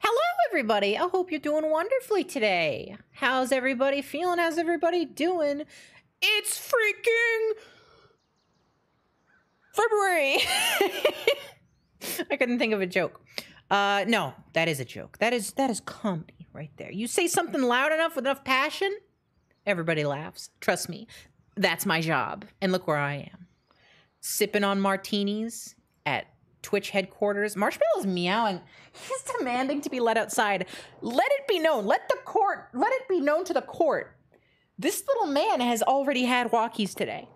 Hello, everybody. I hope you're doing wonderfully today. How's everybody feeling? How's everybody doing? It's freaking February. I couldn't think of a joke. Uh, no, that is a joke. That is that is comedy right there. You say something loud enough with enough passion, everybody laughs. Trust me, that's my job. And look where I am, sipping on martinis at Twitch headquarters. Marshmallow's meowing. He's demanding to be let outside. Let it be known. Let the court. Let it be known to the court. This little man has already had walkies today.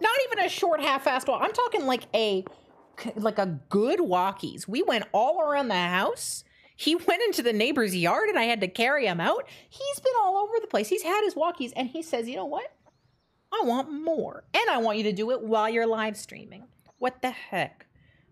Not even a short half-assed walk. I'm talking like a like a good walkies. We went all around the house. He went into the neighbor's yard and I had to carry him out. He's been all over the place. He's had his walkies and he says, "You know what? I want more. And I want you to do it while you're live streaming." What the heck?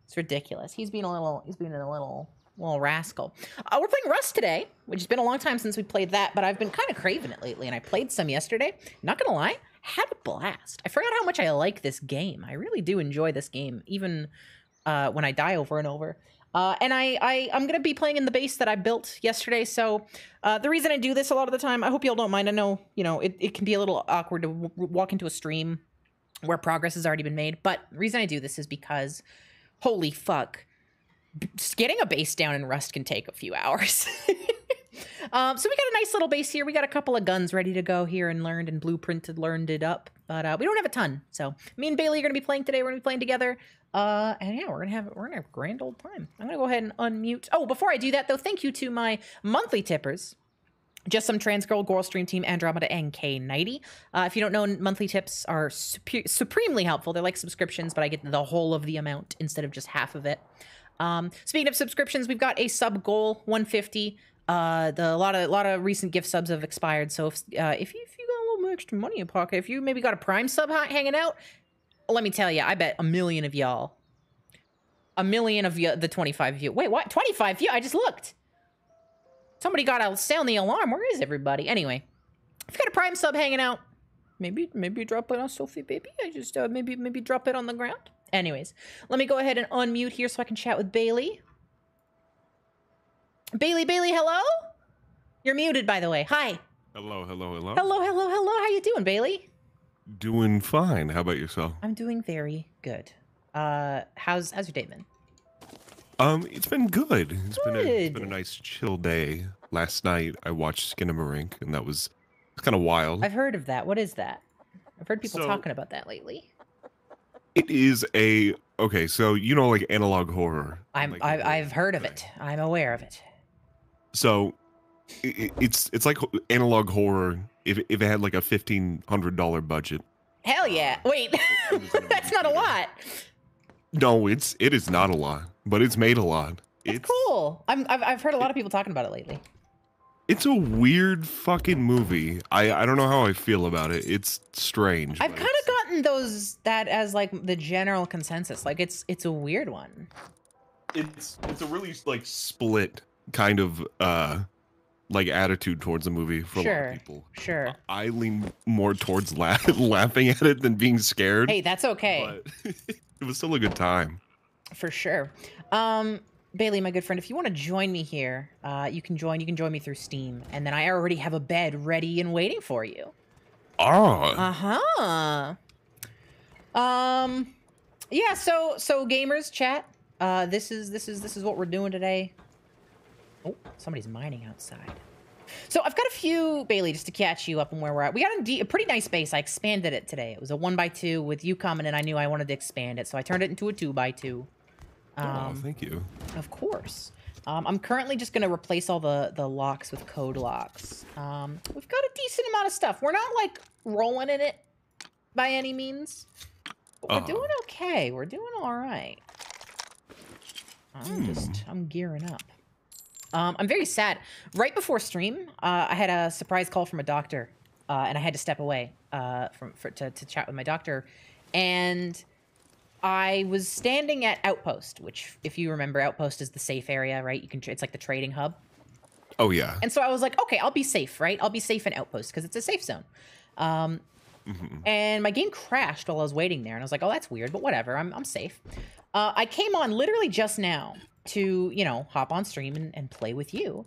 It's ridiculous. He's being a little he's being a little little rascal. Uh, we're playing Rust today, which has been a long time since we played that, but I've been kind of craving it lately and I played some yesterday. Not to lie, had a blast. I forgot how much I like this game. I really do enjoy this game even uh, when I die over and over. Uh, and I, I, I'm going to be playing in the base that I built yesterday. So uh, the reason I do this a lot of the time, I hope y'all don't mind. I know, you know, it, it can be a little awkward to walk into a stream where progress has already been made. But the reason I do this is because, holy fuck, getting a base down in Rust can take a few hours. um, so we got a nice little base here. We got a couple of guns ready to go here and learned and blueprinted, learned it up. But uh, we don't have a ton. So me and Bailey are gonna be playing today. We're gonna be playing together. Uh, and yeah, we're gonna have we're gonna have a grand old time. I'm gonna go ahead and unmute. Oh, before I do that though, thank you to my monthly tippers. Just some trans girl, Goral Stream Team, Andromeda, and K90. Uh, if you don't know, monthly tips are supe- supremely helpful. They're like subscriptions, but I get the whole of the amount instead of just half of it. Um, speaking of subscriptions, we've got a sub goal 150. Uh, the a lot of a lot of recent gift subs have expired. So if uh, if you if you got a little extra money in pocket, if you maybe got a Prime sub ha- hanging out, let me tell you, I bet a million of y'all, a million of you, the 25 of you. Wait, what? 25 of you? I just looked. Somebody got to sound the alarm. Where is everybody? Anyway, if you got a Prime sub hanging out, maybe maybe drop it on Sophie, baby. I just uh, maybe maybe drop it on the ground. Anyways, let me go ahead and unmute here so I can chat with Bailey. Bailey, Bailey, hello. You're muted, by the way. Hi. Hello, hello, hello. Hello, hello, hello. How you doing, Bailey? Doing fine. How about yourself? I'm doing very good. Uh, how's how's your day been? Um, it's been good. It's been a it's been a nice chill day. Last night I watched Skinamarink, and that was kind of wild. I've heard of that. What is that? I've heard people So- talking about that lately. It is a okay. So you know, like analog horror. I'm like, I, the- I've heard of it. I'm aware of it. So i i- it's it's like analog horror if if it had like a fifteen hundred dollar budget. Hell yeah! Wait, it was in a that's not a lot. No, it's it is not a lot, but it's made a lot. That's it's cool. I'm I've, I've heard a lot of people talking about it lately. it's a weird fucking movie. I I don't know how I feel about it. It's strange. I've kind of gotten those that as like the general consensus. Like it's it's a weird one. it's it's a really like split kind of uh like attitude towards the movie for a lot Sure. of people. Sure. I lean more towards la- laughing at it than being scared. Hey, that's okay but it was still a good time. For sure. Um, Bailey, my good friend, if you want to join me here, uh, you can join. You can join me through Steam, and then I already have a bed ready and waiting for you. Oh, Uh huh. Um, yeah. So so gamers chat. Uh, this is this is this is what we're doing today. Oh, somebody's mining outside. So I've got a few Bailey just to catch you up on where we're at. We got a, a pretty nice base. I expanded it today. It was a one by two with you coming, and I knew I wanted to expand it, so I turned it into a two by two. Oh, Um, thank you. of course. Um, I'm currently just going to replace all the, the locks with code locks. Um, we've got a decent amount of stuff. We're not like rolling in it by any means. But we're Uh-huh. doing okay. We're doing all right. I'm just, Hmm. I'm gearing up. Um, I'm very sad. Right before stream, uh, I had a surprise call from a doctor, uh, and I had to step away uh, from for, to, to chat with my doctor. And I was standing at Outpost, which, if you remember, Outpost is the safe area, right? You can, it's like the trading hub. Oh yeah. And so I was like, okay, I'll be safe, right? I'll be safe in Outpost because it's a safe zone. Um, Mhm. and my game crashed while I was waiting there, and I was like, oh, that's weird, but whatever, I'm I'm safe. Uh, I came on literally just now, to, you know, hop on stream and, and play with you.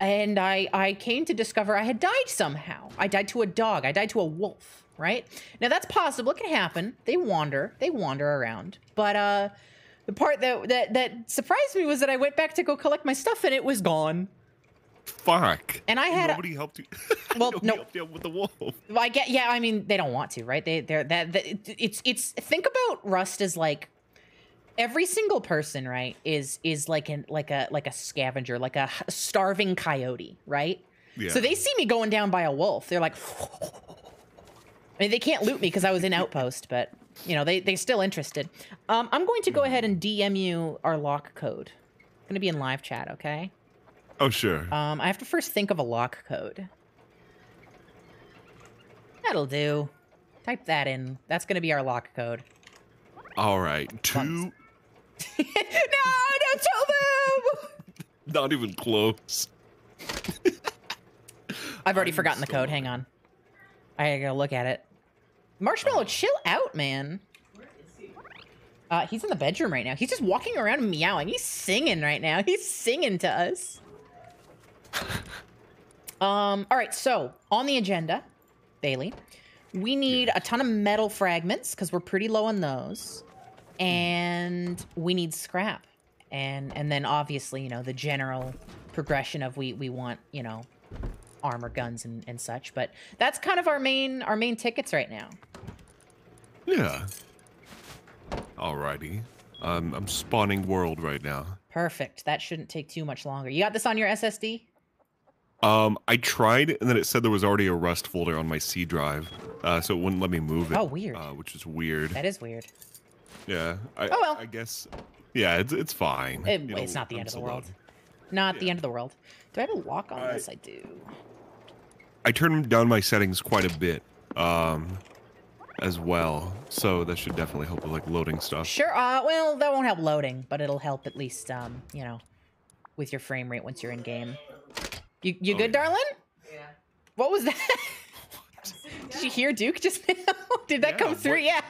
And I I came to discover I had died somehow. I died to a dog. I died to a wolf, right? Now that's possible. It can happen. They wander. They wander around. But uh the part that that that surprised me was that I went back to go collect my stuff and it was gone. Fuck. And I had a- nobody helped you. Well, Nobody no. helped you with the wolf. Well, I get. Yeah, I mean, they don't want to, right? They, they're that. that it- it's, it's. Think about Rust as like every single person, right? Is is like an like a like a scavenger, like a starving coyote, right? Yeah. So they see me going down by a wolf. They're like, I mean, they can't loot me because I was in outpost, but you know, they they still interested. Um, I'm going to go ahead and DM you our lock code. going to be in live chat, okay? Oh sure. Um, I have to first think of a lock code. That'll do. Type that in. That's gonna be our lock code. All right. Two. no, don't tell them. Not even close. I've already I'm forgotten the code. Hang on. I gotta look at it. Marshmallow, chill out, man. He? Uh, he's in the bedroom right now. He's just walking around meowing. He's singing right now. He's singing to us. Um, all right, so on the agenda, Bailey, we need a ton of metal fragments because we're pretty low on those. And we need scrap. And and then obviously, you know, the general progression of we we want, you know, armor guns and, and such. But that's kind of our main our main tickets right now. Yeah. Alrighty. Um, I'm spawning world right now. Perfect. That shouldn't take too much longer. You got this on your SSD? Um, I tried, and then it said there was already a Rust folder on my C drive, uh, so it wouldn't let me move it. Oh, weird. Uh, which is weird. That is weird. Yeah. I, Oh, well. I guess. Yeah, it's it's fine. It- You know, it's not the I'm end of the world. done. Not the end of the world. Do I have a lock on I- this? I do. I turned down my settings quite a bit, um, as well. So that should definitely help with like loading stuff. Sure. Uh, well, that won't help loading, but it'll help at least, um, you know, with your frame rate once you're in game. You you Oh, good, yeah. darling? Yeah. What was that? Did you hear Duke just now? Did that Yeah, come through? what- Yeah.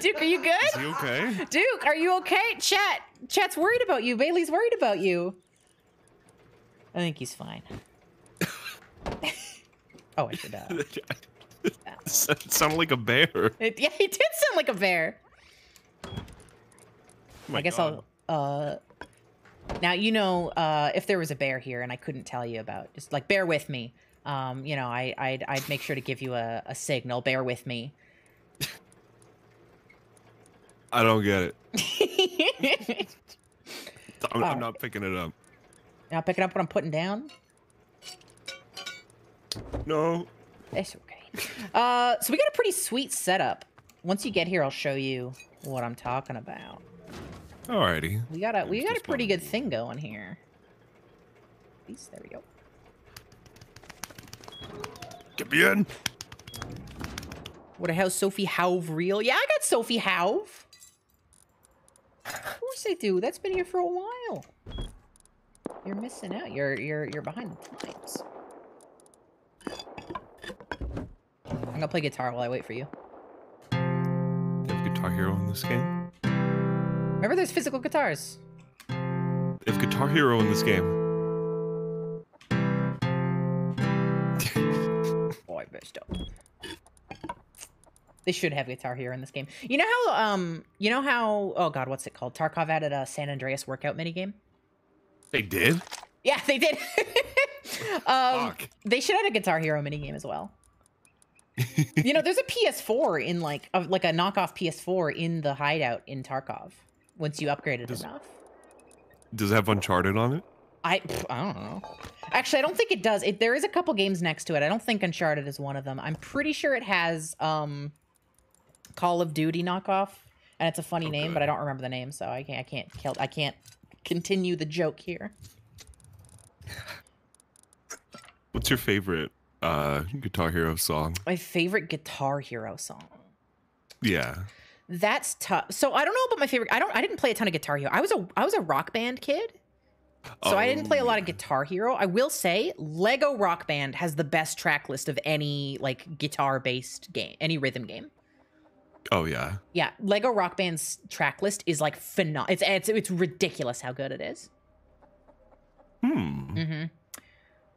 Duke, are you Is good? he okay? Duke, are you okay? Chat. Chat's worried about you. Bailey's worried about you. I think he's fine. oh, I should. Uh, it sounded like a bear. it, yeah, he did sound like a bear. Oh I guess God. I'll. Uh, now you know uh, if there was a bear here and I couldn't tell you about. Just like bear with me. Um, you know, I, I'd I'd make sure to give you a, a signal. Bear with me. I don't get it. I'm, I'm not picking it up. now picking up what I'm putting down. No. It's okay. Uh, so we got a pretty sweet setup. Once you get here, I'll show you what I'm talking about. Alrighty. We got a we got a pretty good thing going here. Please, there we go. Get me in. What a how's Sophie Hauve real? Yeah, I got Sophie Hauve. Of course I do. That's been here for a while. You're missing out. You're you're you're behind the times. I'm gonna play guitar while I wait for you. You have Guitar Hero in this game? Remember, there's physical guitars. If Guitar Hero in this game. I messed up. They should have Guitar Hero in this game. You know how um you know how oh god what's it called Tarkov added a San Andreas workout minigame. They did? Yeah, they did. um, Fuck. they should add a Guitar Hero minigame as well. you know, there's a PS4 in like a, like a knockoff PS4 in the hideout in Tarkov. Once you upgrade it Does- enough, Does it have Uncharted on it? I pff, I don't know. Actually, I don't think it does. It, there is a couple games next to it. I don't think Uncharted is one of them. I'm pretty sure it has um, Call of Duty knockoff, and it's a funny name, but I don't remember the name, so I can't I can't kill I can't continue the joke here. What's your favorite uh Guitar Hero song? My favorite Guitar Hero song. Yeah. That's tough. So I don't know about my favorite. I don't. I didn't play a ton of Guitar Hero. I was a I was a rock band kid, so I didn't Oh, play a lot of. Guitar Hero. I will say Lego Rock Band has the best track list of any like guitar based game, any rhythm game. Oh yeah. Yeah, Lego Rock Band's track list is like phenomenal. It's, it's it's ridiculous how good it is. Hmm. Mm-hmm.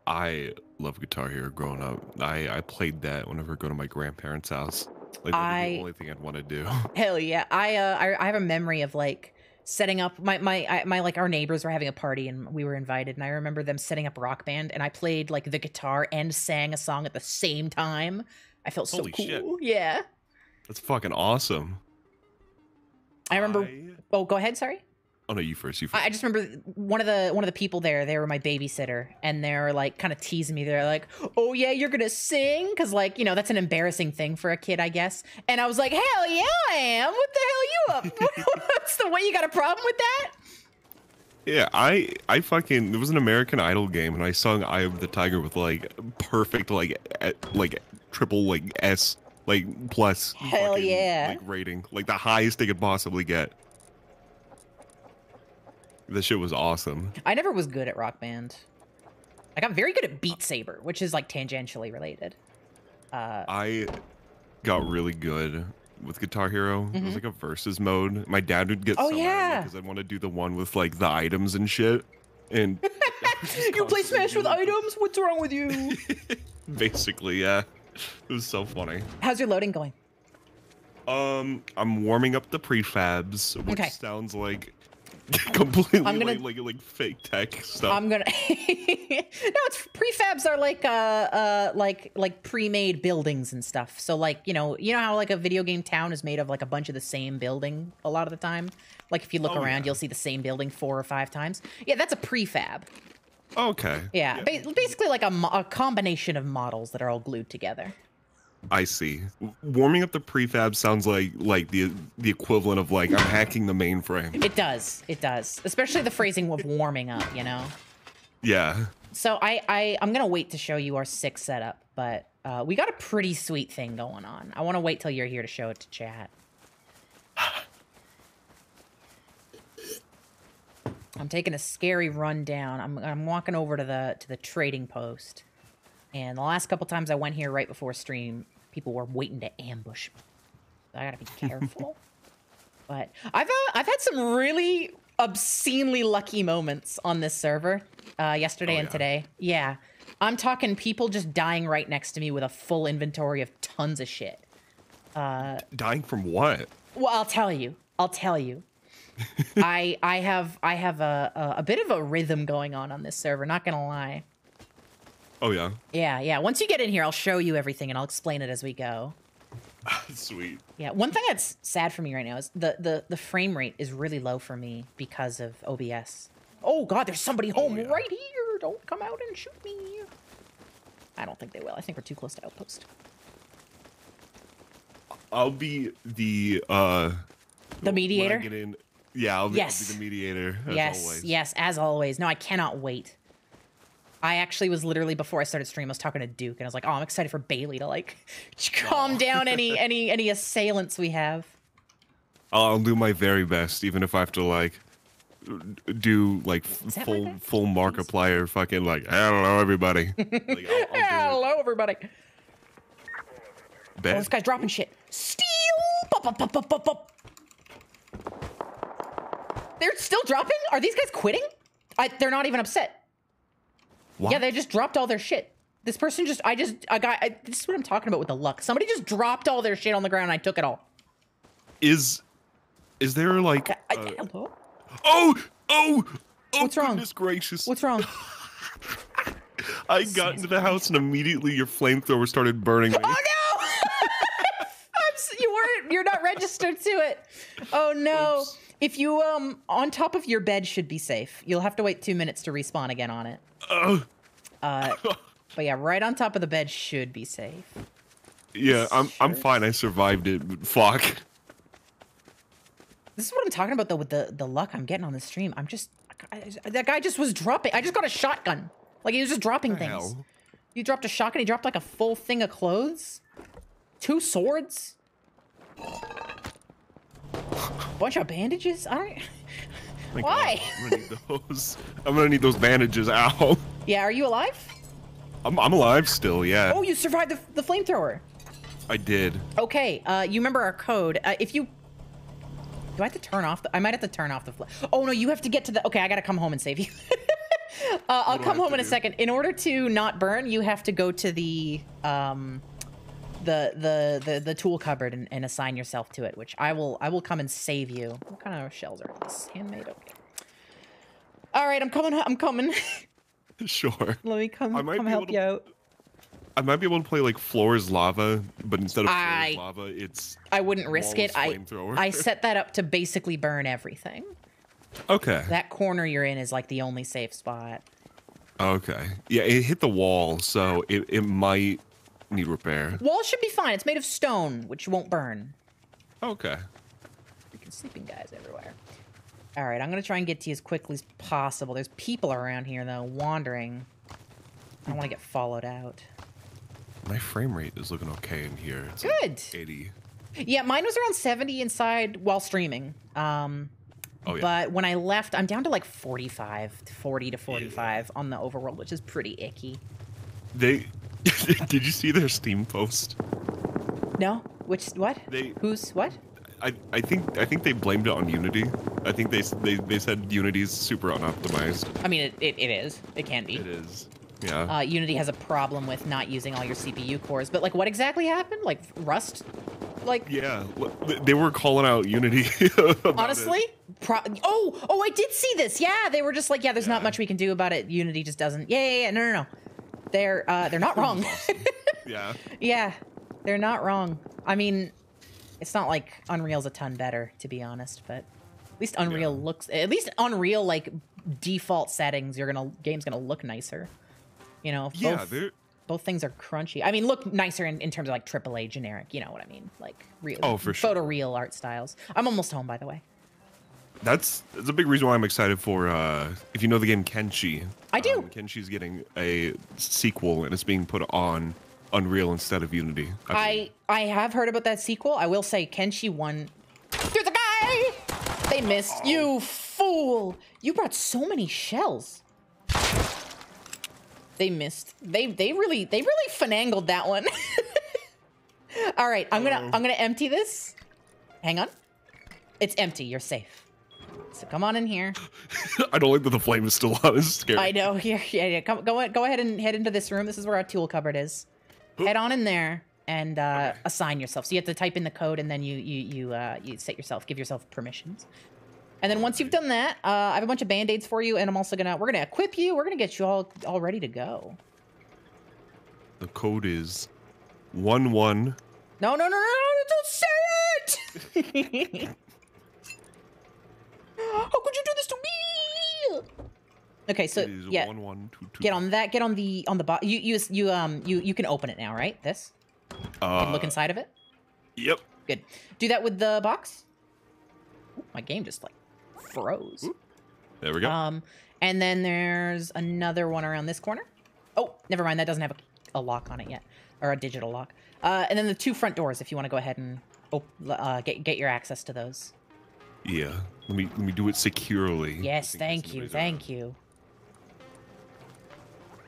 I love Guitar Hero growing up. I I played that whenever I go to my grandparents' house. Like I- the only thing I'd want to do. Hell yeah! I uh I, I have a memory of like setting up my my my like our neighbors were having a party and we were invited and I remember them setting up Rock Band and I played like the guitar and sang a song at the same time. I felt so cool. shit. Yeah. That's fucking awesome. I remember. I- Oh, go ahead. Sorry. Oh no, you first. You first. I just remember one of the one of the people there. They were my babysitter, and they're like kind of teasing me. They're like, "Oh yeah, you're gonna sing?" Because like you know that's an embarrassing thing for a kid, I guess. And I was like, "Hell yeah, I am! What the hell you up? What's the way? You got a problem with that?" Yeah, I I fucking there was an American Idol game and I sung "Eye of the Tiger" with like perfect like like triple like S like plus Hell fucking, yeah. like rating like the highest they could possibly get. This shit was awesome. I never was good at Rock Band. I got very good at Beat Saber, which is like tangentially related. Uh, I got really good with Guitar Hero. It Mhm. was like a versus mode. My dad would get Oh, so yeah. because I'd want to do the one with like the items and shit. And you play Smash with items? What's wrong with you? basically, yeah, it was so funny. How's your loading going? Um, I'm warming up the prefabs, which Okay. sounds like completely I'm gonna- like, like like fake tech stuff. I'm gonna. no, it's prefabs are like uh uh like like pre-made buildings and stuff. So like you know you know how like a video game town is made of like a bunch of the same building a lot of the time. Like if you look Oh, around, yeah. you'll see the same building four or five times. Yeah, that's a prefab. okay. Yeah, Ba- basically like a, mo- a combination of models that are all glued together. I see. Warming up the prefab sounds like like the the equivalent of like I'm hacking the mainframe. It does. It does. Especially the phrasing of warming up. You know. Yeah. So I, I I'm gonna wait to show you our six setup, but uh, we got a pretty sweet thing going on. I want to wait till you're here to show it to chat. I'm taking a scary run down. I'm I'm walking over to the to the trading post, and the last couple times I went here right before stream, people were waiting to ambush me. So I gotta be careful. but I've uh, I've had some really obscenely lucky moments on this server uh, yesterday Oh, and yeah. today. Yeah, I'm talking people just dying right next to me with a full inventory of tons of shit. Dying from what? Well, I'll tell you. I'll tell you. I I have I have a, a a bit of a rhythm going on on this server. Not gonna lie. Oh yeah. Yeah, yeah. Once you get in here, I'll show you everything and I'll explain it as we go. Sweet. Yeah. One thing that's sad for me right now is the the the frame rate is really low for me because of OBS. Oh God, there's somebody home yeah. right here. Don't come out and shoot me. I don't think they will. I think we're too close to outpost. I'll be the uh The when I mediator? get in- yeah, I'll be, Yes. I'll be the mediator. As yes, always. yes, as always. No, I cannot wait. I actually was literally before I started stream, I was talking to Duke, and I was like, "Oh, I'm excited for Bailey to like calm down any any any assailants we have." I'll do my very best, even if I have to like do like Is that my full full Markiplier fucking like hello everybody. like, I'll, I'll do Hello, everybody. it. Oh, this guy's dropping shit. Steal! Pop, pop, pop, pop, pop, pop. They're still dropping? Are these guys quitting? I, they're not even upset. What? Yeah, they just dropped all their shit. This person just, I just, I got, I, this is what I'm talking about with the luck. Somebody just dropped all their shit on the ground and I took it all. is is there like I, I- uh, hello? oh oh oh What's wrong? goodness gracious What's wrong? I got into the house and immediately your flamethrower started burning me. Oh no! I'm you weren't. You're not registered to it. Oh no! Oops. If you um on top of your bed should be safe. You'll have to wait two minutes to respawn again on it. Ugh. Uh, but yeah, right on top of the bed should be safe. yeah, I'm I'm fine. I survived it. Fuck. This is what I'm talking about though with the the luck I'm getting on the stream. I'm just I, that guy just was dropping. I just got a shotgun. Like he was just dropping things. hell? He dropped a shotgun. He dropped like a full thing of clothes, two swords, bunch of bandages. I don't. Thank Why? God. I'm gonna need those. I'm gonna need those bandages. Ow. Yeah, are you alive? I'm I'm alive still. Yeah. Oh, you survived the, the flamethrower. I did. Okay, uh, you remember our code. Uh, if you... Do I have to turn off the... I might have to turn off the... Oh, no, you have to get to the... Okay, I gotta come home and save you. uh, I'll come home in a second. In order to not burn, you have to go to the... Um, the, the the the tool cupboard and, and assign yourself to it, which I will I will come and save you. What kind of shells are these? Handmade, okay. All right, I'm coming. I'm coming. Sure. Let me come come help able you out. I might be able to play like floors lava, but instead of floor I- lava, it's I wouldn't risk it. I. I set that up to basically burn everything. okay. That corner you're in is like the only safe spot. Okay. Yeah, it hit the wall, so it, it might need repair. Wall should be fine. It's made of stone, which won't burn. Okay. Freaking sleeping guys everywhere. All right, I'm gonna try and get to you as quickly as possible. There's people around here though, wandering. I don't want to get followed out. My frame rate is looking okay in here. It's Good. Like 80. Yeah, mine was around 70 inside while streaming. Um, Oh yeah. but when I left, I'm down to like 45, 40 to 45 on the overworld, which is pretty icky. They Did you see their Steam post? No, which what? They Who's what? I, I think I think they blamed it on Unity. I think they they, they said Unity's super unoptimized. I mean, it, it, it is. It can be. It is. Yeah. Uh, Unity has a problem with not using all your CPU cores. But like, what exactly happened? Like Rust? Like yeah. They were calling out Unity. honestly? Pro- oh, oh, I did see this. Yeah, they were just like, yeah, there's not much we can do about it. Unity just doesn't. Yeah, yeah, yeah. No, no, no. They're uh, they're not wrong. Yeah. yeah, they're not wrong. I mean, it's not like Unreal's a ton better, to be honest. But at least Unreal Yeah. looks. At least Unreal like default settings, you're gonna game's gonna look nicer. You know, Yeah. both- They're both things are crunchy. I mean, look nicer in, in terms of like AAA generic. You know what I mean? Like real, Oh, for sure. photo real art styles. I'm almost home, by the way. That's that's a big reason why I'm excited for uh if you know the game Kenshi. I do. Um, Kenshi's getting a sequel and it's being put on Unreal instead of Unity. I I have heard about that sequel. I will say Kenshi won. There's a guy. They missed you, fool. You brought so many shells. They missed. They they really they really finangled that one. All right, I'm gonna I'm gonna empty this. Hang on. It's empty. You're safe. So come on in here. I don't like that the flame is still on. It's scary. I know. Here, yeah, yeah. Come, go, go ahead and head into this room. This is where our tool cupboard is. Head on in there and uh, assign yourself. So you have to type in the code, and then you you you uh, you set yourself, give yourself permissions. And then once you've done that, uh, I have a bunch of band aids for you, and I'm also gonna we're gonna equip you. We're gonna get you all all ready to go. The code is one one. No, no, no, no, no! Don't say it! How could you do this to me? Okay, so yeah. one one two two. Get on that. Get on the on the box. You you you um you you can open it now, right? This. Uh, look inside of it. Yep. Good. Do that with the box. Ooh, my game just like froze. There we go. Um, and then there's another one around this corner. Oh, never mind. That doesn't have a, a lock on it yet, or a digital lock. Uh, and then the two front doors. If you want to go ahead and oh, uh, get get your access to those. yeah. Let me let me do it securely. Yes, thank you, thank you.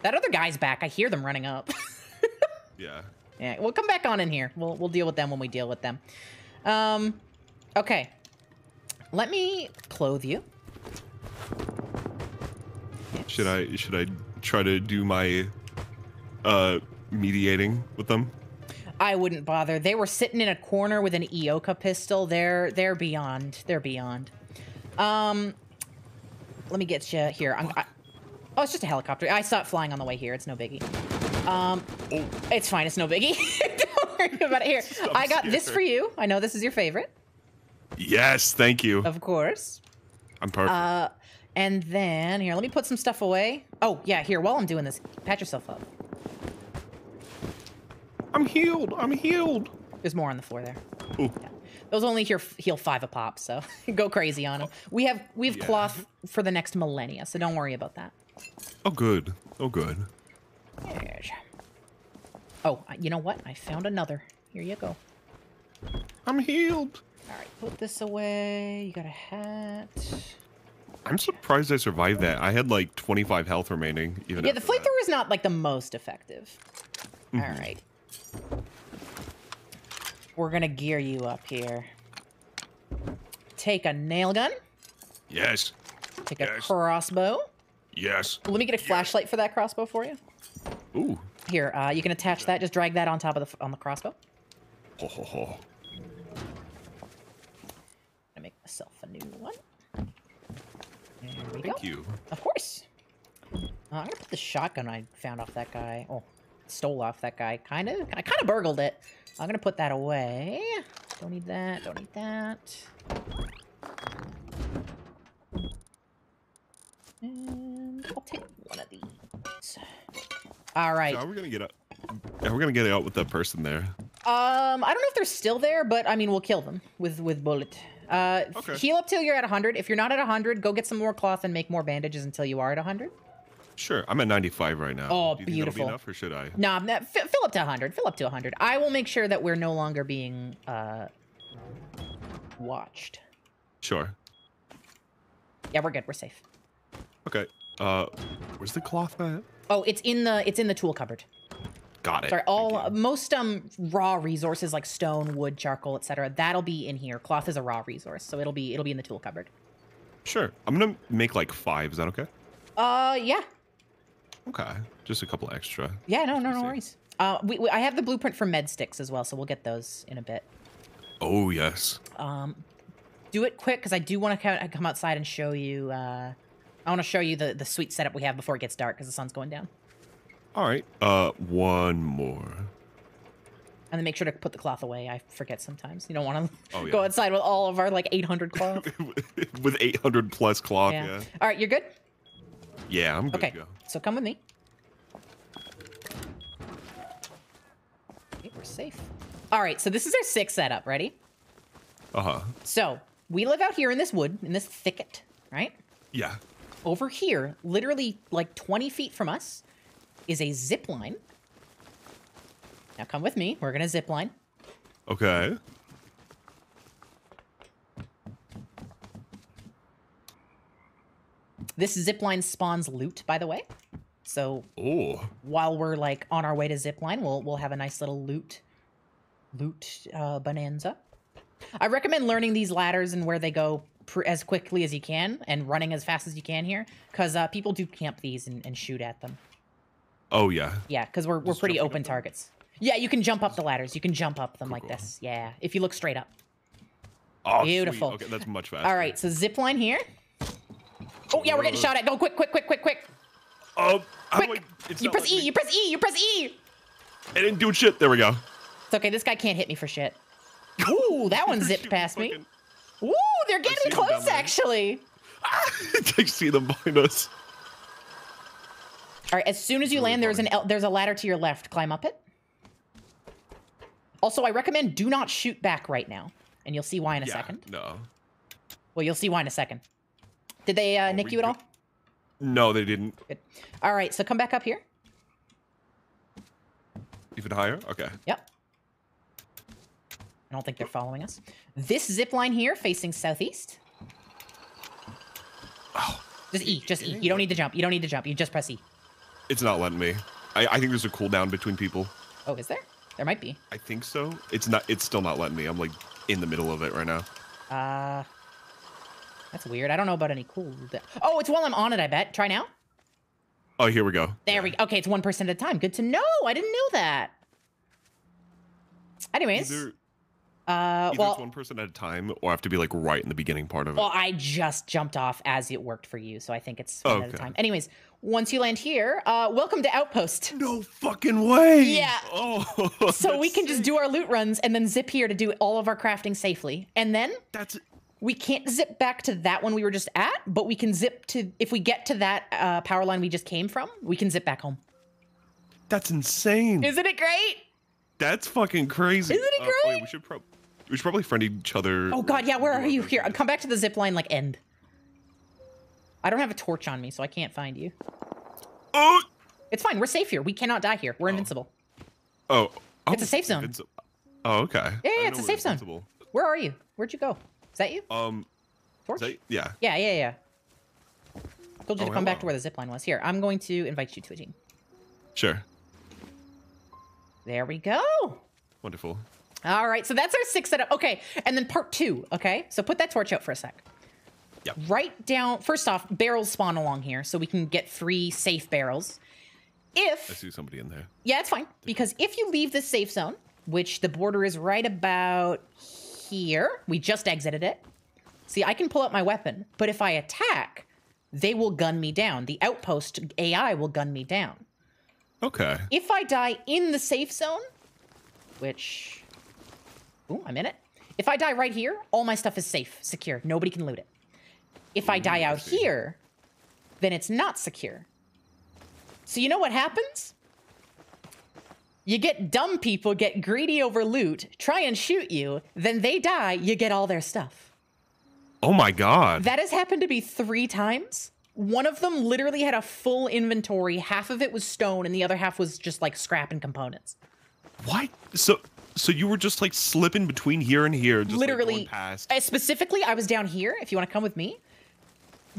That other guy's back. I hear them running up. Yeah. Yeah, we'll come back on in here. We'll we'll deal with them when we deal with them. Um, okay. Let me clothe you. Should I should I try to do my uh mediating with them? I wouldn't bother. They were sitting in a corner with an Eoka pistol. They're they're beyond. They're beyond. Um, let me get you here. I'm, I, oh, it's just a helicopter. I saw it flying on the way here. It's no biggie. Um, Oh, it's fine. It's no biggie. Don't worry about it. Here, I got this for you. I know this is your favorite, yes, thank you. of course. I'm perfect. Uh, and then here, let me put some stuff away. Oh yeah, here. While I'm doing this, pat yourself up. I'm healed. I'm healed. There's more on the floor there. Ooh. Those only heal, heal five a pop, so go crazy on them. We have we have Yeah. cloth for the next millennia, so don't worry about that. Oh good. Oh good. Oh, you know what? I found another. Here you go. I'm healed. All right, put this away. You got a hat. I'm surprised I survived that. I had like 25 health remaining. Even Yeah, the flamethrower is not like the most effective. Mm-hmm. All right. We're gonna gear you up here. Take a nail gun. Yes. Take a crossbow. Yes. Let me get a flashlight for that crossbow for you. Ooh. Here, uh, you can attach that. Just drag that on top of the on the crossbow. Ho ho ho. I make myself a new one. There we go. Thank you. Of course. Uh, I'm gonna put the shotgun I found off that guy. Oh, stole off that guy. Kind of. I kind of burgled it. I'm gonna put that away. Don't need that. Don't need that. And I'll take one of these. All right. So are we gonna get out? How are we gonna get out with that person there? Um, I don't know if they're still there, but I mean, we'll kill them with with bullet. Uh, Okay. heal up till you're at 100. If you're not at 100, go get some more cloth and make more bandages until you are at 100. Sure. I'm at 95 right now. Oh, Do you think that'll beautiful. Be enough, or should I? Nah, nah, fi- fill up to 100. Fill up to 100. I will make sure that we're no longer being uh watched. Sure. Yeah, we're good. We're safe. Okay. Uh, where's the cloth at? Oh, it's in the it's in the tool cupboard. Got it. Sorry, all most um raw resources like stone, wood, charcoal, etc. That'll be in here. Cloth is a raw resource, so it'll be it'll be in the tool cupboard. Sure. I'm gonna make like five. Is that okay? Uh, yeah, Okay. Just a couple extra. yeah, no, no, no worries. Uh, we, we I have the blueprint for med sticks as well, so we'll get those in a bit. Oh yes. Um, do it quick because I do want to come outside and show you. Uh, I want to show you the the sweet setup we have before it gets dark because the sun's going down. All right. Uh, one more. And then make sure to put the cloth away. I forget sometimes. You don't want to Oh, go outside with all of our like 800 cloth. With 800 plus cloth. yeah. Yeah. All right, you're good. Yeah, I'm good Okay, to go. so come with me. Okay, we're safe. All right, so this is our sixth setup. Ready? Uh huh. So we live out here in this wood, in this thicket, right? Yeah. Over here, literally like 20 feet from us, is a zip line. Now come with me. We're gonna zip line. Okay. This zip line spawns loot, by the way. So Oh. while we're like on our way to zip line, we'll we'll have a nice little loot loot uh, bonanza. I recommend learning these ladders and where they go pr- as quickly as you can and running as fast as you can here, because uh, people do camp these and, and shoot at them. Oh yeah. Yeah, because we're we're Just pretty open targets. Yeah, you can jump up the ladders. You can jump up them Cool, like cool. this. Yeah, if you look straight up. Oh, sweet. Beautiful. Okay, that's much faster. All right, so zip line here. Oh yeah, we're getting shot at. Go quick, quick, quick, quick, quick, Oh, quick! I- it's you press E. me- You press E. You press E. I didn't do shit. There we go. It's okay. This guy can't hit me for shit. Ooh, that one zipped past me. Ooh, they're getting close actually. I see them behind us. All right, as soon as you Really land, there's an there's a ladder to your left. Climb up it. Also, I recommend do not shoot back right now, and you'll see why in a yeah. second. No. Well, you'll see why in a second. Did they uh, nick we you at all? No, they didn't. Good. All right, so come back up here. Even higher. Okay. Yep. I don't think they're following us. This zip line here facing southeast. Oh, Just E, just E. You don't need to jump. You don't need to jump. You just press E. it's not letting me. I, I think there's a cooldown between people. Oh, is there? There might be. I think so. It's not. It's still not letting me. I'm like in the middle of it right now. Uh, that's weird. I don't know about any cool. Oh, it's while I'm on it. I bet. Try now. Oh, here we go. There we go. Okay, it's one person at a time. Good to know. I didn't know that. Anyways, Either, uh, either well, it's one person at a time, or I have to be like right in the beginning part of it. well, I just jumped off as it worked for you, so I think it's one at a time. Anyways, once you land here, uh, welcome to Outpost. no fucking way. Yeah. Oh. So we can just do our loot runs and then zip here to do all of our crafting safely. And then That's we can't zip back to that one we were just at, but we can zip to if we get to that uh, power line we just came from, we can zip back home. that's insane. Isn't it great? That's fucking crazy. Isn't it Uh, oh, yeah, great? we should probably we should probably friend each other. Oh god, yeah, where are you? Here, come back to the zip line like end. I don't have a torch on me, so I can't find you. Oh. It's fine. We're safe here. We cannot die here. We're invincible. Oh. oh, It's a safe zone. invinci- Oh, okay. I yeah, it's a safe zone. invincible. Where are you? Where'd you go? Is that you? Um. Torch? that- yeah. Yeah, yeah, yeah. Told you Oh, to come back to where the zip line was. Here, I'm going to invite you to a team. Sure. There we go. Wonderful. All right, so that's our six setup. Okay, and then part two. Okay, so put that torch out for a sec. Yep. Right down. First off, barrels spawn along here, so we can get three safe barrels. If I see somebody in there. yeah, it's fine because if you leave the safe zone, which the border is right about here, we just exited it. See, I can pull out my weapon, but if I attack, they will gun me down. The outpost AI will gun me down. Okay. If I die in the safe zone, which, ooh, I'm in it. If I die right here, all my stuff is safe, secure. Nobody can loot it. If I mm, die out here, then it's not secure. So you know what happens? You get dumb people get greedy over loot, try and shoot you, then they die, you get all their stuff. Oh my god. That has happened to me three times. One of them literally had a full inventory. Half of it was stone, and the other half was just like scrap and components. What? So so you were just like slipping between here and here, just like, going literally, past. uh, specifically, I was down here. If you want to come with me,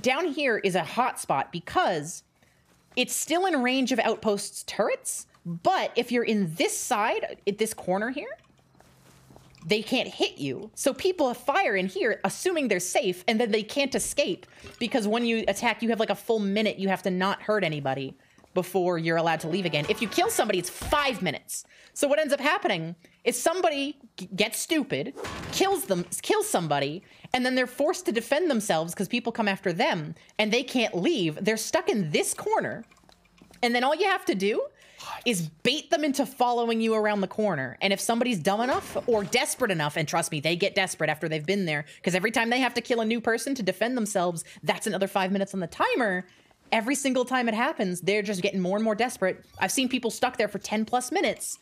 down here is a hot spot because it's still in range of outposts turrets. But if you're in this side, at this corner here, they can't hit you. So people fire in here, assuming they're safe, and then they can't escape because when you attack, you have like a full minute. You have to not hurt anybody before you're allowed to leave again. If you kill somebody, it's five minutes. So what ends up happening is somebody gets stupid, kills them, kills somebody, and then they're forced to defend themselves because people come after them, and they can't leave. They're stuck in this corner, and then all you have to do is bait them into following you around the corner. And if somebody's dumb enough or desperate enough, and trust me, they get desperate after they've been there, because every time they have to kill a new person to defend themselves, that's another five minutes on the timer. Every single time it happens, they're just getting more and more desperate. I've seen people stuck there for 10 plus minutes.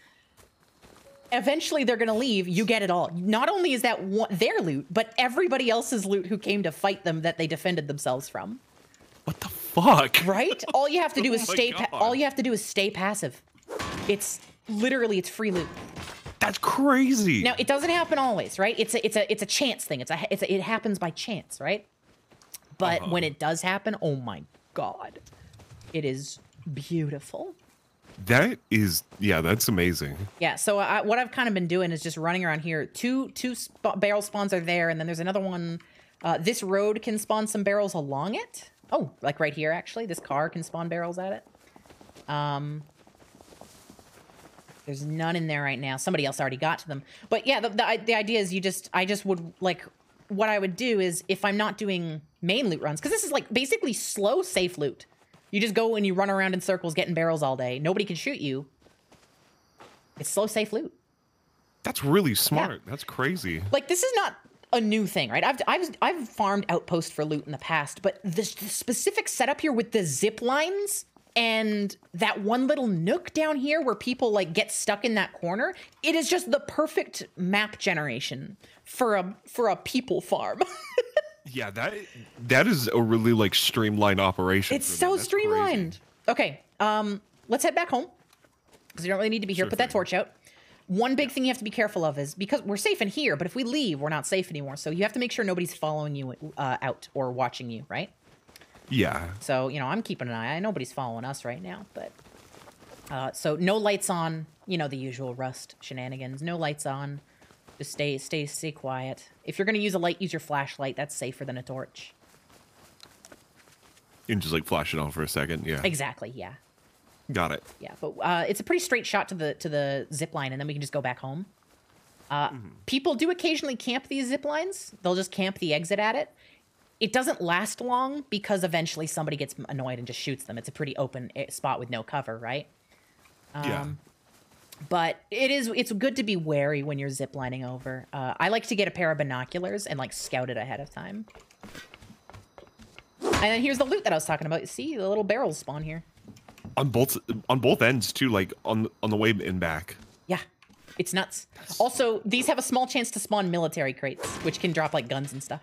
Eventually, they're gonna leave. You get it all. Not only is that one, their loot, but everybody else's loot who came to fight them that they defended themselves from. What the fuck? Right? All you have to do is Oh stay. All you have to do is stay passive. It's literally it's free loot. That's crazy. Now it doesn't happen always, right? It's a it's a it's a chance thing. It's a, it's a it happens by chance, right? But Uh-huh. when it does happen, oh my god, it is beautiful. that is yeah, that's amazing. Yeah. So I, what I've kind of been doing is just running around here. Two two sp- barrel spawns are there, and then there's another one. Uh, this road can spawn some barrels along it. Oh, like right here, actually. This car can spawn barrels at it. Um, there's none in there right now. Somebody else already got to them. But yeah, the, the, the idea is you just, I just would like, what I would do is if I'm not doing main loot runs, because this is like basically slow, safe loot. You just go and you run around in circles getting barrels all day. Nobody can shoot you. It's slow, safe loot. That's really smart. That's crazy. Like this is not a new thing, right? I've I've I've farmed outpost for loot in the past, but this the specific setup here with the zip lines and that one little nook down here where people like get stuck in that corner, it is just the perfect map generation for a for a people farm. Yeah, that that is a really like streamlined operation. it's so That's crazy. streamlined. Okay, um, let's head back home because you don't really need to be here. Sure Put that torch out. One big thing you have to be careful of is because we're safe in here, but if we leave, we're not safe anymore. So you have to make sure nobody's following you uh, out or watching you, right? Yeah. So you know, I'm keeping an eye. Nobody's following us right now, but uh, so no lights on. You know the usual rust shenanigans. No lights on. Just stay, stay, stay quiet. If you're gonna use a light, use your flashlight. That's safer than a torch. And just like flash it on for a second. Yeah. Exactly. Yeah. Got it. Yeah, but uh, it's a pretty straight shot to the to the zip line, and then we can just go back home. Uh, People do occasionally camp these zip lines. They'll just camp the exit at it. It doesn't last long because eventually somebody gets annoyed and just shoots them. It's a pretty open eh, spot with no cover, right? yeah. Um, But it is it's good to be wary when you're zip lining over. Uh, I like to get a pair of binoculars and like scout it ahead of time. And then here's the loot that I was talking about. See the little barrels spawn here. On both on both ends too, like on on the way and back. Yeah, it's nuts. Also, these have a small chance to spawn military crates, which can drop like guns and stuff.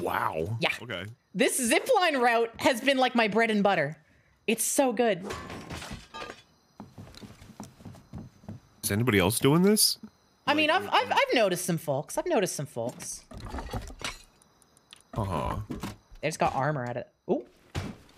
Wow. Yeah. Okay. This zipline route has been like my bread and butter. It's so good. Is anybody else doing this? I mean, I've, I've I've noticed some folks. I've noticed some folks. Uh huh. They just got armor at it.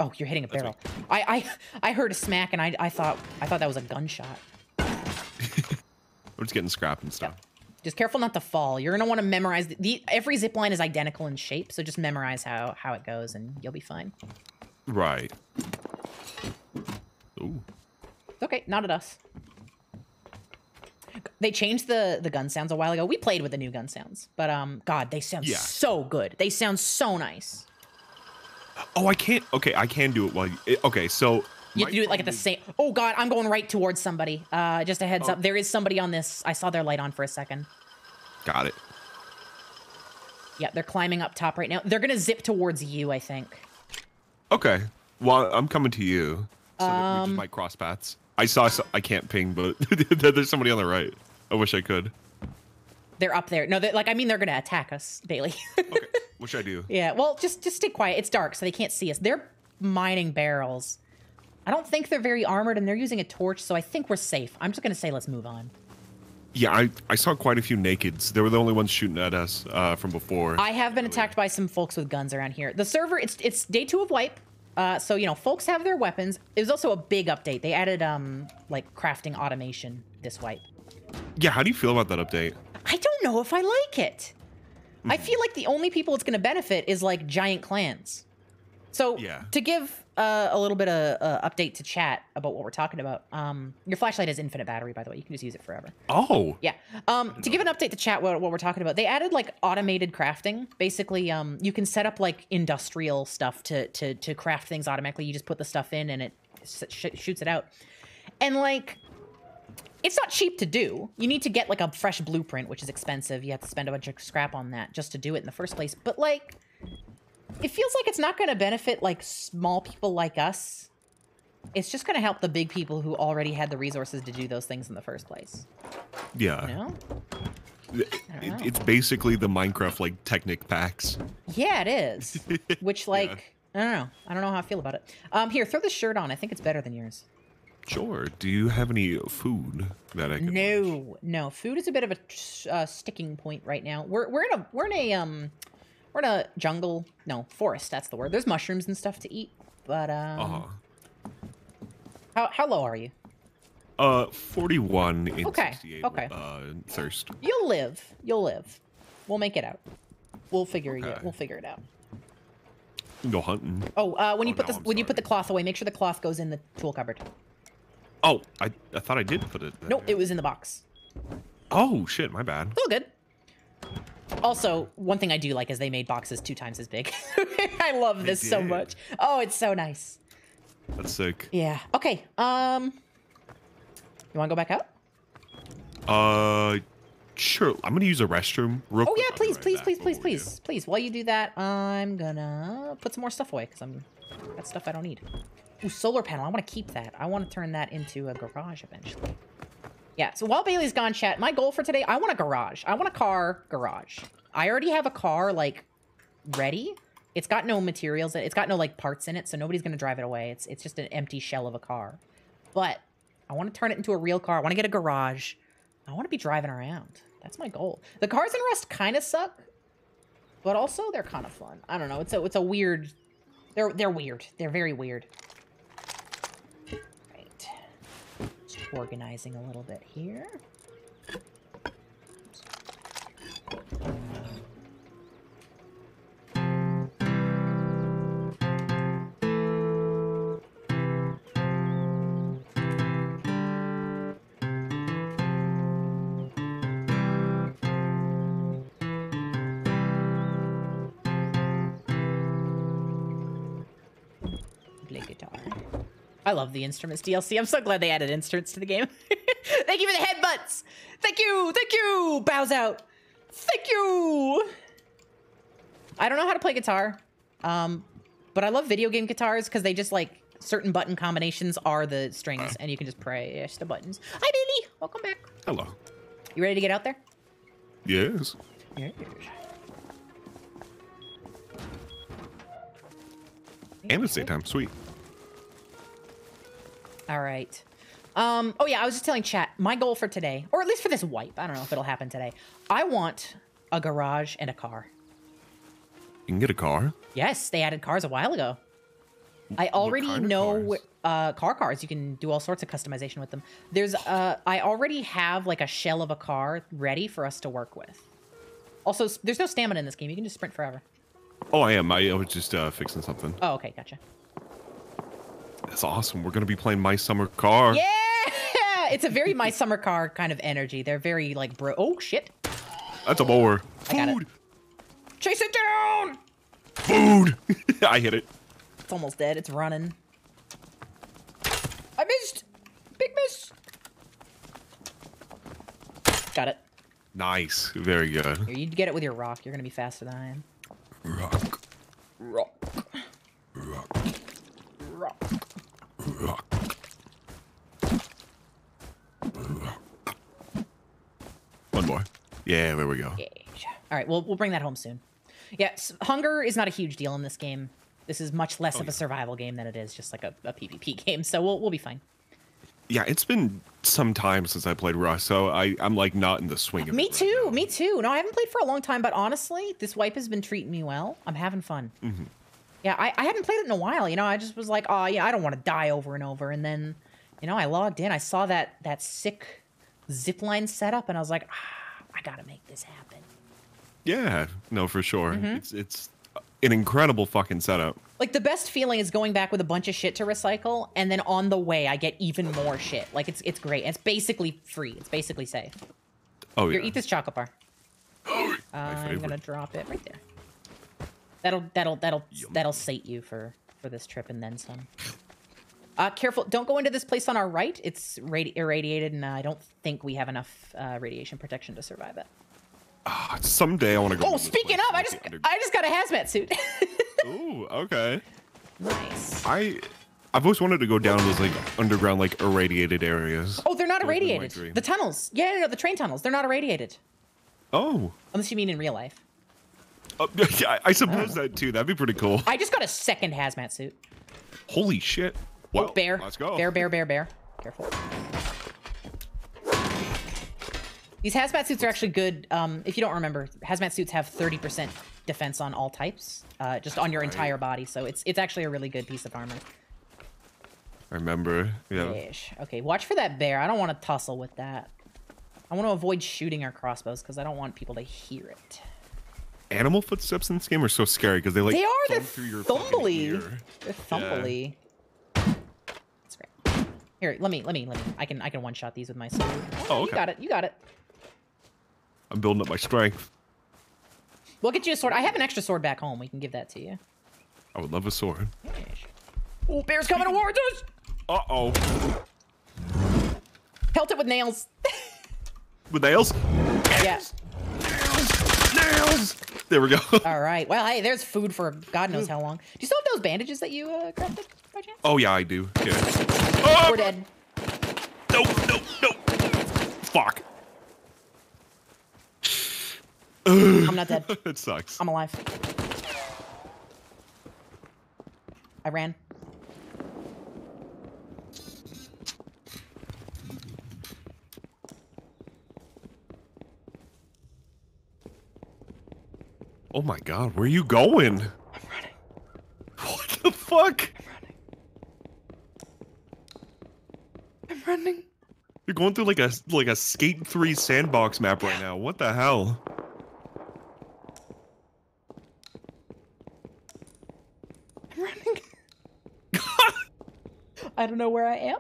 Oh, you're hitting a barrel. I I I heard a smack and I I thought I thought that was a gunshot. We're just getting scrap and stuff. Just careful not to fall. You're gonna want to memorize the, the every zip line is identical in shape, so just memorize how how it goes, and you'll be fine. Right. Ooh. It's okay, not at us. They changed the the gun sounds a while ago. We played with the new gun sounds, but um, God, they sound Yeah. so good. They sound so nice. Oh, I can't. Okay, I can do it while. You, okay, so. You have to do it like at the same. Oh God, I'm going right towards somebody. Uh, just a heads Oh. up. There is somebody on this. I saw their light on for a second. Got it. Yeah, they're climbing up top right now. They're gonna zip towards you, I think. Okay. Well, I'm coming to you. So that we Um, just might cross paths. I saw. So, I can't ping, but there's somebody on the right. I wish I could. They're up there. No, like I mean, they're gonna attack us, Bailey. Okay. what should I do? yeah. Well, just just stay quiet. It's dark, so they can't see us. They're mining barrels. I don't think they're very armored, and they're using a torch, so I think we're safe. I'm just gonna say let's move on. Yeah, I, I saw quite a few nakeds. They were the only ones shooting at us uh, from before. I have been attacked by some folks with guns around here. The server, it's it's day two of wipe. Uh, so you know, folks have their weapons. It was also a big update. They added um like crafting automation this wipe. Yeah, how do you feel about that update? I don't know if I like it. I feel like the only people it's going to benefit is like giant clans. So Yeah. to give uh, a little bit of uh, update to chat about what we're talking about, um, your flashlight has infinite battery, by the way. You can just use it forever. Oh, Yeah. Um, to give an update to chat what, what we're talking about, they added like automated crafting. Basically, um, you can set up like industrial stuff to to to craft things automatically. You just put the stuff in and it sh- shoots it out. And like, it's not cheap to do. You need to get like a fresh blueprint, which is expensive. You have to spend a bunch of scrap on that just to do it in the first place. But like, it feels like it's not going to benefit like small people like us. It's just going to help the big people who already had the resources to do those things in the first place. yeah. You know? It- I don't know. it's basically the Minecraft like Technic packs. Yeah, it is. Which, like, I don't know. I don't know how I feel about it. Um, here, throw this shirt on. I think it's better than yours. Sure. Do you have any food that I can? No, no. Food is a bit of a uh, sticking point right now. We're we're in a we're in a um we're in a jungle. No, forest. That's the word. There's mushrooms and stuff to eat. But um, Uh huh. how how low are you? Uh, forty-one in Okay, sixty-eight. okay. Uh, thirst. You'll live. You'll live. We'll make it out. We'll figure it. Okay. We'll figure it out. Go hunting. Oh, uh, when you Oh, put no, the I'm when you put the cloth away, make sure the cloth goes in the tool cupboard. Oh, I I thought I did put it. There. Nope, it was in the box. Oh shit, my bad. All good. Also, one thing I do like is they made boxes two times as big. I love They this so much. Oh, it's so nice. That's sick. Yeah. Okay. Um, you want to go back out? Uh, sure. I'm gonna use a restroom. Real Oh yeah, please, please, please, please, please, please. While you do that, I'm gonna put some more stuff away because I'm got stuff I don't need. Ooh, solar panel. I want to keep that. I want to turn that into a garage eventually. Yeah. So while Bailey's gone, chat. My goal for today, I want a garage. I want a car garage. I already have a car like ready. It's got no materials. It's got no like parts in it, so nobody's gonna drive it away. It's it's just an empty shell of a car. But I want to turn it into a real car. I want to get a garage. I want to be driving around. That's my goal. The cars in Rust kind of suck, but also they're kind of fun. I don't know. It's a it's a weird. They're they're weird. They're very weird. Organizing a little bit here. I love the instruments DLC. I'm so glad they added instruments to the game. Thank you for the headbutts. Thank you. Thank you. Bows out. Thank you. I don't know how to play guitar, um, but I love video game guitars because they just like certain button combinations are the strings, and you can just press the buttons. Hi, Billy. Welcome back. Hello. You ready to get out there? Yes. Yes. And it's daytime. Sweet. All right. Um, oh yeah, I was just telling chat, my goal for today, or at least for this wipe, I don't know if it'll happen today. I want a garage and a car. You can get a car. Yes, they added cars a while ago. I already kind of know cars? uh, car cars. You can do all sorts of customization with them. There's uh, I already have like a shell of a car ready for us to work with. Also, there's no stamina in this game. You can just sprint forever. Oh, I am. I, I was just uh, fixing something. Oh, okay, gotcha. That's awesome. We're gonna be playing my summer car. Yeah, it's a very my summer car kind of energy. They're very like bro. Oh shit! That's a mower. I got it. Food. Chase it down! Food. I hit it. It's almost dead. It's running. I missed. Big miss. Got it. Nice. Very good. Here, you get it with your rock. You're gonna be faster than I am. Rock. Rock. Rock. Rock. One more. Yeah, there we go. Yeah. All right, we'll we'll bring that home soon. Yeah, s- hunger is not a huge deal in this game. This is much less Oh, of yeah. a survival game than it is just like a, a PvP game. So we'll we'll be fine. Yeah, it's been some time since I played Rust, so I, I'm like not in the swing of Me it right too. now. Me too. No, I haven't played for a long time, but honestly, this wipe has been treating me well. I'm having fun. Mm-hmm. Yeah, I, I hadn't played it in a while. You know, I just was like, oh yeah, I don't want to die over and over. And then, you know, I logged in. I saw that that sick zipline setup, and I was like, ah, I gotta make this happen. Yeah, no, for sure. Mm-hmm. It's it's an incredible fucking setup. Like the best feeling is going back with a bunch of shit to recycle, and then on the way I get even more shit. Like it's it's great. It's basically free. It's basically safe. Oh Here, yeah. eat this chocolate bar. My I'm gonna drop it right there. That'll that'll that'll Yum. that'll sate you for for this trip and then some. Uh, careful! Don't go into this place on our right. It's radi- irradiated, and uh, I don't think we have enough uh, radiation protection to survive it. Ah, someday I want to go. Oh, speaking of, I just under- I just got a hazmat suit. Ooh, okay. nice. I I've always wanted to go down those like underground like irradiated areas. Oh, they're not That would've been my irradiated. dream. The tunnels. Yeah, no, no, the train tunnels. They're not irradiated. Oh, Unless you mean in real life. Uh, yeah, I, suppose that too. That'd be pretty cool. I just got a second hazmat suit. Holy shit! Oh, bear. Let's go. Bear, bear, bear, bear. Careful. These hazmat suits are actually good. Um, if you don't remember, hazmat suits have 30% defense on all types, uh, just on your Right. entire body. So it's it's actually a really good piece of armor. I remember. Yeah. Ish. Okay, watch for that bear. I don't want to tussle with that. I want to avoid shooting our crossbows because I don't want people to hear it. Animal footsteps in this game are so scary because they like They are. They're thumb through your fucking thumbly. They're thumbly. That's great. Here, let me, let me, let me. I can, I can one shot these with my sword. Oh, You got it. You got it. I'm building up my strength. We'll get you a sword. I have an extra sword back home. We can give that to you. I would love a sword. Oh, bear's coming towards us! Uh oh. Pelt it with nails. With nails. yeah. Nails. There we go. All right. Well, hey, there's food for God knows how long. Do you still have those bandages that you uh, crafted by chance? oh yeah, I do. Yeah. Oh, We're dead. No, no, no. Fuck. I'm not dead. It sucks. I'm alive. I ran. Oh my god, where are you going? I'm running. What the fuck? I'm running. I'm running. You're going through like a like a Skate 3 sandbox map right now. What the hell? I'm running. I don't know where I am.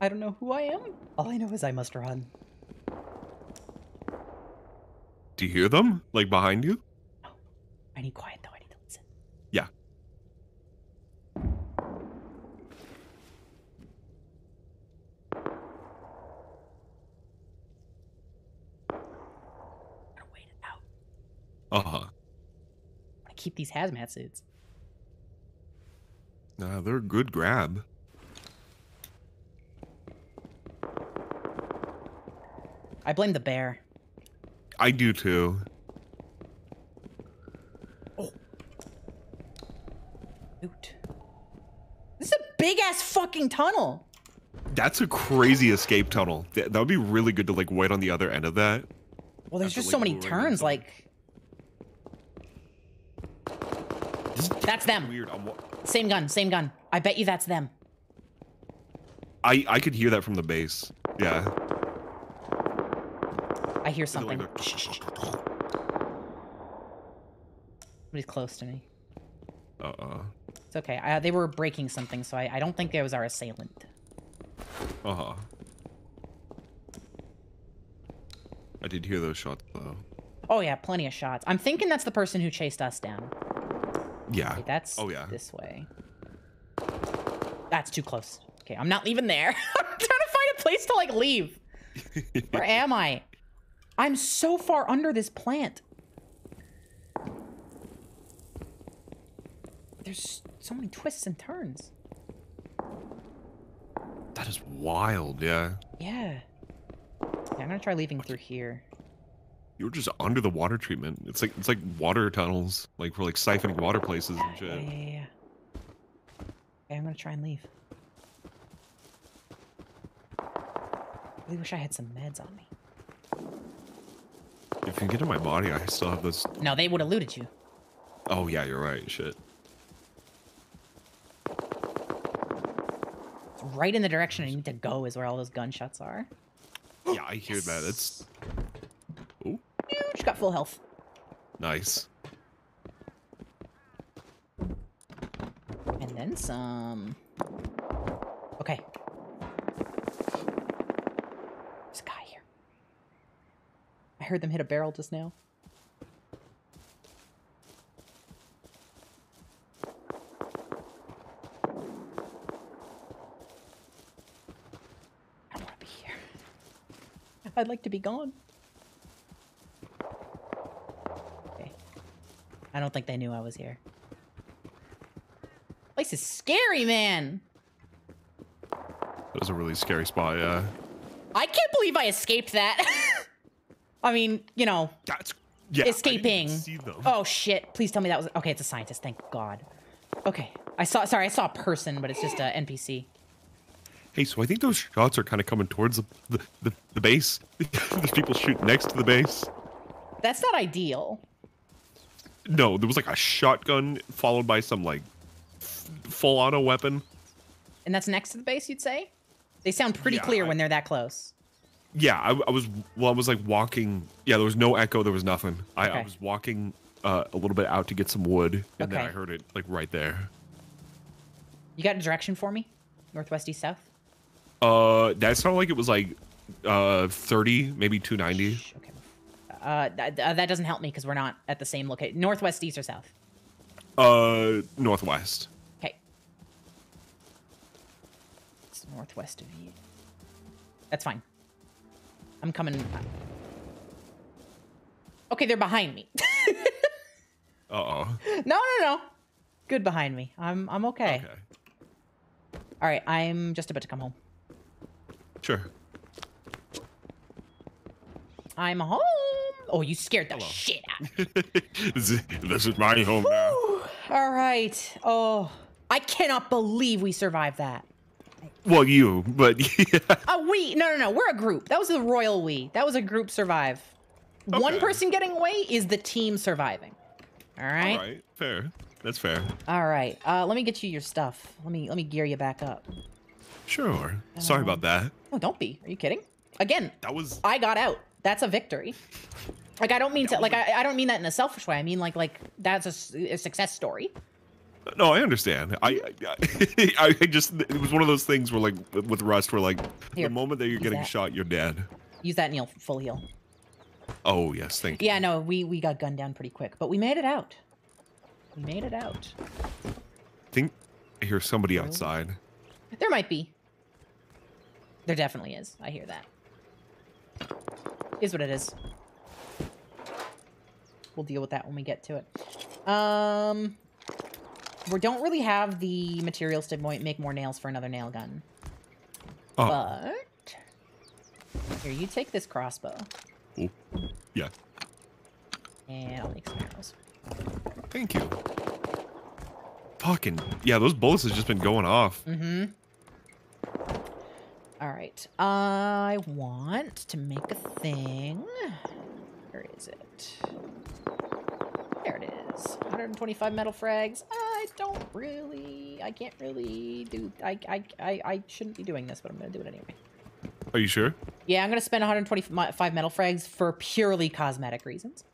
I don't know who I am. All I know is I must run. Do you hear them? Like behind you? I need quiet though. I need to listen. Yeah. Wait it out. Uh-huh. I keep these hazmat suits. Nah, they're a good grab. I blame the bear. I do too. Oot. This is a big ass fucking tunnel. That's a crazy escape tunnel. Th- That would be really good to like wait on the other end of that. Well, there's just so many turns. Like that's them. Weird. Same gun. Same gun. I bet you that's them. I I could hear that from the base. Yeah. I hear like something. a-. Somebody's close to me. Uh-uh. It's okay. I, they were breaking something, so I, I don't think that was our assailant. Uh-huh. I did hear those shots though. Oh yeah, plenty of shots. I'm thinking that's the person who chased us down. Yeah. Wait, that's Oh, yeah. this way. That's too close. Okay, I'm not leaving there. I'm trying to find a place to like leave. Where am I? I'm so far under this plant. There's so many twists and turns. That is wild, yeah. Yeah. Yeah, I'm gonna try leaving through here. You were just under the water treatment. It's like it's like water tunnels, like for like siphoning water places and shit. yeah, yeah, yeah. Okay, I'm gonna try and leave. really wish I had some meds on me. If you get in my body, I still have this. No, they would have looted you. Oh yeah, you're right. Shit. It's right in the direction I need to go is where all those gunshots are. Yeah, I hear that. It's. Oh, Yeah, just got full health. nice. And then some. Okay. There's a guy here. I heard them hit a barrel just now. I don't want to be here. I'd like to be gone. Okay. I don't think they knew I was here. Place is scary, man. That was a really scary spot. Yeah. I can't believe I escaped that. I mean, you know, That's yeah. I didn't even escaping. Oh shit! Please tell me that was okay. It's a scientist. Thank God. Okay, I saw. Sorry, I saw a person, but it's just a NPC. Hey, so I think those shots are kind of coming towards the the, the, the base. There's people shooting next to the base. That's not ideal. No, there was like a shotgun followed by some like f- full auto weapon. And that's next to the base, you'd say? They sound pretty Yeah, clear I- when they're that close. Yeah, I, I was well. I was like walking. Yeah, there was no echo. There was nothing. I, I was walking uh, a little bit out to get some wood, and then I heard it like right there. You got a direction for me? Northwest, east, south? Uh, that sounded like it was like uh 30, maybe 290. Shh, Okay. Uh, th- th- that doesn't help me because we're not at the same location. Northwest, east, or south? Uh, northwest. Okay. It's northwest of you. That's fine. I'm coming. Okay, they're behind me. Uh oh. no, no, no. Good behind me. I'm I'm okay. Okay. All right, I'm just about to come home. Sure. I'm home. Oh, you scared the Hello. shit out of me. this, is, my home now. All right. Oh, I cannot believe we survived that. Well, you, but yeah. Uh, we no no no. We're a group. That was the royal we. That was a group survive. One person getting away is the team surviving. All right. All right, fair. That's fair. All right. Uh, let me get you your stuff. Let me let me gear you back up. Sure. Sorry about um, that. Oh, don't be. Are you kidding? Again, That was I got out. That's a victory. Like I don't mean to like I, I don't mean that in a selfish way. I mean like like that's a success story. no. I understand. I, I, I just it was one of those things where like with Rust, where like Here, the moment that you're getting that. shot, you're dead. Use that Neil full heal. Oh yes, thank you. Yeah, no, we we got gunned down pretty quick, but we made it out. We made it out. I think I hear somebody outside. There might be. There definitely is. I hear that. Is what it is. We'll deal with that when we get to it. Um, we don't really have the materials to make more nails for another nail gun, Oh, but here you take this crossbow, oh, yeah. and I'll make some arrows. Thank you. Fucking yeah, those bullets have just been going off. Mm-hmm. All right. I want to make a thing. Where is it? There it is. 125 metal frags. I don't really. I can't really do. I, I, I, I shouldn't be doing this, but I'm gonna do it anyway. Are you sure? Yeah, I'm gonna spend 125 metal frags for purely cosmetic reasons.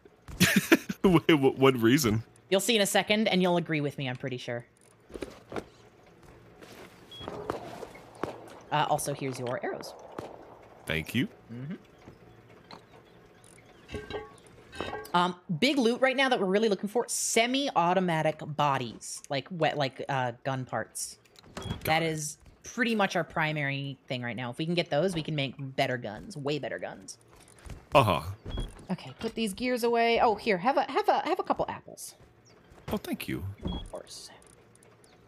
Wait, what reason? You'll see in a second, and you'll agree with me. I'm pretty sure. Uh, also, here's your arrows. Thank you. Um, big loot right now that we're really looking for: semi-automatic bodies, like wet, like uh, gun parts. That it. is pretty much our primary thing right now. If we can get those, we can make better guns, way better guns. Uh huh. Okay, put these gears away. Oh, here, have a have a have a couple apples, Oh, thank you. of course.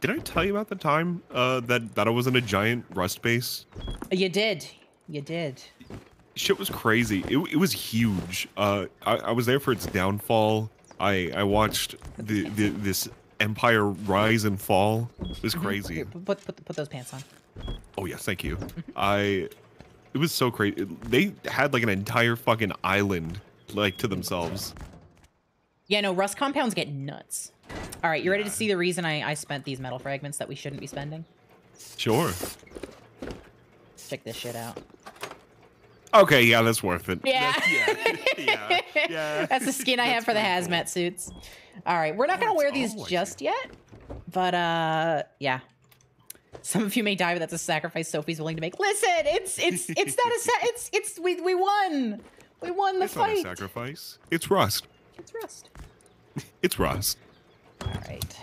Did I tell you about the time uh, that that I was in a giant rust base? You did, you did. Shit was crazy. It, it was huge. Uh, I, I was there for its downfall. I I watched the, the this empire rise and fall. It was crazy. Here, put, put put put those pants on. Oh yes, thank you. I. It was so crazy. They had like an entire fucking island like to themselves. Yeah, no, rust compounds get nuts. All right, you ready to see the reason I, I spent these metal fragments that we shouldn't be spending? Sure. Check this shit out. Okay, yeah, that's worth it. Yeah. Yeah. Yeah. Yeah. That's the skin I have for the pretty cool. hazmat suits. All right, we're not gonna Oh, wear these just yet, but uh, yeah. Some of you may die, but that's a sacrifice Sophie's willing to make. Listen, it's it's it's not a sa- it's it's we we won, we won the It's not a fight. sacrifice. It's rust. It's rust. It's rust. All right,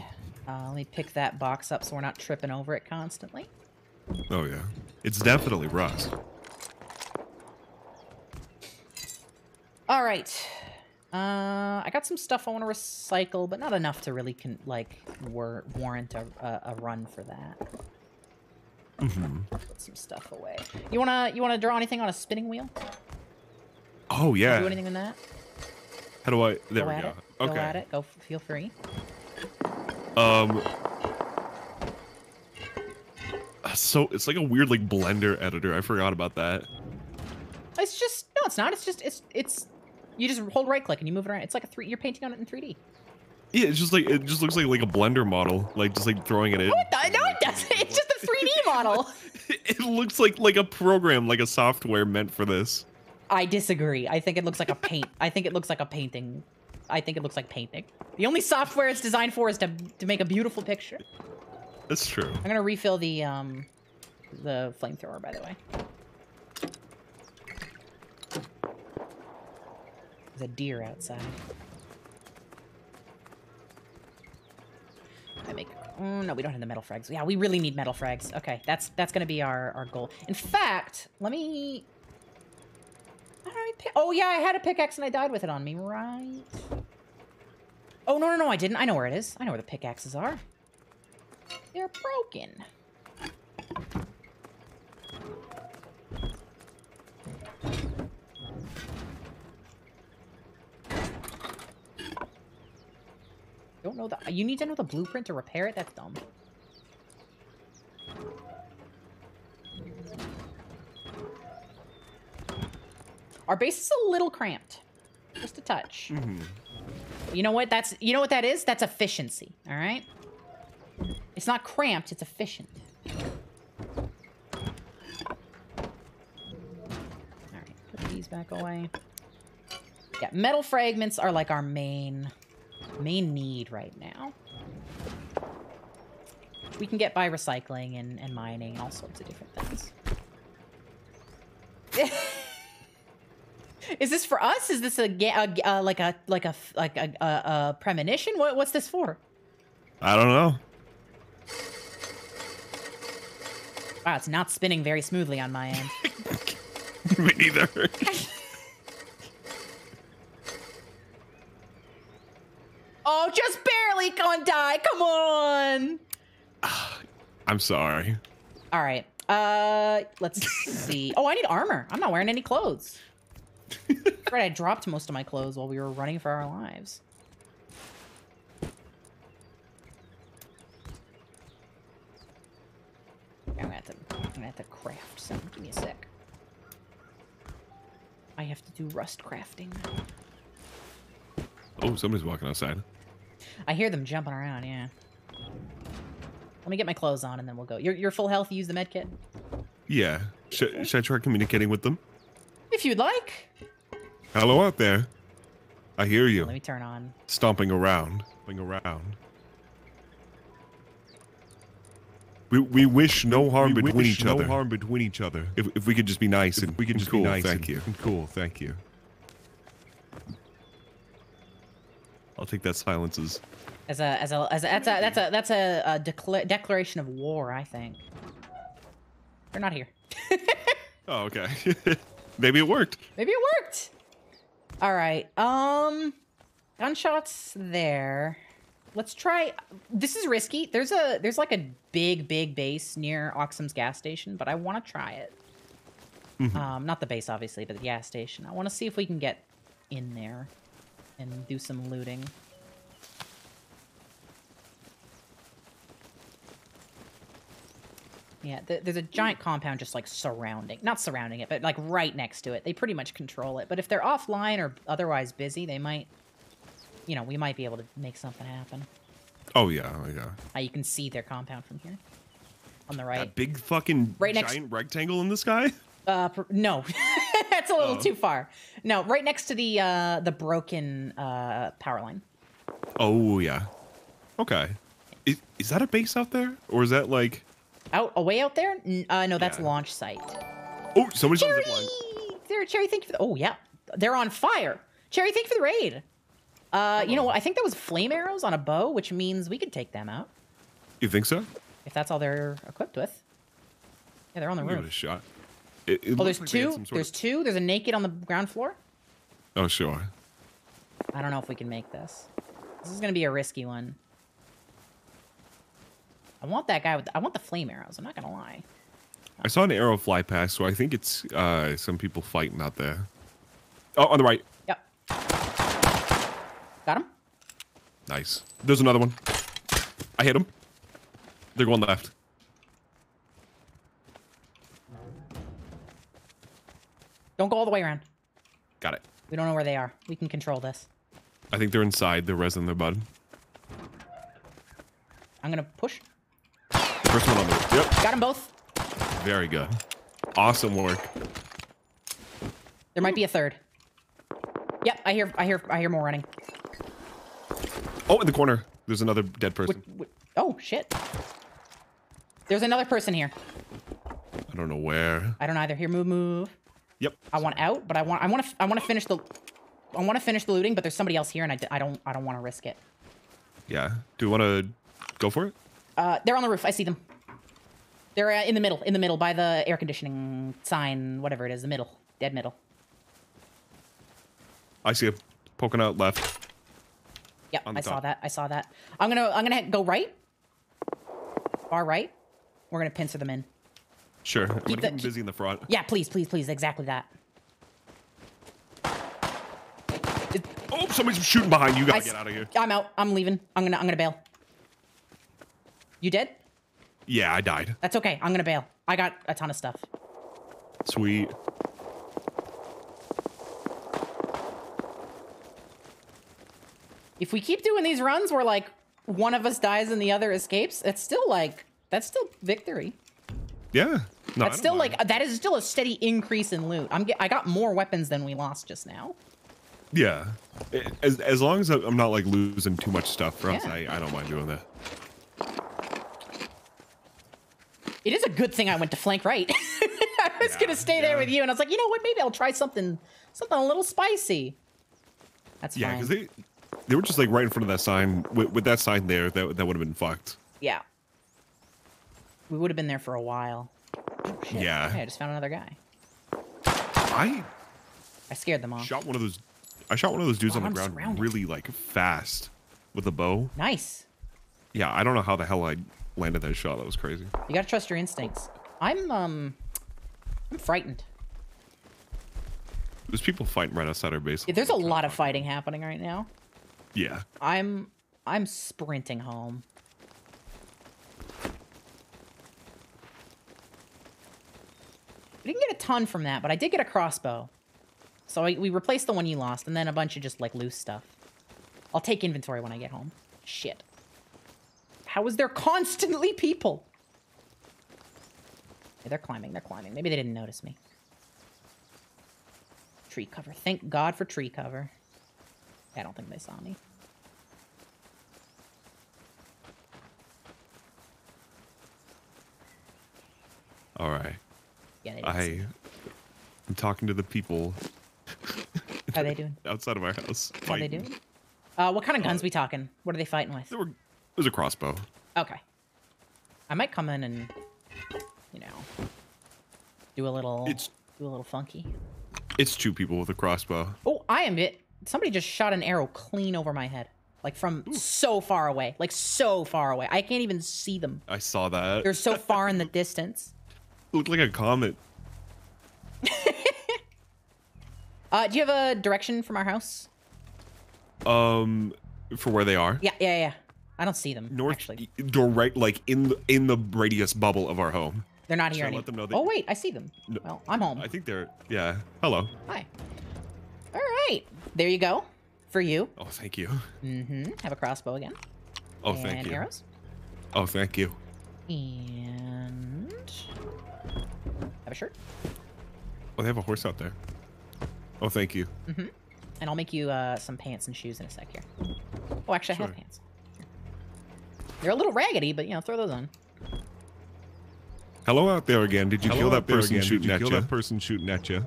uh, let me pick that box up so we're not tripping over it constantly. Oh yeah. It's definitely rust. All right. Uh, I got some stuff I want to recycle, but not enough to really like war- warrant a, a, a run for that. hmm Put some stuff away. You wanna you wanna draw anything on a spinning wheel? Oh yeah. Do anything in that? How do I? There go we at go. it. Okay. Go at it. Go. Feel free. Um. uh, So it's like a weird like Blender editor. I forgot about that. It's just no, it's not. It's just it's it's. You just hold right click and you move it around. It's like a three. You're painting on it in 3D. Yeah, it's just like it just looks like like a Blender model, like just like throwing it in. No, it, no, it doesn't. It's just a 3D model. It looks like like a program, like a software meant for this. I disagree. I think it looks like a paint. I think it looks like a painting. I think it looks like painting. The only software it's designed for is to to make a beautiful picture. That's true. I'm gonna refill the um the flamethrower by the way. There's a deer outside. I make. Oh, no, we don't have the metal frags. Yeah, we really need metal frags. Okay, that's that's gonna be our our goal. In fact, let me. I pick? Oh yeah, I had a pickaxe and I died with it on me. Right. Oh no no no! I didn't. I know where it is. I know where the pickaxes are. They're broken. Don't know the. You need to know the blueprint to repair it. That's dumb. Our base is a little cramped, just a touch. hmm You know what? That's you know what that is. That's efficiency. All right. It's not cramped. It's efficient. All right. Put these back away. Yeah, metal fragments are like our main main need right now. We can get by recycling and, and mining all sorts of different things. Is this for us? Is this a, a, a like a like a like a, a, a premonition? What what's this for? I don't know. Wow, it's not spinning very smoothly on my end. Me neither. oh, just barely gonna die. Come on. I'm sorry. All right. Uh, let's see. Oh, I need armor. I'm not wearing any clothes. right, I dropped most of my clothes while we were running for our lives. I'm gonna have to. I'm gonna have to craft some. Give me a sec. I have to do rust crafting. Oh, somebody's walking outside. I hear them jumping around. Yeah. Let me get my clothes on and then we'll go. You're, you're full health. Use the med kit. Yeah. Sh- should I try communicating with them? If you'd like. Hello out there. I hear you. Let me turn on. Stomping around. Stomping around. We, we wish no harm We between wish each no other. No harm between each other. If, if we could just be nice and we could and just cool, be nice. Thank and, you. and cool. Thank you. I'll take that silence as As a as a as a that's a that's a that's a, a decla- declaration of war. I think. They're not here. Oh, okay. Maybe it worked. Maybe it worked. All right. Um, gunshots there. Let's try. This is risky. There's a there's like a big big base near Oxum's gas station, but I want to try it. Mhm. Um, not the base obviously, but the gas station. I want to see if we can get in there and do some looting. Yeah, th- there's a giant compound just like surrounding, not surrounding it, but like right next to it. They pretty much control it. But if they're offline or otherwise busy, they might, you know, we might be able to make something happen. Oh yeah, oh yeah. Uh, you can see their compound from here, on the right. That big fucking Right next- giant rectangle in the sky. Uh, pr- no, that's a little Oh. too far. No, right next to the uh the broken uh power line. Oh yeah. Okay. Is, is that a base out there, or is that like? Out away out there? N- uh, no, that's Yeah. launch site. Oh, somebody's on the Cherry, line. there, Cherry. Thank you for the. Oh yeah, they're on fire. Cherry, thank you for the raid. Uh, you know what? I think that was flame arrows on a bow, which means we could take them out You think so? if that's all they're equipped with. Yeah, they're on the I'll give it a shot. It, it Oh, there's like two. There's of- two. There's a naked on the ground floor. Oh sure. I don't know if we can make this. This is gonna be a risky one. I want that guy with. The, I want the flame arrows. I'm not gonna lie. I saw an arrow fly past, so I think it's uh some people fighting out there. Oh, on the right. Yep. Got him. Nice. There's another one. I hit him. They're going left. Don't go all the way around. Got it. We don't know where they are. We can control this. I think they're inside. They're resin their bud. I'm gonna push. First one on the Yep. Got them both. Very good. Awesome work. There might be a third. Yep, I hear. I hear. I hear more running. Oh, in the corner. There's another dead person. Oh shit. There's another person here. I don't know where. I don't either. Here, move, move. Yep. I want out, but I want. I want to. I want to finish the. I want to finish the looting, but there's somebody else here, and I, I don't. I don't want to risk it. Yeah. Do you want to go for it? Uh, they're on the roof. I see them. They're uh, in the middle. In the middle, by the air conditioning sign, whatever it is. The middle. Dead middle. I see him poking out left. Yep, I the saw that. I saw that. I'm gonna. I'm gonna go right. Far right. We're gonna pincer them in. Sure. I'm gonna the- keep keep- busy in the front. Yeah, please, please, please. Exactly that. Oh, somebody's shooting behind you. You gotta s- get out of here. I'm out. I'm leaving. I'm gonna. I'm gonna bail. You dead? Yeah, I died. That's okay. I'm gonna bail. I got a ton of stuff. Sweet. If we keep doing these runs where like one of us dies and the other escapes, it's still like that's still victory. Yeah. No, That's still mind. like that is still a steady increase in loot. I'm get, I got more weapons than we lost just now. Yeah. As, as long as I'm not like losing too much stuff for us, Yeah. I, I don't mind doing that. It is a good thing I went to flank right. I was Yeah, gonna stay there with you, and I was like, you know what? Maybe I'll try something something a little spicy. That's Yeah, because they they were just like right in front of that sign. With, with that sign there, that that would have been fucked. Yeah. We would have been there for a while. Oh. Yeah. Okay, I just found another guy. I I scared them off. shot one of those. I shot one of those dudes on the I'm ground surrounded. really like fast with a bow. Nice. Yeah, I don't know how the hell I landed that shot. That was crazy. You gotta trust your instincts. I'm um I'm frightened. There's people fighting right outside our base. Yeah, There's a lot of fighting happening right now. Yeah. I'm I'm sprinting home. I didn't get a ton from that, but I did get a crossbow. So I, we replaced the one you lost, and then a bunch of just like loose stuff. I'll take inventory when I get home. Shit. How is there constantly people? Yeah, they're climbing. They're climbing. Maybe they didn't notice me. Tree cover. Thank God for tree cover. I don't think they saw me. All right. Yeah, I I'm talking to the people. How they doing? outside of our house. How they doing? Uh, what kind of guns we talking? What are they fighting with? There were, it was a crossbow. Okay. I might come in and, you know, do a little, It's do a little funky. it's two people with a crossbow. Oh, I am it. Somebody just shot an arrow clean over my head, like from so far away, like so far away. I can't even see them. I saw that. They're so far in the distance. looked like a comet. Uh, do you have a direction from our house? Um, for where they are. Yeah, yeah, yeah. I don't see them. North, actually, direct, like in the in the radius bubble of our home. they're not here anymore. let them know Oh wait, I see them. No. Well, I'm home. I think they're yeah. Hello. Hi. All right, there you go. For you. Oh, thank you. Mm-hmm. Have a crossbow again. Oh, and thank you. arrows. Oh, thank you. And have a shirt. Oh, they have a horse out there. Oh, thank you. Mm-hmm. And I'll make you uh, some pants and shoes in a sec here. Oh, actually, I have pants. They're a little raggedy, but you know, throw those on. Hello out there again. Did you Hello kill that out there person again. Did shooting you at kill you? that person shooting at you?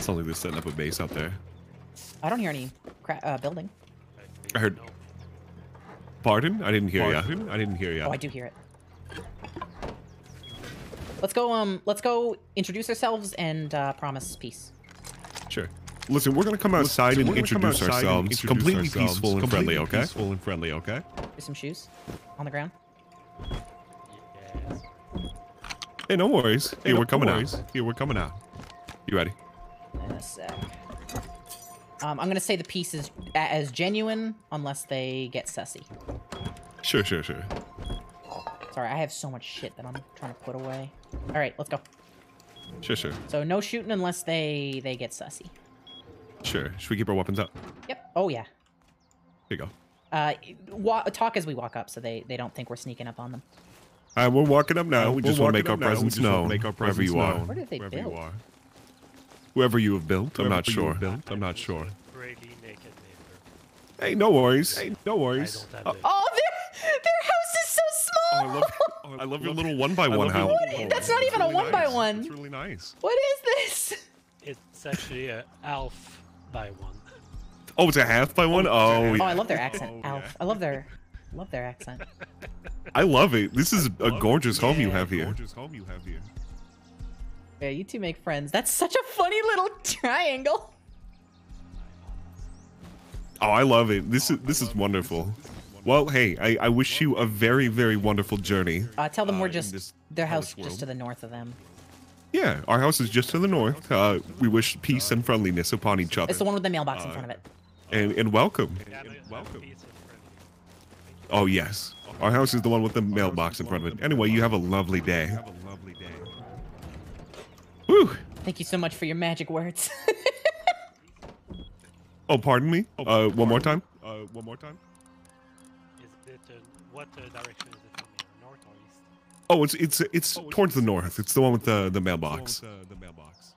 Sounds like they're setting up a base out there. I don't hear any cra- uh, building. I heard. Pardon? I didn't hear ya. I didn't hear you. Oh, I do hear it. Let's go. Um, let's go introduce ourselves and uh, promise peace. Sure. Listen, we're gonna come outside So and we're gonna come introduce outside and ourselves, introduce completely ourselves, peaceful and completely friendly. Okay. Peaceful and friendly. Okay. Here's some shoes on the ground. Yes. Hey, no worries. Hey, no we're coming worries. out. Here we're coming out. You ready? In a sec. Um, I'm gonna say the piece is as genuine unless they get sussy. Sure, sure, sure. Sorry, I have so much shit that I'm trying to put away. All right, let's go. Sure, sure, So no shooting unless they they get sussy. Sure. Should we keep our weapons up? Yep. Oh yeah. Here you go. Uh, wa- talk as we walk up, so they they don't think we're sneaking up on them. All right, we're walking up now. We just want to make our up now. We presence known. Make our wherever you are. known, Where did they wherever build? you are. Whoever you have built, I'm not sure. Built, I'm not sure. Really naked neighbor. Hey, no worries. Hey, no worries. Uh, Oh, their their house is so Oh, I small. love, oh, I love your little one by one house. What? That's not It's even a really one by one. It's really nice. what is this? It's actually a half by one. Oh, it's a half by one. Oh, Oh, yeah. I love their accent, Oh, Alf. yeah. I love their love their accent. I love it. This is a gorgeous it. home you have here. Gorgeous home you have here. Yeah, you two make friends. That's such a funny little triangle. Oh, I love it. This is this is wonderful. Well, hey, I, I wish you a very very wonderful journey. Uh, tell them Uh, we're in just this their house just to the north of them. Yeah, our house is just to the north. Uh, we wish peace and friendliness upon each other. It's the one with the mailbox in Uh, front of it. And, and welcome. Yeah, and welcome. peace and friendly. Oh yes, our house is the one with the mailbox in front of it. Anyway, you have a lovely day. Have a lovely day. Woo! Thank you so much for your magic words. Oh, pardon me. Uh, one more time. Uh, one more time. Is it uh, what uh, direction is it Oh, it's it's it's Oh, it's- towards the north. It's the one with the the The mailbox. with The, the mailbox.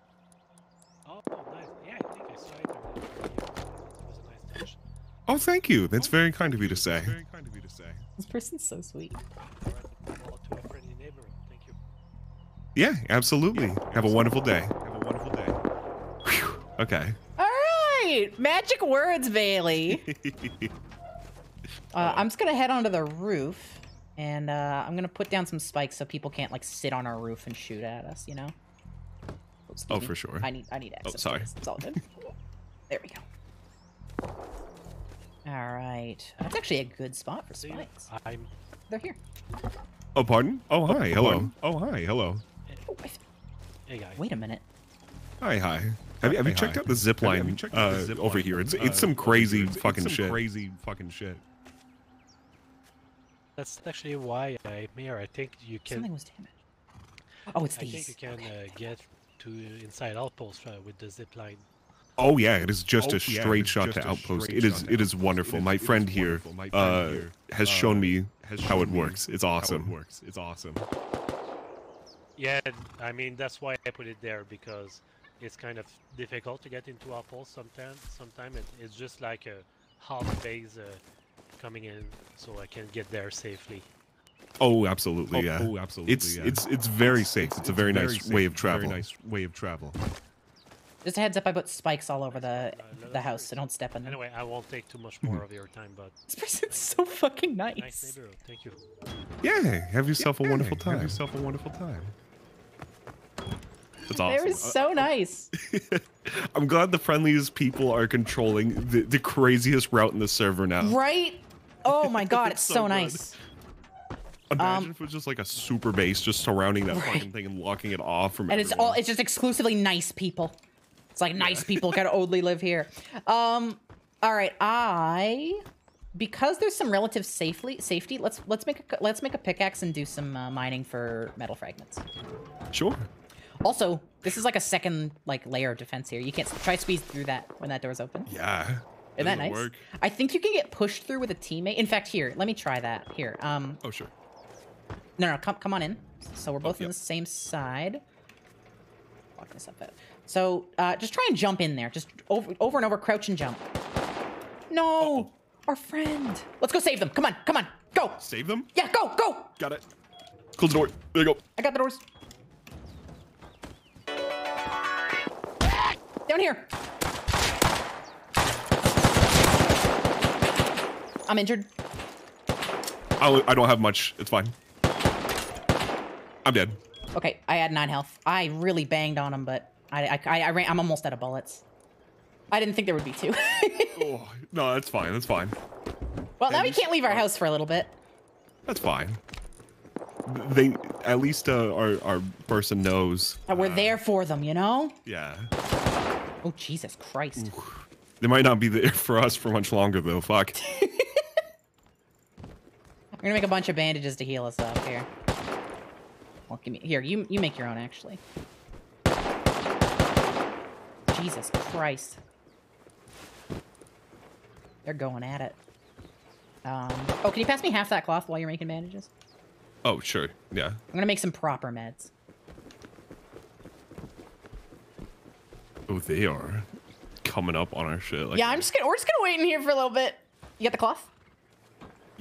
Oh, nice. Yeah, I think I saw it. It was a nice touch. Oh, thank you. That's very kind of you to say. Very kind of you to say. this person's so sweet. Alright, well, to a friendly neighbor. Thank you. Yeah, absolutely. Have a wonderful day. Have a wonderful day. Whew. Okay. All right, magic words, Bailey. Uh, I'm just gonna head onto the roof, and uh, I'm gonna put down some spikes so people can't like sit on our roof and shoot at us. You know. Oops, Oh, me. for sure. I need I need access. to sorry. It's all good. there we go. All right, that's actually a good spot for spikes. I'm. They're here. Oh, pardon. Oh, hi. Hello. Pardon? Oh, hi. Hello. Oh, Hey guys. wait a minute. Hi, hi. Have you, have you Hi, checked hi. out the zip Have you- line checked out uh, the zip over here? It's uh, it's some crazy here? It's- it's fucking some shit. Crazy fucking shit. That's actually why I'm here. I think you can. Something was damaged. Oh, it's I these. think you can Okay, uh, get to inside outpost uh, with the zip line. Oh yeah, it is just Oh, a straight it's shot to outpost. It is it is wonderful. It is- My friend here. My friend uh, here, has uh, shown me has how it me works. It's how it awesome. works. It's awesome. Yeah, I mean that's why I put it there because it's kind of difficult to get into outposts sometimes. Sometimes it, it's just like a half base uh, coming in, so I can get there safely. Oh, absolutely, Oh, yeah. oh, absolutely. It's yeah. it's it's very safe. It's a very nice safe. way of It's a very travel. nice way of travel. Just a heads up, I put spikes all over the no, the house, so don't step in them. Anyway, I won't take too much more mm-hmm. of your time, but This person's so fucking nice nice. neighborhood. Thank you. Yeah, have yourself a wonderful time. Have yourself a wonderful time. That's They awesome. were so uh, nice. I'm glad the friendliest people are controlling the, the craziest route in the server now. Right? Oh my god, it's So so nice. Imagine Um, if it was just like a super base just surrounding that Right. fucking thing and locking it off from And it's all it's just exclusively nice people. It's like nice people can only live here. Um all right, I because there's some relative safely safety, let's let's make a let's make a pickaxe and do some uh, mining for metal fragments. Sure. Also, this is like a second like layer of defense here. You can't try squeeze through that when that door's open. Yeah. Isn't that nice? Work. I think you can get pushed through with a teammate. In fact, here, let me try that. Here, um, Oh sure. no, no, come, come on in. So we're both on yep. the same side. Lock this up. So uh, just try and jump in there. Just over, over and over, crouch and jump. No, our friend. Let's go save them. Come on, come on, go. Save them. Yeah, go, go. Got it. Close the door. There you go. I got the doors. Down here. I'm injured. I, I don't have much. It's fine. I'm dead. Okay, I had nine health. I really banged on him, but I, I, I, I ran, I'm almost out of bullets. I didn't think there would be two. Oh no, that's fine. That's fine. well, now we can't leave our house for a little bit. That's fine. They at least uh, our our person knows. That we're there for them, you know? Yeah. Oh, Jesus Christ. They might not be there for us for much longer though. Fuck. I'm gonna make a bunch of bandages to heal us up here. Well, give me here. You you make your own actually. Jesus Christ. They're going at it. Um, oh, can you pass me half that cloth while you're making bandages? Oh sure. Yeah. I'm gonna make some proper meds. Oh, they are coming up on our shit. Like, yeah, I'm just gonna. We're just gonna wait in here for a little bit. You got the cloth?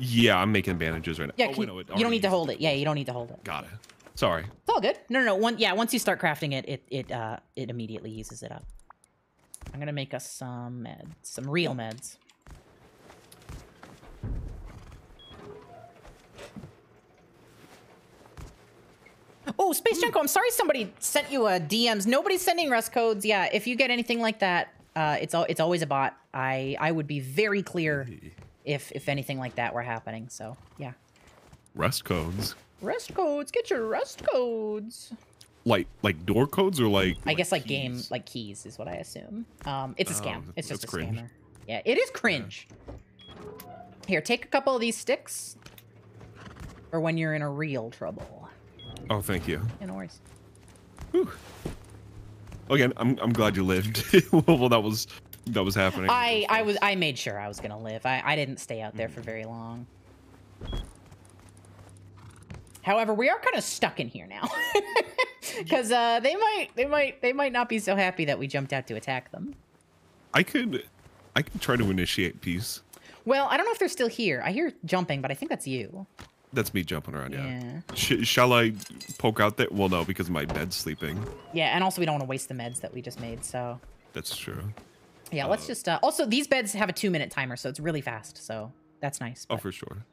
Yeah, I'm making bandages right now. Yeah. oh, wait, you, no, you don't need to hold it. Yeah, you don't need to hold it. Got it. Sorry. It's all good. No, no, no. One, yeah. Once you start crafting it, it it uh it immediately uses it up. I'm gonna make us some meds, some real meds. Oh, Space Junko, I'm sorry somebody sent you a DMs. Nobody's sending rust codes. Yeah, if you get anything like that, uh, it's al- it's always a bot. I I would be very clear if if anything like that were happening. So yeah, Rust codes. rust codes. Get your rust codes. Like like door codes or like? I guess like game like keys is what I assume. Um, it's a scam. Oh, it's just a cringe. scammer. Yeah, it is cringe. Here, take a couple of these sticks. Or when you're in a real trouble. Oh, thank you. Yeah, no worries. Whew. Again, I'm I'm glad you lived. well, that was that was happening. I I was I made sure I was gonna live. I I didn't stay out there for very long. However, we are kind of stuck in here now, because uh, they might they might they might not be so happy that we jumped out to attack them. I could I could try to initiate peace. Well, I don't know if they're still here. I hear jumping, but I think that's you. That's me jumping around. Yeah. Yeah. Sh- shall I poke out there? Well, no, because my bed's sleeping. Yeah, and also we don't want to waste the meds that we just made. So That's true. Yeah, let's just. Uh, also, these beds have a two minute timer, so it's really fast. So that's nice. Oh, for sure.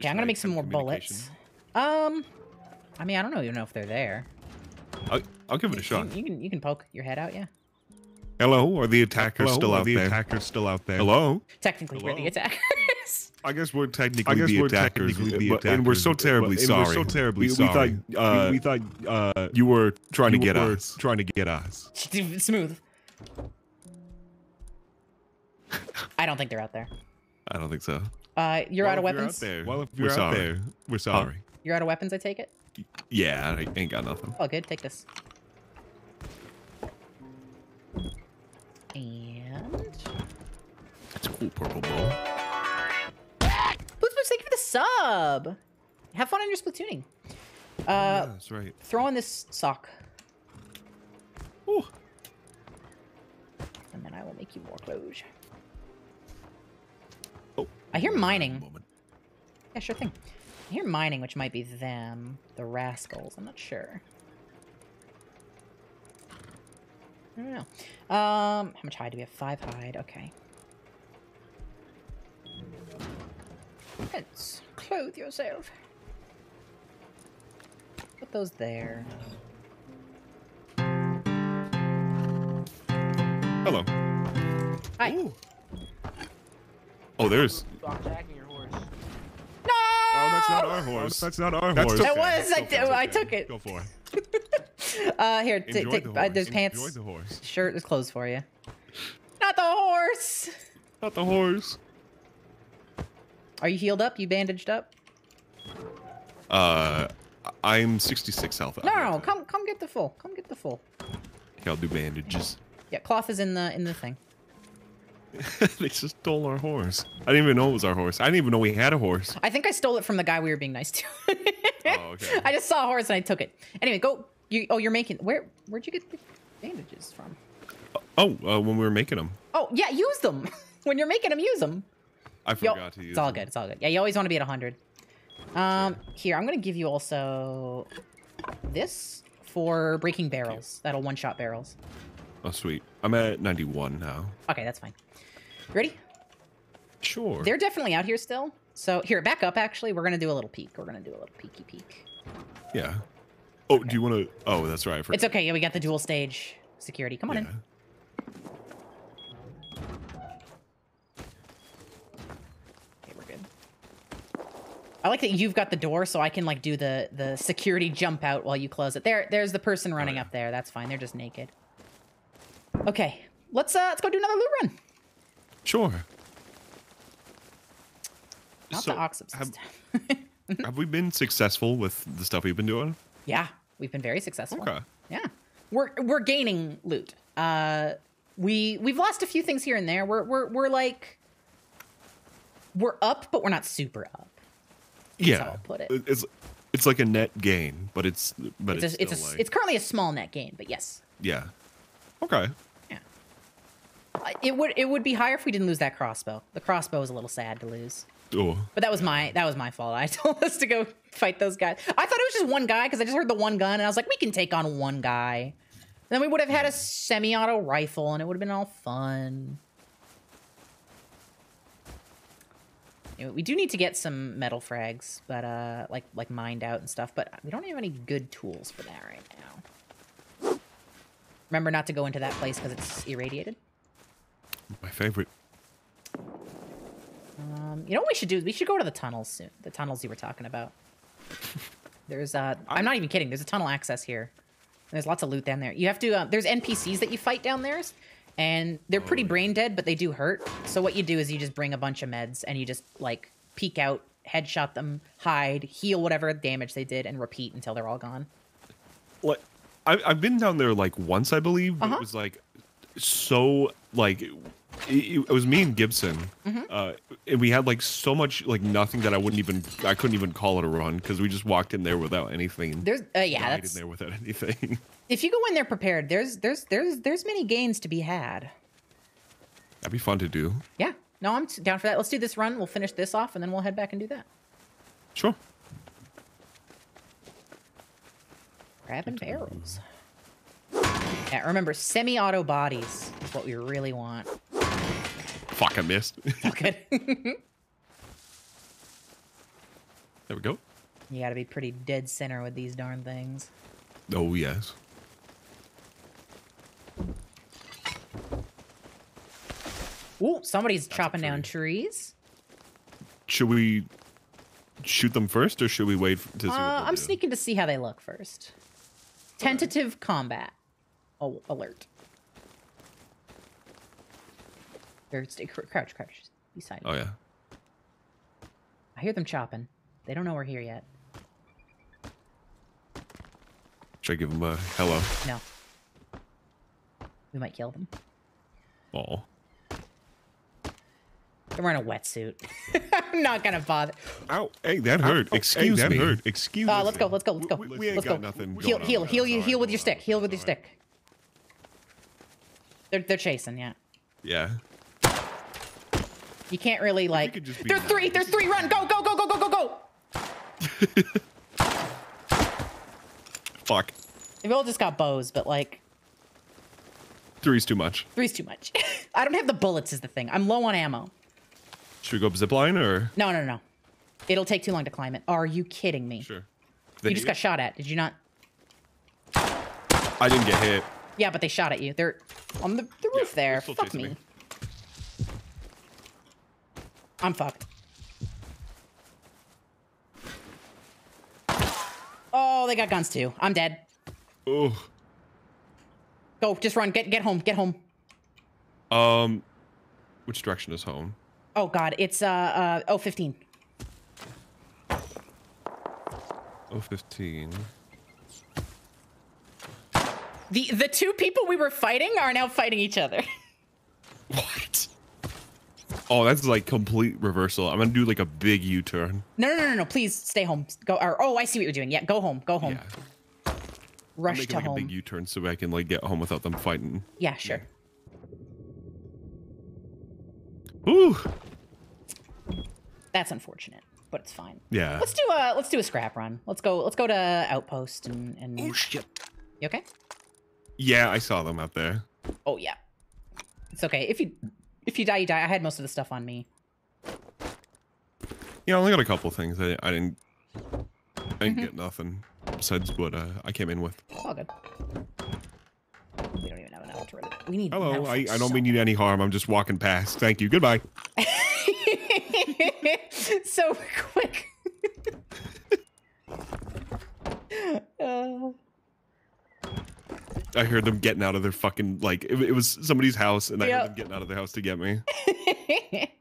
yeah, I'm gonna make some more bullets. Um, I mean, I don't know even know if they're there. I'll, I'll give it a shot. You, you can you can poke your head out. Yeah. Hello, are the attackers Hello, still are out the there? The attackers still out there? Hello. Technically, we're the attackers. I guess we're technically I guess the we're attackers, technically the but- attackers, and we're so but- terribly and sorry. We're so terribly we, we thought uh, we, we thought uh, you were trying to get were us. Trying to get us. Smooth. I don't think they're out there. I don't think so. Uh, you're Well, out of if weapons. there, Well, if we're you're out sorry. there, we're sorry. You're out of weapons. I take it. Yeah, I ain't got nothing. Oh, good. Take this. And It's a cool purple bow. Boots Boots, thank you for the sub. Have fun on your splatooning. Uh, yeah, that's right. throw on this sock, Ooh. and then I will make you more clothes. I hear mining. Yeah, sure thing. I hear mining, which might be them, the rascals. I'm not sure. I don't know. Um, how much hide do we have? Five hide. Okay. Let's clothe yourself. Put those there. Hello. Hi. Ooh. Oh, there's. Stop attacking your horse. No! Oh, that's not our horse. That's not our That's horse. That okay. was. I, Go it, did, I took it. Go for it. Uh, here, Enjoy take. the Uh, horse. there's Enjoy pants. Enjoy the horse. Shirt. is clothes for you. Not the horse. Not the horse. Are you healed up? You bandaged up? Uh, I'm 66 health. No, no, no. Come, come get the full. Come get the full. Okay, I'll do bandages. Yeah, cloth is in the in the thing. they just stole our horse. I didn't even know it was our horse. I didn't even know we had a horse. I think I stole it from the guy we were being nice to. Oh, okay. I just saw a horse and I took it. Anyway, go. You. Oh, you're making. Where? Where'd you get the bandages from? Oh, uh, when we were making them, Oh, yeah. Use them. when you're making them, use them. I Yo, forgot to use. it's all them. good. It's all good. Yeah, you always want to be at 100. Um, here I'm gonna give you also this for breaking barrels. That'll one-shot barrels. Oh, sweet. I'm at 91 now. Okay, that's fine. Ready? Sure. They're definitely out here still. So here, back up. Actually, we're gonna do a little peek. We're gonna do a little peeky peek. Yeah. Oh, do you want to? Oh, that's right. It's okay. Yeah, we got the dual stage security. Come on in. Yeah. Okay, we're good. I like that you've got the door, so I can like do the the security jump out while you close it. There, there's the person running yeah. up there. That's fine. They're just naked. Okay, let's uh let's go do another loot run. Sure. Not So, the ox have, have we been successful with the stuff we've been doing? yeah, we've been very successful. Okay. Yeah, we're we're gaining loot. Uh, we we've lost a few things here and there. We're we're we're like we're up, but we're not super up. Yeah. how I'll put it. It's it's like a net gain, but it's but It's it's, a, it's a, like, it's currently a small net gain, but yes, yeah. Okay. It would it would be higher if we didn't lose that crossbow. The crossbow was a little sad to lose, Oh, but that was my that was my fault. I told us to go fight those guys. I thought it was just one guy because I just heard the one gun and I was like, we can take on one guy. then we would have had a semi-auto rifle and it would have been all fun. Anyway, we do need to get some metal frags, but uh, like like mined out and stuff. But we don't have any good tools for that right now. Remember not to go into that place because it's irradiated. My favorite. Um, you know what we should do? We should go to the tunnels soon. The tunnels you were talking about. There's uh, I'm not even kidding. There's a tunnel access here. There's lots of loot down there. You have to. Uh, there's NPCs that you fight down there, and they're pretty brain dead, but they do hurt. So what you do is you just bring a bunch of meds and you just like peek out, headshot them, hide, heal whatever damage they did, and repeat until they're all gone. Like, I, I've been down there like once, I believe. but Uh-huh. It was like so like it, it was me and Gibson, Mm-hmm. uh, and we had like so much like nothing that I wouldn't even I couldn't even call it a run because we just walked in there without anything. There's uh, yeah, in there without anything. if you go in there prepared. There's there's there's there's many gains to be had. That'd be fun to do. Yeah, no, I'm down for that. Let's do this run. We'll finish this off, and then we'll head back and do that. Sure. Grabbing barrels. Yeah, remember, semi-auto bodies is what we really want. Fuck, I missed. Okay. there we go. you gotta be pretty dead center with these darn things. Oh yes. Ooh, somebody's chopping down trees. Should we shoot them first, or should we wait to see? Uh, I'm do? sneaking to see how they look first. Tentative combat. Oh, alert. Or stay, cr- crouch, crouch. Beside. Oh yeah. I hear them chopping. They don't know we're here yet. Should I give them a hello? No. We might kill them. Oh. I'm wearing a wetsuit. I'm not gonna bother. Ow. Hey, that hurt. Oh, Excuse hey, that me. hurt. Excuse Uh, me. let's go. Let's go. Let's go. We, we ain't let's got go. nothing. Heal, going heal, on heal, there. you, It's heal with your stick. Heal with your It's stick. They're they're chasing. Yeah. Yeah. You can't really like. There's three. There's three. Run. Go. Go. Go. Go. Go. Go. Go. Fuck. They've all just got bows, but like Three's too much. three's too much. I don't have the bullets. Is the thing. I'm low on ammo. Should we go up zipline or? No, no, no. It'll take too long to climb it. Are you kidding me? Sure. You just got shot at. Did you not? I didn't get hit. Yeah, but they shot at you. They're on the, the roof they're there. Fuck me. me. I'm fucked. Oh, they got guns too. I'm dead. Oh. Go, just run. Get get home. Get home. Um. Which direction is home? Oh god, it's uh uh oh 15. Oh, 15. The the two people we were fighting are now fighting each other. What? Oh, that's like complete reversal. I'm gonna do like a big U-turn. No, no, no, no, no. Please stay home. Go. Or, oh, I see what you're doing. Yeah, go home. Go home. Yeah. I'm Rush making to like home. a big U-turn so I can like get home without them fighting. yeah, sure. Ooh. That's unfortunate, but it's fine. Yeah. Let's do a let's do a scrap run. Let's go. Let's go to outpost and and. Oh shit. You okay? Yeah, I saw them out there. Oh yeah. It's okay. If you if you die, you die. I had most of the stuff on me. Yeah, I only got a couple things. I, I didn't. I Mm-hmm. didn't get nothing besides what uh, I came in with. All good. We don't even have enough to really. We need. Hello, I, I don't mean you any harm. I'm just walking past. Thank you. Goodbye. so quick. Uh, I heard them getting out of their fucking like it, it was somebody's house, and I heard them getting out of their house to get me.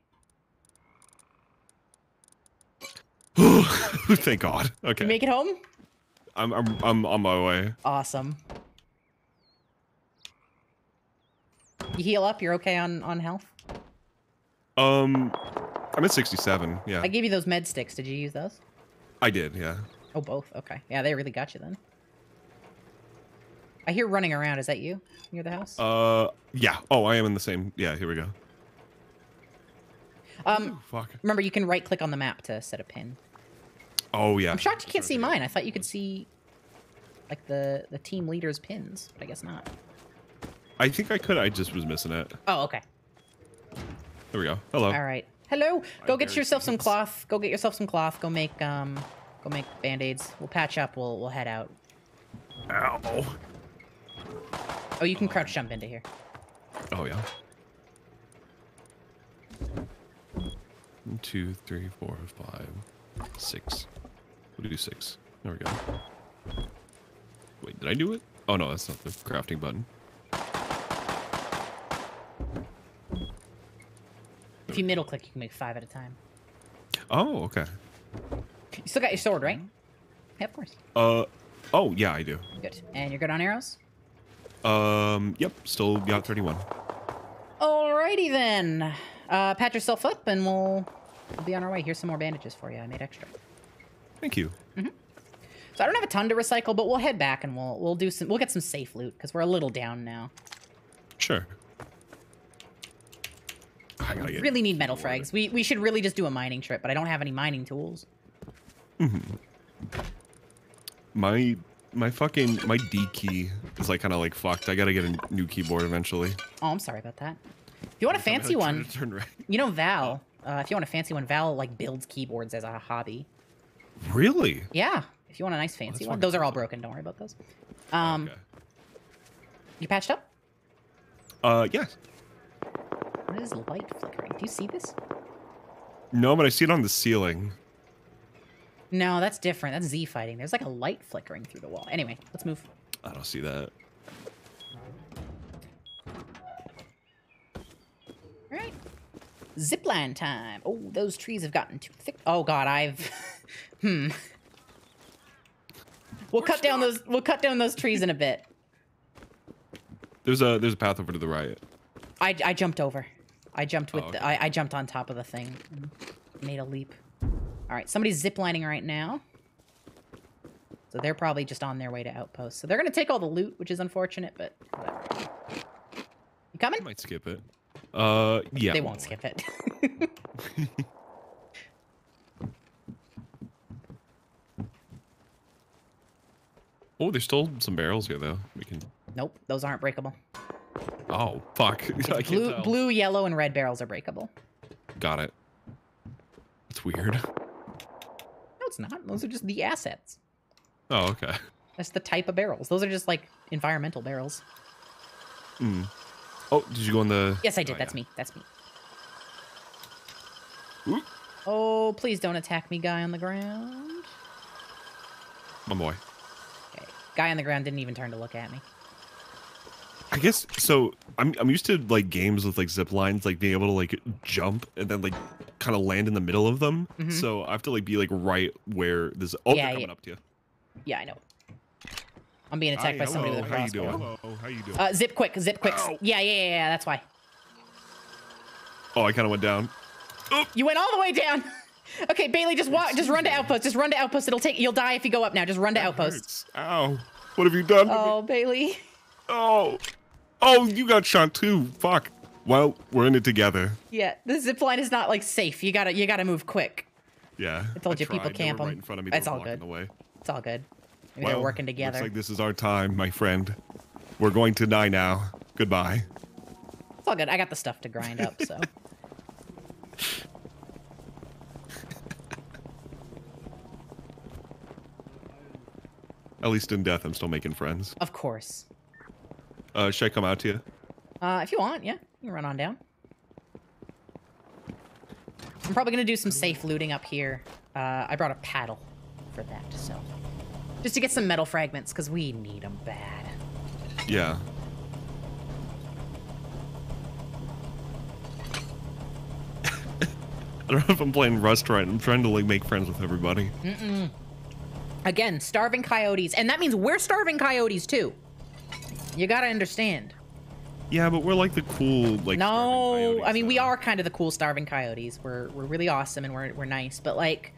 Thank God. Okay, you make it home? I'm I'm I'm on my way. Awesome. You heal up. You're okay on on health. Um, I'm at 67. Yeah, I gave you those med sticks. Did you use those? I did. Yeah. Oh, both. Okay. Yeah, they really got you then. I hear running around. Is that you near the house? Uh, yeah. Oh, I am in the same. Yeah. Here we go. um, Fuck. remember you can right click on the map to set a pin. Oh yeah. I'm shocked you can't see mine. I thought you could see like the the team leader's pins, but I guess not. I think I could. I just was missing it. Oh, okay. There we go. Hello. All right. Hello. Go get yourself some cloth. Go get yourself some cloth. Go make um, go make band-aids. We'll patch up. We'll we'll head out. Ow. Oh, you can crouch jump into here. Oh yeah. One, two, three, four, five, six. We'll do six. There we go. Wait, did I do it? Oh no, that's not the crafting button. If you middle click, you can make five at a time. Oh, okay. You still got your sword, right? Yeah, of course. Uh, oh yeah, I do. Good. And you're good on arrows. Um, yep, still got 31. Alrighty then. Uh, patch yourself up, and we'll we'll be on our way. Here's some more bandages for you. I made extra. Thank you. So I don't have a ton to recycle, but we'll head back and we'll we'll do some we'll get some safe loot because we're a little down now. Sure. I Really need metal frags. We we should really just do a mining trip, but I don't have any mining tools. my my fucking my D key is like kind of like fucked. I gotta get a new keyboard eventually. Oh, I'm sorry about that. If you want a fancy one, right. you know Val. Uh, if you want a fancy one, Val like builds keyboards as a hobby. Really? Yeah. If you want a nice fancy that's one, those are all broken. Don't worry about those. Um, okay. you patched up? Uh, yes. What is light flickering? Do you see this? No, but I see it on the ceiling. No, that's different. That's Z fighting. There's like a light flickering through the wall. Anyway, let's move. I don't see that. All right. Zipline time. Oh, those trees have gotten too thick. Oh God, I've. hmm. We'll cut down those. We'll cut down those trees in a bit. There's a there's a path over to the right. I, I jumped over. I jumped with Oh, the. I, I jumped on top of the thing and made a leap. All right, somebody's ziplining right now. So they're probably just on their way to outpost. So they're gonna take all the loot, which is unfortunate, but whatever. You coming? I might skip it. Uh, yeah. they won't skip it. Oh, there's still some barrels here though. We can. nope, those aren't breakable. Oh, fuck. Blue, blue, yellow, and red barrels are breakable. Got it. It's weird. It's not. Those are just the assets. Oh, okay. That's the type of barrels. Those are just like environmental barrels. Hmm. Oh, did you go in the? Yes, I did. Oh, That's yeah. me. That's me. Oop. Oh, please don't attack me, guy on the ground. My boy. Okay. Guy on the ground didn't even turn to look at me. I guess so. I'm I'm used to like games with like zip lines, like being able to like jump and then like kind of land in the middle of them. Mhm. So I have to like be like right where this. Oh, Yeah, they're coming yeah. up to you. Yeah, I know. I'm being attacked Hi, by somebody hello, with a How you crossbow. doing? Hello, how you doing? Uh, zip quick, zip quick. Ow. Yeah, yeah, yeah, yeah, that's why. oh, I kind of went down. You went all the way down. okay, Bailey, just walk, just run to outpost. Just run to outpost. It'll take. You'll die if you go up now. Just run to That outpost. hurts. Ow! What have you done? to me? Oh, Bailey. Oh, oh, you got shot too. Fuck. Well, we're in it together. Yeah, the zip line is not like safe. You gotta, you gotta move quick. Yeah. I told you people tried. They camp were 'em. right in front of me. It's all good. The way. It's all good. Maybe Well, they're working together. Looks like this is our time, my friend. We're going to die now. Goodbye. It's all good. I got the stuff to grind up, so. At least in death, I'm still making friends. of course. Uh, should I come out to you? Uh, if you want, yeah, you can run on down. I'm probably gonna do some safe looting up here. Uh, I brought a paddle for that, so just to get some metal fragments because we need them bad. Yeah. I don't know if I'm playing Rust right. I'm trying to like make friends with everybody. Mm -mm. Again, starving coyotes, and that means we're starving coyotes too. You gotta understand. Yeah, but we're like the cool like. no, coyotes, I mean we are kind of the cool starving coyotes. We're we're really awesome and we're we're nice, but like,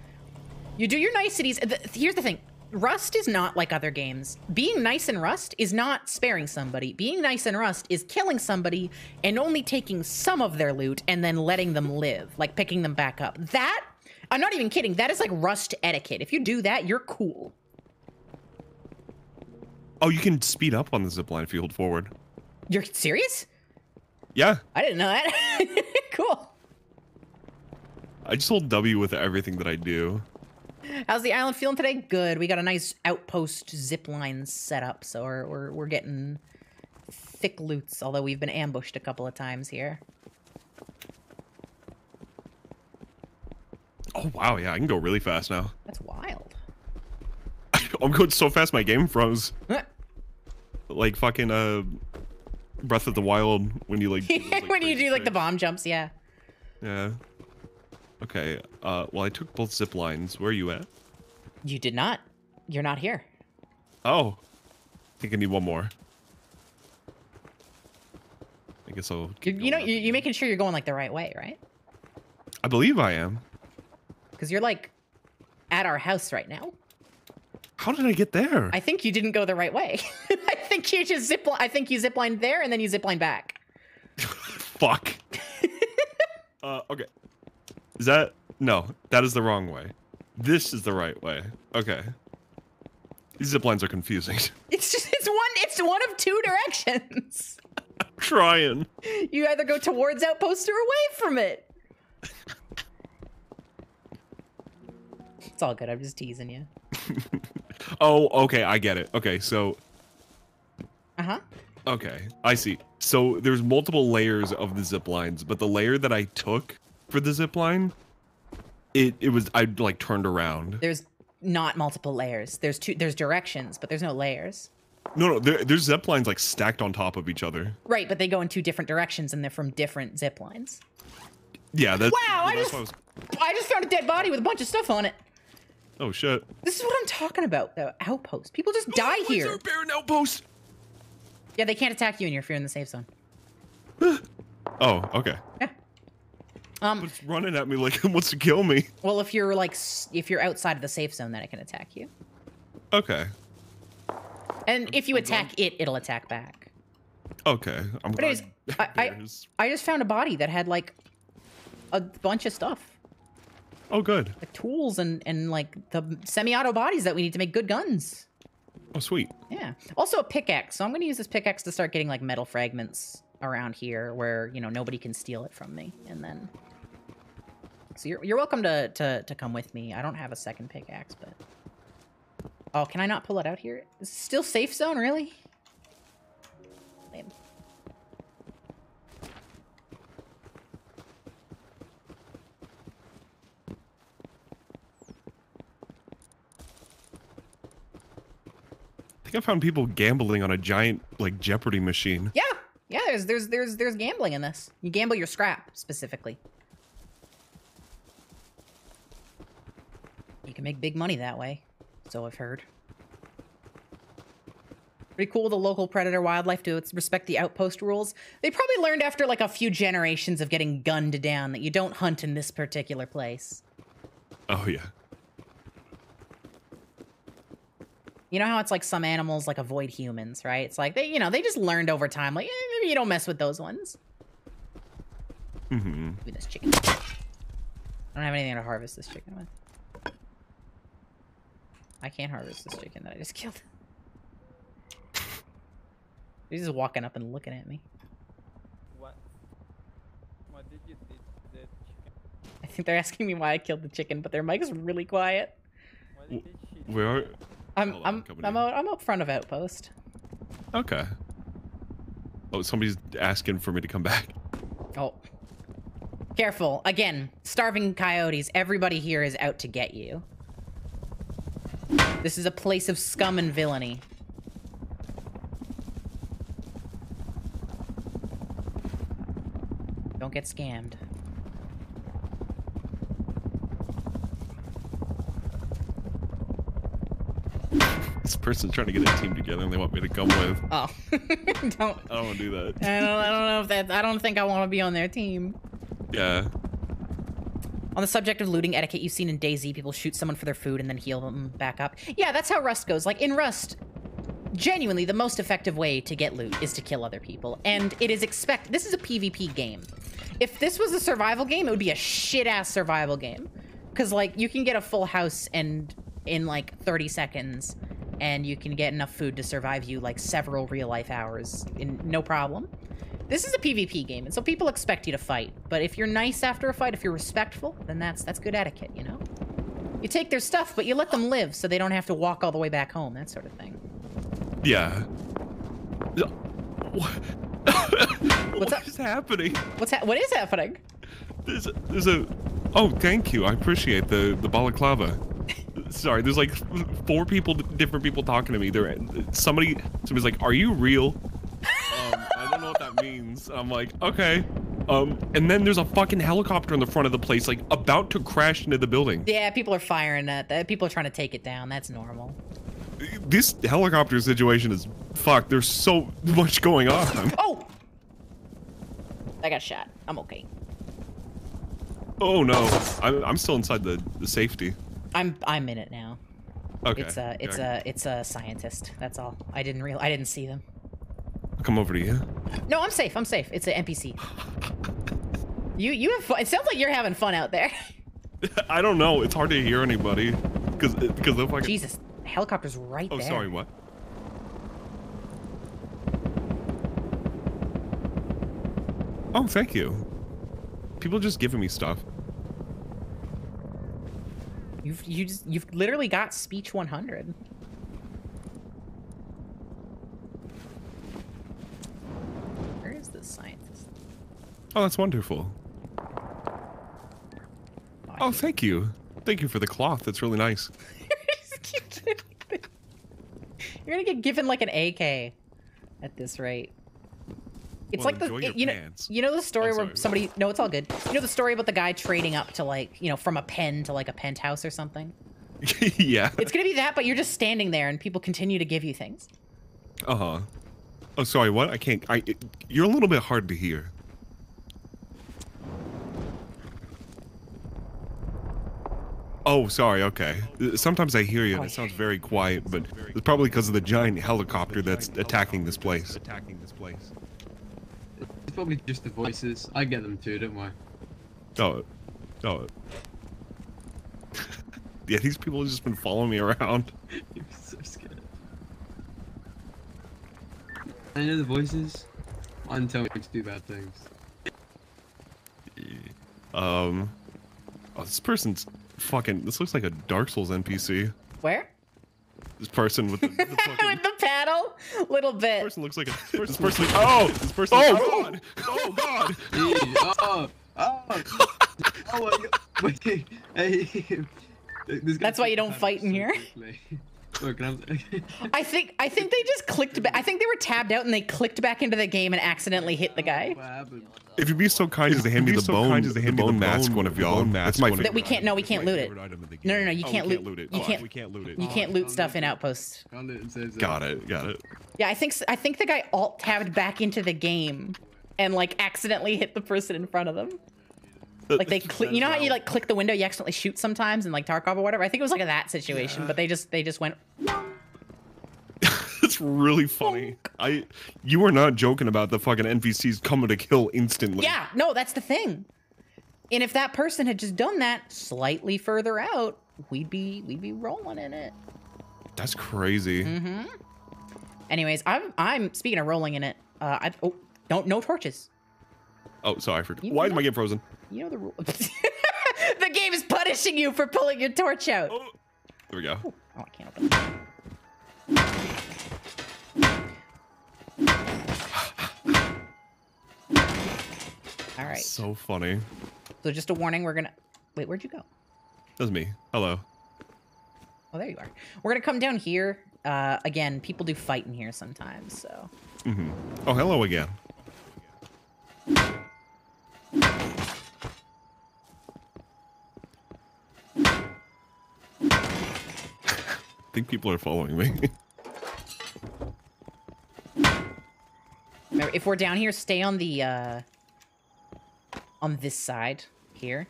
you do your niceties. The, here's the thing: Rust is not like other games. Being nice in Rust is not sparing somebody. Being nice in Rust is killing somebody and only taking some of their loot and then letting them live, like picking them back up. That I'm not even kidding. That is like Rust etiquette. If you do that, you're cool. Oh, you can speed up on the zip line if you hold forward. You're serious? Yeah, I didn't know that. cool. I just hold W with everything that I do. How's the island feeling today? Good. We got a nice outpost zip line set up, so we're, we're, we're getting thick loots, although we've been ambushed a couple of times here. Oh wow, yeah, I can go really fast now. That's wild. I'm going so fast, my game froze. Like fucking uh, Breath of the Wild when you like. those, like, when you do like the bomb jumps, yeah. Yeah. Okay. Uh, well, I took both zip lines. Where are you at? You did not. You're not here. Oh, I think I need one more. I guess I'll. You, know, you're making sure you're going like the right way, right? I believe I am. Because you're like at our house right now. How did I get there? I think you didn't go the right way. I think you just zip. I think you ziplined there and then you ziplined back. Fuck. uh, okay. Is that no? That is the wrong way. This is the right way. Okay. These zip lines are confusing. It's just it's one. It's one of two directions. Trying. You either go towards outpost or away from it. It's all good. I'm just teasing you. Oh, okay. I get it. Okay, so Uh huh. Okay, I see. So there's multiple layers of the zip lines, but the layer that I took for the zip line, it it was I like turned around. There's not multiple layers. There's two. There's directions, but there's no layers. No, no, there, there's zip lines like stacked on top of each other. Right, but they go in two different directions and they're from different zip lines. Yeah, that's. Wow, I that's just- why I was- I just found a dead body with a bunch of stuff on it. Oh shit! This is what I'm talking about. The outpost. People just die Why is there here. a bear in outpost? Yeah, they can't attack you, and you're in the safe zone. Oh, okay. Yeah. Um, But it's running at me like it wants to kill me. well, if you're like, if you're outside of the safe zone, then it can attack you. Okay. And if you I'm going- attack it, it'll attack back. Okay. I'm But anyways, glad I- I- I just found a body that had like a bunch of stuff, Oh, good. The tools and and like the semi-auto bodies that we need to make good guns. Oh, sweet. Yeah. Also a pickaxe. So I'm gonna use this pickaxe to start getting like metal fragments around here where you know nobody can steal it from me, and then. So you're you're welcome to to to come with me. I don't have a second pickaxe, but. Oh, can I not pull it out here? Is it still safe zone, really? Lame. Think I found people gambling on a giant like Jeopardy machine. Yeah, yeah. There's there's there's there's gambling in this. You gamble your scrap specifically. You can make big money that way. So I've heard. Pretty cool. The local predator wildlife to respect the outpost rules. They probably learned after like a few generations of getting gunned down that you don't hunt in this particular place. Oh yeah. You know how it's like some animals like avoid humans, right? It's like they, you know, they just learned over time. Like, eh, maybe you don't mess with those ones. Mm-hmm. Give me this chicken. I don't have anything to harvest this chicken with. I can't harvest this chicken that I just killed. He's just walking up and looking at me. What? What did you do to the chicken? I think they're asking me why I killed the chicken, but their mic is really quiet. What did she Where are? I'm Hold on, I'm I'm out, I'm up front of outpost. Okay. Oh, somebody's asking for me to come back. Oh. Careful. Again, starving coyotes. Everybody here is out to get you. This is a place of scum and villainy. Don't get scammed. This person's trying to get a team together and they want me to come with. Oh. don't. I don't want to do that. I don't, I don't know if that. I don't think I want to be on their team. Yeah. On the subject of looting etiquette, you've seen in DayZ, people shoot someone for their food and then heal them back up. Yeah, that's how Rust goes. Like, in Rust, genuinely, the most effective way to get loot is to kill other people. And it is expect- This is a PvP game. If this was a survival game, it would be a shit-ass survival game. Because, like, you can get a full house and in, like, 30 seconds, and you can get enough food to survive you, like, several real-life hours in no problem. This is a PvP game, and so people expect you to fight. But if you're nice after a fight, if you're respectful, then that's that's good etiquette, you know? You take their stuff, but you let them live so they don't have to walk all the way back home, that sort of thing. Yeah. What? What's? What is happening? What's ha- what is happening? There's a, there's a. Oh, thank you. I appreciate the the balaclava. Sorry, there's like four people, different people talking to me. There, somebody, somebody's like, "Are you real?" Um, I don't know what that means. I'm like, okay. Um, and then there's a fucking helicopter in the front of the place, like about to crash into the building. Yeah, people are firing at that. People are trying to take it down. That's normal. This helicopter situation is fuck. There's so much going on. Oh! I got shot. I'm okay. Oh no, I'm, I'm still inside the the safety. I'm I'm in it now. Okay. It's a it's a it's a scientist. That's all. I didn't real I didn't see them. I'll come over to you. No, I'm safe. I'm safe. It's an NPC. You you have fun. It sounds like you're having fun out there. I don't know. It's hard to hear anybody because because the fucking. Jesus, helicopter's right Oh, there. Oh, sorry. What? Oh, thank you. People just giving me stuff. You've you just you've literally got speech 100. Where is this scientist? Oh, that's wonderful. Oh, Oh, thank you. Thank you for the cloth. That's really nice. Just keep getting- You're gonna get given like an AK at this rate. It's well, like the it, you know pants. you know the story oh, where somebody no it's all good. You know the story about the guy trading up to like you know from a pen to like a penthouse or something. yeah. It's gonna be that, but you're just standing there and people continue to give you things. Uh huh. Oh sorry, what? I can't. I it, you're a little bit hard to hear. Oh, sorry. Okay. Sometimes I hear you, and it sounds very quiet, but it's probably because of the giant helicopter that's attacking this place. Attacking this place. It's probably just the voices. I get them too, don't worry. Oh, oh. yeah, these people have just been following me around. I'm so scared. I know the voices. And tell me to do bad things. Um, oh, this person's fucking. This looks like a Dark Souls NPC. Where? This person with the, the fucking. With the paddle? Little bit. This person looks like a. This person. Oh, this person. Oh god. Oh god. Oh, oh, oh my. Wait, hey. That's why you don't fight in here. Look, can I, I think I think they just clicked back. I think they were tabbed out and they clicked back into the game and accidentally hit the guy. what happened? If you'd be so kind as to hand me the you'd so bone, kind as to hand the bone mask, one of y'all. bone That's my one That we can't. No, we can't loot it. No, no, no. You Oh, can't we loot. can't loot it. You Oh, can't. we can't loot it. You can't loot stuff in outposts. Can't let it say that. Uh, got it. Got it. Yeah, I think I think the guy alt tabbed back into the game and like accidentally hit the person in front of them. Like they, cli you know how you like click the window, you accidentally shoot sometimes and like Tarkov or whatever. I think it was like a that situation, but they just they just went. It's really funny. I, you were not joking about the fucking NPCs coming to kill instantly. Yeah, no, that's the thing. And if that person had just done that slightly further out, we'd be we'd be rolling in it. That's crazy. Mm-hmm. Anyways, I'm I'm speaking of rolling in it. Uh, I oh don't no torches. Oh, sorry. You Why is know- my game frozen? You know the rule. the game is punishing you for pulling your torch out. Oh, there we go. Oh, I can't open it. All right. So funny. So just a warning, we're gonna wait. Where'd you go? That's me. Hello. Oh, there you are. We're gonna come down here. Uh, again, people do fight in here sometimes. So hmm Oh, hello again. Think people are following me. remember, if we're down here, stay on the uh, on this side here.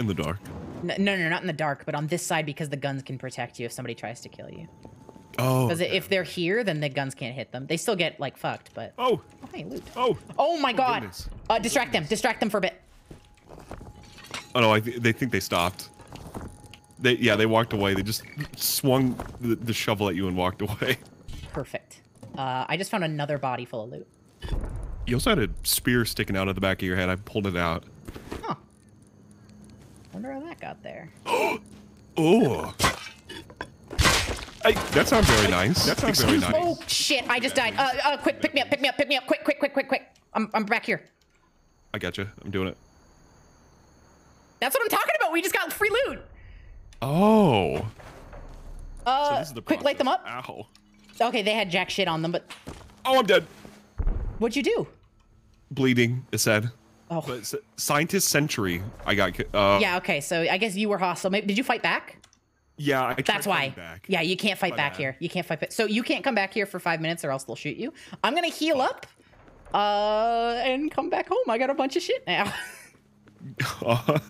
In the dark. No, no, no, not in the dark, but on this side because the guns can protect you if somebody tries to kill you. Oh. Because if they're here, then the guns can't hit them. They still get like fucked, but Oh. oh, hey, loot. Oh. Oh my god! goodness. Uh, distract them. Distract them for a bit. Oh no, I th- they think they stopped. They yeah, they walked away. They just swung the, the shovel at you and walked away. Perfect. Uh, I just found another body full of loot. You also had a spear sticking out of the back of your head. I pulled it out. Huh. Wonder how that got there. Oh. Hey, that sounds very nice. That sounds very nice. Oh shit! I just died. Uh, uh, quick, pick me up, pick me up, pick me up, quick, quick, quick, quick, quick. I'm, I'm back here. I got you. I'm doing it. That's what I'm talking about. We just got free loot. Oh. So Uh, this is the quick, light them up. Ow. Okay, they had jack shit on them, but Oh, I'm dead. what'd you do? Bleeding. It said. Oh, But scientist sentry. I got. Uh, yeah. Okay, so I guess you were hostile. Maybe, did you fight back? Yeah. I That's why. Back. Yeah, you can't fight My back bad. here. You can't fight back. So you can't come back here for five minutes, or else they'll shoot you. I'm gonna heal up, uh, and come back home. I got a bunch of shit now.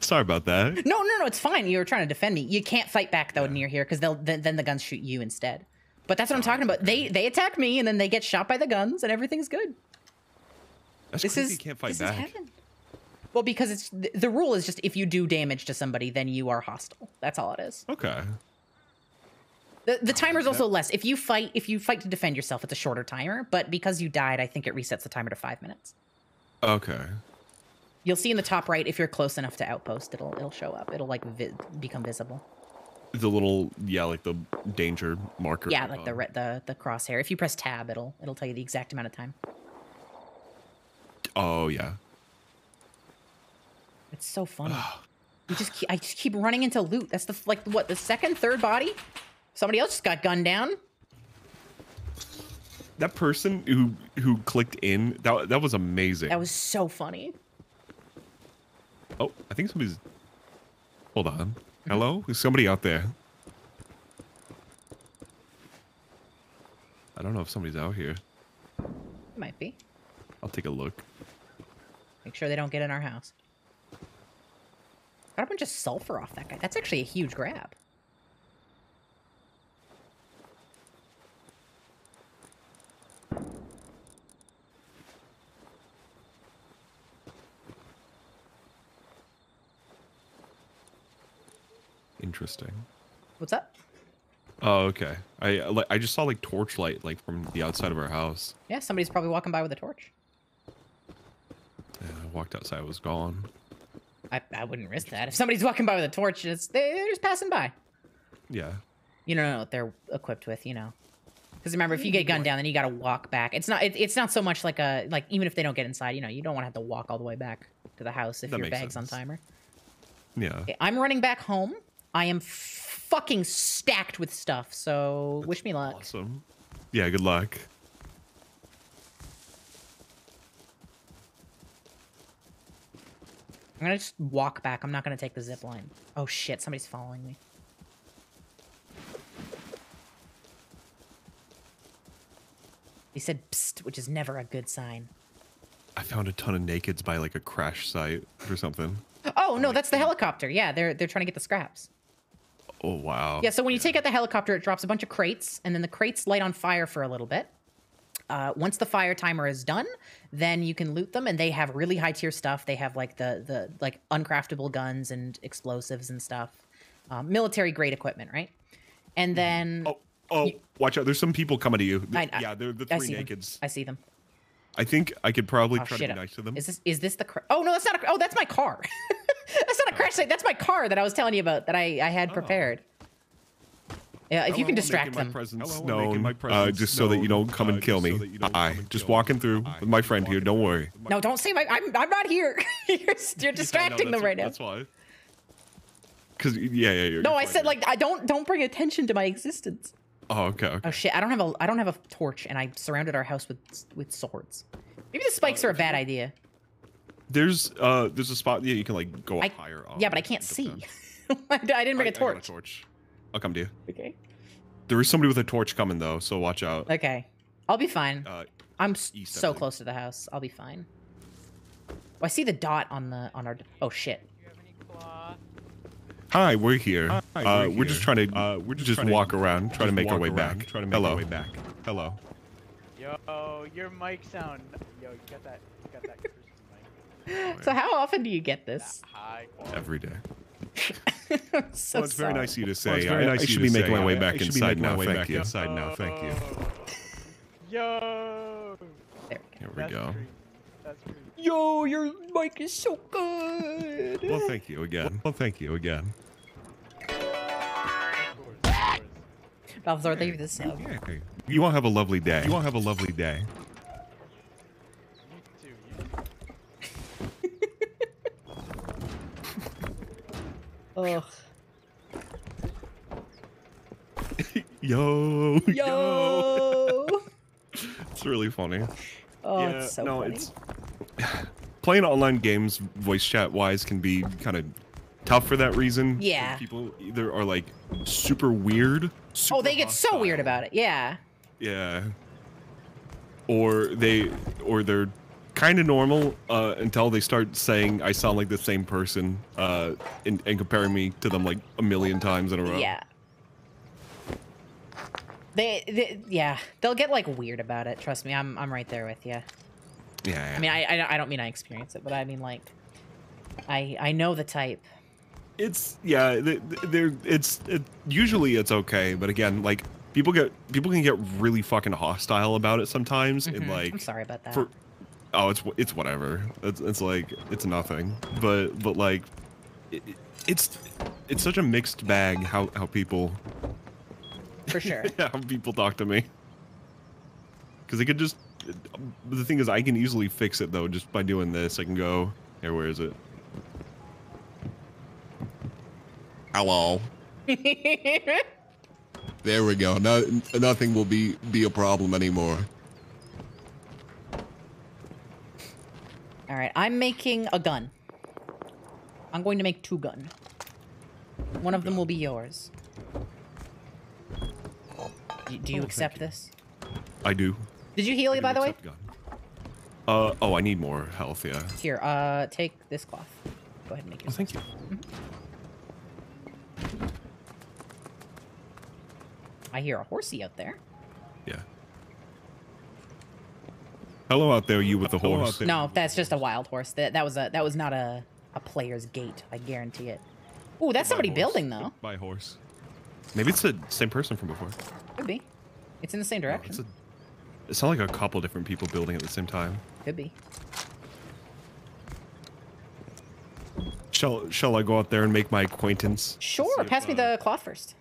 Sorry about that. no, no, no. It's fine. You were trying to defend me. You can't fight back though near here because they'll then, then the guns shoot you instead. But that's what I'm talking about. They they attack me and then they get shot by the guns and everything's good. That's This crazy is you can't fight this back. is heaven. Well, because it's the, the rule is just if you do damage to somebody, then you are hostile. That's all it is. Okay. The the timer's also less. If you fight if you fight to defend yourself, it's a shorter timer. But because you died, I think it resets the timer to five minutes. Okay. You'll see in the top right if you're close enough to outpost, it'll it'll show up. It'll like vi- become visible. The little yeah, like the danger marker. Yeah, like the um, icon. re- the the crosshair. If you press tab, it'll it'll tell you the exact amount of time. Oh yeah. It's so funny. you just keep, I just keep running into loot. That's the like what the second third body. Somebody else just got gunned down. That person who who clicked in that that was amazing. That was so funny. Oh, I think somebody's. Hold on. Hello? Is somebody out there? I don't know if somebody's out here. Might be. I'll take a look. Make sure they don't get in our house. Got a bunch of sulfur off that guy. That's actually a huge grab. Interesting. What's up? Oh, okay. I like I just saw like torchlight like from the outside of our house. Yeah, somebody's probably walking by with a torch. Yeah, I walked outside, it was gone. I, I wouldn't risk that. If somebody's walking by with a torch, it's, they- they're just passing by. Yeah. You don't know what they're equipped with, you know. Because remember, if you get gunned down, then you got to walk back. It's not. It, it's not so much like a like even if they don't get inside, you know, you don't want to have to walk all the way back to the house if That your bag's on timer. Yeah. I'm running back home. I am fucking stacked with stuff. So wish me luck. Awesome. Yeah, good luck. I'm gonna just walk back. I'm not gonna take the zip line. Oh shit! Somebody's following me. He said "psst," which is never a good sign. I found a ton of nakeds by like a crash site or something. Oh no, that's the helicopter. Yeah, they're they're trying to get the scraps. Oh wow. Yeah, so when you take out the helicopter, it drops a bunch of crates, and then the crates light on fire for a little bit. Uh, once the fire timer is done, then you can loot them, and they have really high tier stuff. They have like the the like uncraftable guns and explosives and stuff, um, military grade equipment, right? And then Oh, oh, You- watch out! There's some people coming to you. I- I- yeah, they're the three see them. nakeds. I see them. I think I could probably Oh try to be nice to them. Is this is this the? Cra- oh no, that's not. A, oh, that's my car. that's not a crash site. That's my car that I was telling you about that I I had Oh. prepared. Yeah, if you can distract making my them. presence Hello, I'm making known, my uh, presence just so that you don't come uh, and kill just so me. that you I come just kill me. walking through Aye, with my friend here. Don't worry. No, don't say my. I'm I'm not here. you're you're distracting them right now. That's why. Cause yeah, yeah. You're, No, I said like I don't don't bring attention to my existence. Oh, okay. okay. Oh shit! I don't have a I don't have a torch, and I surrounded our house with with swords. Maybe the spikes Uh, are a if you bad idea. There's uh, there's a spot. Yeah, you can like go up I, higher. yeah, but I can't see. down. I d- I didn't bring I- a I got torch. torch. I'll come to you. Okay. There is somebody with a torch coming though, so watch out. Okay. I'll be fine. Uh, I'm east, so close to the house. I'll be fine. Oh, I see the dot on the on our. Oh shit! Do you have any cloth? hi, we're here. Hi, uh, we're we're just trying to Uh, we're just just trying to- walk around, try to make our walk way around, back. Try to make Hello. our way back. Hello. Yo, your mic sound. Yo, you got that. You got that crispy mic. So how often do you get this? That high quality. Every day. So well, it's very sorry. nice of you to say. Well, it's very I nice of should you be to making say. my way I- back I should be inside making my now. way Thank back you. inside now. Thank you. Yo. There we go. Here we That's go. creepy. That's creepy. Yo, your mic is so good. Well, thank you again. Well, thank you again. Of course. Of. Balthazar, thank you for the sub. Yeah. You You all have a lovely day. You all have a lovely day. You too. You too. Ugh. Yo, Yo. It's really funny. Oh, yeah, it's so no, funny. it's playing online games voice chat wise can be kind of tough for that reason. Yeah. People either are like super weird. oh, they get so weird about it. Yeah. Yeah. Or they, or they're kind of normal uh, until they start saying I sound like the same person, uh, and, and comparing me to them like a million times in a row. Yeah. They, they, yeah, they'll get like weird about it. Trust me, I'm, I'm right there with you. Yeah. I mean, I, I, I don't mean I experience it, but I mean like, I, I know the type. it's yeah. th- th- They're it's it, usually it's okay, but again, like people get people can get really fucking hostile about it sometimes, and Mhm. like I'm sorry about that. for oh it's it's whatever it's, it's like it's nothing but but like it, it- it's it's such a mixed bag how how people For sure. how people talk to me because they could just the thing is i can easily fix it though just by doing this i can go here where is it Hello. There we go. No, nothing will be be a problem anymore. All right, I'm making a gun. I'm going to make two gun. One of them will be yours. Do, do you Oh, accept you. this? i do Did you heal you, by the way? gun. uh oh i need more health yeah Here, uh, take this cloth. Go ahead and make Oh, yours. thank you. I hear a horsey out there. Yeah. Hello out there, you with the Hello horse. No, that's just a wild horse. That that was a that was not a a player's gate. I guarantee it. Ooh, that's somebody horse. building though. By horse. Maybe it's the same person from before. Could be. It's in the same No, direction. it's a, it sounds like a couple different people building at the same time. Could be. Shall Shall I go out there and make my acquaintance? Sure. See if, Pass me uh, the cloth first.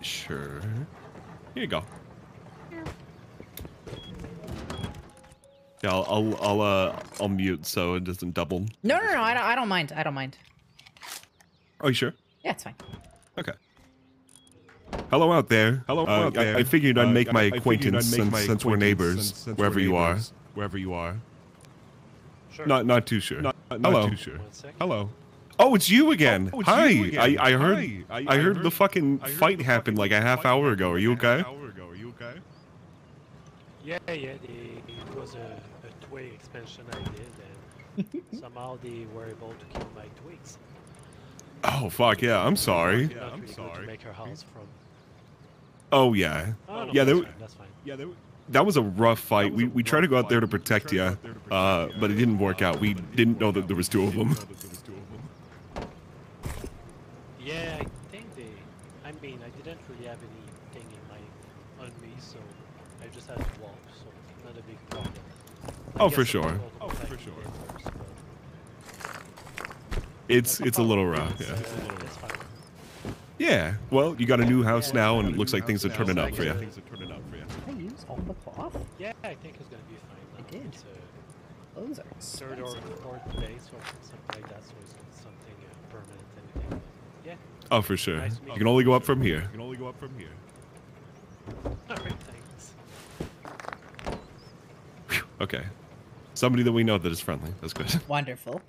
Sure. Here you go. Yeah, I'll I'll I'll, uh, I'll mute so it doesn't double. No, no, no. I don't. I don't mind. I don't mind. Are you sure? Yeah, it's fine. Okay. Hello out there. Hello Uh, out I- there. I, figured I'd Uh, make I- my I figured I'd acquaintance make since, my since we're neighbors, since- since wherever we're you are. Wherever you are. Sure. Not not too sure. Not, not Hello. too sure. One. Hello. Oh, it's you again. Oh, it's Hi. you again. I, I heard Hi. I, I- I heard, the fucking heard fight the happened fucking like a half hour ago. Are you okay? half hour ago. Are you okay? Yeah, yeah, it was a, a twig expansion I did, and somehow they were able to kill my twigs. Oh fuck yeah. I'm sorry. Yeah, I'm really sorry. to make her house from. Oh yeah. Oh, no, Yeah, that's there- fine, that's fine. Yeah, there, That was a rough fight. We we tried to go out there to protect you, go out there to protect uh, but it didn't work out. We didn't know work that out. there was We two of didn't them. know that there was two of them. Yeah, I think they. I mean, I didn't really have anything in my on me, so I just had to walk, so not a big problem. I Oh, for sure. was able to Oh, for sure. It's it's a little rough. Yeah. it's fine. Yeah. Well, you got a new house Yeah. now, and it looks like things are turning now, up for you. Things are turning up for you. I use all the cloth. Yeah, I think it's gonna be fine. Now. It did. Those are third or fourth base or something like that, so it's something uh, permanent. Yeah. Oh, for sure. Nice to meet You can only go up from here. You can only go up from here. Alright, thanks. Okay. Somebody that we know that is friendly. That's good. Wonderful.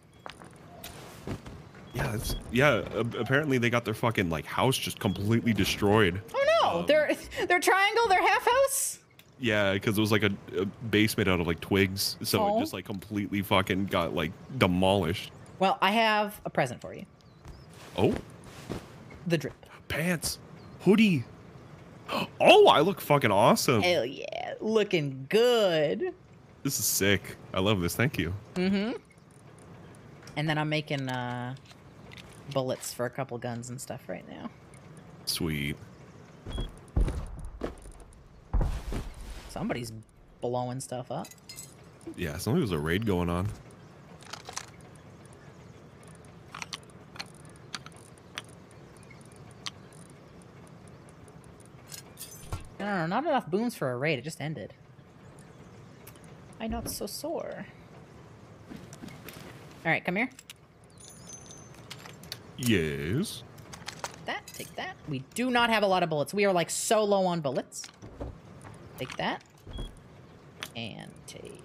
Yeah, it's, yeah. apparently they got their fucking like house just completely destroyed. Oh no, Um, they're they're triangle. They're half house. Yeah, because it was like a, a base made out of like twigs, so Oh. it just like completely fucking got like demolished. Well, I have a present for you. Oh, The drip. pants, hoodie. Oh, I look fucking awesome. Hell yeah, looking good. This is sick. I love this. Thank you. Mm-hmm. And then I'm making uh bullets for a couple guns and stuff right now. Sweet. Somebody's blowing stuff up. Yeah, somebody was a raid going on. No, no, no, not enough booms for a raid. It just ended. I'm not so sore. All right, come here. Yes. That, take that. We do not have a lot of bullets. We are like so low on bullets. Take that. And take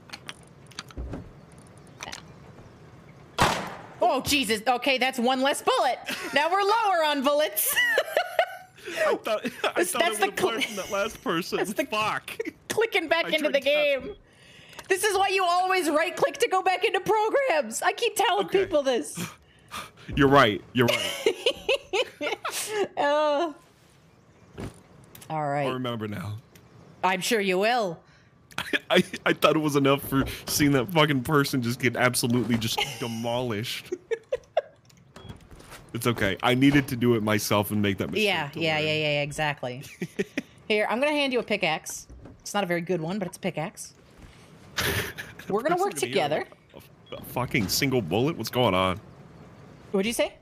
that. Oh, Jesus. Okay, that's one less bullet. Now we're lower on bullets. I thought I That's- thought that's I the would have learned cl- from that last person. that's the- Fuck. Clicking back I into the tapping. game. This is why you always right click to go back into programs. I keep telling Okay. people this. You're right. You're right. Uh, all I remember now. I'm sure you will. I, I thought it was enough for seeing that fucking person just get absolutely just demolished. it's okay. I needed to do it myself and make that mistake. Yeah, yeah, learn. yeah, yeah, yeah, exactly. Here, I'm gonna hand you a pickaxe. It's not a very good one, but it's a pickaxe. We're gonna work together. A, a fucking single bullet? What's going on? What'd you say?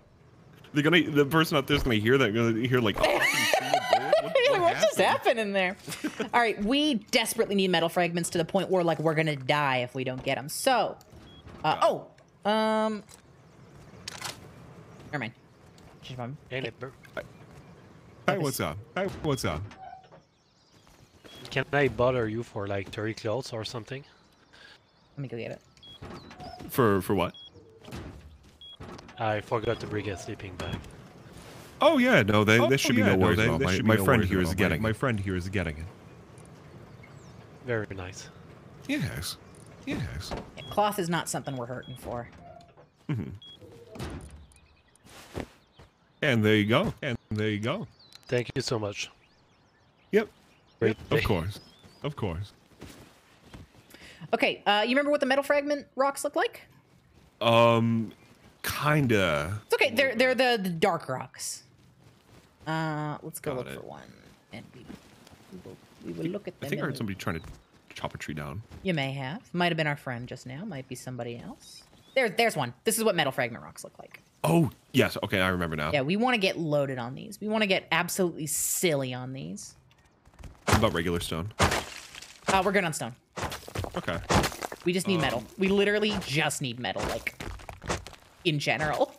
They're gonna the person out there's gonna hear that gonna hear like a fucking single bullet. What, You're what like, what just happened? happened in there? All right, we desperately need metal fragments to the point where like we're gonna die if we don't get them. So, uh, oh, um, never mind. Just one- And it bur- Hey, what's up? Hey, what's up? can I bother you for like 30 clothes or something? Let me go get it. For for what? I forgot to bring a sleeping bag. Oh yeah, no, they, Oh, there should be yeah, no worries they- at all. My, my no friend worries here at is all. getting My, my friend here is getting it. Very nice. Yes. Yes. Yeah, cloth is not something we're hurting for. Mhm. And there you go. And there you go. Thank you so much. Yep. Great Of course. Of course. Okay, uh, you remember what the metal fragment rocks look like? Um, kinda. It's okay. They're they're the, the dark rocks. Uh, let's go Got look it. for one, and we, we will we will look at I them. think I heard somebody trying to chop a tree down. You may have. Might have been our friend just now. Might be somebody else. There, there's one. This is what metal fragment rocks look like. Oh, yes. Okay, I remember now. Yeah, we want to get loaded on these. We want to get absolutely silly on these. What about regular stone? Uh, we're good on stone. Okay. We just need metal. Um, We literally just need metal, like in general.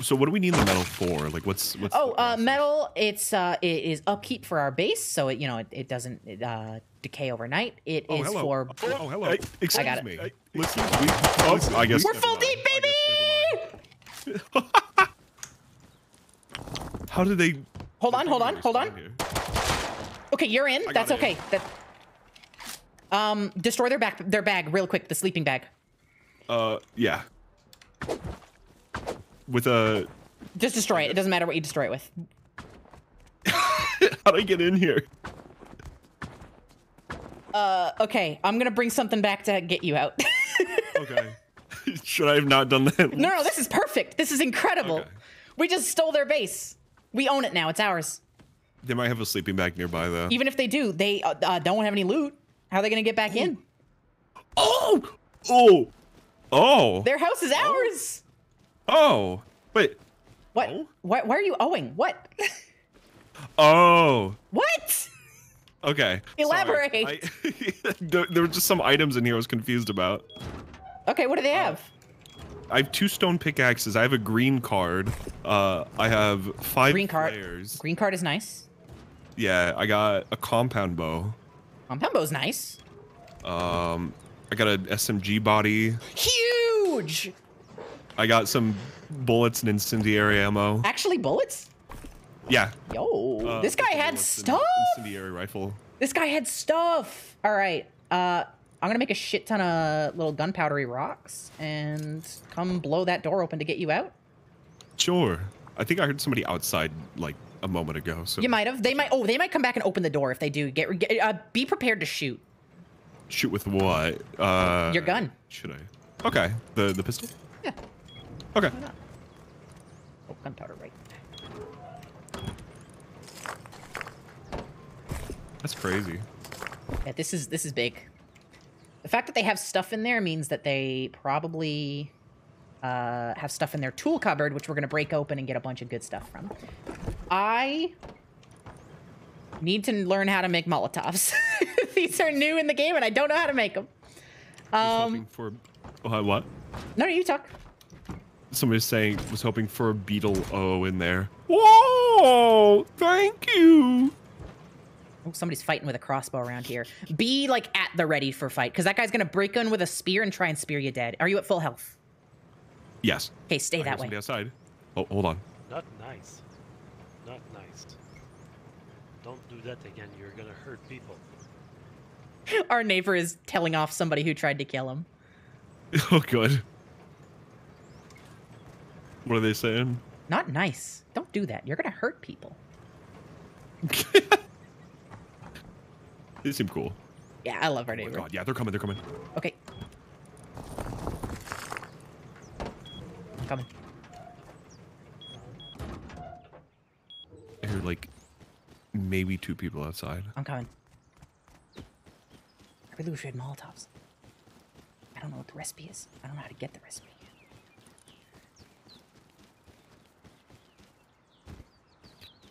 So what do we need the metal for? Like, what's what's? Oh, uh, metal. It's uh, it is upkeep for our base, so it you know it, it doesn't it, uh, decay overnight. It is Oh, hello. for. Oh, hello. excuse I got it. me. Listen, we, oh, I guess We're full mind. deep, I guess baby! How did they? Hold on, they hold on, hold on. here? Okay, you're in. got That's okay. That. Um, destroy their back, their bag, real quick. The sleeping bag. Uh, yeah. With a, Just destroy it. It doesn't matter what you destroy it with. how do I get in here? Uh, okay, I'm gonna bring something back to get you out. Okay. Should I have not done that? no, no, this is perfect. This is incredible. Okay. We just stole their base. We own it now. It's ours. They might have a sleeping bag nearby though. Even if they do, they uh, uh, don't have any loot. How are they gonna get back in? Oh! Oh! Oh! Their house is ours. Oh! Wait. What? Oh? Why, why are you owing? What? Oh! what? Okay. Elaborate. I- there, there were just some items in here I was confused about. Okay, what do they have? I have two stone pickaxes. I have a green card. Uh, I have five Green card. flares. Green card is nice. Yeah, I got a compound bow. Compound bow's nice. Um, I got an SMG body. Huge. I got some bullets and incendiary ammo. Actually, bullets. Yeah. Yo, uh, this guy had stuff. Incendiary rifle. This guy had stuff. All right. Uh, I'm gonna make a shit ton of little gunpowdery rocks and come blow that door open to get you out. Sure. I think I heard somebody outside like a moment ago. So You might have. They might. Oh, they might come back and open the door if they do. Get. get uh, be prepared to shoot. shoot with what? Uh, Your gun. Should I? Okay. The the pistol. Yeah. Okay. Oh, gunpowder right. That's crazy. Yeah, this is this is big. The fact that they have stuff in there means that they probably uh, have stuff in their tool cupboard, which we're gonna break open and get a bunch of good stuff from. I need to learn how to make Molotovs. These are new in the game, and I don't know how to make them. was Um, hoping for uh, what? no, you talk. Somebody's saying was hoping for a beetle O in there. Whoa! Thank you. Oh, somebody's fighting with a crossbow around here. Be like at the ready for fight, because that guy's gonna break in with a spear and try and spear you dead. Are you at full health? Yes. Okay, stay I that way. somebody outside. Oh, hold on. Not nice. Not nice. Don't do that again. You're gonna hurt people. Our neighbor is telling off somebody who tried to kill him. Oh, good. What are they saying? Not nice. Don't do that. You're gonna hurt people. They seem cool. Yeah, I love our neighbor. Oh my god, yeah, they're coming. They're coming. Okay. Coming. I hear like maybe two people outside. I'm coming. I really wish we had Molotovs. I don't know what the recipe is. I don't know how to get the recipe.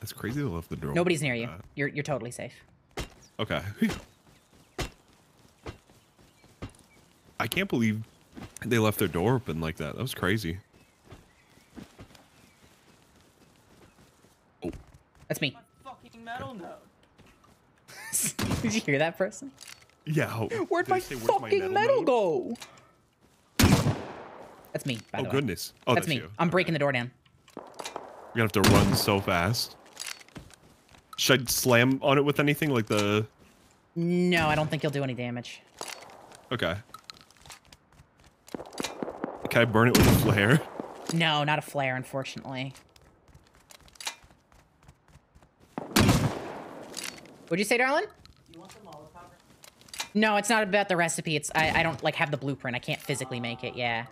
That's crazy. They left the door. Nobody's near you. that. You're you're totally safe. Okay. I can't believe they left their door open like that. That was crazy. That's me. Fucking metal node. Did you hear that person? yeah. oh, Where'd my it say, "Where's fucking metal, node?" go? That's me. By Oh the way. goodness. Oh, that's, that's, me. you. I'm breaking the door down. We're gonna have to run so fast. Should I slam on it with anything like the? No, I don't think you'll do any damage. Okay. Can I burn it with a flare? No, not a flare, unfortunately. What'd you say, darling? No, it's not about the recipe. It's I, I don't like have the blueprint. I can't physically make it. Yeah.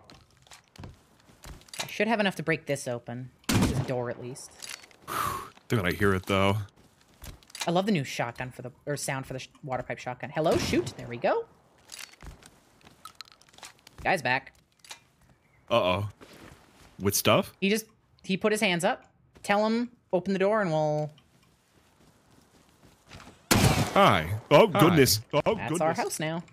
I should have enough to break this open. This door at least. Dude, I hear it though. I love the new shotgun for the or sound for the sh water pipe shotgun. Hello, shoot. There we go. Guy's back. Uh oh. With stuff? He just he put his hands up. Tell him open the door and we'll. Hi. Oh goodness. Oh That's goodness. our house now.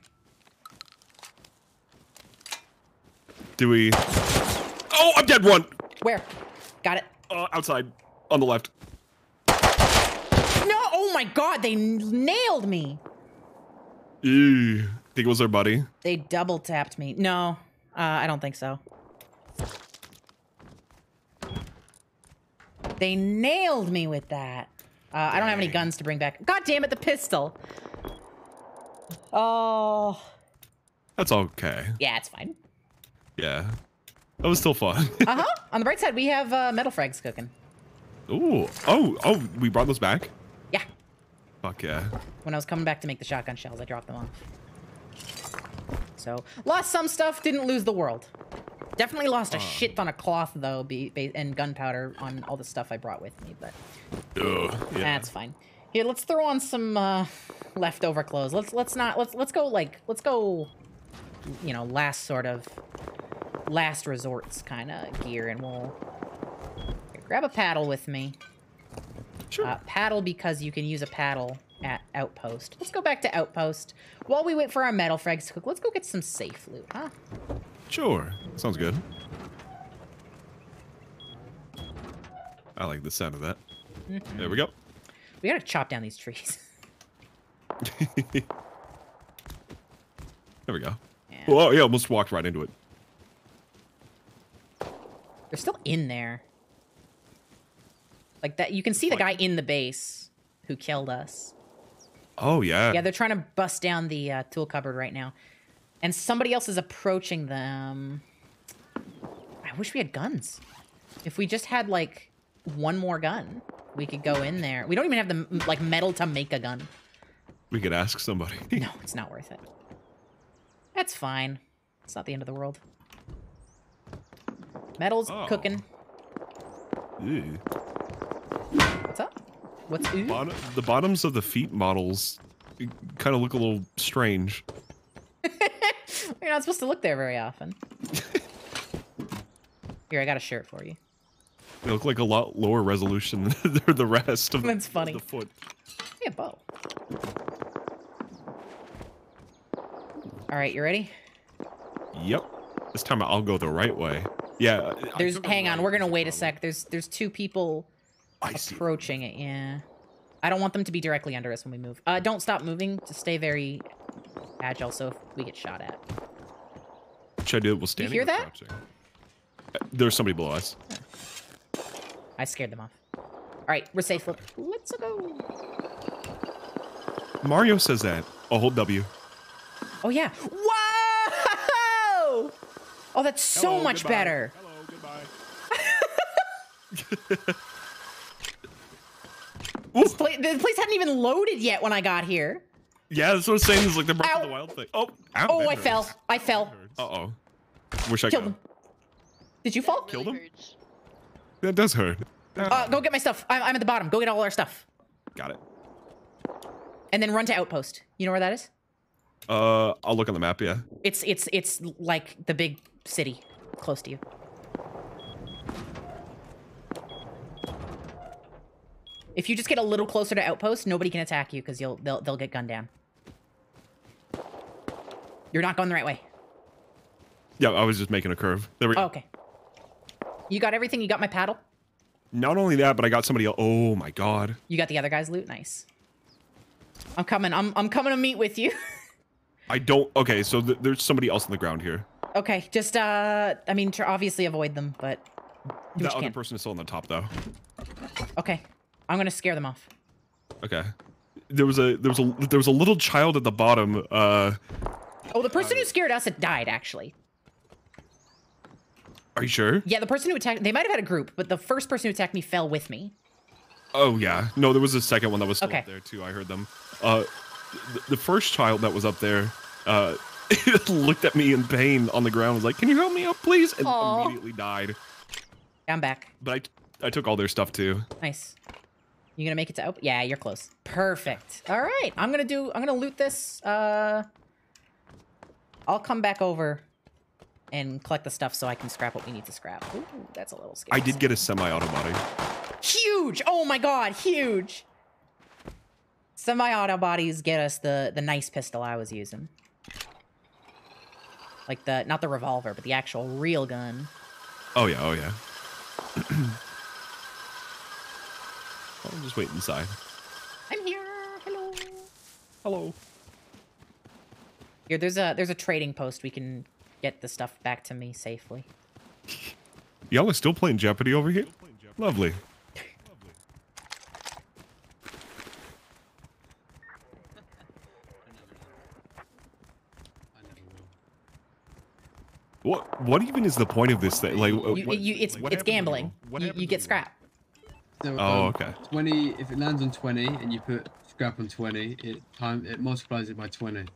Do we? Oh, I'm dead. One. Where? Got it. Uh, outside, on the left. No! Oh my god! They nailed me. Ew. Think it was our buddy. They double tapped me. No, uh, I don't think so. They nailed me with that. Uh, I don't have any guns to bring back. God damn it, the pistol. Oh, That's okay. yeah, it's fine. Yeah. That was still fun. Uh huh. On the bright side, we have uh, metal frags cooking. Ooh. Oh. Oh. We brought those back. Yeah. Fuck yeah. When I was coming back to make the shotgun shells, I dropped them off. So lost some stuff, didn't lose the world. Definitely lost a shit ton of cloth though, and gunpowder on all the stuff I brought with me, but. Ugh. Yeah. That's fine. Here, let's throw on some uh, leftover clothes. Let's let's not let's let's go like let's go, you know, last sort of last resorts kind of gear, and we'll here, grab a paddle with me. Sure. Uh, paddle because you can use a paddle at outpost. Let's go back to outpost while we wait for our metal frags to cook. Let's go get some safe loot, huh? Sure. Sounds good. I like the sound of that. There we go. We gotta chop down these trees. There we go. Yeah. Oh yeah, almost walked right into it. They're still in there. Like that, you can see the guy in the base who killed us. Oh yeah. Yeah, they're trying to bust down the uh, tool cupboard right now, and somebody else is approaching them. I wish we had guns. If we just had like one more gun, we could go in there. We don't even have the like metal to make a gun. We could ask somebody. No, it's not worth it. That's fine. It's not the end of the world. Metal's Oh. cooking. Ew. What's up? What's ooh? Bottom, the bottoms of the feet models eh, kind of look a little strange. You're not supposed to look there very often. Here, I got a shirt for you. They look like a lot lower resolution than the rest of That's funny. the foot. Hey, a bow. All right, you ready? Yep. This time I'll go the right way. Yeah. There's. Hang on, we're gonna wait a sec. There's there's two people I see. approaching it. Yeah. I don't want them to be directly under us when we move. Uh, don't stop moving. Just stay very agile, so if we get shot at. Should I do it while standing? hear or that? crouching? There's somebody below us. I scared them off. All right, we're safe. Let- Let's go. Mario says that. Oh, hold W. Oh yeah. Whoa! Oh, that's so Hello, much goodbye. better. Hello, goodbye. This pla- the place hadn't even loaded yet when I got here. Yeah, that's what I'm saying. Is like the Breath of Ow. the Wild thing. Oh, ow, Oh, that I fell. I fell. Uh oh. Wish I Killed could. him. Did you fall? Killed him? That does hurt. Uh, go get my stuff. I'm, I'm at the bottom. Go get all our stuff. Got it. And then run to outpost. You know where that is? Uh, I'll look on the map. Yeah. It's it's it's like the big city close to you. If you just get a little closer to outpost, nobody can attack you because you'll they'll they'll get gunned down. You're not going the right way. Yeah, I was just making a curve. There we go. Oh, okay. You got everything. You got my paddle. Not only that, but I got somebody else. Oh my god. You got the other guy's loot. Nice. I'm coming. I'm I'm coming to meet with you. I don't. Okay, so th- there's somebody else on the ground here. okay, just uh, I mean, obviously avoid them, but That other can. person is still on the top though. Okay, I'm gonna scare them off. Okay. There was a there was a there was a little child at the bottom. Uh, Oh, the person who scared us had died actually. are you sure? Yeah, the person who attacked they might have had a group, but the first person who attacked me fell with me. Oh yeah. No, there was a second one that was still Okay. up there too. I heard them. Uh, th- the first child that was up there, uh, looked at me in pain on the ground. Was like, "Can you help me up, please?" And Aw. immediately died. I'm back. But I, I took all their stuff too. Nice. You gonna make it to open? Yeah, you're close. Perfect. All right, I'm gonna do. I'm gonna loot this. Uh, I'll come back over and collect the stuff so I can scrap what we need to scrap. Ooh, that's a little scary. I did get a semi-auto body. huge. Oh my god, huge. Semi-auto bodies get us the the nice pistol I was using. Like the not the revolver, but the actual real gun. Oh yeah. Oh yeah. I'll just wait inside. I'm here. Hello. Hello. Here, there's a there's a trading post. We can get the stuff back to me safely. Y'all are still playing Jeopardy over here? Lovely. I never will. What what even is the point of this thing? Like, You, what- you, it's what it's gambling. What You, you get scrap. So, Oh, um, okay. 20, if it lands on 20 and you put scrap on 20, it time it multiplies it by 20.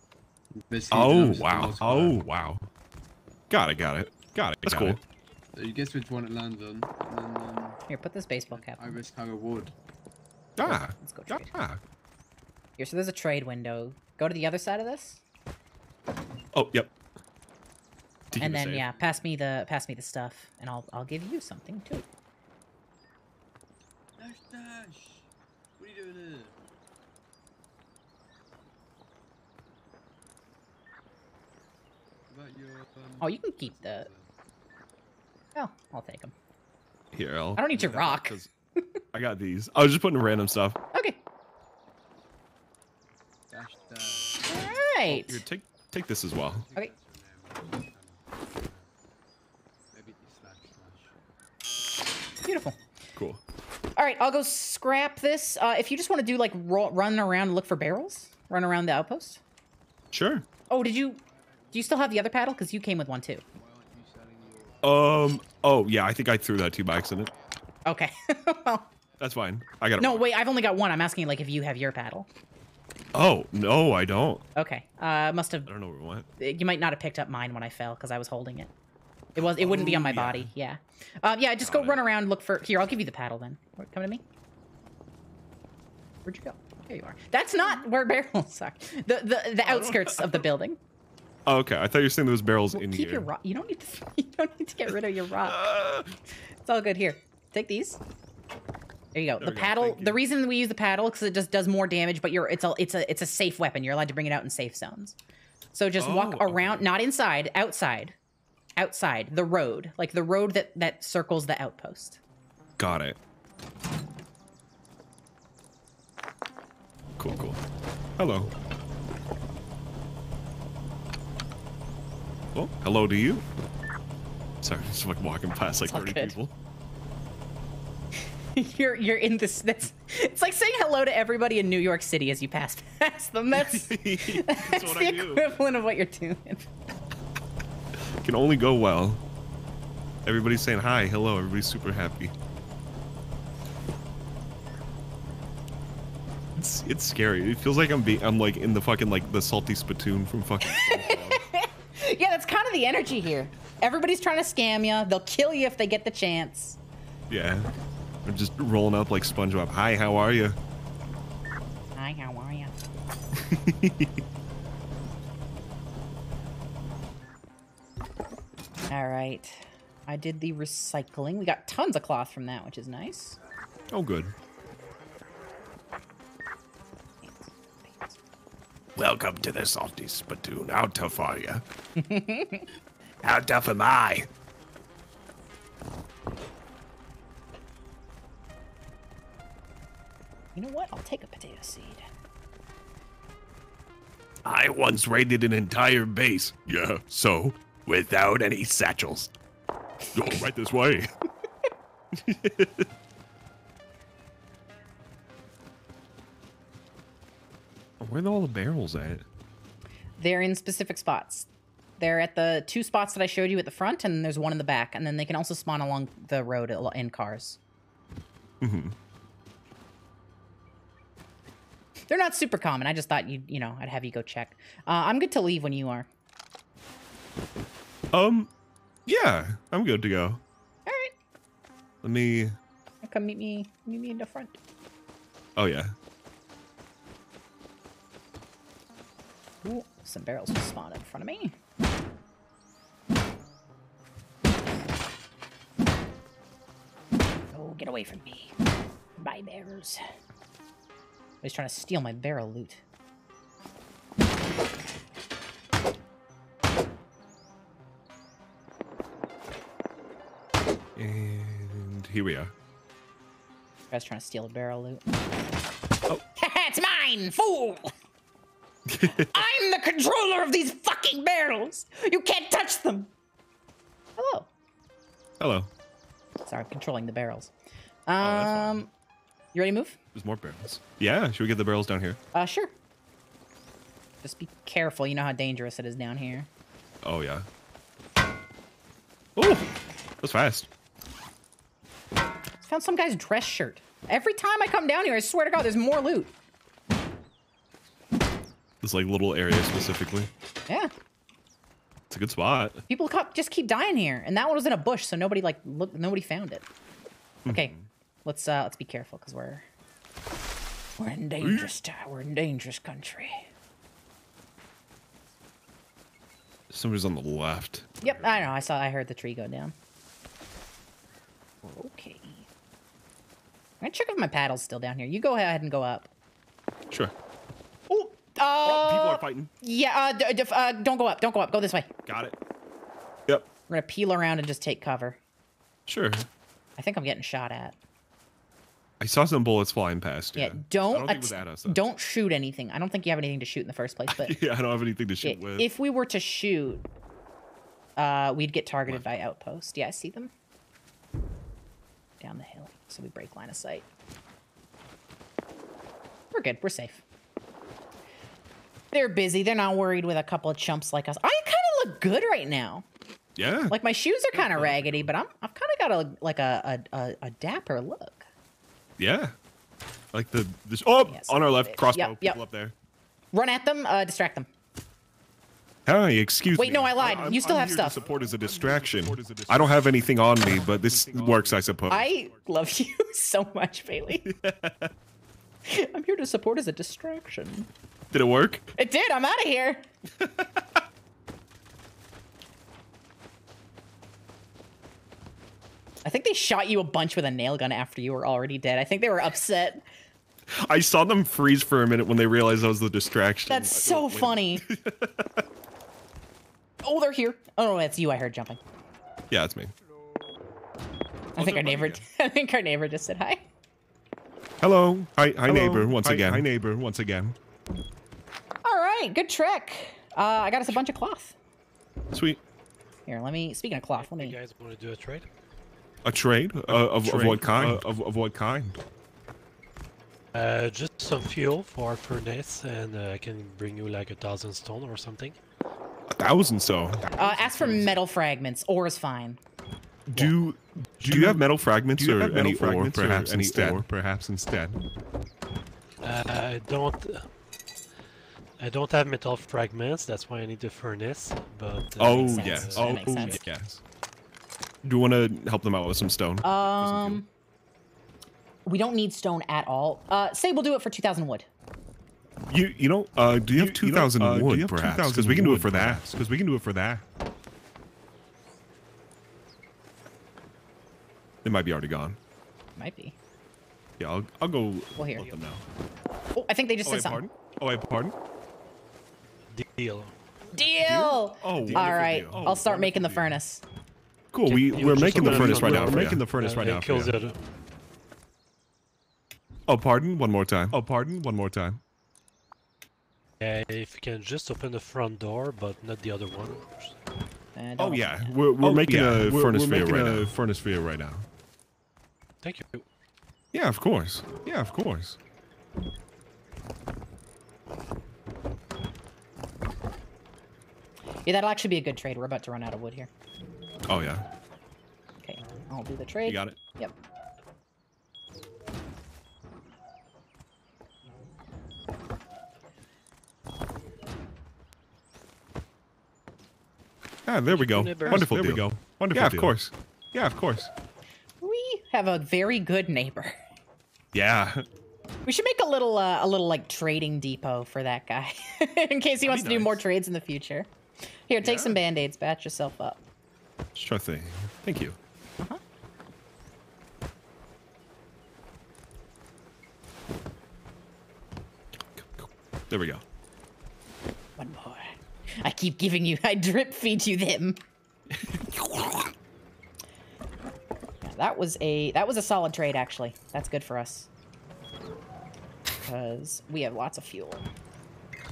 Basically, Oh wow! Oh wow! Got it! Got it! Got it! That's got cool. it. So you guess which one it lands on, and then um, Here, put this baseball cap. I on. risk, I reward. Ah, Let's go trade. ah. Here, so there's a trade window. Go to the other side of this, Oh, yep. To and then safe. yeah, pass me the pass me the stuff, and I'll I'll give you something too. Dash, dash! What are you doing here? About your, um, Oh, you can keep the. Oh, I'll take them. Here, I'll. I don't need your that, I got these. I was just putting random stuff. Okay. All right. Here, take take this as well. Okay. Maybe slash slash. Beautiful. Cool. All right, I'll go scrap this. Uh, if you just want to do like run around and look for barrels, run around the outpost. Sure. Oh, did you? Do you still have the other paddle? Because you came with one too. Why aren't you selling your Um. Oh yeah, I think I threw that too by accident. Okay. well, That's fine. I got it. no, wait. I've only got one. I'm asking like if you have your paddle. Oh no, I don't. Okay. Uh, must have. I don't know where it went. You might not have picked up mine when I fell because I was holding it. It was. It wouldn't be on my Oh, yeah. body. Yeah. Uh, yeah. Just Got go it. run around. Look for. Here, I'll give you the paddle then. Come to me. Where'd you go? There you are. That's not where barrels are. The the, the outskirts of the building. Oh, okay, I thought you were saying there was barrels Well, in keep here. your rock. You don't need to. You don't need to get rid of your rock. Uh, It's all good. Here, take these. There you go. There the we go, paddle. The reason we use the paddle because it just does more damage, but you're it's a it's a it's a safe weapon. You're allowed to bring it out in safe zones. So just walk Oh, around, okay. not inside, outside, outside the road, like the road that that circles the outpost. got it. Cool, cool. Hello. Well, hello to you. Sorry, just like walking past like It's 30 good. people. you're you're in this. That's it's like saying hello to everybody in New York City as you pass past them. That's That's that's what the I do. equivalent of what you're doing. Can only go well. Everybody's saying hi, hello. Everybody's super happy. It's it's scary. It feels like I'm being I'm like in the fucking like the salty spittoon from fucking. Yeah, that's kind of the energy here. Everybody's trying to scam you. They'll kill you if they get the chance. yeah. I'm just rolling up like SpongeBob. Hi, how are you? Hi, how are you? All right. I did the recycling. We got tons of cloth from that, which is nice. Oh, good. Welcome to the salty spittoon. How tough are you? how tough am I? You know what? I'll take a potato seed. I once raided an entire base. Yeah, so? Without any satchels. Oh, right this way. Where are all the barrels at? They're in specific spots. They're at the two spots that I showed you at the front, and there's one in the back. And then they can also spawn along the road in cars. Mm-hmm. They're not super common. I just thought you, you know, I'd have you go check. Uh, I'm good to leave when you are. Um, yeah, I'm good to go. All right. Let me. Come meet me. Meet me in the front. Oh yeah. Ooh, some barrels just spawned in front of me. Oh, get away from me. Bye, bears. He's trying to steal my barrel loot. And here we are. Guy's trying to steal a barrel loot. Oh. it's mine, fool! I'm the controller of these fucking barrels! You can't touch them! Hello. Hello. Sorry, I'm controlling the barrels. Oh. Um, you ready to move? There's more barrels. Yeah. Should we get the barrels down here? Uh, sure. Just be careful. You know how dangerous it is down here. Oh yeah. Oh, Was fast. Found some guy's dress shirt. Every time I come down here, I swear to God, there's more loot. This like little area specifically. Yeah. It's a good spot. People just keep dying here, and that one was in a bush, so nobody like look, nobody found it. Okay, let's uh let's be careful because we're we're in dangerous. We're in dangerous country. Somebody's on the left. Yep, I know. I saw. I heard the tree go down. Okay. I'm gonna check if my paddle's still down here. You go ahead and go up. Sure. Oh, uh, people are fighting. yeah. Uh, uh, don't go up. Don't go up. Go this way. Got it. Yep. We're gonna peel around and just take cover. Sure. I think I'm getting shot at. I saw some bullets flying past. Yeah, Yeah. don't don't think it was att- at us. don't shoot anything. I don't think you have anything to shoot in the first place. But yeah, I don't have anything to shoot i- with. if we were to shoot, uh, we'd get targeted by outpost. Yeah, I see them down the hill. So we break line of sight. We're good. We're safe. They're busy. They're not worried with a couple of chumps like us. I kind of look good right now. yeah. Like my shoes are kind of raggedy, but I'm I've kind of got a like a, a a a dapper look. yeah. Like the this. Oh, Yes. on our left, crossbow. Yep, yep. People up there. Run at them. Uh, distract them. Hi, excuse Wait, me. no, I lied. I'm- You still I'm have here stuff. To support as a distraction. I don't have anything on me, but this works, I suppose. I love you so much, Bailey. I'm here to support as a distraction. Did it work? It did. I'm out of here. I think they shot you a bunch with a nail gun after you were already dead. I think they were upset. I saw them freeze for a minute when they realized I was the distraction. That's so Wait, funny. oh, they're here. Oh, no, that's you I heard jumping. Yeah, it's me. I think our neighbor. running I think our neighbor just said hi. Hello. Hi, hi Hello. neighbor. Once Hi- again. Hi, neighbor. Once again. All right, good trick. Uh, I got us a bunch of cloth. Sweet. Here, let me. Speaking of cloth, let You me. guys want to do a trade? A trade? Uh, of, of Trade, what kind? uh, of, of what kind? Uh, just some fuel for our furnace, and uh, I can bring you like a thousand stone or something. a thousand so. Uh, ask for metal fragments. Ore is fine. Do do you have metal fragments or metal any ore fragments or perhaps any instead? ore perhaps instead? Uh, I don't. I don't have metal fragments. That's why I need the furnace. But uh, Oh Makes sense. yes. That Oh makes yes. Do you want to help them out with some stone? Um, we don't need stone at all. Uh, say we'll do it for two thousand wood. you you know uh, do you have You- two you know, uh, do wood you have perhaps? 2,000 Because we can do it for that. Because we can do it for that. It might be already gone. Might be. Yeah, I'll I'll go Well, here. let them know. Oh, I think they just Oh said wait, something. pardon? Oh wait, pardon? Deal. Deal. Oh, All wonderful right, deal. Oh, I'll start making the deal. furnace. Cool. We we're making the furnace right now. We're making the furnace right now. kills you. the other. Oh, pardon. One more time. Oh, pardon. One more time. Yeah, if you can just open the front door, but not the other one. Oh, don't Oh open yeah, we're we're Oh, making yeah, a we're- furnace we're for you making right a now. Furnace for you right now. Thank you. Yeah, of course. Yeah, of course. Yeah, that'll actually be a good trade. We're about to run out of wood here. Oh, yeah. Okay, I'll do the trade. You got it? Yep. Ah, there we go. Wonderful. There deal. we go. Wonderful. Yeah, of deal. course. Yeah, of course. We have a very good neighbor. Yeah. We should make a little uh, a little like trading depot for that guy in case he That'd wants to nice. do more trades in the future. Here, take Yeah. some band aids. Batch yourself up. Sure thing. Thank you. Uh-huh. There we go. One more. I keep giving you. I drip feed you them. Yeah, that was a that was a solid trade actually. That's good for us because we have lots of fuel.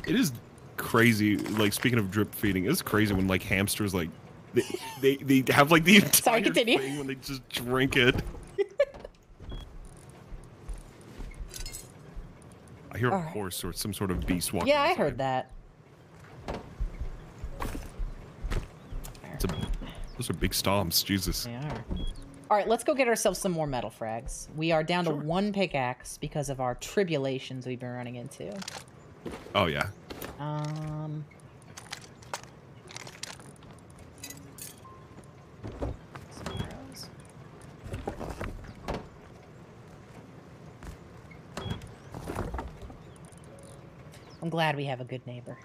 It is crazy. Like speaking of drip feeding, it's crazy when like hamsters like they they, they have like the entire Sorry, continue. thing when they just drink it. I hear a Alright. horse or some sort of beast walking. Yeah, I heard that. A, those are big stomps. Jesus. They are. All right, let's go get ourselves some more metal frags. We are down Sure. to one pickaxe because of our tribulations we've been running into. Oh yeah. Um. I'm glad we have a good neighbor.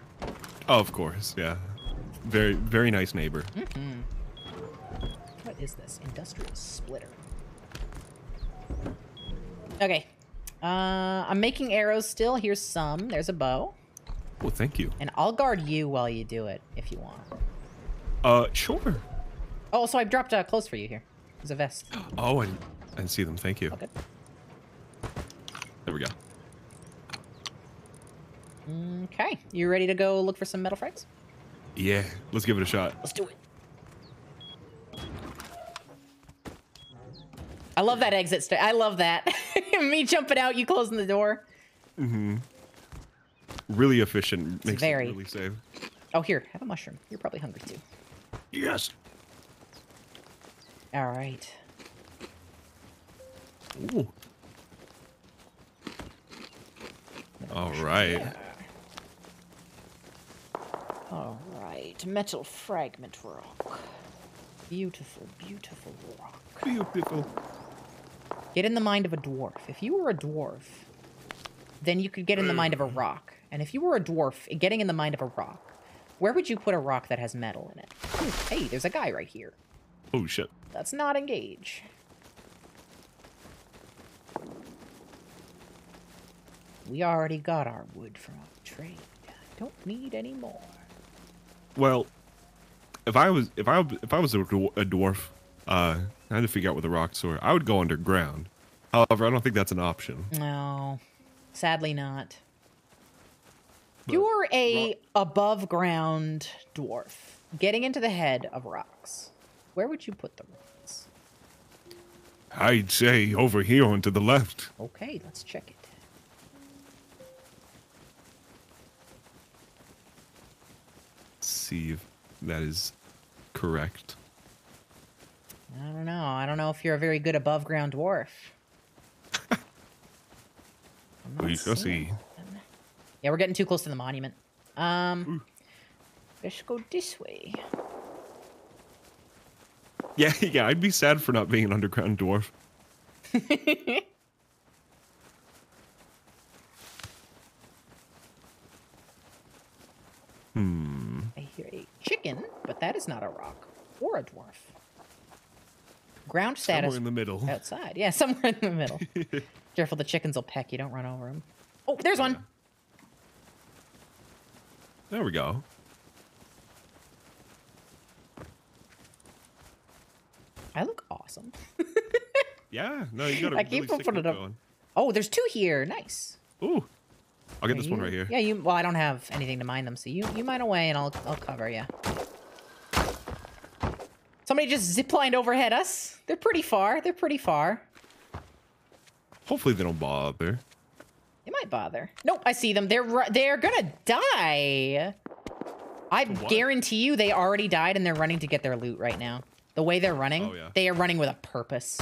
Oh, of course. Yeah. Very very nice neighbor. What is this? Industrial splitter. Okay. Uh, I'm making arrows still. Here's some. There's a bow. Well, thank you. And I'll guard you while you do it, if you want. Uh, sure. Oh, so I've dropped uh, clothes for you here. There's a vest. Oh, I didn't, I didn't see them. Thank you. Okay. There we go. Okay. You ready to go look for some metal frags? Yeah, let's give it a shot. Let's do it. I love that exit. St- I love that. Me jumping out, you closing the door. Really efficient. Makes very. it really safe. Oh, here, have a mushroom. You're probably hungry too. Yes. All right. Ooh. All right. All right. Metal fragment rock. Beautiful, beautiful rock. Beautiful. Get in the mind of a dwarf. If you were a dwarf, then you could get in the mind of a uh. rock. And if you were a dwarf, getting in the mind of a rock, where would you put a rock that has metal in it? Ooh, hey, there's a guy right here. Oh shit. Let's not engage. We already got our wood from our trade. Don't need any more. Well, if I was if I if I was a, a dwarf, uh, I had to figure out where the rocks were. I would go underground. However, I don't think that's an option. No, sadly not. You're a above ground dwarf getting into the head of rocks. Where would you put the rocks? I'd say over here and to the left. Okay, let's check it. See if that is correct. I don't know. I don't know if you're a very good above ground dwarf. We shall see. nothing. Yeah, we're getting too close to the monument. Um, let's go this way. Yeah, yeah. I'd be sad for not being an underground dwarf. Hmm. I hear a chicken, but that is not a rock or a dwarf. Ground status Somewhere in the middle. outside. Yeah, somewhere in the middle. Careful, the chickens will peck you. Don't run over them. Oh, there's one. There we go. I look awesome. Yeah. No, you got a I keep really sick putting look it up. going. Oh, there's two here. Nice. Ooh. I'll get Yeah, this one right here. Yeah, you. Well, I don't have anything to mine them, so you you mine away, and I'll I'll cover you. Somebody just ziplined overhead us. They're pretty far. They're pretty far. Hopefully they don't bother. Bother. Nope, I see them. They're they're gonna die. I what? guarantee you, they already died, and they're running to get their loot right now. The way they're running, Oh, yeah. they are running with a purpose.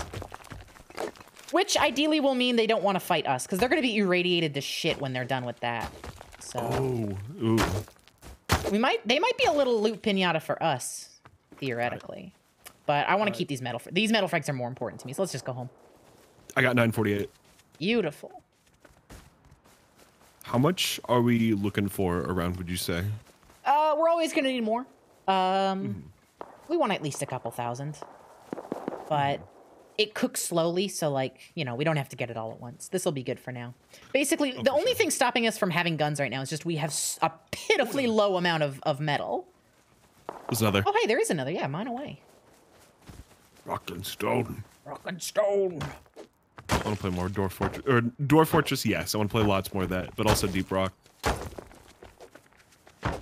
Which ideally will mean they don't want to fight us, because they're gonna be irradiated to shit when they're done with that. So Oh. Ooh. we might they might be a little loot pinata for us. theoretically. But I want to keep these metal. These metal frags are more important to me. So let's just go home. I got 948. Beautiful. How much are we looking for around? Would you say? Uh, we're always gonna need more. Um, we want at least a couple thousand, but it cooks slowly, so like you know we don't have to get it all at once. This will be good for now. Basically, the only thing stopping us from having guns right now is just we have a pitifully low amount of of metal. There's another. Oh, hey, there is another. Yeah, mine away. Rock and stone. Rock and stone. I want to play more Dwarf Fortress or Dwarf Fortress. Yes, I want to play lots more of that, but also Deep Rock. I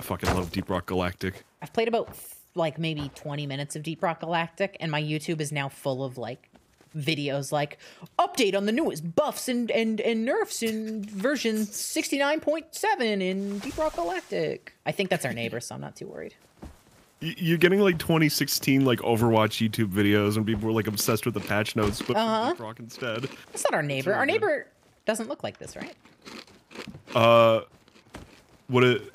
fucking love Deep Rock Galactic. I've played about like maybe 20 minutes of Deep Rock Galactic, and my YouTube is now full of like videos like update on the newest buffs and and, and nerfs in version 69.7 in Deep Rock Galactic. I think that's our neighbor, so I'm not too worried. You're getting like 2016 like Overwatch YouTube videos, and people were like obsessed with the patch notes, but Uh-huh. Rock instead. That's not our neighbor. Our neighbor doesn't look like this, right? Uh, what it?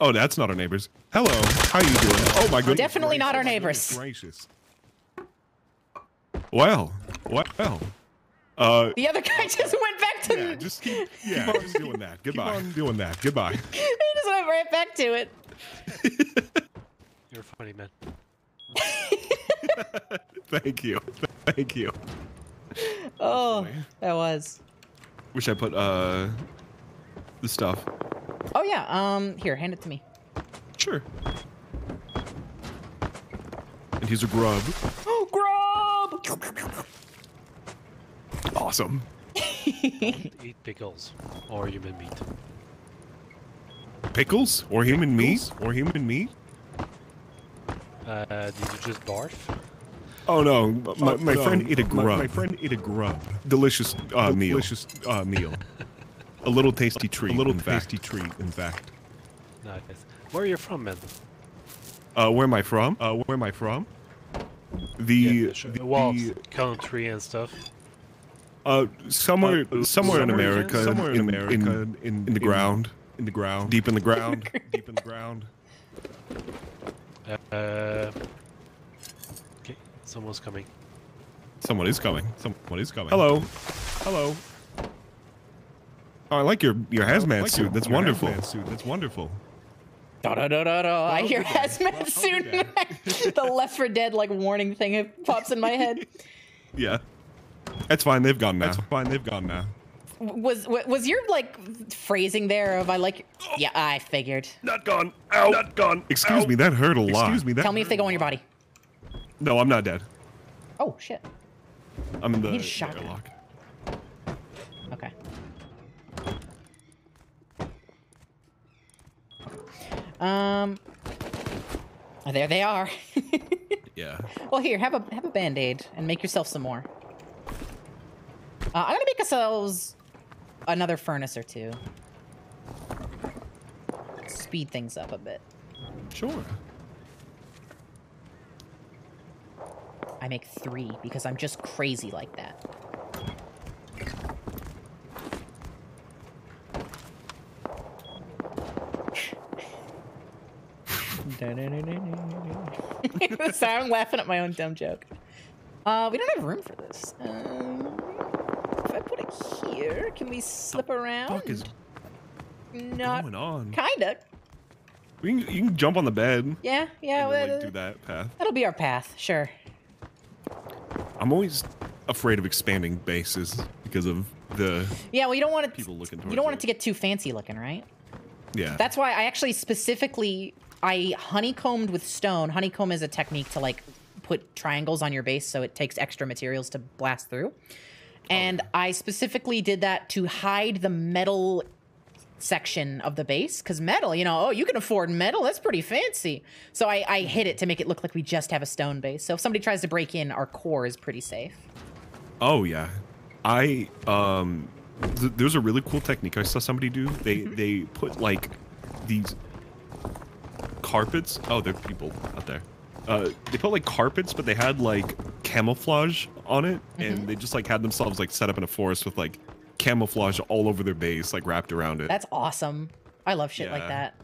Oh, that's not our neighbors. Hello, how are you doing? Oh my goodness. Definitely not our neighbors. Gracious. Well, well. Uh, The other guy just went back to. yeah, just keep, yeah, keep on doing that. Goodbye. Keep on doing that. Goodbye. he just went right back to it. You're funny, man. Thank you. Thank you. Oh, that was. Wish I put uh the stuff. Oh yeah. Um, here, hand it to me. Sure. And he's a grub. Oh, grub. Awesome. Eat pickles or human meat. Pickles or human meat or human meat. Uh, did you just barf? Oh no, my, my no, friend ate a grub. my friend ate a grub. Delicious uh, meal. Delicious uh, meal. A little tasty treat. A little in fact. tasty treat, in fact. Nice. Where are you from, man? Uh, where am I from? Uh, where am I from? The, Yeah, sure. the well, country and stuff. uh, somewhere, Uh, somewhere in somewhere- America, somewhere in America, in, in- in the in- ground, In the ground. deep in the ground. deep in the ground. Uh, okay, someone's coming. Someone is coming. Someone is coming. Hello. Hello. Oh, I like your your hazmat Like suit. your- That's your wonderful. hazmat suit. That's wonderful. Da da da da da. I hear hazmat suit. the Left 4 Dead like warning thing pops in my head. Yeah. That's fine. They've gone now. That's fine. They've gone now. Was was your like phrasing there of I like? Yeah, I figured. Not gone. Ow. Not gone. Excuse me. That hurt a lot. Excuse me. That Tell me if they go on your body. No, I'm not dead. Oh shit. I'm in the Need a airlock. Okay. Um. oh, There they are. Yeah. well, here, have a have a band aid and make yourself some more. Uh, I'm gonna make ourselves another furnace or two. Speed things up a bit. Sure. I make three because I'm just crazy like that. Sorry, I'm laughing at my own dumb joke. Uh, we don't have room for this. Um, put it here, can we slip around? fuck is Not going on? kinda. We can, you can jump on the bed. Yeah, yeah. and then, well, like, do that path. That'll be our path, sure. I'm always afraid of expanding bases because of the Yeah, well, you don't want it. people looking you don't want it it. to get too fancy looking, right? yeah. That's why I actually specifically I honeycombed with stone. Honeycomb is a technique to like put triangles on your base so it takes extra materials to blast through. And I specifically did that to hide the metal section of the base because metal, you know, oh, you can afford metal. That's pretty fancy. So I, I hid it to make it look like we just have a stone base. So if somebody tries to break in, our core is pretty safe. Oh yeah, I um, th- there's a really cool technique I saw somebody do. They Mm-hmm. they put like these carpets. Oh, there are people out there. Uh, they put like carpets, but they had like camouflage on it, Mm-hmm. and they just like had themselves like set up in a forest with like camouflage all over their base, like wrapped around it. That's awesome. I love shit like that.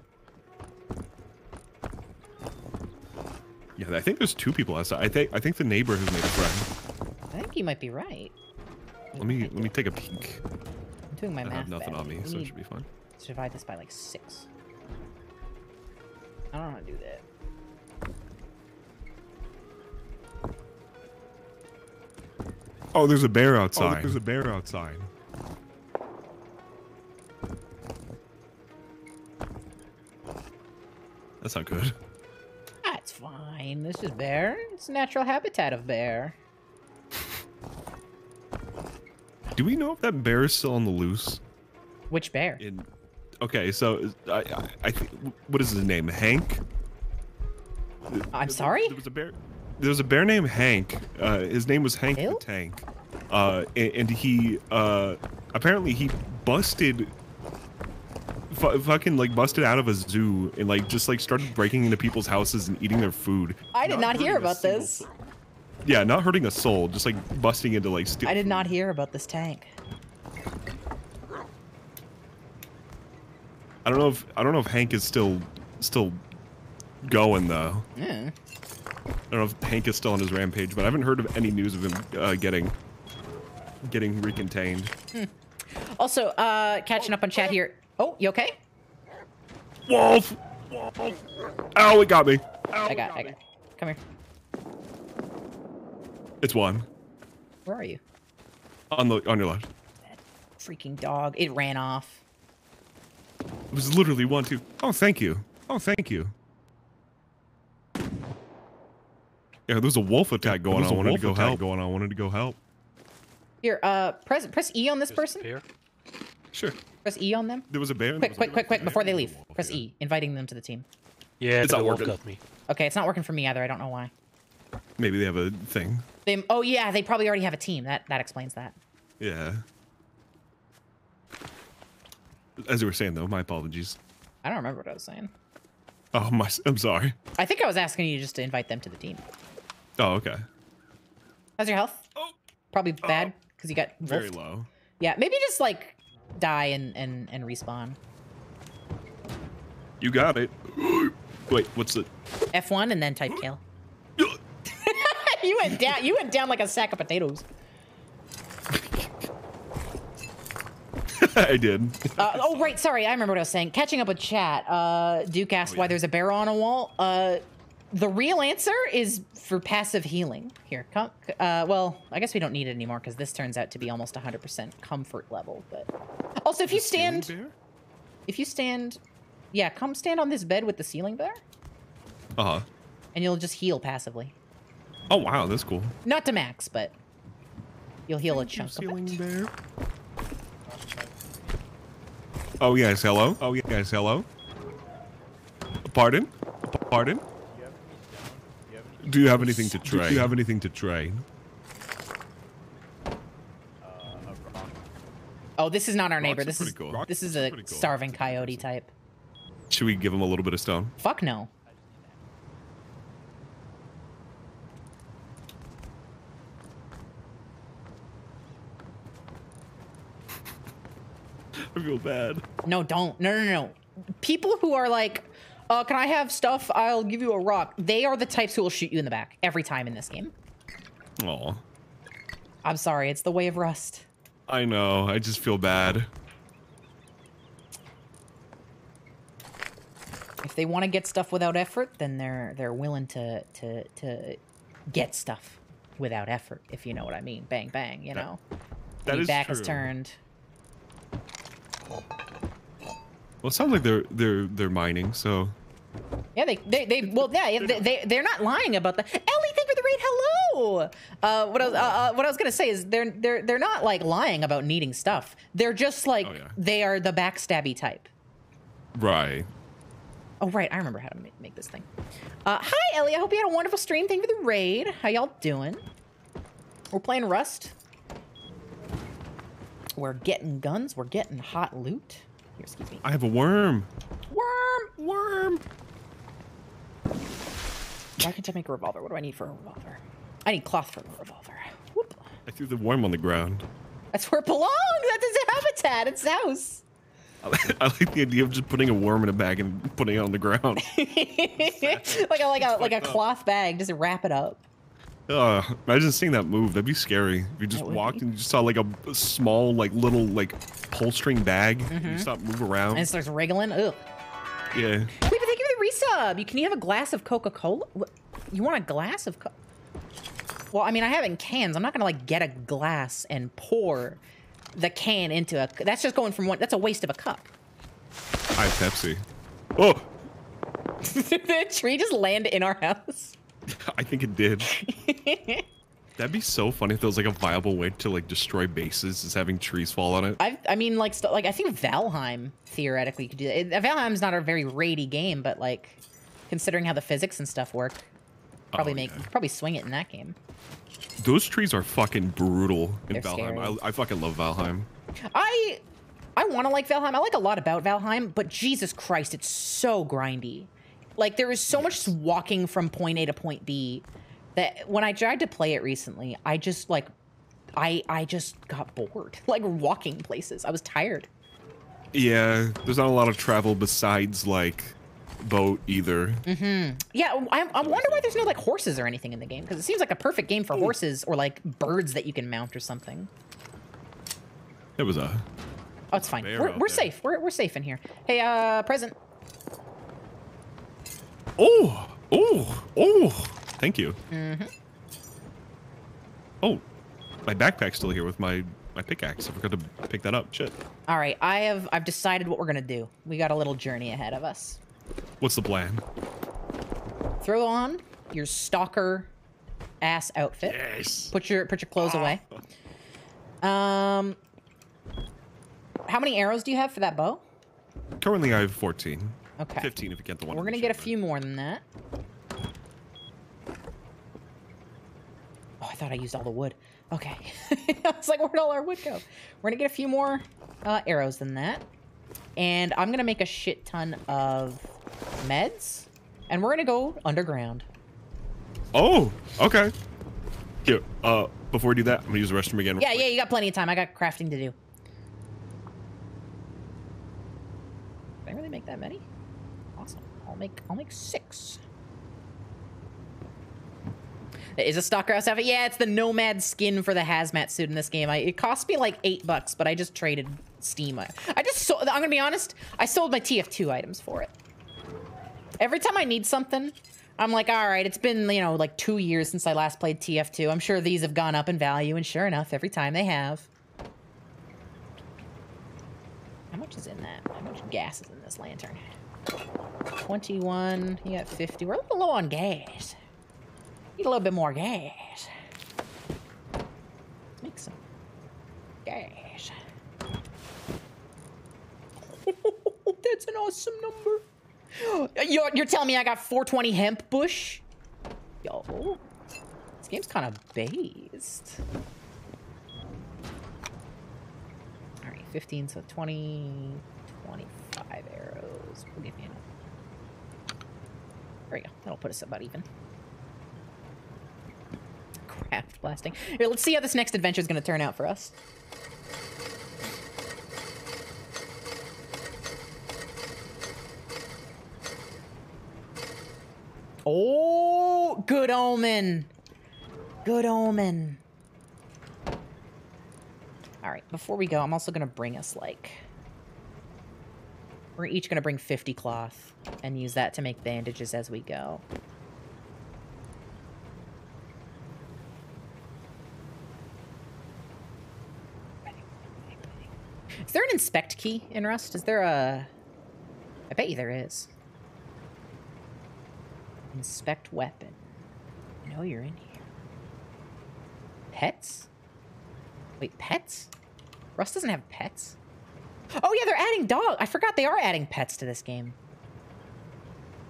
Yeah, I think there's two people outside. I think I think the neighbor has made a friend. I think you might be right. You Let me let me take a peek. I'm doing my I math. have nothing badly. on me, We so it should be fine. divide this by like six. I don't want to do that. Oh, there's a bear oh, outside. there's a bear outside. That's not good. That's fine. This is bear. It's natural habitat of bear. Do we know if that bear is still on the loose? Which bear? In okay, so I I, I think what is his name? Hank. I'm sorry? There was a bear. There was a bear named Hank. Uh, his name was Hank Who? the Tank. Uh, and, and he uh, apparently he busted. Fu- fucking like busted out of a zoo and like just like started breaking into people's houses and eating their food. I did not hear about this. soul. Yeah, not hurting a soul, just like busting into like. Steal I did not hear about this tank. I don't know if I don't know if Hank is still still going though. Hmm. I don't know if Hank is still on his rampage, but I haven't heard of any news of him uh, getting getting recontained. Also, uh, catching up on chat here. Oh, you okay? Wolf! Wolf! Ow! It got me. Ow, I it got, I me. got. Come here. It's one Where are you? on the on your left. Freaking dog. It ran off. It was literally one, two. Oh, thank you. Oh, thank you. Yeah, there's a wolf attack going on. I wanted to go help. Going on. I wanted to go help. Here, uh, press press E on this Just person. Here. Sure. Press E on them. There was a bear. Quick, quick, quick, quick! Before they leave, wolf, press yeah. E, inviting them to the team. Yeah, It's not working. got me. Okay, it's not working for me either. I don't know why. Maybe they have a thing. They, oh yeah, they probably already have a team. That that explains that. Yeah. As you were saying, though, my apologies. I don't remember what I was saying. Oh, my. I'm sorry. I think I was asking you just to invite them to the team. Oh, okay. How's your health? Oh, Probably bad because you got very low. Yeah, maybe just like die and and and respawn. You got it. Wait, what's the? F1 and then type kill. you went down. You went down like a sack of potatoes. I did. Uh, oh right, sorry. I remember what I was saying. Catching up with chat. Uh, Duke asked Oh, why there's a barrel on a wall. Uh, the real answer is for passive healing. Here, come. Uh, well, I guess we don't need it anymore because this turns out to be almost 100% comfort level. But also, if you stand, if you stand, yeah, come stand on this bed with the ceiling there, Uh huh. and you'll just heal passively. Oh wow, that's cool. Not to max, but you'll heal a Thank you, chunk of ceiling it. bear. Oh yes, hello. Oh yes, hello. Pardon? Pardon? Do you have any Do you have stone? anything to trade? Do you have anything to trade? Uh, a rock. Oh, this is not our neighbor. Rocks are This is cool. this is a cool. starving coyote type. Should we give him a little bit of stone? Fuck no. I feel bad. No, don't. No, no, no. People who are like, uh, can I have stuff? I'll give you a rock. They are the types who will shoot you in the back every time in this game. Oh, I'm sorry, it's the way of Rust. I know. I just feel bad. If they want to get stuff without effort, then they're they're willing to to to get stuff without effort. If you know what I mean. Bang bang. You know. That Any is back true. is turned. Well, it sounds like they're they're they're mining. So Yeah, they, they, they well, yeah, they, they, they're not lying about that. Ellie, thank you for the raid. Hello. Uh, what I was, uh, uh, what I was gonna say is they're, they're, they're not like lying about needing stuff. They're just like Oh, yeah. they are the backstabby type. right. Oh right, I remember how to make, make this thing. Uh, hi, Ellie. I hope you had a wonderful stream. Thank you for the raid. How y'all doing? We're playing Rust. We're getting guns. We're getting hot loot. Here, excuse me. I have a worm. Worm. Worm. Why can't I make a revolver? What do I need for a revolver? I need cloth for a revolver. Whoop. I threw the worm on the ground. That's where it belongs. That's its habitat. Its house. I like the idea of just putting a worm in a bag and putting it on the ground. like a like a like a cloth bag, just wrap it up. Uh, imagine seeing that move. That'd be scary. If you just walked be. and you just saw like a, a small, like little, like pull string bag. and You just not move around. And it starts wriggling. Ugh. yeah. But you can you have a glass of Coca Cola? You want a glass of? Co- well, I mean, I have it in cans. I'm not gonna like get a glass and pour the can into a. That's just going from one. That's a waste of a cup. I have Pepsi. Oh, Did the tree just land in our house? I think it did. That'd be so funny if there was like a viable way to like destroy bases, is having trees fall on it. I I mean, like, st- like I think Valheim theoretically could do that. It- Valheim's not a very raidy game, but like, considering how the physics and stuff work, oh, probably Oh, make yeah. probably swing it in that game. Those trees are fucking brutal in They're Valheim. I, I fucking love Valheim. I I want to like Valheim. I like a lot about Valheim, but Jesus Christ, it's so grindy. Like there is so much walking from point A to point B that when I tried to play it recently, I just like I I just got bored. Like walking places. I was tired. Yeah, there's not a lot of travel besides like boat either. Mhm. Yeah, I, I wonder why there's no like horses or anything in the game because it seems like a perfect game for horses or like birds that you can mount or something. It was a Oh, it's fine. We're, we're safe. We're, we're safe in here. Hey, uh, present. Oh, oh, oh! Thank you. Mm-hmm. Oh, my backpack's still here with my my pickaxe. I forgot to pick that up. Shit. All right, I have I've decided what we're gonna do. We got a little journey ahead of us. What's the plan? Throw on your stalker ass outfit. Yes. Put your put your clothes away. Um, how many arrows do you have for that bow? Currently, I have 14. Okay. 15 if you get the one. We're gonna get a few more than that. Oh, I thought I used all the wood. Okay. I was like, where'd all our wood go? We're gonna get a few more uh, arrows than that. And I'm gonna make a shit ton of meds. And we're gonna go underground. Oh, okay. Here, uh, before we do that, I'm gonna use the restroom again. Yeah, yeah, you got plenty of time. I got crafting to do. Did I really make that many? Awesome. I'll make I'll make six. Is a house outfit? Yeah, it's the nomad skin for the hazmat suit in this game. I, it cost me like eight bucks, but I just traded Steam. I, I just sold. I'm gonna be honest. I sold my TF2 items for it. Every time I need something, I'm like, all right, it's been, you know, like two years since I last played TF2. I'm sure these have gone up in value, and sure enough, every time they have. How much is in that? How much gas is in this lantern? 21, you got 50. We're a little low on gas. Need a little bit more gas. Make some gas. That's an awesome number. You're, you're telling me I got 420 hemp bush? Yo, this game's kind of based. All right, 15, so 20, 25 arrows. We'll give you enough. There we go. That'll put us about even. Craft blasting. Here, let's see how this next adventure is going to turn out for us. Oh, good omen. Good omen. All right, before we go, I'm also going to bring us like. We're each going to bring 50 cloth and use that to make bandages as we go. Is there an inspect key in Rust? Is there a. I bet you there is. Inspect weapon. I know you're in here. Pets? Wait, pets? Rust doesn't have pets. Oh yeah, they're adding dog. I forgot they are adding pets to this game.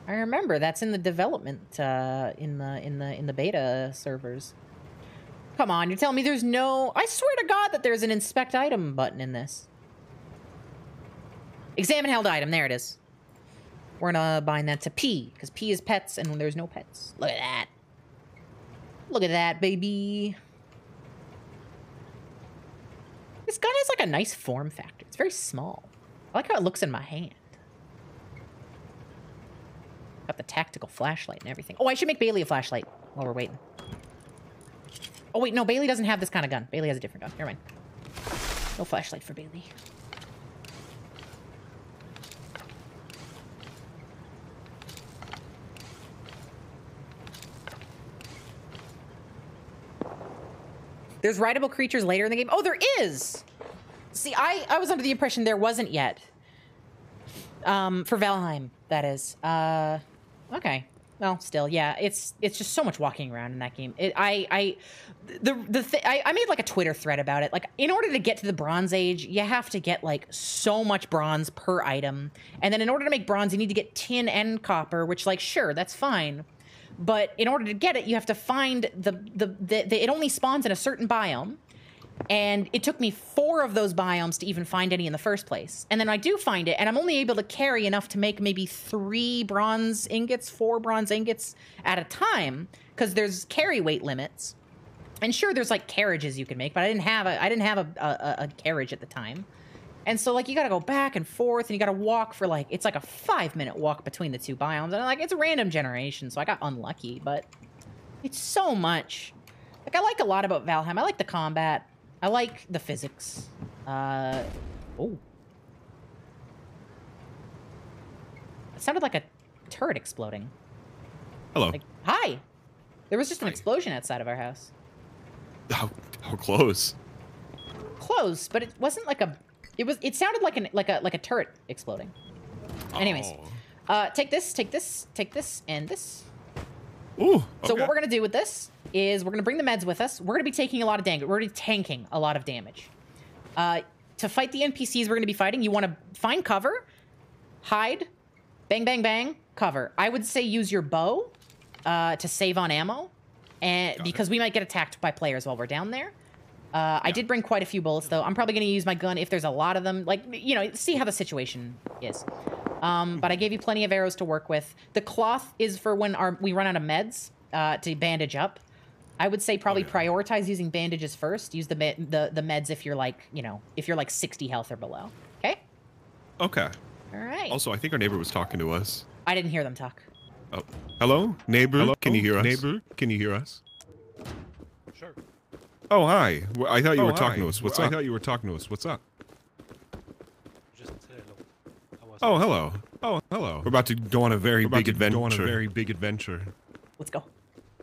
I remember that's in the development uh, in the in the in the beta servers. Come on, you're telling me there's no? I swear to God that there's an inspect item button in this. Examine held item. There it is. We're gonna bind that to P because P is pets and there's no pets. Look at that. Look at that, baby. This gun has like a nice form factor. It's very small. I like how it looks in my hand. Got the tactical flashlight and everything. Oh, I should make Bailey a flashlight while we're waiting. Oh, wait, no, Bailey doesn't have this kind of gun. Bailey has a different gun. Never mind. No flashlight for Bailey. There's rideable creatures later in the game. Oh, there is! See, I, I was under the impression there wasn't yet. Um, for Valheim, that is. Uh, okay. Well, still, yeah, it's it's just so much walking around in that game. It, I I the the th- I, I made like a Twitter thread about it. Like, in order to get to the Bronze Age, you have to get like so much bronze per item, and then in order to make bronze, you need to get tin and copper. Which, like, sure, that's fine, but in order to get it, you have to find the the, the, the it only spawns in a certain biome, and it took me four of those biomes to even find any in the first place. And then I do find it, and I'm only able to carry enough to make maybe three bronze ingots, four bronze ingots at a time, because there's carry weight limits. And sure, there's like carriages you can make, but I didn't have a I didn't have a, a, a carriage at the time. And so like you gotta go back and forth and you gotta walk for like it's like a five minute walk between the two biomes. And like it's a random generation, so I got unlucky, but it's so much. Like I like a lot about Valheim. I like the combat. I like the physics. Uh oh. It sounded like a turret exploding. Hello. Like, hi. There was just an explosion outside of our house. How, how close? Close, but it wasn't like a. It was. It sounded like an like a like a turret exploding. Anyways. Oh. Uh, take this, take this, take this, and this. Ooh. So what we're gonna do with this is we're gonna bring the meds with us. We're gonna be taking a lot of damage. We're already tanking a lot of damage. Uh, to fight the NPCs we're gonna be fighting, you want to find cover, hide, bang, bang, bang, cover. I would say use your bow uh, to save on ammo, and Got it. because we might get attacked by players while we're down there. Uh, I did bring quite a few bullets though. I'm probably gonna use my gun if there's a lot of them. Like you know, see how the situation is. Um, but I gave you plenty of arrows to work with. The cloth is for when our we run out of meds uh, to bandage up. I would say probably yeah. prioritize using bandages first. Use the me- the the meds if you're like you know if you're like 60 health or below. Okay. Okay. All right. Also, I think our neighbor was talking to us. I didn't hear them talk. Oh, hello, neighbor. Hello? Can you hear us? Neighbor, can you hear us? Sure. Oh, hi. I thought you Oh, were talking hi. to us. What's uh, I up? thought you were talking to us. What's up? Just hello. Oh, hello. Oh, hello. We're about to go on a very We're about big to adventure. Go on a very big adventure. Let's go.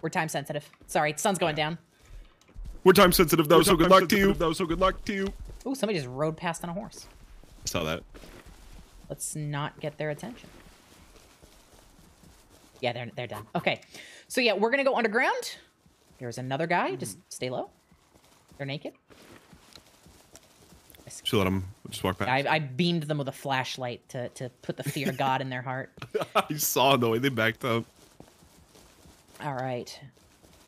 We're time sensitive. Sorry, sun's going down. We're time sensitive though, so good luck to you. Though, so good luck to you. Ooh, somebody just rode past on a horse. I saw that. Let's not get their attention. Yeah, they're they're done. Okay, so yeah, we're gonna go underground. There's another guy. Hmm. Just stay low. They're naked. Should let them just walk back. I, I beamed them with a flashlight to to put the fear of God in their heart. I saw the way they backed up. All right.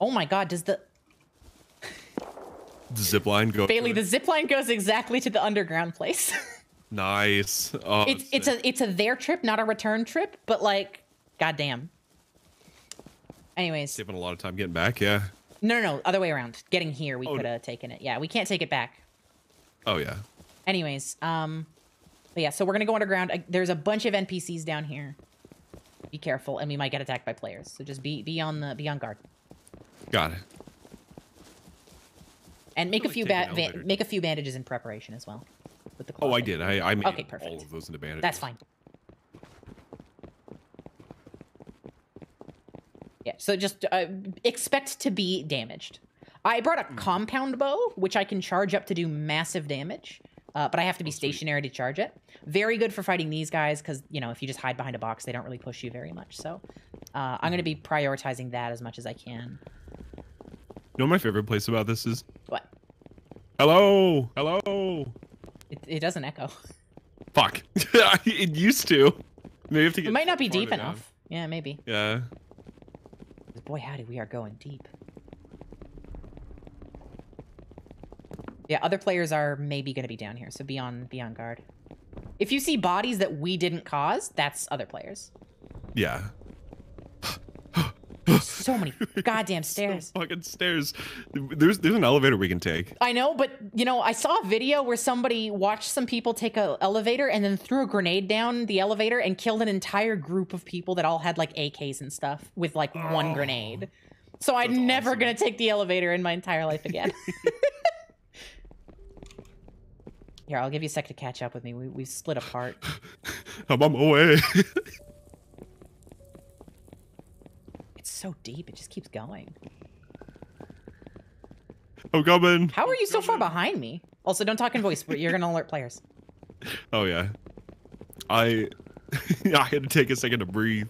Oh my God! Does the The zip line go. Bailey the zip line goes exactly to the underground place? Nice. Oh, it's it's a it's a their trip, not a return trip. But like, goddamn. Anyways, saving a lot of time getting back. Yeah. No, no, no, other way around. Getting here, we Oh, could have taken it. Yeah, we can't take it back. Oh yeah. Anyways, um, but yeah, so we're gonna go underground. There's a bunch of NPCs down here. Be careful, and we might get attacked by players. So just be be on the be on guard, Got it. and make a few ba- make a few bandages in preparation as well. With the Oh, I did. I I made Okay, all perfect. of those into bandages. That's fine. Yeah, so just uh, expect to be damaged. I brought a Hmm. compound bow, which I can charge up to do massive damage, uh, but I have to be stationary to charge it. Very good for fighting these guys because, you know, if you just hide behind a box, they don't really push you very much. So uh, I'm going to be prioritizing that as much as I can. You know what my favorite place about this is? What? Hello. Hello. It, it doesn't echo. Fuck. it used to. Maybe have to get It might not be deep farther down. enough. Yeah, maybe. Yeah. Boy, howdy, we are going deep. Yeah, other players are maybe going to be down here, so be on be on guard. If you see bodies that we didn't cause, that's other players. Yeah. So many goddamn stairs. Fucking stairs. There's there's an elevator we can take. I know, but you know, I saw a video where somebody watched some people take a elevator and then threw a grenade down the elevator and killed an entire group of people that all had like AKs and stuff with like one Oh. grenade. So I'm That's never gonna take the elevator in my entire life again. Here, I'll give you a sec to catch up with me. We we split apart. I'm on my way. It's so deep; it just keeps going. Oh, I'm coming. How are you so far behind me? Also, don't talk in voice. but You're gonna alert players. Oh yeah. I I had to take a second to breathe.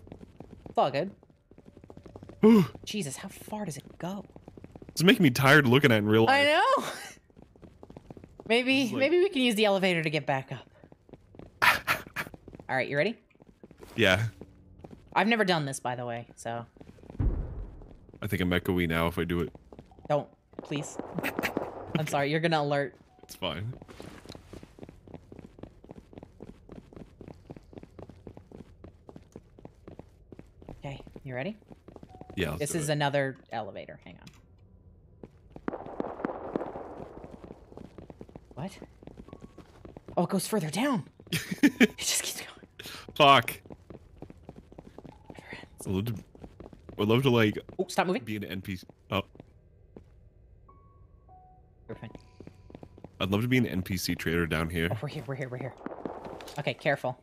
It's all good. Jesus, how far does it go? It's making me tired looking at it in real life. I know. Maybe like- maybe we can use the elevator to get back up. All right, you ready? Yeah. I've never done this, by the way, so I think I'm echoey now if I do it. don't, please. I'm sorry, you're gonna alert. It's fine. Okay, you ready? Yeah. This is it. another elevator. Hang on. What? Oh, it goes further down. it just keeps going. Fuck. Never ends. I'd love to, I'd love to like Oh, stop moving. be an NPC. Oh, We're fine. I'd love to be an NPC trader down here. Oh, we're here. We're here. We're here. Okay, careful.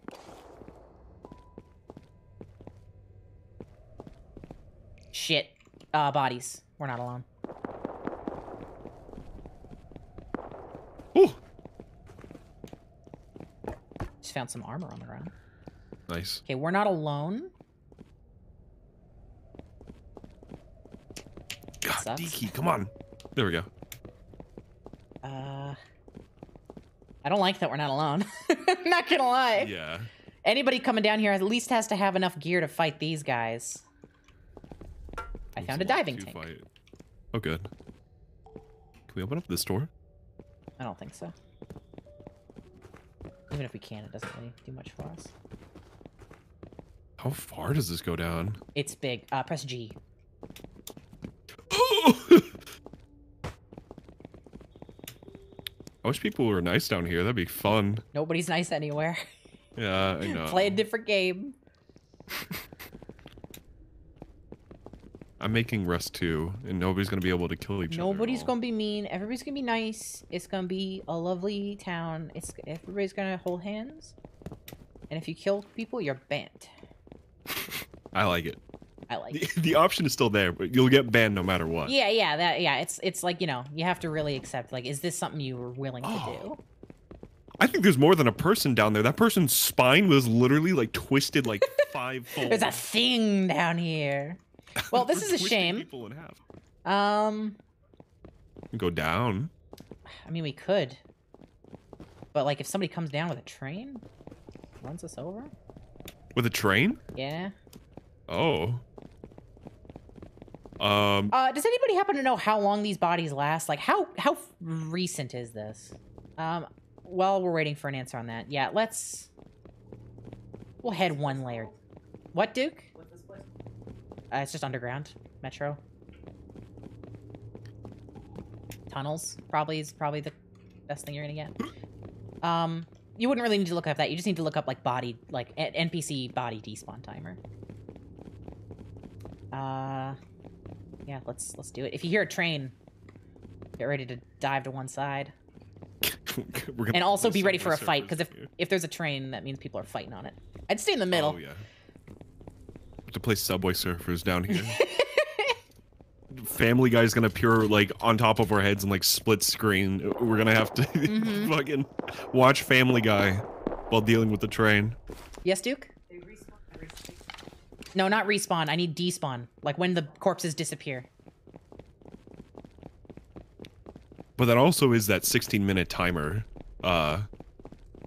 Shit. Uh, bodies. We're not alone. Oh, Just found some armor on the ground. nice. Okay, we're not alone. God, sucks. Deke, come on. There we go. Uh, I don't like that we're not alone. not gonna lie. Yeah. Anybody coming down here at least has to have enough gear to fight these guys. I It's found a lot diving to tank. fight. Oh, good. Can we open up this door? I don't think so. Even if we can, it doesn't really do much for us. How far does this go down? It's big. Uh, press G. I wish people were nice down here. That'd be fun. Nobody's nice anywhere. Yeah, I know. Play a different game. I'm making Rust 2, and nobody's gonna be able to kill each other. Nobody's gonna be mean. Everybody's gonna be nice. It's gonna be a lovely town. It's everybody's gonna hold hands. And if you kill people, you're banned. I like it. I like. The, the option is still there, but you'll get banned no matter what. Yeah, yeah, that yeah. It's it's like you know you have to really accept like is this something you were willing to Oh. do? I think there's more than a person down there. That person's spine was literally like twisted like five fold. There's a thing down here. Well, this is a shame. People in half. Um, Go down. I mean we could, but like if somebody comes down with a train, runs us over. With a train? Yeah. Oh. Um, Uh, does anybody happen to know how long these bodies last? Like, how how recent is this? Um, well, we're waiting for an answer on that. Yeah, let's. We'll head one layer. What, Duke? Uh, it's just underground metro. Tunnels probably is probably the best thing you're gonna get. Um, you wouldn't really need to look up that. You just need to look up like body, like NPC body despawn timer. Uh, yeah, let's let's do it. If you hear a train, get ready to dive to one side, we're and also be ready for a fight. Because if here. if there's a train, that means people are fighting on it. I'd stay in the middle. Oh yeah. To play Subway Surfers down here. Family Guy's gonna appear like on top of our heads and like split screen. We're gonna have to Mhm. fucking watch Family Guy while dealing with the train. Yes, Duke. They respawn every six. No, not respawn. I need despawn. Like when the corpses disappear. But that also is that 16 minute timer. Uh,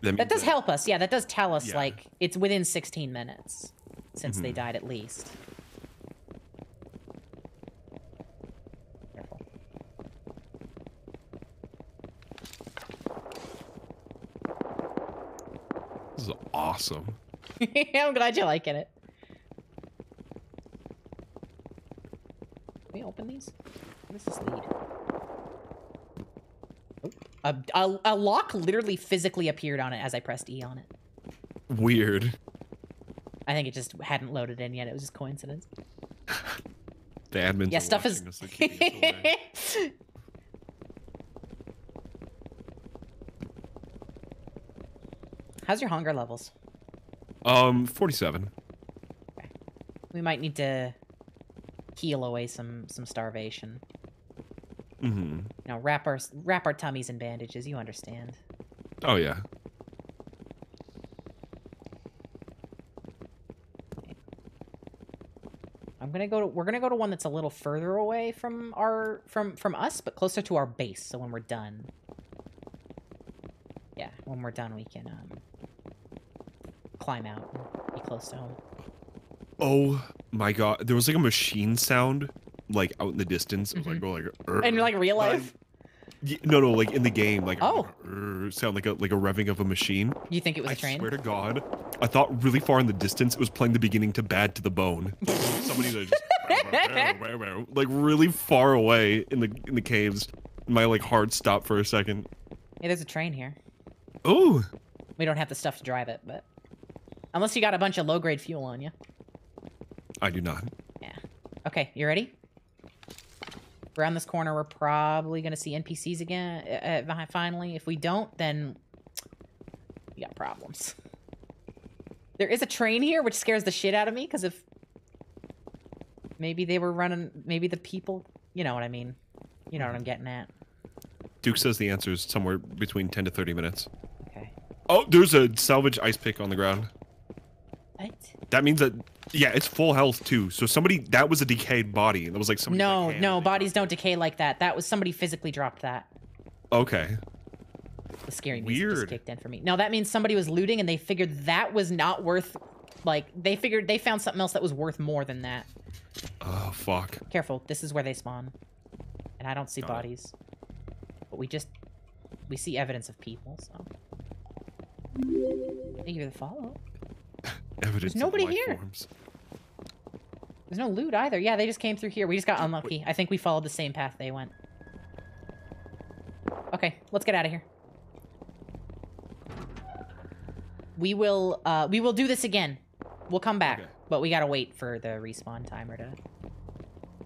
that, That does that- help us. Yeah, that does tell us Yeah. like it's within 16 minutes since they Mhm. died at least. Careful. This is awesome. I'm glad you're liking it. Does this lead? Oh, a, a, a lock literally physically appeared on it as I pressed E on it. Weird. I think it just hadn't loaded in yet. It was just coincidence. The admins yeah, are stuff is. watching us, us. How's your hunger levels? um, 47. We might need to heal away some some starvation. Mm-hmm. Now wrap our wrap our tummies in bandages. You understand? Oh, yeah. I'm gonna go to. We're gonna go to one that's a little further away from our from from us, but closer to our base. So when we're done, yeah, when we're done, we can um climb out and be close to home. Oh my god. There was like a machine sound, like out in the distance. It was like, mm-hmm. going like, er, Mm-hmm. And like real um, life, Y- no, no, like in the game, like Oh. "Rrr," sound like a like a revving of a machine. you think it was I a train? I swear to God, I thought really far in the distance it was playing the beginning to "Bad to the Bone." Somebody that just like really far away in the in the caves. My like heart stopped for a second. Yeah, there's a train here. Oh, We don't have the stuff to drive it, but unless you got a bunch of low grade fuel on you. I do not. Yeah. Okay, you ready? Around this corner, we're probably gonna see NPCs again. Uh, uh, finally, if we don't, then we got problems. There is a train here, which scares the shit out of me because if maybe they were running, maybe the people, you know what I mean. You know what I'm getting at. Duke says the answer is somewhere between 10 to 30 minutes. Okay. Oh, there's a salvage ice pick on the ground. What? That means that yeah, it's full health too. So somebody that was a decayed body. That was like somebody. No, like, no, bodies don't decay like that. That was somebody physically dropped that. Okay. The scary music just kicked in for me. No, that means somebody was looting and they figured that was not worth. Like they figured they found something else that was worth more than that. Oh fuck. Careful, this is where they spawn, and I don't see Got it. bodies, but we just we see evidence of people. So thank you for the follow. Evidence. of nobody here. forms. There's no loot either. Yeah, they just came through here. We just got unlucky. I think we followed the same path they went. Okay, let's get out of here. We will uh we will do this again. We'll come back, Okay. but we gotta wait for the respawn timer to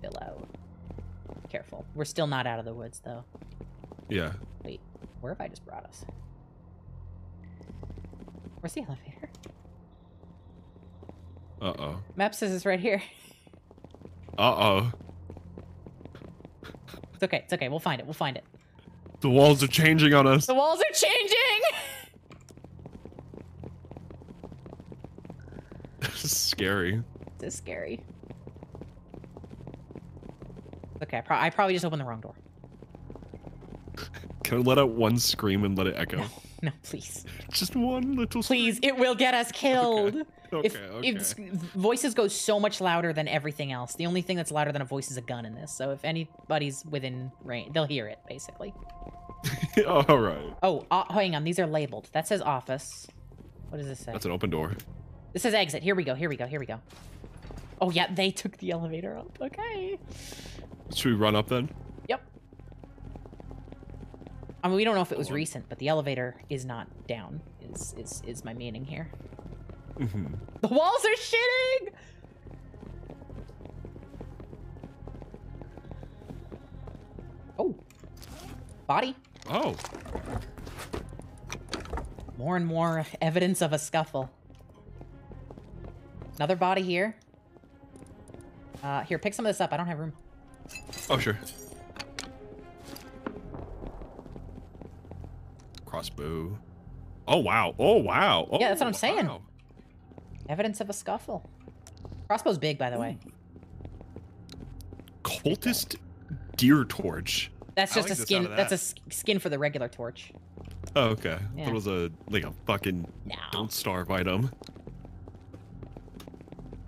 fill out. Careful. We're still not out of the woods though. Yeah. Wait, where have I just brought us? Where's the elevator? Uh oh. Map says it's right here. Uh oh. It's okay. It's okay. We'll find it. We'll find it. The walls are changing on us. The walls are changing. this is scary. This is scary. Okay, I, pro- I probably just opened the wrong door. Can I let out one scream and let it echo? No, please. Just one little. Please, it will get us killed. Okay. If, okay. if voices go so much louder than everything else, the only thing that's louder than a voice is a gun in this. So if anybody's within range, they'll hear it basically. All right. Oh, uh, hang on, these are labeled. That says office. What does this say? That's an open door. This says exit. Here we go. Here we go. Here we go. Oh yeah, they took the elevator up. Okay. Should we run up then? I mean, we don't know if it was recent, but the elevator is not down. Is is is my meaning here? hmm The walls are shitting. Oh, body. Oh. More and more evidence of a scuffle. Another body here. Uh, here, pick some of this up. I don't have room. Oh sure. Crossbow. Oh wow. Oh wow. Oh, Yeah, that's what I'm oh, saying. wow. Evidence of a scuffle. Crossbow's big, by the way. Cultist deer torch. That's just like a skin. of That's a skin for the regular torch. Oh, okay. Yeah. That was a like a fucking No. don't starve item.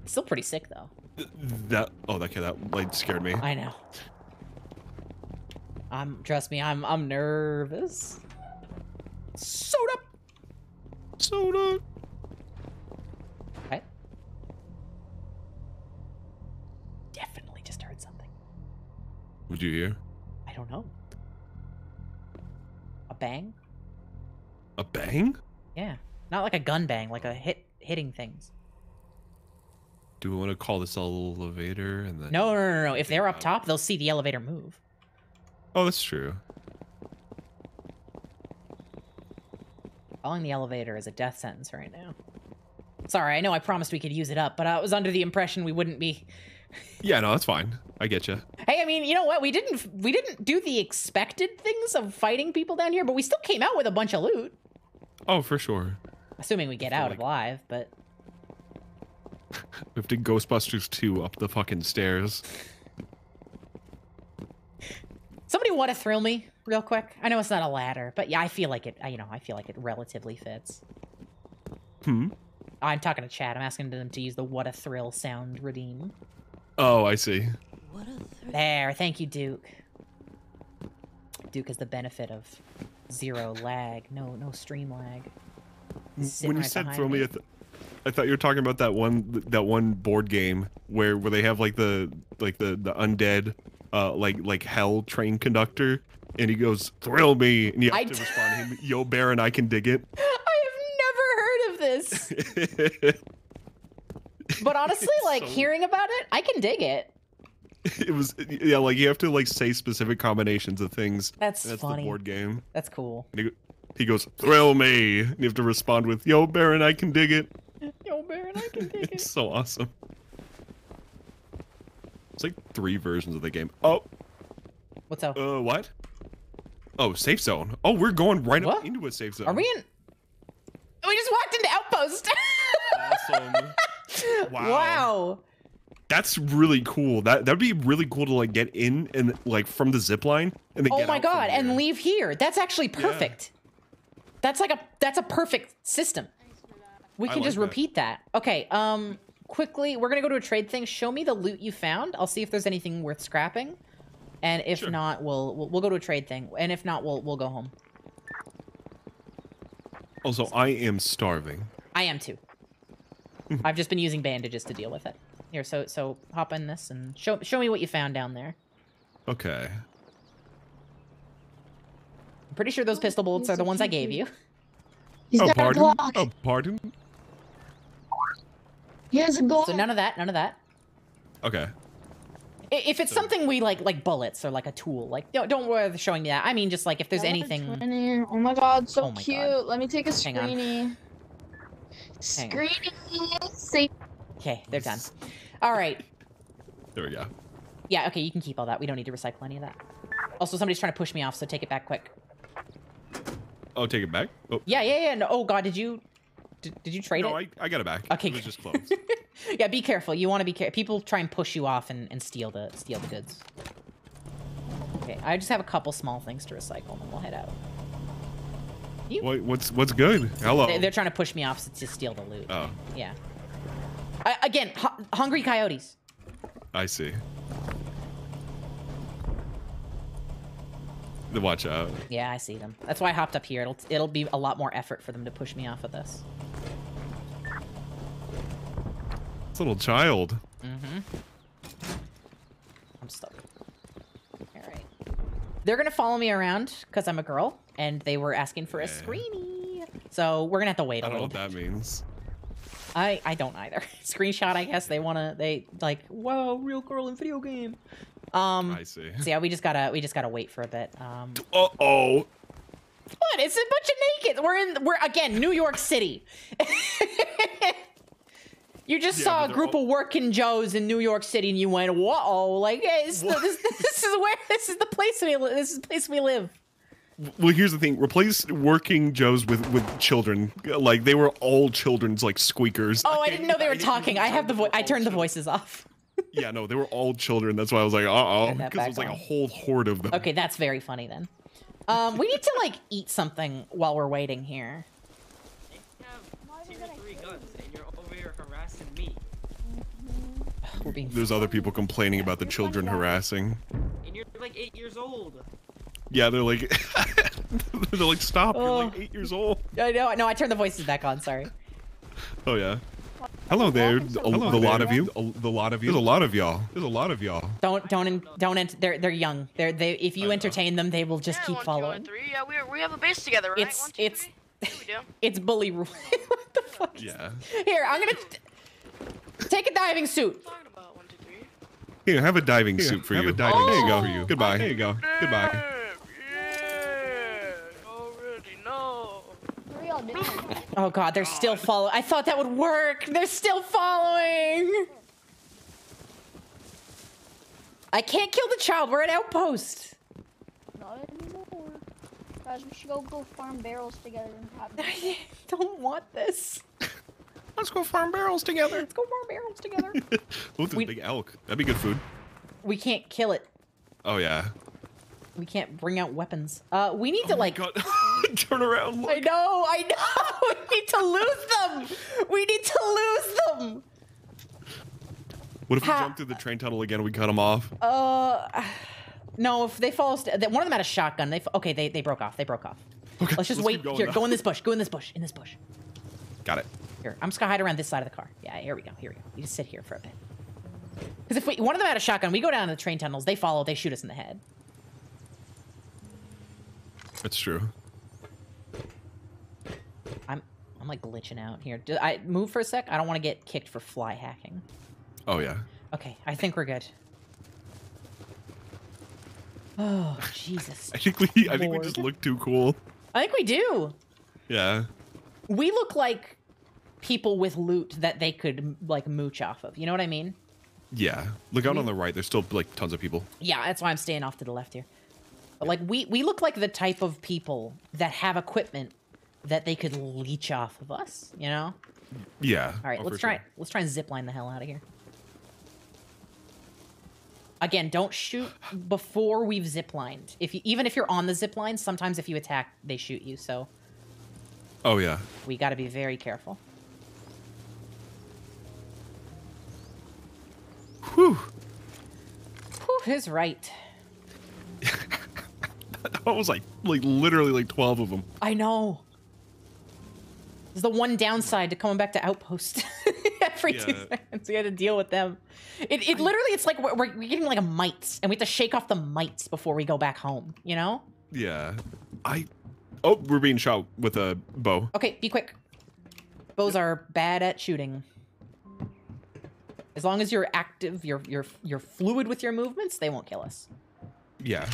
Still pretty sick though. That oh okay that like scared me. I know. I'm. Trust me. I'm. I'm nervous. Soda. Soda. Okay. Definitely just heard something. What'd you hear? I don't know. A bang? A bang? Yeah. Not like a gun bang, like a hit hitting things. Do we want to call this elevator and then? No, no, no, no. If they're up top, they'll see the elevator move. Oh, that's true. Calling the elevator is a death sentence right now. Sorry, I know I promised we could use it up, but I was under the impression we wouldn't be. Yeah, no, that's fine. I get you. Hey, I mean, you know what? We didn't we didn't do the expected things of fighting people down here, but we still came out with a bunch of loot. Oh, for sure. Assuming we get out like- alive, but We have to Ghostbusters 2 up the fucking stairs. somebody want to thrill me real quick? I know it's not a ladder, but yeah, I feel like it. You know, I feel like it relatively fits. Hmm. I'm talking to Chad. I'm asking them to use the "What a Thrill" sound redeem. Oh, I see. What a There, thank you, Duke. Duke has the benefit of zero lag, no no stream lag. Sitting when you right said behind throw me, I, th- I thought you were talking about that one that one board game where where they have like the like the the undead uh like like hell train conductor and he goes thrill me and you have I to d- respond to him yo Baron I can dig it. I have never heard of this, but honestly, like so- hearing about it, I can dig it. it was yeah like you have to like say specific combinations of things. That's, That's funny. the board game. That's cool. And he, he goes thrill me and you have to respond with yo Baron I can dig it. Yo, Baron, I can dig it. It's so awesome. It's like three versions of the game. Oh, What's up? uh, what? Oh, safe zone. Oh, we're going right up into a safe zone. Are we in? We just walked into Outpost. Awesome. Wow. wow. That's really cool. That that'd be really cool to like get in and like from the zip line and then Oh my god, and leave here. That's actually perfect. That's like a that's a perfect system. We can like just repeat that. Okay, um quickly, we're going to go to a trade thing. Show me the loot you found. I'll see if there's anything worth scrapping. And if Sure. not, we'll, we'll we'll go to a trade thing. And if not, we'll we'll go home. Also, I am starving. I am too. I've just been using bandages to deal with it. Here, so so hop in this and show show me what you found down there. Okay. I'm pretty sure those pistol bullets are the ones I gave you. He's oh, got a pardon. Glock. Oh, pardon. He has a Glock. So none of that, none of that. Okay. I- If it's So- something we like, like bullets or like a tool, like don't, don't worry showing me that. I mean, just like if there's Another anything. 20. Oh my god, so Oh my cute. God. Let me take a Hang on. screeny. Screeny. Safe. Okay, they're done. All right. There we go. Yeah. Okay, you can keep all that. We don't need to recycle any of that. Also, somebody's trying to push me off, so take it back quick. Oh, take it back. Oh, Yeah, yeah, yeah. No, oh God, did you? Did, did you trade no, it? I, I got it back. Okay, It was just closed. yeah, be careful. You want to be careful. People try and push you off and, and steal the steal the goods. Okay, I just have a couple small things to recycle, and then we'll head out. what, what's what's good? Hello. They, they're trying to push me off to steal the loot. oh, Yeah. I, again, hu- hungry coyotes. I see. The watch out. Yeah, I see them. That's why I hopped up here. It'll it'll be a lot more effort for them to push me off of this. This little child. Mm-hmm. I'm stuck. All right. They're gonna follow me around because I'm a girl, and they were asking for a Yeah. screeny. So we're gonna have to wait I a don't know little what bit. that means. I I don't either. Screenshot. I guess they wanna they like whoa real girl in video game. Um. I see. So yeah, we just gotta we just gotta wait for a bit. Um. Uh oh. What? It's a bunch of naked. We're in. We're again New York City. you just Yeah, saw a group all- of working Joes in New York City, and you went, "Whoa!" Like, hey, this, this, this is where this is the place we this is the place we live. Well, here's the thing: replace working Joes with with children. Like they were all children's like squeakers. Oh, I didn't know they were didn't talking. I have the voice. I turned the voices off. Yeah, no, they were all children. That's why I was like, uh oh, because it was like a whole horde of them. Okay, that's very funny then. Um, we need to like eat something while we're waiting here. I have tier three guns, and you're over here harassing me. We're being. There's other people complaining about the children harassing. And you're like eight years old. Yeah, they're like, they're like, stop! You're like Oh. eight years old. Oh. I know. No, I turned the voices back on. Sorry. Oh yeah. Hello there, Welcome, a, Hello the lot there. of you. A, the lot of you. There's a lot of y'all. There's a lot of y'all. Don't don't en- don't ent- they're they're young. They're they if I you know. entertain them, they will just yeah, keep one, following. and three. Yeah, we we have a base together, right? It's one, two, it's three? Yeah, we do. it's bully rule. what the fuck? Yeah. Here, I'm gonna t- take a diving suit. Talking about one, two, three. Here, have a diving suit for have you. a diving there you suit go. for you. Goodbye. There you go. Goodbye. Yeah, already know. What are y'all doing? Oh god, they're still following. I thought that would work. They're still following. I can't kill the child. We're at outpost. Not anymore. Guys, we should go go farm barrels together and have I don't want this. Let's go farm barrels together. Let's go farm barrels together. With this We- big elk. That'd be good food. we can't kill it. Oh yeah. We can't bring out weapons. Uh, we need to Oh my like. Turn around. Look. I know, I know. We need to lose them. We need to lose them. What if we Ha- jump through the train tunnel again and we cut them off? Uh, no. If they follow, st- one of them had a shotgun. They okay. They they broke off. They broke off. Okay, Let's just keep wait. Here, now. go in this bush. Go in this bush. In this bush. Got it. Here, I'm just gonna hide around this side of the car. Yeah, here we go. Here we go. You just sit here for a bit. Because if we, one of them had a shotgun, we go down to the train tunnels. They follow. They shoot us in the head. That's true. I'm I'm like glitching out here. Do I move for a sec? I don't want to get kicked for fly hacking. Oh yeah. Okay, I think we're good. Oh Jesus! I think we. I think we just look too cool. I think we do. Yeah. We look like people with loot that they could like mooch off of. You know what I mean? Yeah. Look out on the right. There's still like tons of people. Yeah, that's why I'm staying off to the left here. But like we we look like the type of people that have equipment that they could leech off of us. You know? Yeah. All right, Oh, let's try. sure. Let's try and zip line the hell out of here. Again, don't shoot before we've zip lined. If you, even if you're on the zip line, sometimes if you attack, they shoot you. So Oh yeah. we got to be very careful. Whew. Whew, is right. That was like like literally like twelve of them. I know. Is the one downside to coming back to Outpost. Every two Yeah. seconds, we had to deal with them. It, it literally, it's like we're, we're getting like a mites, and we have to shake off the mites before we go back home. You know? Yeah. I. Oh, we're being shot with a bow. Okay, be quick. Bows are bad at shooting. As long as you're active, you're you're you're fluid with your movements, they won't kill us. Yeah.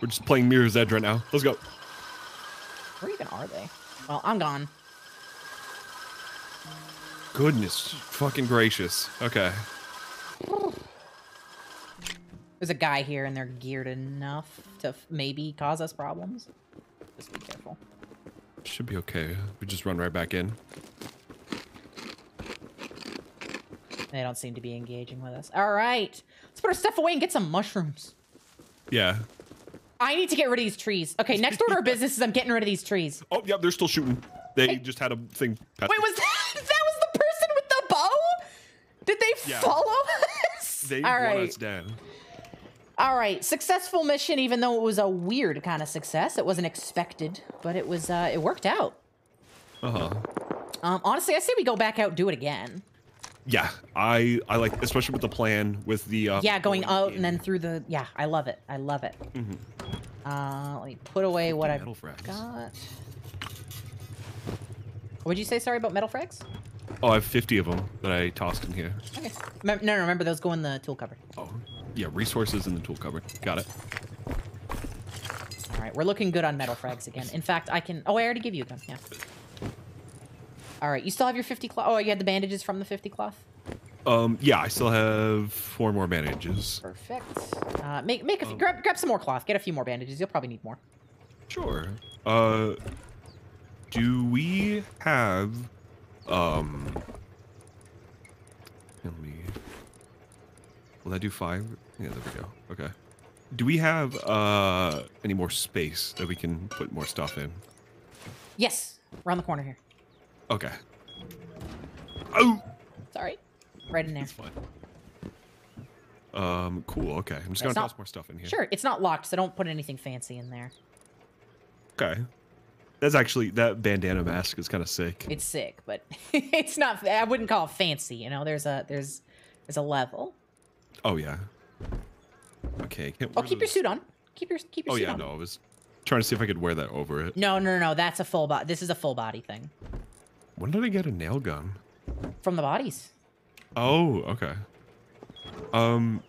We're just playing Mirror's Edge right now. Let's go. Where even are they? Well, I'm gone. Goodness fucking gracious. Okay. There's a guy here, and they're geared enough to f- maybe cause us problems. Just be careful. Should be okay. We just run right back in. They don't seem to be engaging with us. All right, let's put our stuff away and get some mushrooms. Yeah. I need to get rid of these trees. Okay, next order of business is I'm getting rid of these trees. Oh, yeah, they're still shooting. They just had a thing. pass- Wait, was that that was the person with the bow? Did they Yeah. follow us? They All want right. us down. All right, successful mission. Even though it was a weird kind of success, it wasn't expected, but it was. Uh, it worked out. Uh huh. Um, honestly, I say we go back out, do it again. Yeah, I I like especially with the plan with the uh, yeah, going out in. and then through the. Yeah, I love it. I love it. Mhm. Uh, let me put away what I've frags. got. What'd you say? Sorry about metal frags. Oh, I have 50 of them that I tossed in here. Okay. No, no, remember those go in the tool cupboard. Oh, yeah, resources in the tool cupboard. Got it. All right, we're looking good on metal frags again. In fact, I can. Oh, I already give you a gun. Yeah. All right, you still have your 50 cloth. Oh, you had the bandages from the 50 cloth. Um, yeah, I still have four more bandages. Perfect. Uh, make make a Um, grab grab some more cloth. Get a few more bandages. You'll probably need more. Sure. Uh, do we have um? Let me. Will that do five? Yeah, there we go. Okay. Do we have uh any more space that we can put more stuff in? Yes, around the corner here. Okay. Oh, Sorry, right in there. it's fine. Um, cool. Okay, I'm just That's gonna not- toss more stuff in here. Sure, it's not locked, so don't put anything fancy in there. Okay. That's actually that bandana mask is kind of sick. It's sick, but it's not. I wouldn't call it fancy. You know, there's a there's there's a level. Oh yeah. Okay. Can't Oh, wear keep your suit on. Keep your keep your Oh suit yeah, on. no, I was trying to see if I could wear that over it. No, no, no, no. That's a full body. This is a full body thing When did I get a nail gun? from the bodies. Oh, okay. Um,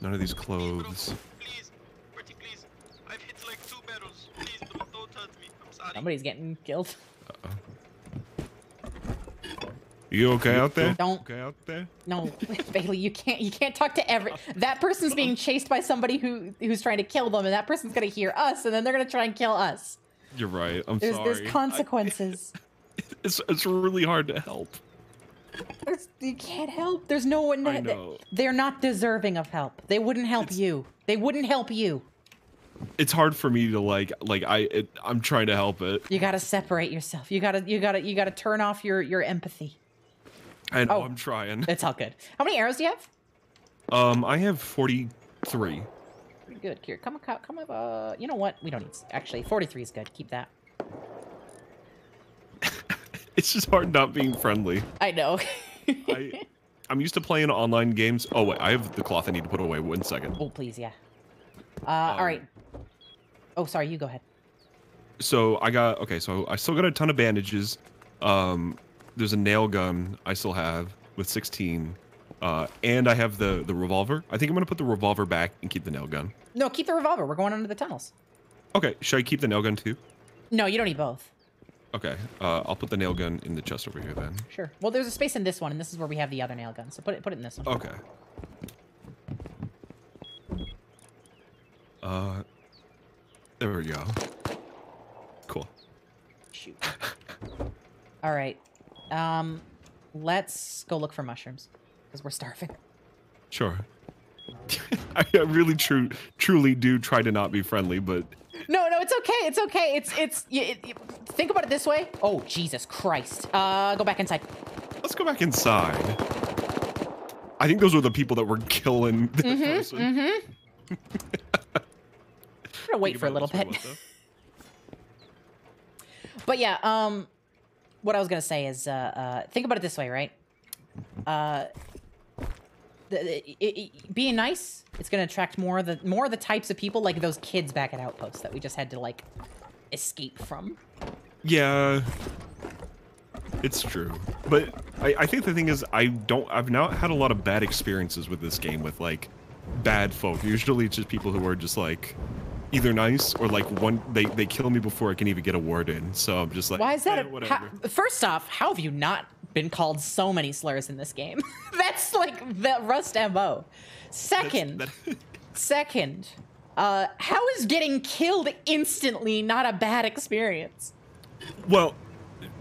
none of these clothes. Please, pretty please. I've hit like two barrels. Please don't, don't me. I'm sorry. Somebody's getting killed. You okay out there? Don't. Okay out there? No, Bailey, you can't. You can't talk to every. That person's being chased by somebody who who's trying to kill them, and that person's gonna hear us, and then they're gonna try and kill us. You're right. I'm There's sorry. there's consequences. It's it's really hard to help. There's, you can't help. There's no one. I know. They're not deserving of help. They wouldn't help It's- you. They wouldn't help you. It's hard for me to like like I it, I'm trying to help it. You gotta separate yourself. You gotta you gotta you gotta turn off your your empathy. I know Oh. I'm trying. It's all good. How many arrows do you have? Um, I have 43. Pretty good. Here, come come come up. Uh, you know what? We don't need. Actually, 43 is good. Keep that. It's just hard not being friendly. I know. I I'm used to playing online games. Oh wait, I have the cloth I need to put away. One second. oh please, yeah. Uh, Um, right. Oh, sorry. You go ahead. So I got okay. So I still got a ton of bandages. Um, there's a nail gun I still have with 16. Uh, and I have the the revolver. I think I'm gonna put the revolver back and keep the nail gun. No, keep the revolver. We're going under the tunnels. Okay, should I keep the nail gun too? No, you don't need both. Okay, uh, I'll put the nail gun in the chest over here then. Sure. Well, there's a space in this one, and this is where we have the other nail gun. So put it put it in this one. Okay. Uh, there we go. Cool. Shoot. All right. Um, let's go look for mushrooms because we're starving. Sure. I really, true, truly do try to not be friendly, but No, no, it's okay. It's okay. It's it's. You, it, you- think about it this way. Oh Jesus Christ! Uh, go back inside. let's go back inside. I think those were the people that were killing the person. Mm-hmm. I'm gonna wait for a little bit. But yeah, um, what I was gonna say is, uh, uh, think about it this way, right? Uh, the, it, it- being nice, it's gonna attract more of the more of the types of people like those kids back at Outpost that we just had to like escape from. Yeah, it's true. But I, I think the thing is, I don't. I've now had a lot of bad experiences with this game with like bad folk. Usually, it's just people who are just like either nice or like one they they kill me before I can even get a word in. So I'm just like, Why is that? eh, a, whatever. how, first off, how have you not been called so many slurs in this game? That's like the Rust mo. Second, that- second, uh, how is getting killed instantly not a bad experience? well,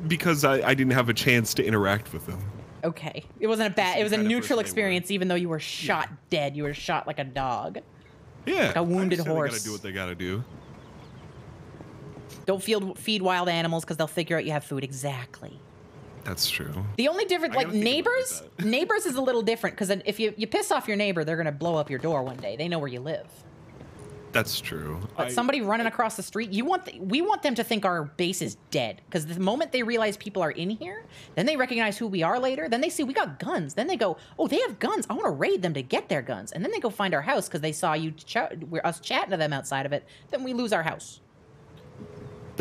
because I, I didn't have a chance to interact with them. Okay, it wasn't a bad. It was a neutral they were. experience, even though you were shot dead. You were shot like a dog. Yeah, Like a wounded understand They horse. gotta do what they gotta do. Don't feed feed wild animals because they'll figure out you have food. Exactly. That's true. The only difference, like gotta think about it neighbors, neighbors is a little different because if you you piss off your neighbor, they're gonna blow up your door one day. They know where you live. That's true. But I- somebody running across the street, you want the, we want them to think our base is dead because the moment they realize people are in here, then they recognize who we are later. Then they see we got guns. Then they go, oh, they have guns. I want to raid them to get their guns. And then they go find our house because they saw you ch- we're us chatting to them outside of it. Then we lose our house.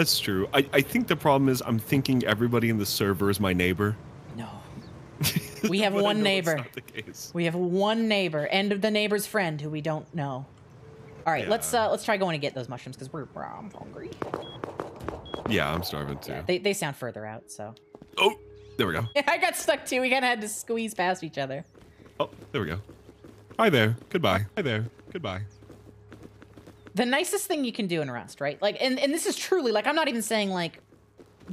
That's true. I, I think the problem is I'm thinking everybody in the server is my neighbor. No, We have one neighbor. not the case. we have one neighbor and the neighbor's friend who we don't know. All right, let's uh, let's try going to get those mushrooms because we're, we're I'm hungry. Yeah, I'm starving too. Yeah, they they sound further out, so oh, there we go. I got stuck too. We kind of had to squeeze past each other. Oh, there we go. Hi there. Goodbye. Hi there. Goodbye. The nicest thing you can do in Rust, right? Like, and, and this is truly like I'm not even saying like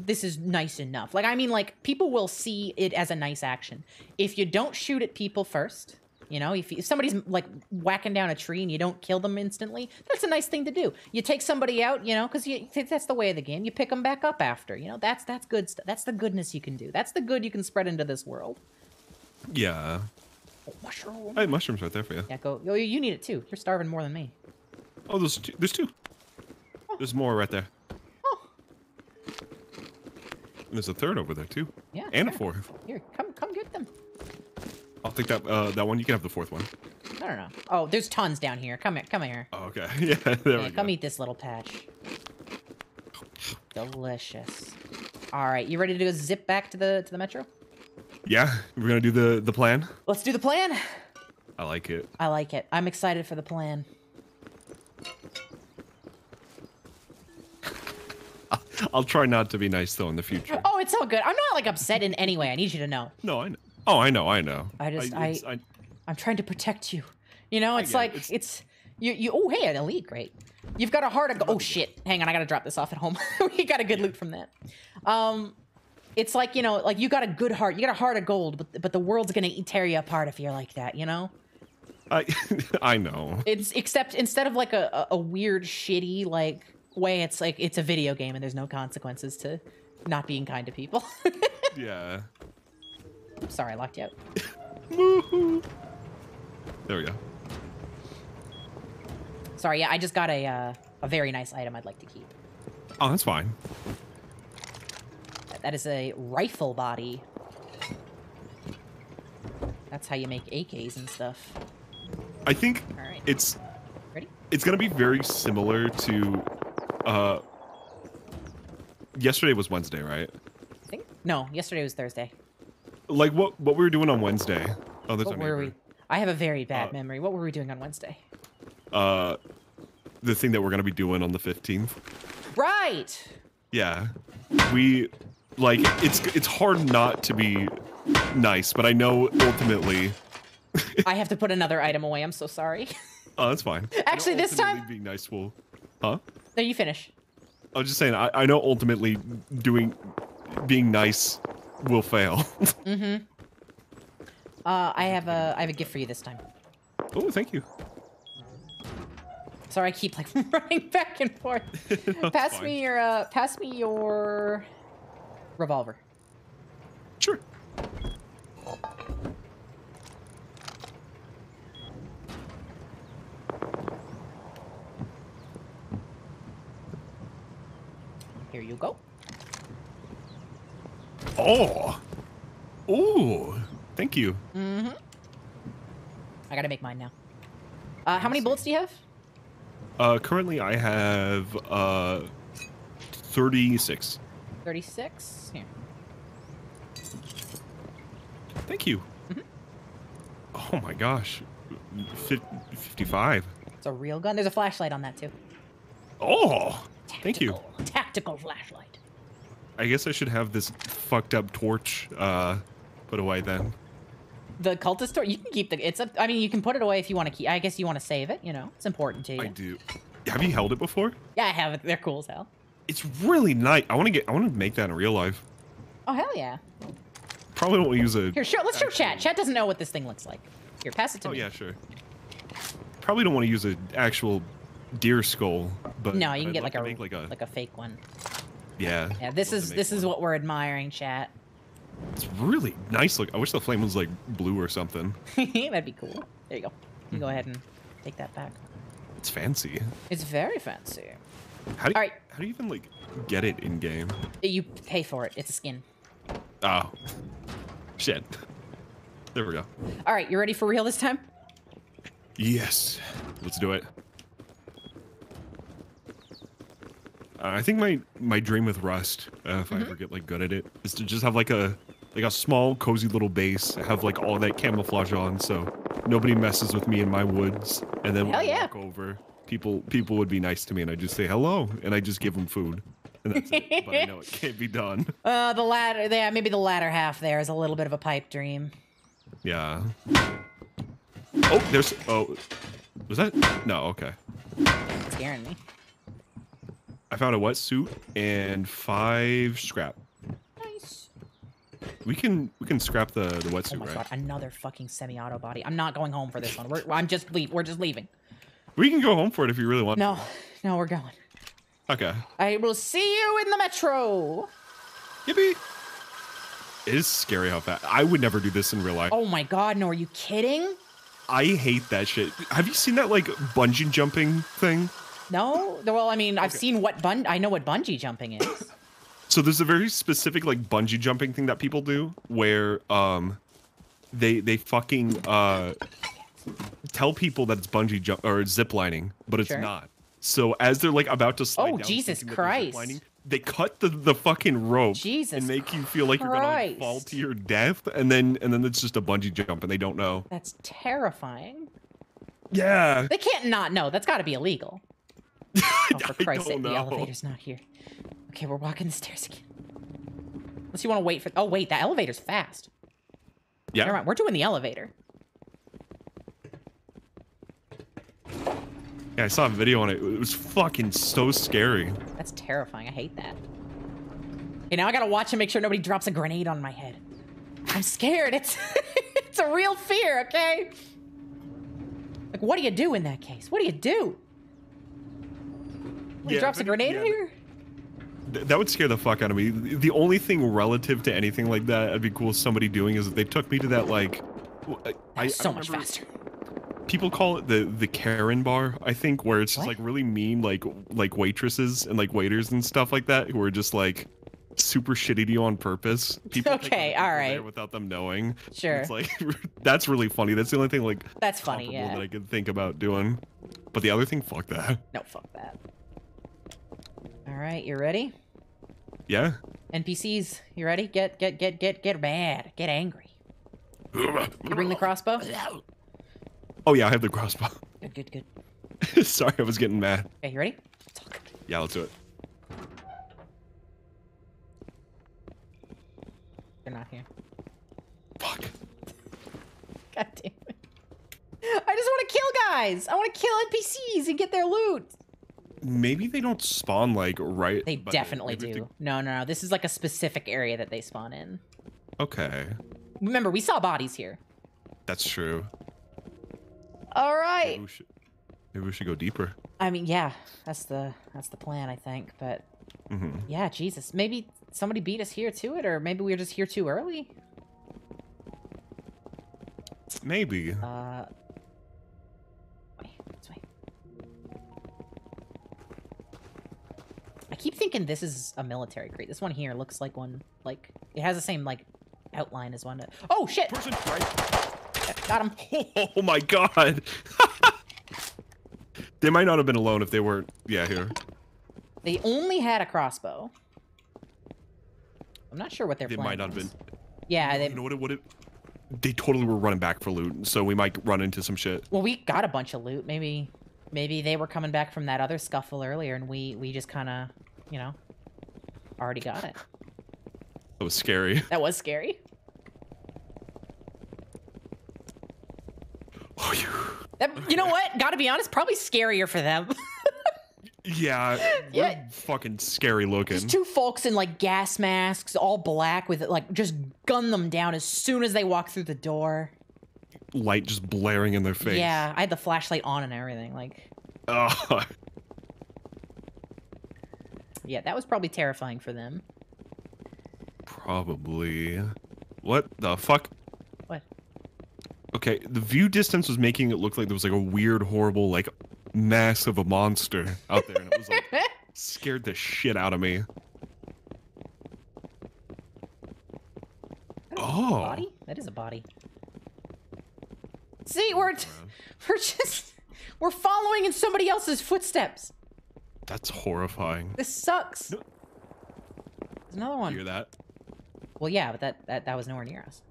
this is nice enough. Like, I mean, like people will see it as a nice action if you don't shoot at people first. You know, if, if somebody's like whacking down a tree and you don't kill them instantly, that's a nice thing to do. You take somebody out, you know, because you that's the way of the game. You pick them back up after. You know, that's that's good stuff. That's the goodness you can do. That's the good you can spread into this world. Yeah. Oh, mushroom. Have mushrooms right there for you. Yeah, go. Oh, you need it too. You're starving more than me. Oh, there's two. There's two. There's more right there. Oh, There's a third over there too, Yeah. and a fourth. Here, come come get them. I'll take that uh, that one. You can have the fourth one. I don't know. Oh, there's tons down here. Come here, come here. Oh, okay. Yeah, there Yeah, we come go. eat this little patch. Delicious. All right, you ready to go zip back to the to the metro? Yeah, we're gonna do the the plan. Let's do the plan. I like it. I like it. I'm excited for the plan. I'll try not to be nice though in the future. Oh, it's all good. I'm not like upset in any way. I need you to know. No, I know. Oh, I know. I know. I just- it's- I, I'm trying to protect you. You know, it's get it. like It's- it's, you you oh hey, an elite, great. You've got a heart of oh shit. Hang on, I gotta drop this off at home. we got a good loot from that. Um it's like, you know, like you got a good heart. You got a heart of gold, but but the world's gonna tear you apart if you're like that, you know? I, I know. It's except instead of like a, a, a weird, shitty like way, it's like it's a video game and there's no consequences to not being kind to people. Yeah. Sorry, I locked you out. There we go. Sorry, yeah, I just got a uh, a very nice item I'd like to keep. Oh, that's fine. That is a rifle body. That's how you make AKs and stuff. I think right. it's Ready? it's gonna be very similar to uh yesterday was Wednesday, right? I think no. Yesterday was Thursday. Like what what we were doing on Wednesday. Oh, there's What were we? I have a very bad Uh, memory. What were we doing on Wednesday? Uh the thing that we're gonna be doing on the 15th. Right. Yeah. We like it's it's hard not to be nice, but I know ultimately I have to put another item away. I'm so sorry. Oh, that's fine. Actually, this time- being nice will Huh? No, you finish. I was just saying I, I know ultimately doing being nice will fail. Mm-hmm. Uh, I have a I have a gift for you this time. oh, thank you. Sorry, I keep like running back and forth. Pass fine. me your uh, pass me your revolver. Sure. Here you go. Oh. Ooh. Thank you. Mm-hmm. I gotta make mine now. Uh, how many bullets do you have? Uh currently I have uh 36. 36? Here. Thank you. Mm-hmm. Oh my gosh. Fif- 55. It's a real gun. There's a flashlight on that too. Oh. Thank you. Tactical- Flashlight. I guess I should have this fucked up torch uh put away then. The cultist torch, you can keep the. It's up. I mean, you can put it away if you want to keep. I guess you want to save it. You know, it's important to you. I do. Have you held it before? Yeah, I have it. They're cool as hell. It's really nice. I want to get I want to make that in real life. Oh hell yeah! Probably don't use a Here, show. Let's show chat. Chat doesn't know what this thing looks like. Here, pass it to Oh me. Oh yeah, sure. Probably don't want to use an actual deer skull, but no, you can I'd get like like a, make like a like a fake one. yeah. Yeah, this is this is what we're admiring, chat. It's really nice. Look, I wish the flame was like blue or something. That'd be cool. There you go. You Hmm. go ahead and take that back. It's fancy. It's very fancy. How do you, All right. how do you even like get it in game? You pay for it. It's a skin. Oh, shit. There we go. All right, you ready for real this time? Yes, let's do it. Uh, I think my my dream with Rust, uh, if I ever get like good at it, is to just have like a like a small cozy little base, have like all that camouflage on, so nobody messes with me in my woods, and then when Hell I yeah. walk over, people people would be nice to me, and I just say hello, and I just give them food, and that's it. but I know it can't be done. Uh, the latter, yeah, maybe the latter half there is a little bit of a pipe dream. Yeah. Oh, there's oh, was that no? Okay. It's scaring me. I found a wetsuit and five scrap. Nice. We can we can scrap the the wetsuit. Oh my right? god, another fucking semi-auto body. I'm not going home for this one. We're, I'm just leave. We're just leaving. We can go home for it if you really want. No, no, we're going. Okay. I will see you in the metro. Yippee! It is scary how fast. I would never do this in real life. Oh my god, no, are you kidding? I hate that shit. Have you seen that like bungee jumping thing? No, well, I mean, I've seen what bun. I know what bungee jumping is. So there's a very specific like bungee jumping thing that people do where um they they fucking uh tell people that it's bungee jump or zip lining, but it's Sure. not. So as they're like about to slide Oh, down, Jesus thinking that they're zip Christ. lining, they cut the, the fucking rope Jesus and make you feel like you're gonna like, fall to your death, and then and then it's just a bungee jump, and they don't know. That's terrifying. Yeah, They can't not know. That's got to be illegal. Oh, for Christ's sake, the elevator's not here. Okay, we're walking the stairs again. Unless you want to wait for. Oh wait, the elevator's fast. yeah. Never mind. We're doing the elevator. Yeah, I saw a video on it. It was fucking so scary. That's terrifying. I hate that. Okay, now I gotta watch and make sure nobody drops a grenade on my head. I'm scared. It's it's a real fear. Okay. Like, what do you do in that case? What do you do? Somebody Yeah, drops a grenade yeah, in here? That would scare the fuck out of me. The only thing relative to anything like that I'd be cool with somebody doing is if they took me to that like. I, I- I so much faster. People call it the the Karen bar, I think, where it's just What? like really mean, like like waitresses and like waiters and stuff like that, who are just like super shitty to you on purpose. People Okay, alright. Without them knowing, Sure. it's like that's really funny. That's the only thing like That's funny. Yeah. that I could think about doing. But the other thing, fuck that. No, fuck that. All right, you ready? Yeah. NPCs, you ready? Get get get get get mad. Get angry. You bring the crossbow? Oh yeah, I have the crossbow. Good, good, good. Sorry, I was getting mad. Okay, you ready? It's all good. Yeah, let's do it. They're not here. Fuck. God damn it. I just want to kill guys. I want to kill NPCs and get their loot. Maybe they don't spawn like right. They definitely do. they- No, no, no. This is like a specific area that they spawn in. Okay, Remember, we saw bodies here. that's true. All right. Maybe we should, maybe we should go deeper. I mean, yeah, that's the that's the plan, I think. But hmm yeah, Jesus, maybe somebody beat us here to it, or maybe we were just here too early. Maybe. Uh, keep thinking this is a military crate. This one here looks like one, like it has the same like outline as one. Oh shit! Person uh, Got him. Oh my god. they might not have been alone if they weren't. Yeah, here. They only had a crossbow. I'm not sure what their They might not have been. Yeah, they. You know what? It would. They totally were running back for loot, so we might run into some shit. Well, we got a bunch of loot. Maybe, maybe they were coming back from that other scuffle earlier, and we we just kind of, you know, already got it. That was scary. That was scary. Oh, you. That, you know what? Got to be honest, probably scarier for them. Yeah. Yeah. Fucking scary looking. Just two folks in like gas masks, all black, with like just gun them down as soon as they walk through the door. Light just blaring in their face. Yeah, I had the flashlight on and everything. Like, Ugh. Yeah, that was probably terrifying for them. Probably. What the fuck? What? Okay, the view distance was making it look like there was like a weird, horrible, like mass of a monster out there, and it was like scared the shit out of me. Oh, Body? That is a body. See, we're we're just we're following in somebody else's footsteps. That's horrifying. This sucks. No. There's another one. You one. hear that? Well, yeah, but that, that that was nowhere near us.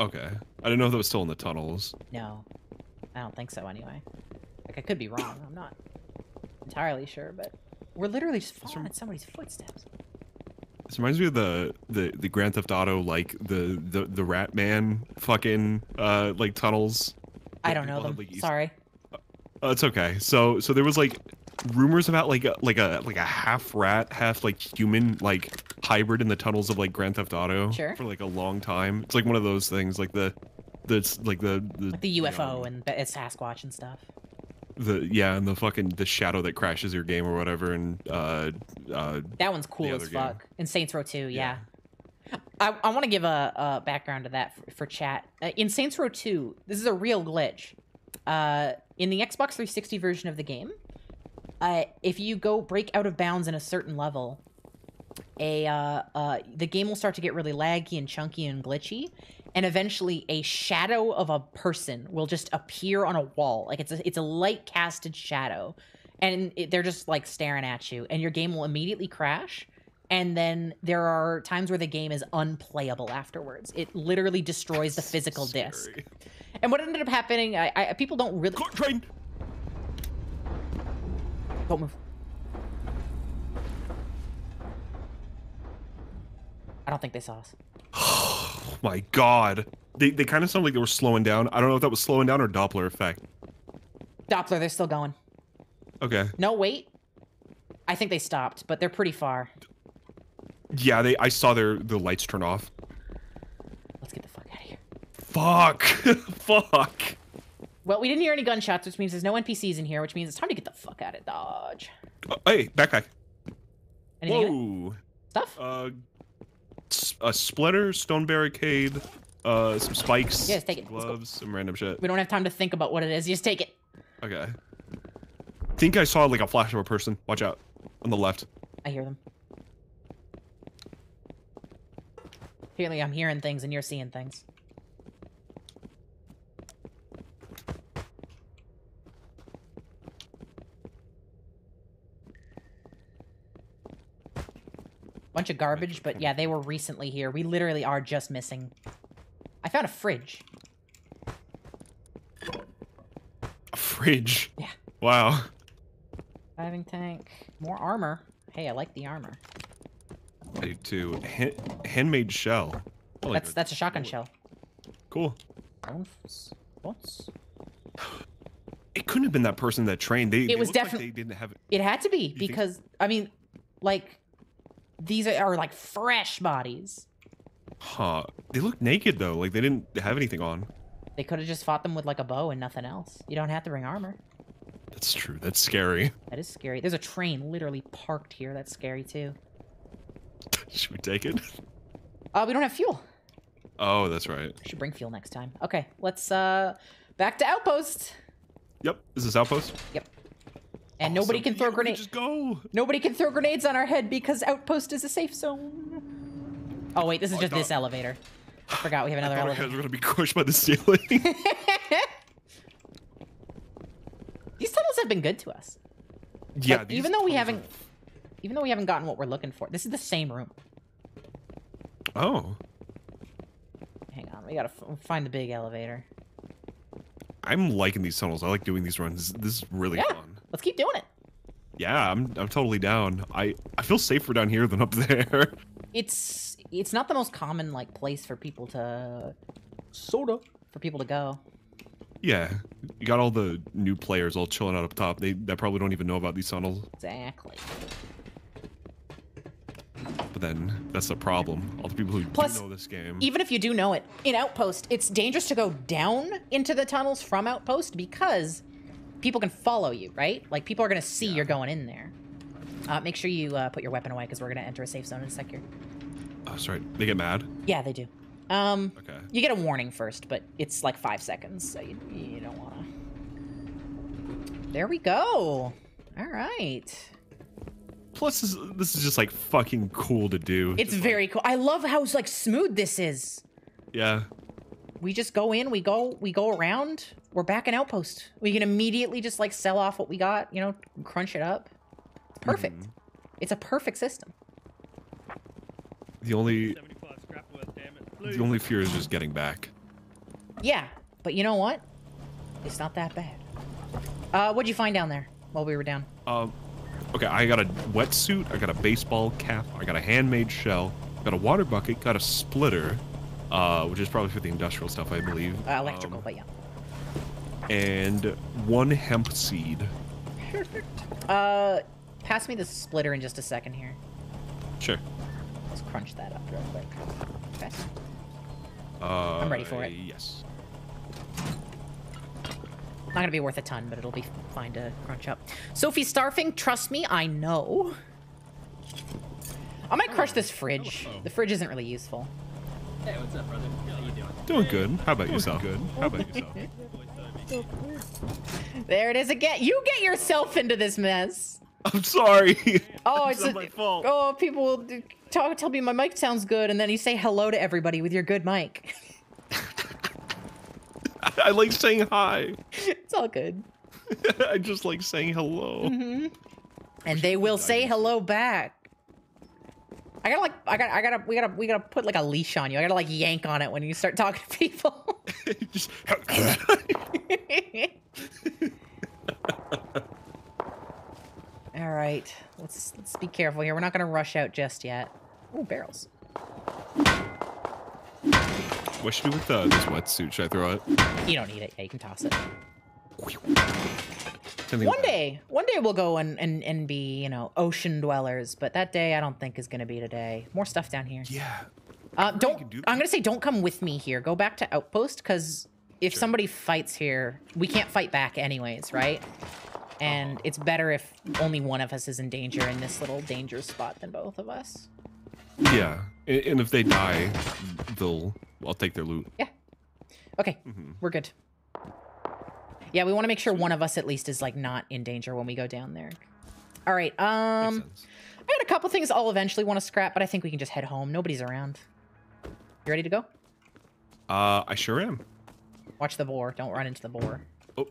Okay, I didn't know if that was still in the tunnels. No, I don't think so. Anyway, like I could be wrong. I'm not entirely sure, but we're literally just following in somebody's footsteps. This reminds me of the the the Grand Theft Auto, like the the the Rat Man fucking uh like tunnels. I don't know people them. have, like, East- Sorry. Oh, it's okay. So so there was like rumors about like a, like a like a half rat, half like human like hybrid in the tunnels of like Grand Theft Auto Sure. for like a long time. It's like one of those things like the the like the the, Like the you UFO know, and Sasquatch and stuff. the yeah and the fucking the shadow that crashes your game or whatever and uh uh That one's cool as game. fuck. In Saints Row 2, yeah. Yeah. I, I want to give a, a background to that for, for chat. Uh, in Saints Row 2, this is a real glitch. Uh, in the Xbox 360 version of the game, uh, if you go break out of bounds in a certain level, a uh, uh, the game will start to get really laggy and chunky and glitchy, and eventually a shadow of a person will just appear on a wall. Like it's a it's a light casted shadow, and it, they're just like staring at you, and your game will immediately crash. And then there are times where the game is unplayable afterwards. It literally destroys the physical disc. And what ended up happening, I, I people don't really Car- Train. Don't move. I don't think they saw us. Oh my god. They they kind of sound like they were slowing down. I don't know if that was slowing down or Doppler effect. Doppler, they're still going. Okay. No, wait. I think they stopped, but they're pretty far. Yeah, they I saw their the lights turn off. Let's get the fuck out of here. Fuck. Fuck. Well, we didn't hear any gunshots, which means there's no NPCs in here, which means it's time to get the fuck out of Dodge. Uh, hey, backpack. Anything? Whoa. Stuff? Uh, a splitter, stone barricade, uh, some spikes, Yeah, take it. Gloves, some random shit. We don't have time to think about what it is. You just take it. Okay. I think I saw like a flash of a person. Watch out. On the left. I hear them. Apparently, I'm hearing things and you're seeing things. Bunch of garbage, but yeah, they were recently here. We literally are just missing. I found a fridge. A fridge. Yeah. Wow. Diving tank. More armor. Hey, I like the armor. I do too. Ha- handmade shell. I like That's it. that's a shotgun shell. Cool. What's- What's? It couldn't have been that person that trained. They, they was definitely. like they didn't have it. It had to be because I mean, like these are, are like fresh bodies. Huh. They look naked though. Like they didn't have anything on. They could have just fought them with like a bow and nothing else. You don't have to bring armor. That's true. That's scary. That is scary. There's a train literally parked here. That's scary too. Should we take it? Uh, we don't have fuel. Oh, that's right. We should bring fuel next time. Okay, let's uh back to outpost. Yep. Is this outpost? Yep. And nobody can throw Yeah, grenades. Just go. Nobody can throw grenades on our head because outpost is a safe zone. Oh wait, this is Oh, just this elevator. I forgot we have another I thought our heads were gonna be crushed by the ceiling. These tunnels have been good to us. yeah. Like, these even though we haven't, even though we haven't gotten what we're looking for, this is the same room. Oh. Hang on, we gotta f- find the big elevator. I'm liking these tunnels. I like doing these runs. This is really Yeah. fun. Let's keep doing it. Yeah, I'm I'm totally down. I I feel safer down here than up there. It's it's not the most common like place for people to soda for people to go. yeah, you got all the new players all chilling out up top. They that probably don't even know about these tunnels. Exactly. But then that's the problem. All the people who Plus, know this game. Even if you do know it, in Outpost, it's dangerous to go down into the tunnels from Outpost because people can follow you, right? Like people are gonna see you're going in there. Uh, make sure you uh, put your weapon away because we're gonna enter a safe zone in a second. oh, sorry, they get mad. Yeah, they do. Um, Okay. you get a warning first, but it's like five seconds, so you, you don't wanna. There we go. All right. Plus, this, this is just like fucking cool to do. It's Just, like- very cool. I love how like smooth this is. yeah. we just go in, we go, we go around. We're back in outpost. We can immediately just like sell off what we got, you know, crunch it up. It's perfect. Mhm. It's a perfect system. The only 75 scrap worth, damn it. the only fear is just getting back. Yeah, but you know what? It's not that bad. Uh, what'd you find down there while we were down? Um, okay, I got a wetsuit, I got a baseball cap, I got a handmade shell, got a water bucket, got a splitter, uh, which is probably for the industrial stuff, I believe. Uh, electrical, um, but yeah. And one hemp seed. Uh, pass me the splitter in just a second here. Sure. Let's crunch that up real quick. Okay. Uh, I'm ready for it. Yes. Not gonna be worth a ton, but it'll be fine to crunch up. Sophie Starfing, trust me, I know. I might crush this fridge. The fridge isn't really useful. Hey, what's up, brother? How you doing? Doing good. How about yourself? Good. How about yourself? There it is again. You get yourself into this mess. I'm sorry. Oh, it's it's a- my fault. Oh, people will talk, tell me my mic sounds good, and then you say hello to everybody with your good mic. I, I like saying hi. it's all good. I just like saying hello. hmm And they will say hello back. I gotta like, I gotta, I gotta, we gotta, we gotta put like a leash on you. I gotta like yank on it when you start talking to people. just All right, let's let's be careful here. We're not gonna rush out just yet. Oh, barrels. what should we do with uh, this wetsuit? Should I throw it? You don't need it. Yeah, you can toss it. One day, one day we'll go and, and, and be, you know, ocean dwellers, but that day I don't think is gonna be today. More stuff down here. Yeah. Uh, don't. do I'm gonna say don't come with me here. Go back to outpost because if Sure. somebody fights here, we can't fight back anyways, right? And it's better if only one of us is in danger in this little danger spot than both of us. Yeah. And, if they die, they'll. I'll take their loot. Yeah. Okay, Mhm. we're good. Yeah, we want to make sure one of us at least is like not in danger when we go down there. All right. Um. I got a couple things I'll eventually want to scrap, but I think we can just head home. Nobody's around. You ready to go? Uh, I sure am. Watch the boar. Don't run into the boar. Oh,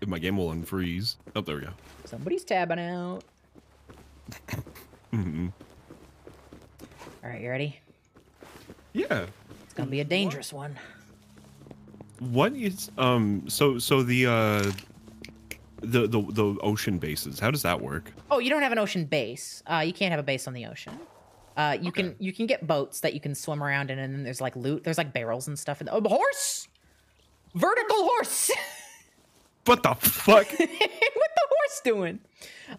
if my game will unfreeze. Oh, there we go. Somebody's tabbing out. mm -hmm. All right, you ready? Yeah. It's gonna be a dangerous one. What is um? So so the uh, the the the ocean bases. How does that work? Oh, you don't have an ocean base. Uh, you can't have a base on the ocean. Uh, you can you can get boats that you can swim around in, and then there's like loot. There's like barrels and stuff. And oh, horse, vertical horse. What the fuck? what the horse doing?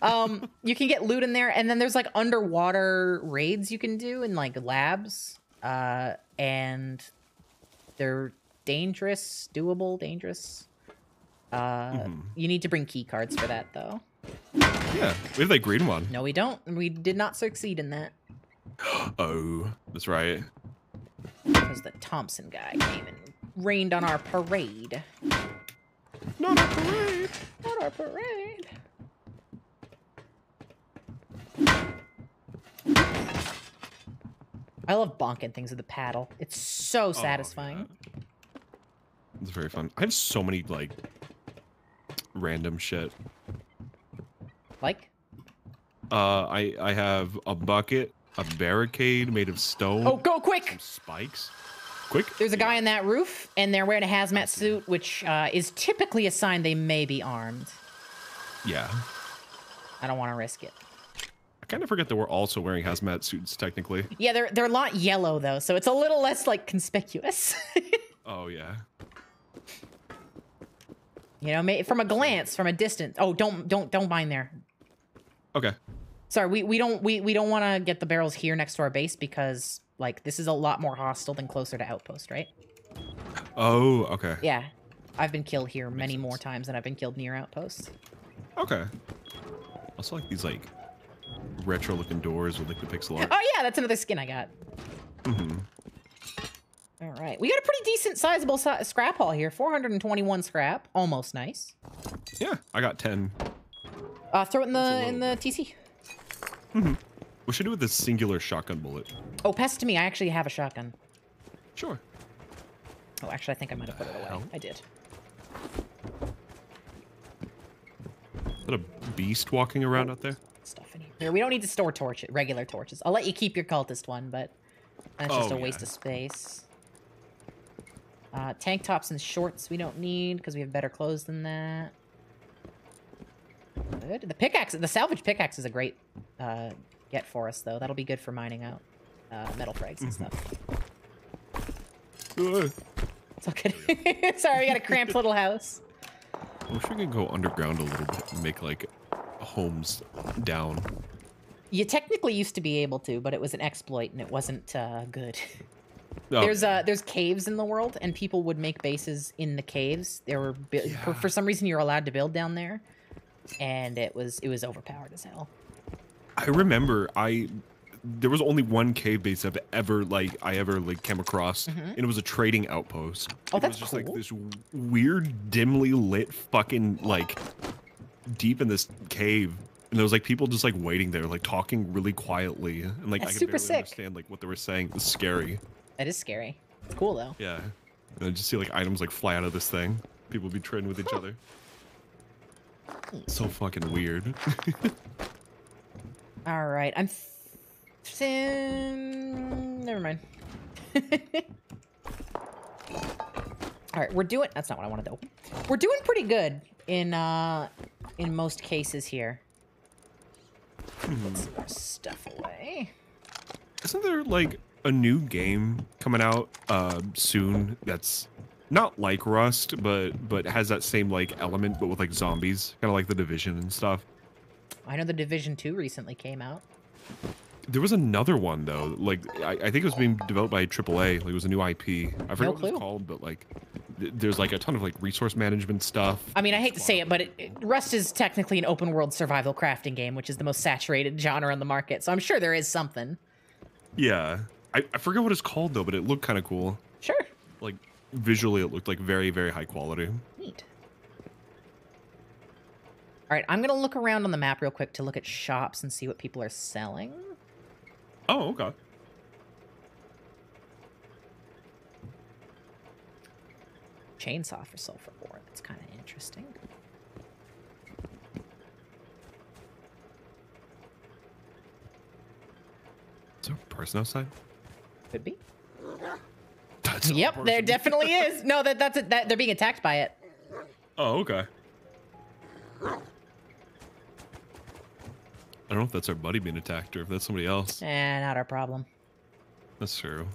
Um, you can get loot in there, and then there's like underwater raids you can do in like labs. Uh, and they're dangerous, doable, dangerous. Uh, Mhm. you need to bring key cards for that though. yeah, we have that green one. No, we don't. We did not succeed in that Oh, that's right. because the Thompson guy came and rained on our parade. Not a parade. Not our parade. I love bonking things with the paddle. It's so satisfying. Oh, It's very fun. I have so many like random shit. Like, Uh, I I have a bucket, a barricade made of stone. oh, go quick! spikes. Quick. There's a guy in that roof, and they're wearing a hazmat suit, which uh, is typically a sign they may be armed. Yeah. I don't want to risk it. I kind of forget that we're also wearing hazmat suits technically. Yeah, they're they're a lot yellow though, so it's a little less like conspicuous. Oh yeah. You know, may, from a glance, from a distance. Oh, don't don't don't bind there. Okay. Sorry, we, we don't we, we don't want to get the barrels here next to our base because like this is a lot more hostile than closer to outpost, right? Oh, okay. Yeah, I've been killed here many sense. more times than I've been killed near outposts. Okay. Also like these like retro looking doors with like the pixel art. Oh yeah, that's another skin I got. hmm All right, we got a pretty decent sizable si- scrap haul here. 421 scrap, almost nice. Yeah, I got ten. Uh, throw it in the in the TC. What should I do with this singular shotgun bullet? Oh, pass it to me. I actually have a shotgun. Sure. Oh, actually, I think I might have put it away. hell? I did. Is that a beast walking around out there? Stuff in here. Here, we don't need to store torches, regular torches. I'll let you keep your cultist one, but that's just Oh, a waste yeah. of space. Uh, tank tops and shorts we don't need because we have better clothes than that. Good. The pickaxe, the salvage pickaxe is a great uh, get for us though. That'll be good for mining out uh, metal frags and Mhm. stuff. It's all good. Sorry, we got a cramped little house. I wish we could go underground a little bit and make like homes down. You technically used to be able to, but it was an exploit and it wasn't uh, good. Oh, There's uh there's caves in the world, and people would make bases in the caves. There were bu- for, for some reason you're allowed to build down there, and it was it was overpowered as hell. I remember I there was only one cave base I've ever like I ever like came across, Mhm. and it was a trading outpost. Oh, it that's was just cool. like this weird, dimly lit fucking like deep in this cave, and there was like people just like waiting there, like talking really quietly, and like That's I could super barely sick. understand like what they were saying. It was scary. That is scary. It's cool though. Yeah, and I just see like items like fly out of this thing. People be trading with each other. So fucking weird. All right, I'm. Sim... Never mind. All right, we're doing. That's not what I wanted to do. We're doing pretty good in uh in most cases here. More stuff away. Isn't there like a new game coming out uh, soon that's not like Rust, but but has that same like element, but with like zombies, kind of like the Division and stuff? I know the Division Two recently came out. There was another one though. Like I, I think it was being developed by AAA. Like it was a new IP. I forget No what it was called, but like th- there's like a ton of like resource management stuff. I mean, I hate to say it, but it, it- Rust is technically an open world survival crafting game, which is the most saturated genre on the market. So I'm sure there is something. Yeah, I, I forget what it's called though, but it looked kind of cool. Sure. Like visually, it looked like very very high quality. Neat. All right, I'm gonna look around on the map real quick to look at shops and see what people are selling. Oh okay. Chainsaw for sulfur ore. That's kind of interesting. Is there a person outside? Could be. That's Yep, there definitely is. No, that that's it. That they're being attacked by it. Oh, okay. I don't know if that's our buddy being attacked or if that's somebody else. Eh, not our problem. That's true.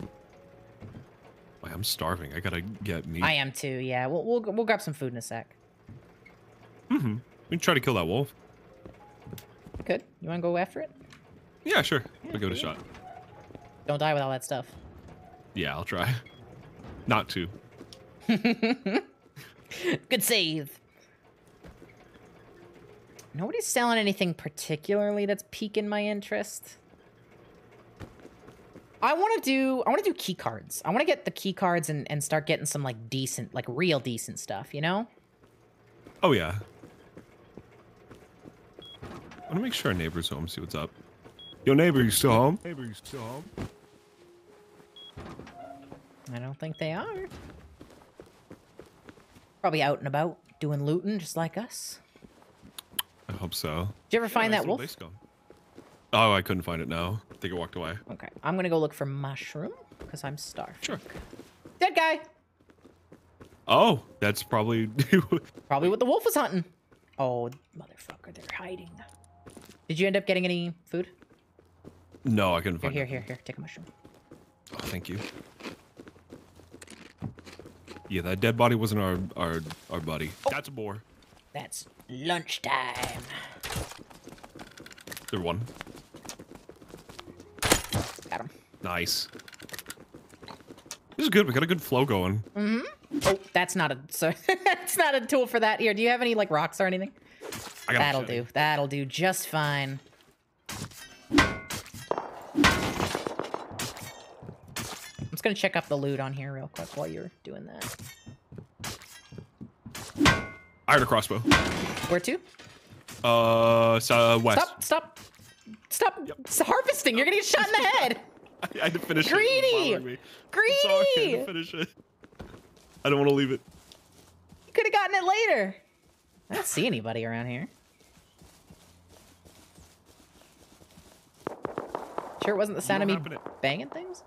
Wait, I'm starving. I gotta get meat. I am too. Yeah, we'll we'll we'll grab some food in a sec. Mm-hmm. We can try to kill that wolf. Good. You want to go after it? Yeah, sure. We'll give it a shot. Don't die with all that stuff. Yeah, I'll try. Not to. Good save. Nobody's selling anything particularly that's piquing my interest. I want to do I want to do key cards. I want to get the key cards and, and start getting some like decent, like real decent stuff, you know? Oh yeah. I want to make sure our neighbor's home. See what's up. Yo, neighbor, you still home? Neighbor, you still home? I don't think they are. Probably out and about doing looting just like us. I hope so. Did you ever find nice that wolf? Oh, I couldn't find it now. I think it walked away. Okay, I'm gonna go look for mushroom because I'm starved. Sure. Dead guy. Oh, that's probably. Probably what the wolf was hunting. Oh, motherfucker, they're hiding. Did you end up getting any food? no, I couldn't Here, find here, it. here, here. Take a mushroom. Oh, thank you. Yeah, that dead body wasn't our our our buddy. That's a boar. That's lunchtime. There one. Got him. Nice. This is good. We got a good flow going. Mm hmm Oh, that's not a so that's not a tool for that. Here, do you have any like rocks or anything? I got That'll do. That'll do just fine. Gonna check up the loot on here real quick while you're doing that. I heard a crossbow. Where to? Uh, so, uh west. Stop! Stop! Stop s- harvesting! You're gonna get shot in the head. I had to finish it. Greedy! It was bothering me. I'm sorry, I had Greedy! to finish it. I don't want to leave it. You could have gotten it later. I don't see anybody around here. Sure, it wasn't the sound of me don't banging things.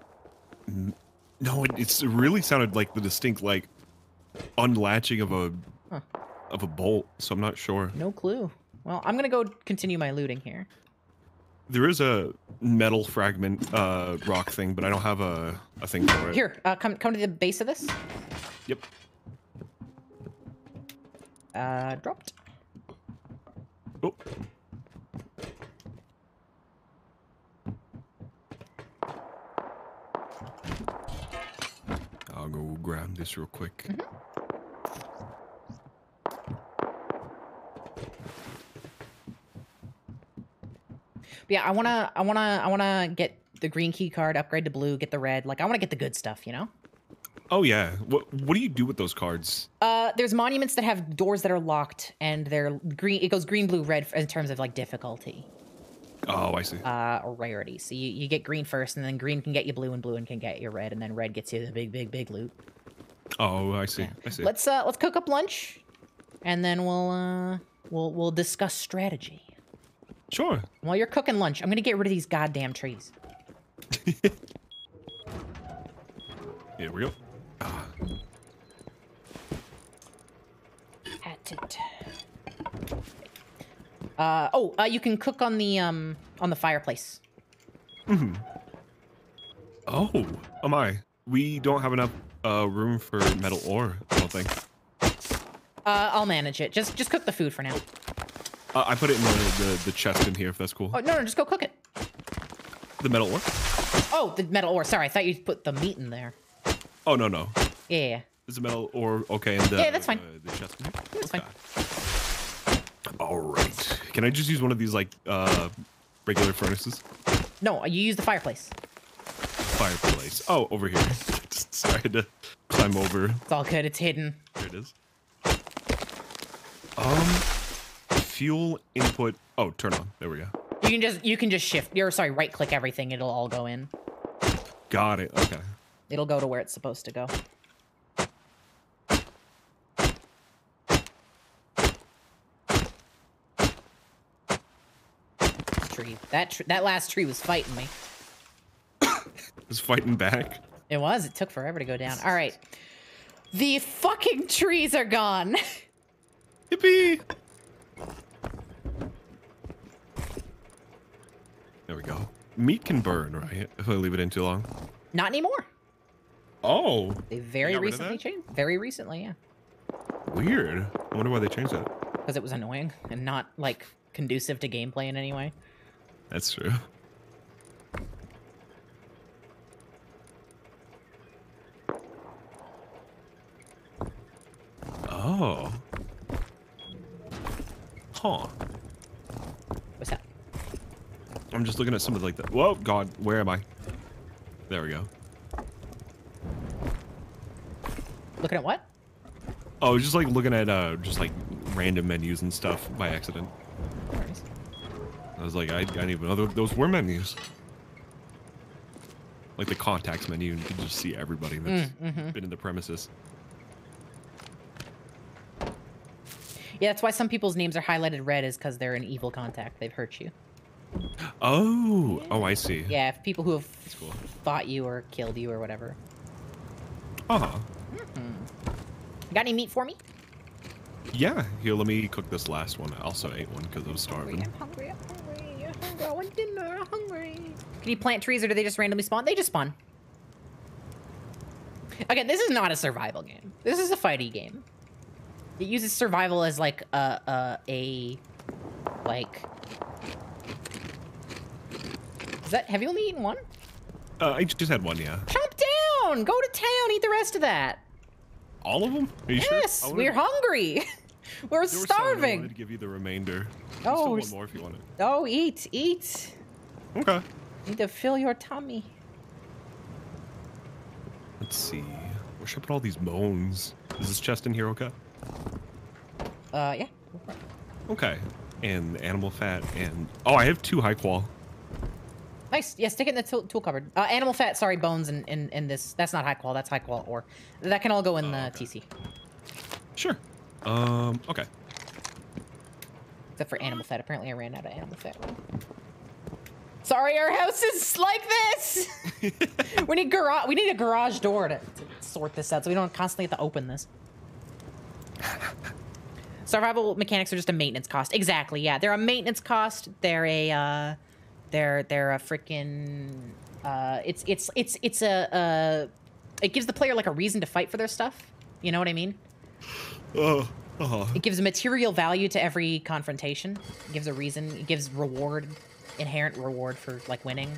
No, it, it's, it really sounded like the distinct like unlatching of a Huh. of a bolt. So I'm not sure. No clue. Well, I'm gonna go continue my looting here. There is a metal fragment uh rock thing, but I don't have a a thing for it. Here, uh, come come to the base of this. Yep. Uh, dropped. Oh. I'll go grab this real quick. But yeah, I wanna, I wanna, I wanna get the green key card, upgrade to blue, get the red. Like, I wanna get the good stuff, you know. Oh yeah. What What do you do with those cards? Uh, there's monuments that have doors that are locked, and they're green. It goes green, blue, red in terms of like difficulty, Oh, I see. uh, rarity. So you, you get green first, and then green can get you blue, and blue and can get you red, and then red gets you the big, big, big loot. Oh, I see. Yeah. I see. Let's uh, let's cook up lunch, and then we'll uh, we'll we'll discuss strategy. Sure. While you're cooking lunch, I'm gonna get rid of these goddamn trees. Here we go. Ah, At it. Uh, oh, uh, you can cook on the um on the fireplace. Oh, am I? We don't have enough uh, room for metal ore. I don't think. Uh, I'll manage it. Just just cook the food for now. Uh, I put it in the, the the chest in here. If that's cool. Oh no, no, just go cook it. The metal ore. Oh, the metal ore. Sorry, I thought you put the meat in there. Oh no no. Yeah. Is the metal ore okay? And the, Yeah, that's fine. Uh, the chest in here. That's fine. All right. Can I just use one of these like uh regular furnaces? No, you use the fireplace. Fireplace. Oh, over here. started to climb over. It's all good. It's hidden. There it is. Um, fuel input. Oh, turn on. There we go. You can just you can just shift. You're sorry, right click everything. It'll all go in. Got it. Okay. It'll go to where it's supposed to go. Tree. That tr that last tree was fighting me. it was fighting back. It was. It took forever to go down. All right. The fucking trees are gone. Yippee! There we go. Meat can burn, right? If I leave it in too long. Not anymore. Oh, They very of recently changed. Very recently, yeah. weird. I wonder why they changed that. Because it was annoying and not like conducive to gameplay in any way. That's true. Oh. Huh. What's that? I'm just looking at some of like the. Whoa, God, where am I? There we go. Looking at what? Oh, just like looking at uh, just like random menus and stuff by accident. I was like, I, I didn't even know tho- those were menus. Like the contacts menu, and you can just see everybody that's Mm, mhm. been in the premises. Yeah, that's why some people's names are highlighted red is because they're an evil contact. They've hurt you. Oh, oh, I see. Yeah, if people who have cool. fought you or killed you or whatever. Uh huh. Got any meat for me? Yeah. Here, let me cook this last one. I also ate one because I was starving. I'm hungry. I'm hungry. I'm. I want dinner. I'm hungry. Can you plant trees or do they just randomly spawn? They just spawn. Again, this is not a survival game. This is a fighty game. It uses survival as like a a, a like. Is that? Have you only eaten one? Uh, I just had one. Yeah. Chomp down. Go to town. Eat the rest of that. All of them? Are you sure? Yes, I we're hungry. we're there were some, I wanted starving. to give you the remainder. Oh, still we're one more if you want it. Oh, eat, eat. Okay. Need to fill your tummy. Let's see. Where should I put all these bones? Is this chest in here okay? Uh, yeah. Okay. And animal fat and oh, I have two high qual. Nice. Yeah, stick it in the tool, tool cupboard. Uh, animal fat, sorry, bones in, in, in this. That's not high qual, that's high qual ore. That can all go in the TC. Sure. Um. Okay. Except for animal fat. Apparently I ran out of animal fat. Sorry, our house is like this! we need garage. We need a garage door to, to sort this out so we don't constantly have to open this. Survival mechanics are just a maintenance cost. Exactly, yeah. They're a maintenance cost. They're a uh they're they're a freaking uh it's it's it's it's a uh it gives the player like a reason to fight for their stuff. You know what I mean? Oh. It gives a material value to every confrontation. It gives a reason. It gives reward, inherent reward for like winning.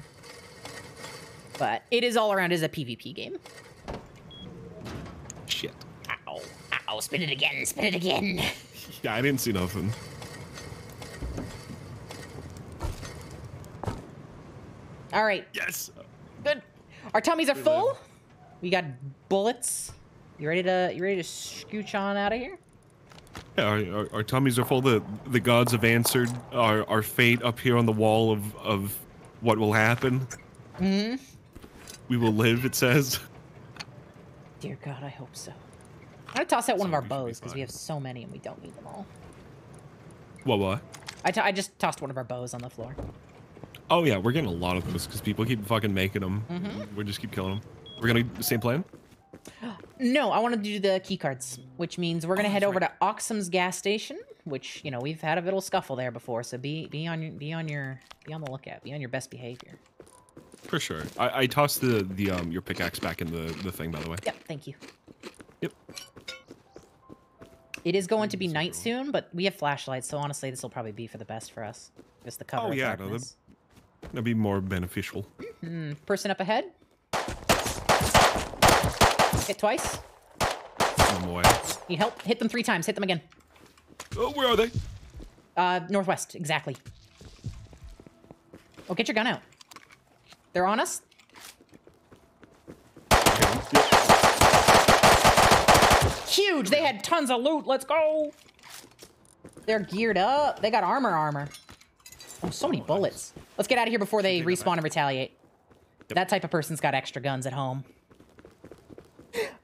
But it is all around as a PvP game. Shit. Ow! Ow! Spin it again! Spin it again! Yeah, I didn't see nothing. All right, Yes. good. Our tummies are full. We got bullets. You ready to you ready to scooch on out of here? Yeah, our, our, our tummies are full. The the gods have answered our, our fate up here on the wall of, of what will happen. Hmm. We will live, it says. Dear God, I hope so. I'm gonna toss out one of our So we be bows because we have so many and we don't need them all. What, what? I, t- I just tossed one of our bows on the floor. Oh, yeah, we're getting a lot of those because people keep fucking making them. Mhm. We just keep killing them. We're gonna the same plan? No, I want to do the key cards, which means we're gonna Oh, head over right. to Oxum's gas station, which you know we've had a little scuffle there before. So be be on your be on your be on the lookout. Be on your best behavior. For sure. I, I tossed the, the um your pickaxe back in the, the thing, by the way. Yep, thank you. Yep. It is going to be night soon, but we have flashlights, so honestly, this will probably be for the best for us. Just the cover. Oh, yeah, no. That'd be more beneficial. Hmm, person up ahead. Hit twice. Oh, boy. Need help? Hit them three times. Hit them again. Oh, where are they? Uh, northwest, exactly. Oh, get your gun out. They're on us. Huge! They had tons of loot. Let's go. They're geared up. They got armor, armor. Oh, so many bullets. Let's get out of here before they Should take that respawn and retaliate. That type of person's got extra guns at home.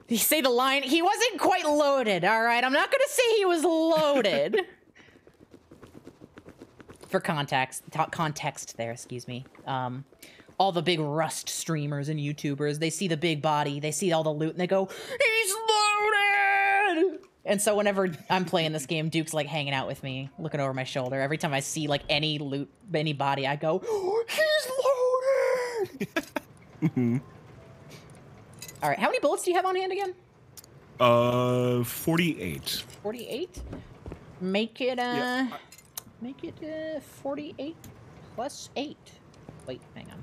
You say the line. He wasn't quite loaded. All right, I'm not gonna say he was loaded. For context, ta- context there, excuse me. Um, all the big Rust streamers and YouTubers, they see the big body, they see all the loot, and they go, "He's loaded!" And so whenever I'm playing this game, Duke's like hanging out with me, looking over my shoulder. Every time I see like any loot, any body, I go, "He's loaded!" all right, how many bullets do you have on hand again? Uh, 48. 48. Make it uh, Yeah, make it uh, 48 plus eight. Wait, hang on.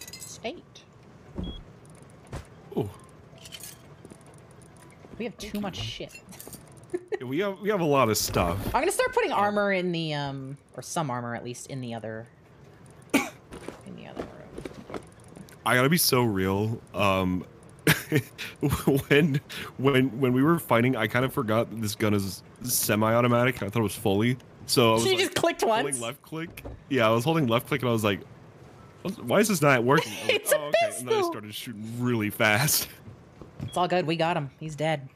It's eight. Oh, We have too much shit. we have we have a lot of stuff. I'm gonna start putting armor in the um, or some armor at least in the other, in the other room. I gotta be so real. Um, when when when we were fighting, I kind of forgot that this gun is semi-automatic. I thought it was fully. So I was So you like, just clicked holding once. left click. Yeah, I was holding left click, and I was like, "Why is this not working?" Like, It's a "Oh, okay." And then I started shooting really fast. It's all good. We got him. He's dead.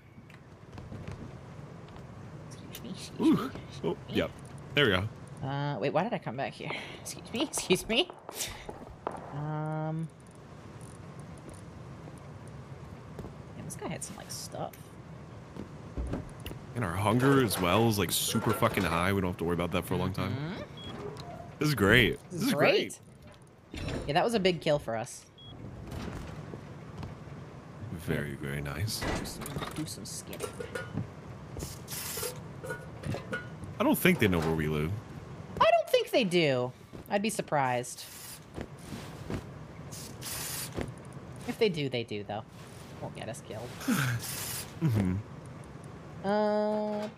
Excuse me. Ooh. Oh, yep. There we go. Uh, wait, why did I come back here? Excuse me, excuse me. Um. Yeah, this guy had some, like, stuff. And our hunger as well is like super fucking high. We don't have to worry about that for a long time. Mm-hmm. This is great. This, is great. Yeah, that was a big kill for us. Very, very nice. Do some, do some skinning. I don't think they know where we live. I don't think they do. I'd be surprised. If they do, they do, though. Won't get us killed. hmm Uh.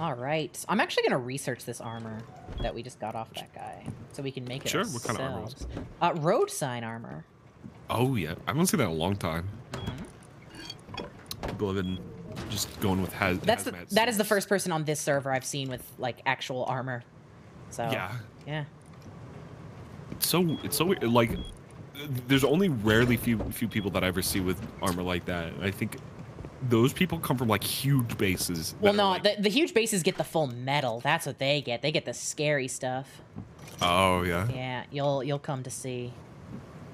All right. I'm actually gonna research this armor that we just got off that guy, so we can make it Sure, what kind of armor is ourselves. Uh, road sign armor. Oh yeah, I haven't seen that in a long time. People have been just going with haz- That's the, that is the first person on this server I've seen with like actual armor. So Yeah, yeah. it's so it's so weird. Like, there's only rarely few few people that I ever see with armor like that. I think those people come from like huge bases. Well, no, like- the, the huge bases get the full metal. That's what they get. They get the scary stuff. oh yeah. Yeah, you'll you'll come to see.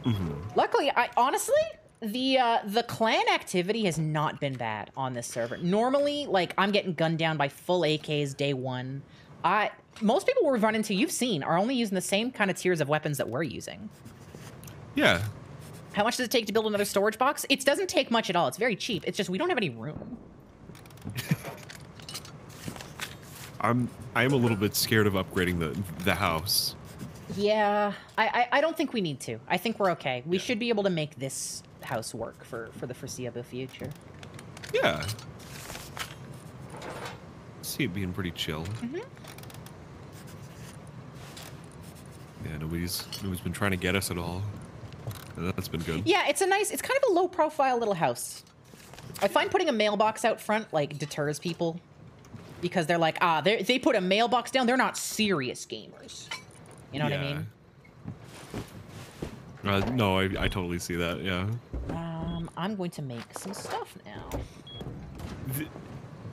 Mm-hmm. Luckily, I honestly the uh, the clan activity has not been bad on this server. Normally, like I'm getting gunned down by full AKs day one. I most people we've run into, you've seen, are only using the same kind of tiers of weapons that we're using. Yeah. How much does it take to build another storage box? It doesn't take much at all. It's very cheap. It's just we don't have any room. I'm I am a little bit scared of upgrading the the house. Yeah, I, I, I don't think we need to. I think we're okay. We should be able to make this house work for, for the foreseeable future. Yeah. See it being pretty chill. Mhm. Yeah, nobody's nobody's been trying to get us at all. That's been good. Yeah, it's a nice, it's kind of a low profile little house. I find putting a mailbox out front like deters people because they're like, ah, they they put a mailbox down. They're not serious gamers. You know what I mean? Uh, no, I, I totally see that. Yeah. Um, I'm going to make some stuff now. The,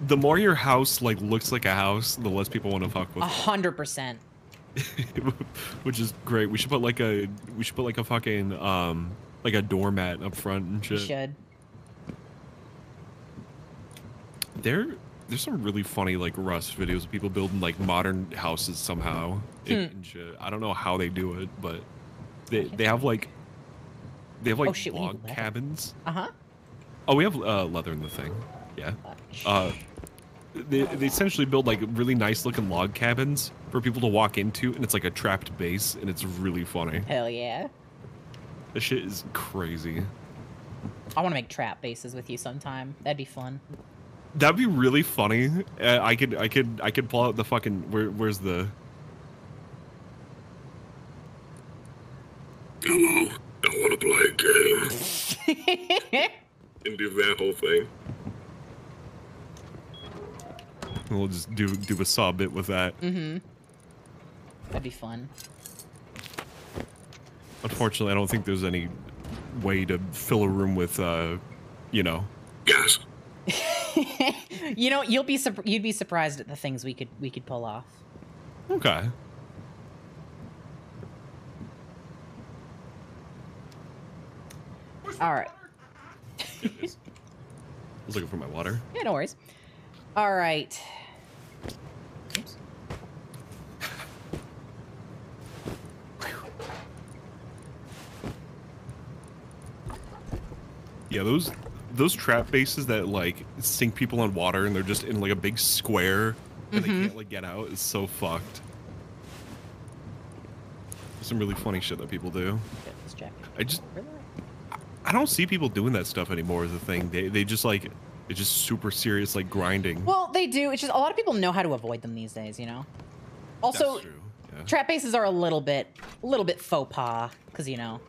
the more your house like looks like a house, the less people want to fuck with. A hundred percent. which is great. We should put like a we should put like a fucking um like a doormat up front and shit. We should. There there's some really funny like Rust videos of people building like modern houses somehow Hmm. and shit. I don't know how they do it, but they they have like they have like Oh, shit, log cabins. Uh huh. Oh, we have uh, leather in the thing. Yeah. Uh, they, they essentially build like really nice looking log cabins for people to walk into, and it's like a trapped base, and it's really funny. Hell yeah. This shit is crazy. I want to make trap bases with you sometime. That'd be fun. That'd be really funny. Uh, I could, I could, I could pull out the fucking. Where, where's the? Hello. I want to play a game and do that whole thing. We'll just do do a saw bit with that. mm-hmm. That'd be fun. Unfortunately, I don't think there's any way to fill a room with, uh, you know. Yes. you know, you'll be you'd be surprised at the things we could we could pull off. Okay. All right. I was looking for my water. Yeah, no worries. All right. Oops. Yeah, those those trap bases that like sink people on water and they're just in like a big square and Mhm. they can't like get out is so fucked. There's some really funny shit that people do. Get this jacket. I just I don't see people doing that stuff anymore is the thing. They they just like it's just super serious like grinding. Well, they do. It's just a lot of people know how to avoid them these days. You know. Also, Yeah. trap bases are a little bit, a little bit faux pas, because you know,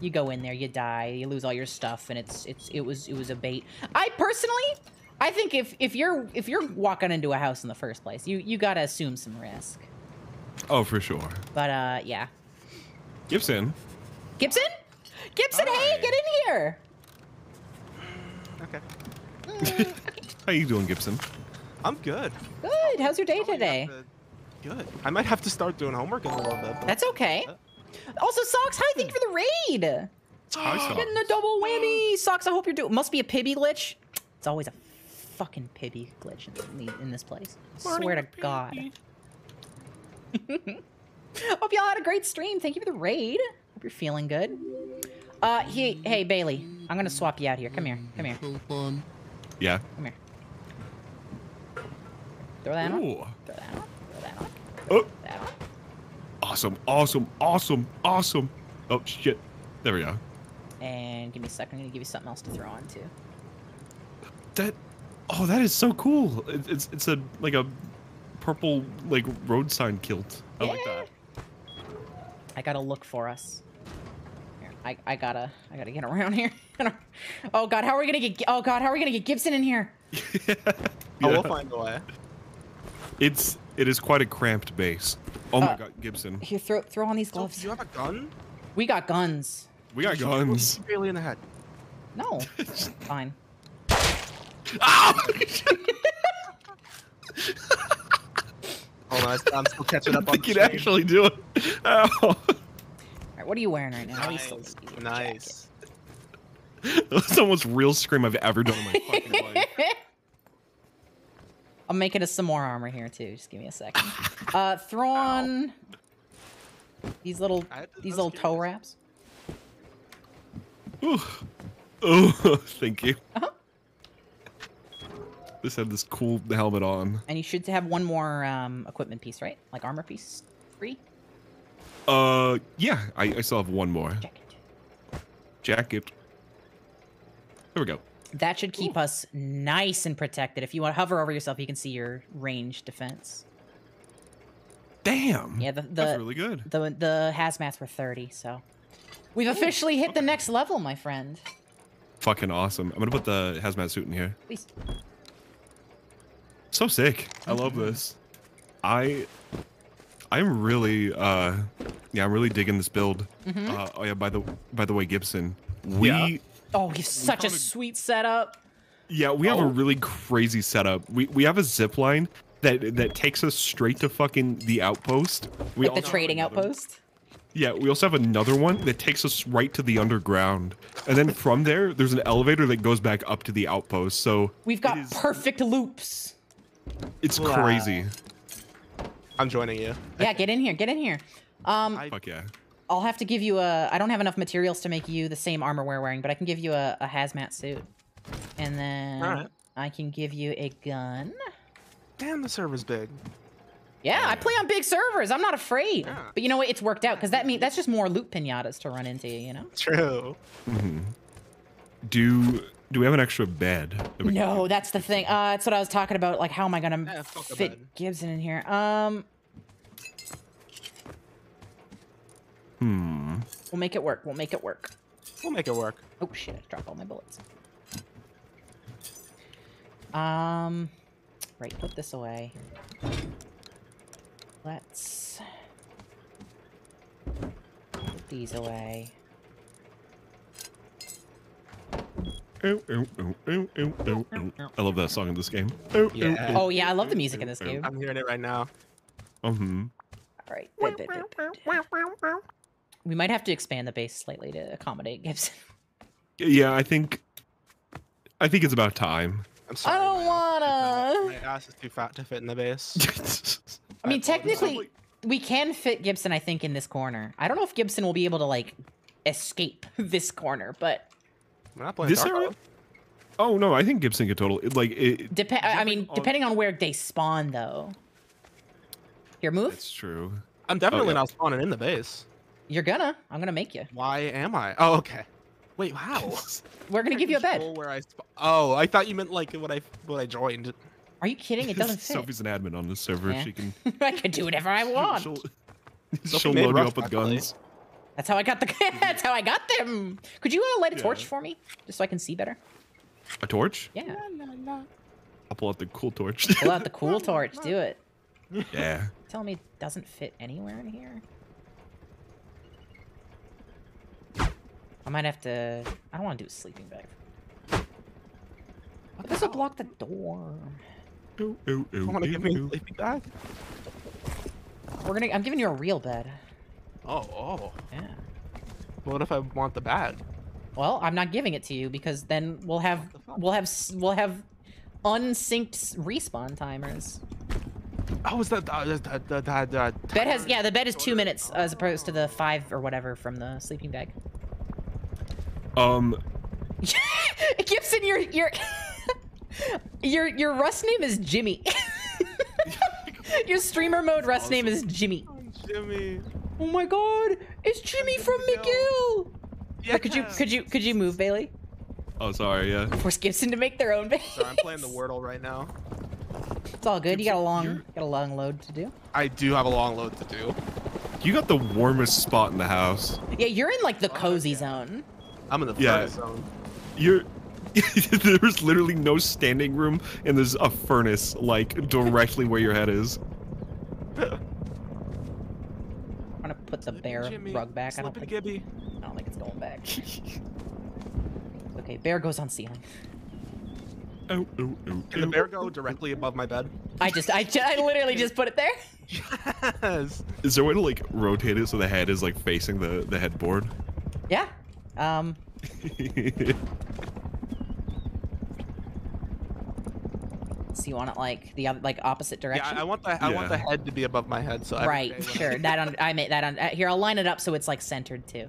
you go in there, you die, you lose all your stuff, and it's it's it was it was a bait. I personally, I think if if you're if you're walking into a house in the first place, you you gotta assume some risk. Oh, for sure. But uh, yeah, Gibson. Gibson, Gibson, hey, get in here. Okay. How you doing, Gibson? I'm good. Good. How's your day Probably today? to- Good. I might have to start doing homework in a little bit. But That's okay. Also, socks. Hi, thank you for the raid. Hi, Socks. Getting a double whammy. Socks. I hope you're doing. Must be a pibby glitch. It's always a fucking pibby glitch in, in this place. Swear to God. Hope y'all had a great stream. Thank you for the raid. Hope you're feeling good. Uh, hey, hey Bailey. I'm gonna swap you out here. Come here. Come here. Yeah. Come here. Throw that on. Throw that on. Throw that on. Oh, Throw that on. awesome, awesome, awesome, awesome. Oh shit. There we go. And give me a second. I'm gonna give you something else to throw on too. That oh, that is so cool. It, it's it's a like a purple like road sign kilt. I like that. I gotta look for us. Here, I, I gotta I gotta get around here. oh god, how are we gonna get oh god, how are we gonna get Gibson in here? Oh, we'll find a way. It's it is quite a cramped base. Oh my Uh, god, Gibson. Here, throw throw on these So, gloves. do you have a gun? We got guns. We got guns. Really in the head. No. Fine. Hold on, I- I'm still catching up on think the you'd actually do it. Ow. Alright, what are you wearing right now? What are you still- Nice. you have a Nice. That's the most real scream I've ever done in my fucking life. I'm making us some more armor here too. Just give me a second. Uh, throw on these little to- these little toe wraps. Ooh. Oh, thank you. Uh-huh. This had this cool helmet on. And you should have one more um, equipment piece, right? Like armor piece three. Uh, yeah, I, I still have one more Jacket. jacket. There we go. That should keep us nice and protected. If you want to hover over yourself, you can see your range defense. Damn. Yeah, the the That's really good. the, the hazmats were 30, so We've officially hit the next level, my friend. Fucking awesome. I'm gonna put the hazmat suit in here. Please. So sick. I love this. I I'm really uh yeah, I'm really digging this build. Mhm. Uh, oh yeah, by the by the way, Gibson, we Yeah. yeah, Oh, he's such a sweet setup. Yeah, we have Oh. a really crazy setup. We we have a zip line that that takes us straight to fucking the outpost. We Like the trading another- outpost. Yeah, we also have another one that takes us right to the underground. And then from there, there's an elevator that goes back up to the outpost. So We've got perfect loops. it's Wow. crazy. I'm joining you. Yeah, get in here. Get in here. Um, Fuck yeah. I'll have to give you a. I don't have enough materials to make you the same armor we're wearing, but I can give you a, a hazmat suit, and then Alright. I can give you a gun. Damn, the server's big. Yeah, I play on big servers. I'm not afraid. Yeah. But you know what? It's worked out because that mean that's just more loot pinatas to run into. You know. True. hmm Do do we have an extra bed? that we can No, that's the thing. Uh, that's what I was talking about. Like, how am I gonna Yeah, fit. Gibson in here? Um, Hmm. we'll make it work. We'll make it work. We'll make it work. Oh shit! I dropped all my bullets. Um, right. Put this away. Let's put these away. Ow, ow, ow, ow, ow, ow, ow. I love that song in this game. Ow, ow, Yeah. Oh yeah, I love the music in this game. I'm hearing it right now. Mhm. All right. bit, bit, bit, bit. We might have to expand the base slightly to accommodate Gibson. Yeah, I think I think it's about time. I'm sorry. I don't wanna. My ass is too fat to fit in the base. I mean, technically, we can fit Gibson. I think in this corner. I don't know if Gibson will be able to like escape this corner, but We're not playing This Tarkov. area? Oh no, I think Gibson could totally like it. depend. I mean, on- depending on where they spawn, though. Your move. That's true. I'm definitely oh, yeah. not spawning in the base. You're gonna. I'm gonna make you. Why am I? Oh, okay. Wait, how? We're gonna give you a bed. Where I sp- oh, I thought you meant like when I when I joined. Are you kidding? It doesn't fit. Sophie's an admin on this server. Yeah. She can I can do whatever I want. she'll, Sophie she'll load you up with actually. guns. That's how I got the. That's how I got them. Could you uh, light a Yeah. torch for me, just so I can see better? A torch? Yeah. I'll pull out the cool torch. Pull out the cool torch. Do it. yeah. Tell me it doesn't fit anywhere in here. I might have to. I don't want to do a sleeping bag. But this will block the door. Ooh, ooh, ooh, You want to give me a sleeping bag? We're gonna. I'm giving you a real bed. Oh, oh. Yeah. What if I want the bag? Well, I'm not giving it to you because then we'll have we'll have we'll have unsynced respawn timers. Oh, is that uh, that that that that? Bed has yeah, the bed is two minutes as opposed to the five or whatever from the sleeping bag. Um, Gibson, your your your your Rust name is Jimmy. your streamer mode Rust name is Jimmy. Jimmy. Oh my God, it's Jimmy from McGill. Yeah, could you could you could you move Bailey? oh sorry, yeah. Force Gibson to make their own base. Sorry, I'm playing the Wordle right now. It's all good. You got a long You're- got a long load to do. I do have a long load to do. You got the warmest spot in the house. Yeah, you're in like the oh, cozy zone. I'm in the Yeah. furnace zone. You're there's literally no standing room and there's a furnace like directly where your head is. I'm gonna put the bear Jimmy, rug back. I don't think Gibby. I don't think it's going back. okay, bear goes on ceiling. Oh, oh, oh, Can the bear go directly above my bed? I just I, ju- I literally just put it there. Yes. Is there a way to like rotate it so the head is like facing the the headboard? Yeah. Um. So you want it like the other, like opposite direction? I, I want the I want the head to be above my head. So I'm right. okay Sure. That on I made that on uh, here. I'll line it up so it's like centered too.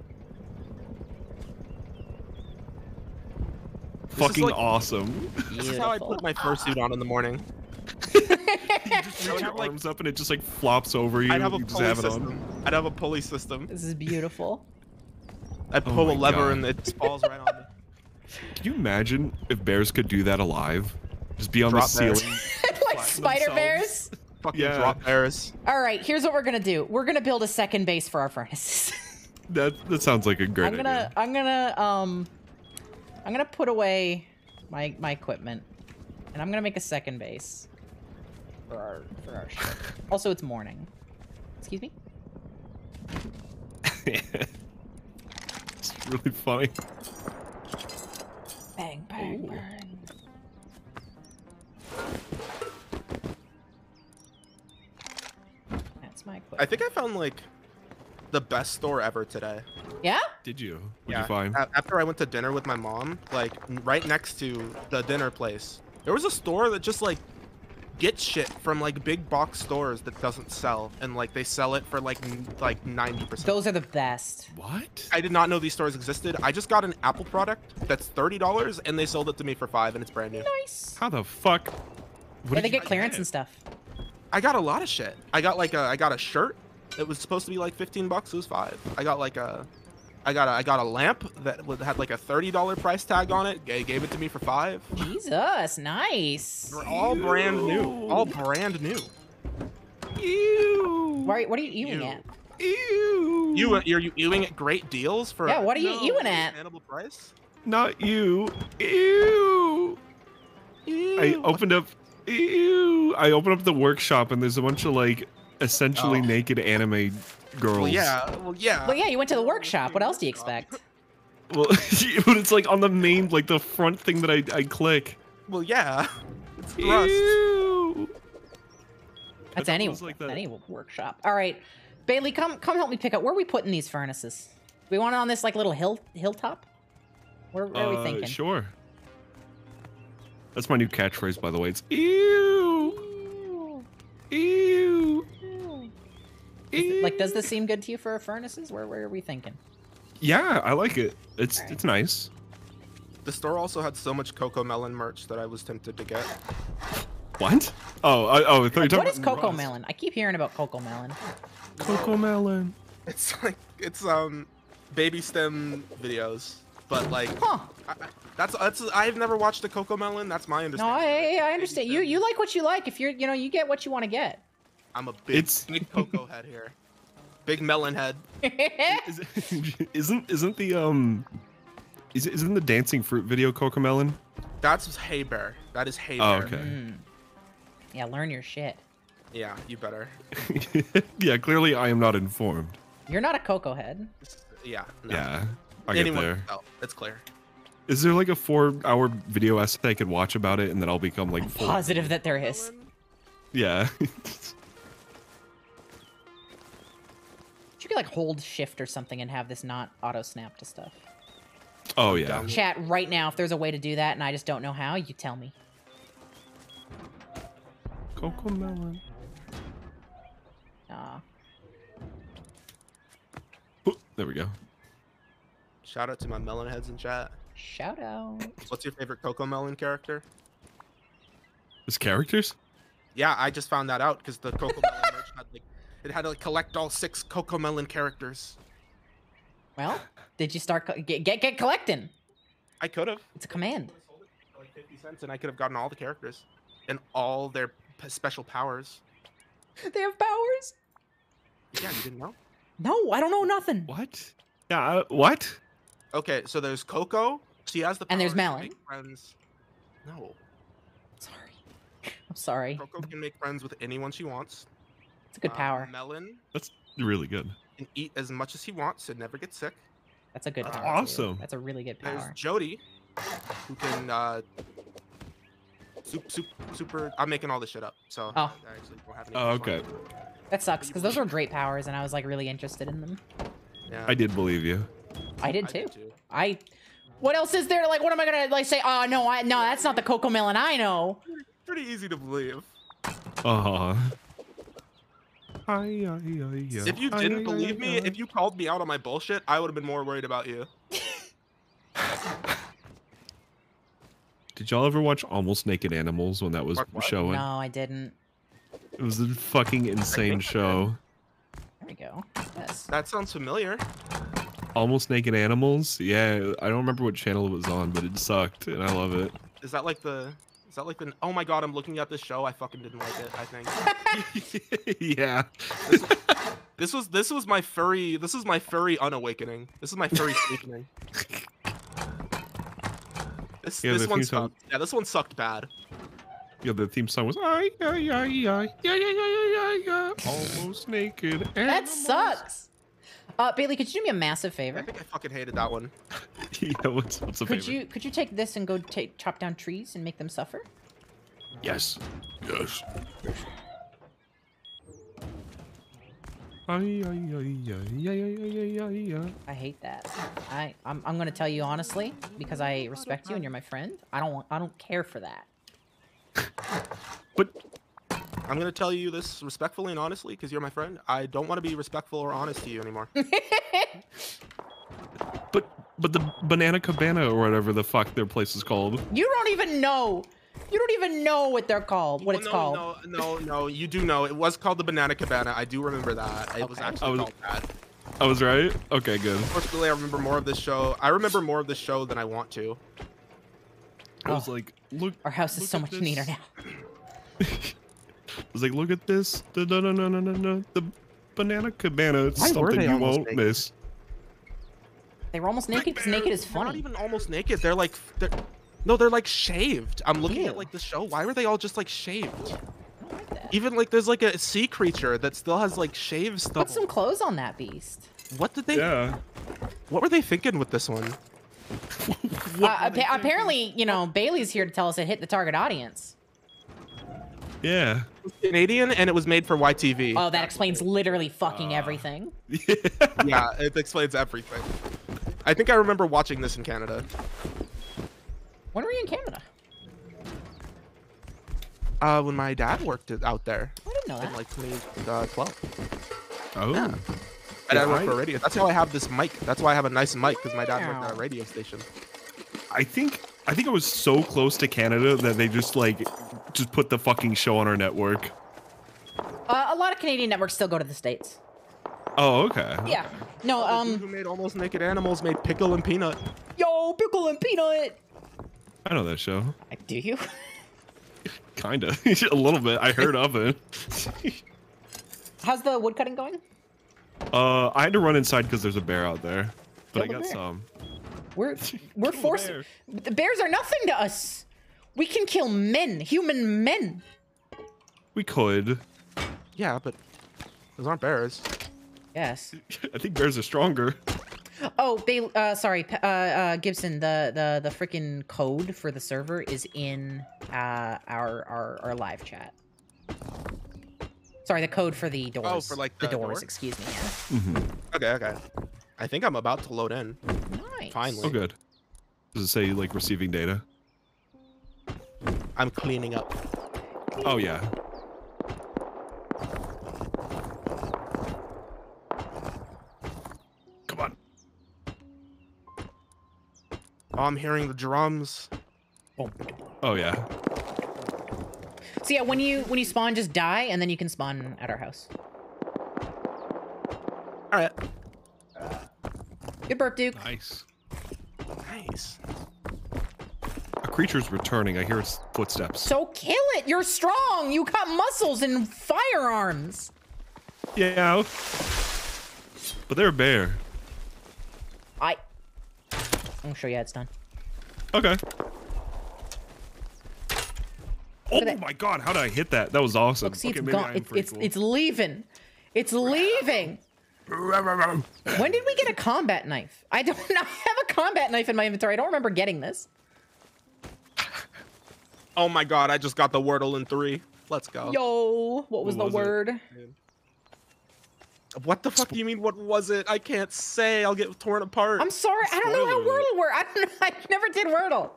Fucking like- awesome. This is how I put my fursuit on in the morning. You just put would your have like arms up and it just like flops over you. I'd have a you just pulley have it system. on. I'd have a pulley system. This is beautiful. I'd Oh pull a lever God. and it falls right on me. Can you imagine if bears could do that alive? Just be on Drop the bears. ceiling. like spider bears. Fucking Yeah. drop bears. All right. Here's what we're gonna do. We're gonna build a second base for our furnaces. That that sounds like a great I'm gonna idea. I'm gonna um I'm gonna put away my my equipment and I'm gonna make a second base for our for our ship. also it's morning. Excuse me? it's really funny. Bang bang bang. That's my equipment. I think I found like the best store ever today. Yeah? Did you? What'd you find? a- After I went to dinner with my mom, like right next to the dinner place, there was a store that just like gets shit from like big box stores that doesn't sell, and like they sell it for like n- like ninety percent. Those are the best. What? I did not know these stores existed. I just got an Apple product that's thirty dollars, and they sold it to me for five, and it's brand new. Nice. How the fuck? Yeah, they get clearance and stuff. I got a lot of shit. I got like a I got a shirt. It was supposed to be like 15 bucks. It was five. I got like a, I got a I got a lamp that had like a thirty dollar price tag on it. They gave it to me for five. Jesus, nice. They're all brand new. All brand new. Ew. Why, what are you eating at? Ew. You you're you ewing at great deals for Yeah, what are you ewing at? reasonable price. Not you. Ew. I opened up. Ew. I opened up the workshop and there's a bunch of like essentially Oh. naked anime girls. Well, yeah. Well, yeah. Well, yeah, you went to the workshop. What else do you expect? Well, but it's like on the main, like the front thing that I, I click. Well, yeah. It's thrust. Ew. That's thought any like the- any workshop. All right, Bailey, come come help me pick up. Where are we putting these furnaces? We want it on this like little hill hilltop. Where, where are we Uh, thinking? Sure. That's my new catchphrase, by the way. It's ew. Ew. Is it- like, does this seem good to you for furnaces? Where where are we thinking? Yeah, I like it. It's it's nice. The store also had so much CoComelon merch that I was tempted to get. What? Oh, I, oh, I thought you were talking What is about cocoa melon? I keep hearing about CoComelon. Cocoa melon. It's like it's um baby stem videos, but like Huh? I, I- that's that's I've never watched a CoComelon. That's my understanding. No, understanding. I I understand. You you like what you like. If you're you know you get what you want to get. I'm a big It's- big Coco head here, big melon head. Is, isn't isn't the um is, isn't the dancing fruit video CoComelon? That's Hey Bear. That is Hey Oh, Bear. okay. Mm. Yeah, learn your shit. Yeah, you better. yeah, clearly I am not informed. You're not a cocoa head. Yeah. no. Yeah, I get Anyone there. can tell. It's clear. Is there like a four-hour video essay I could watch about it, and then I'll become like full? Positive that there is. Yeah. You could like hold shift or something and have this not auto snap to stuff. oh yeah. Chat right now if there's a way to do that and I just don't know how, you tell me. CoComelon. Aw. Ooh, there we go. Shout out to my melon heads in chat. Shout out. What's your favorite CoComelon character? His characters? Yeah, I just found that out because the CoComelon merch had like it had to like collect all six CoComelon characters. Well, did you start co- get get, get collecting? I could have. It's a command. like 50 cents and I could have gotten all the characters and all their p- special powers. They have powers? Yeah, you didn't know? No, I don't know nothing. What? Yeah. Uh, what? Okay, so there's Coco. She has the And there's power to Melon. make Friends. No, Sorry. I'm sorry. Coco can make friends with anyone she wants. It's a good Uh, power. Melon That's really good. And eat as much as he wants and never get sick. That's a good That's power. too. awesome. That's a really good power. There's power. Jody, who can uh, super, super, super. I'm making all this shit up, so Oh. I actually don't have any. Oh, info. okay. That sucks because those were great powers and I was like really interested in them. Yeah, I did believe you. I did I too. did too. I. What else is there? Like, what am I gonna like say? Oh no, I no, that's not the CoComelon I know. Pretty easy to believe. Uh huh. If you didn't believe me, if you called me out on my bullshit, I would have been more worried about you. Did y'all ever watch Almost Naked Animals when that was What- what? showing? No, I didn't. It was a fucking insane show. There we go. Yes. That sounds familiar. Almost Naked Animals? Yeah, I don't remember what channel it was on, but it sucked, and I love it. Is that like the? Is that like the? Oh my god, I'm looking at this show. I fucking didn't like it. I think. yeah. This was this was my furry this is my furry unawakening. This is my furry awakening. This Yeah, this the one theme song- sucked. Yeah, this one sucked bad. Yeah, the theme song was ay ay ay ay yeah yeah yeah yeah yeah yeah almost naked. That sucks. Uh, Bailey, could you do me a massive favor? I think I fucking hated that one. yeah, what's, what's the could favor? you could you take this and go take chop down trees and make them suffer? Yes. Yes. I hate that. I I'm I'm gonna tell you honestly because I respect you and you're my friend. I don't want I don't care for that. but I'm gonna tell you this respectfully and honestly, because you're my friend. I don't want to be respectful or honest to you anymore. but but the banana cabana or whatever the fuck their place is called. You don't even know. You don't even know what they're called. What Well, it's no, called. No, no, no. You do know it was called the Banana Cabana. I do remember that. It was actually I was- called that. I was right. Okay, good. Unfortunately, I remember more of this show. I remember more of this show than I want to. I was Oh. like, look. Our house is so much this. neater now. I was like, look at this. Da, da, da, da, da, da, da. The banana cabana. It's Why something you won't naked? miss. They were almost naked because naked is They're not even almost naked. They're like, they're, no, they're like shaved. I'm looking Ew. at like the show. Why were they all just like shaved? Like. Even like there's like a sea creature that still has like shaved stuff. Put some clothes on that beast. What did they? Yeah. What were they thinking with this one? Uh, appa- apparently, you know, Bailey's here to tell us it hit the target audience. Yeah. Canadian, and it was made for YTV. Oh, that explains literally fucking everything. yeah, it explains everything. I think I remember watching this in Canada. When were you in Canada? Uh, when my dad worked out there I didn't know in that. like 2012. Oh. Yeah. And I Yeah, work for a radio. That's how I have this mic. That's why I have a nice mic because my dad worked at a radio station. I think I think I was so close to Canada that they just like just put the fucking show on our network. Uh, a lot of Canadian networks still go to the states. Oh, okay. Yeah. No, The dude who um, made Almost Naked Animals made Pickle and Peanut. yo, pickle and peanut. I know that show. Do you? Kinda. a little bit. I heard of it. How's the woodcutting going? Uh, I had to run inside because there's a bear out there, but I Kill the got bear. some. We're we're Kill forced. bear. The bears are nothing to us. We can kill men, human men. We could. Yeah, but those aren't bears. Yes. I think bears are stronger. Oh, they. Uh, sorry, uh, uh, Gibson. The the the freaking code for the server is in uh our our our live chat. Sorry, the code for the doors. Oh, for, like, the, the doors. door? Excuse me. Yeah. Mm-hmm. Okay, okay. I think I'm about to load in. Nice. Finally. Oh, good. Does it say like receiving data? I'm cleaning up. Oh yeah. Come on. Oh, I'm hearing the drums. Oh oh yeah. So yeah, when you when you spawn, just die, and then you can spawn at our house. All right. Good burp, Duke. Nice. Nice. A creature's returning. I hear its footsteps. So kill it. You're strong. You got muscles and firearms. Yeah. But they're a bear. I. I'm gonna show you how it's done. Okay. Oh that. my god, how did I hit that? That was awesome. Look, see, okay, it's maybe gone. I'm It's it's, cool. it's leaving. It's leaving. When did we get a combat knife? I don't. I have a combat knife in my inventory. I don't remember getting this. Oh my god, I just got the Wordle in three. Let's go. Yo, what was the was it? word? What the fuck do you mean? What was it? I can't say. I'll get torn apart. I'm sorry. I don't know how Spoiler alert. Wordle works. I don't know. I never did Wordle.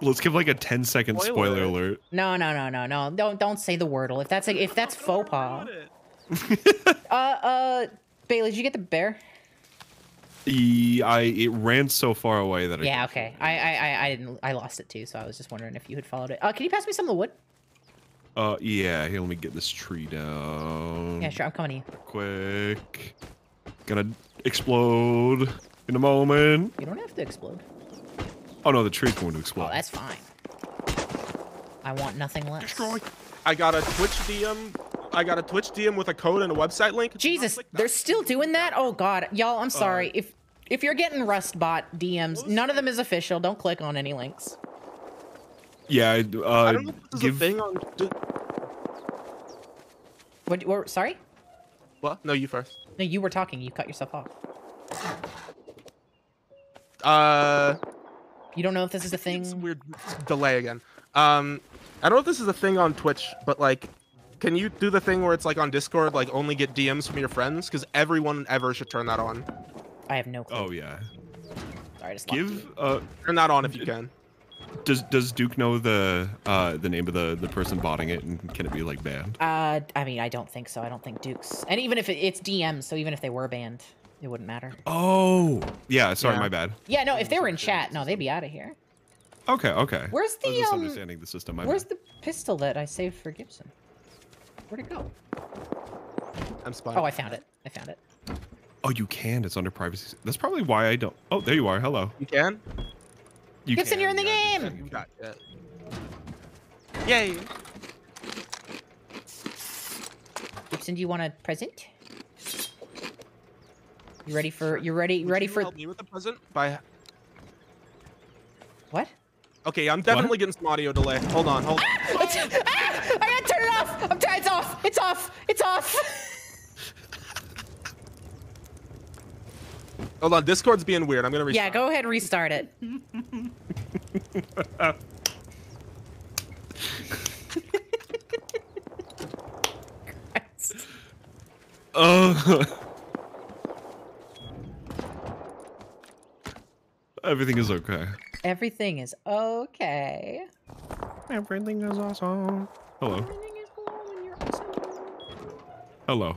Let's give like a 10 second Spoiler spoiler alert. alert. No, no, no, no, no. Don't don't say the Wordle. If that's a, if that's faux pas. Uh, uh, Bailey, did you get the bear? I it ran so far away that I Yeah. Okay. I I I, I didn't. I lost it too. So I was just wondering if you had followed it. Uh, can you pass me some of the wood? Uh yeah, here let me get this tree down. Yeah, sure. I'm coming to you. Quick. Gonna explode in a moment. You don't have to explode. Oh no, the tree's going to explode. Oh, that's fine. I want nothing less. Destroy. I got a Twitch DM I got a Twitch DM with a code and a website link. Jesus, they're still doing that? Oh god. Y'all, I'm sorry. if if you're getting Rustbot DMs, none of them is official. Don't click on any links. Yeah, I uh, don't know if this is give a thing on. d- What, what sorry? What? No, you first. No, you were talking. You cut yourself off. Uh, You don't know if this is a it's thing? weird delay again. Um, I don't know if this is a thing on Twitch, but like, can you do the thing where it's like on Discord, like only get DMs from your friends? Because everyone ever should turn that on. I have no clue. Oh yeah. Sorry, I just. Give uh Turn that on if you can. does does Duke know the uh the name of the the person botting it and can it be like banned? Uh, I mean, I don't think so. I don't think Dukes. And even if it, it's DMs, so even if they were banned, it wouldn't matter. Oh. Yeah, sorry, Yeah. my bad. Yeah, no, if they were in chat, no, they'd be out of here. Okay, okay. Where's I was the just um? understanding the system. My Where's bad. the pistol that I saved for Gibson? Where'd it go? I'm spying. Oh, I found it. I found it. Oh, you can. It's under privacy. That's probably why I don't. Oh, there you are. Hello. You can. You Gibson, can, you're in the yeah, game! You got it. Yay! Gibson, do you want a present? You ready for? You ready? You Would ready you for? help me with the present? By. What? Okay, I'm definitely getting some audio delay. Hold on, hold on. It's- ah! I gotta turn it off. I'm trying. It's off. It's off. It's off. Hold on, Discord's being weird. I'm gonna restart. yeah, go ahead. And restart it. Uh, everything is okay. Everything is okay. Everything is awesome. Hello. Hello.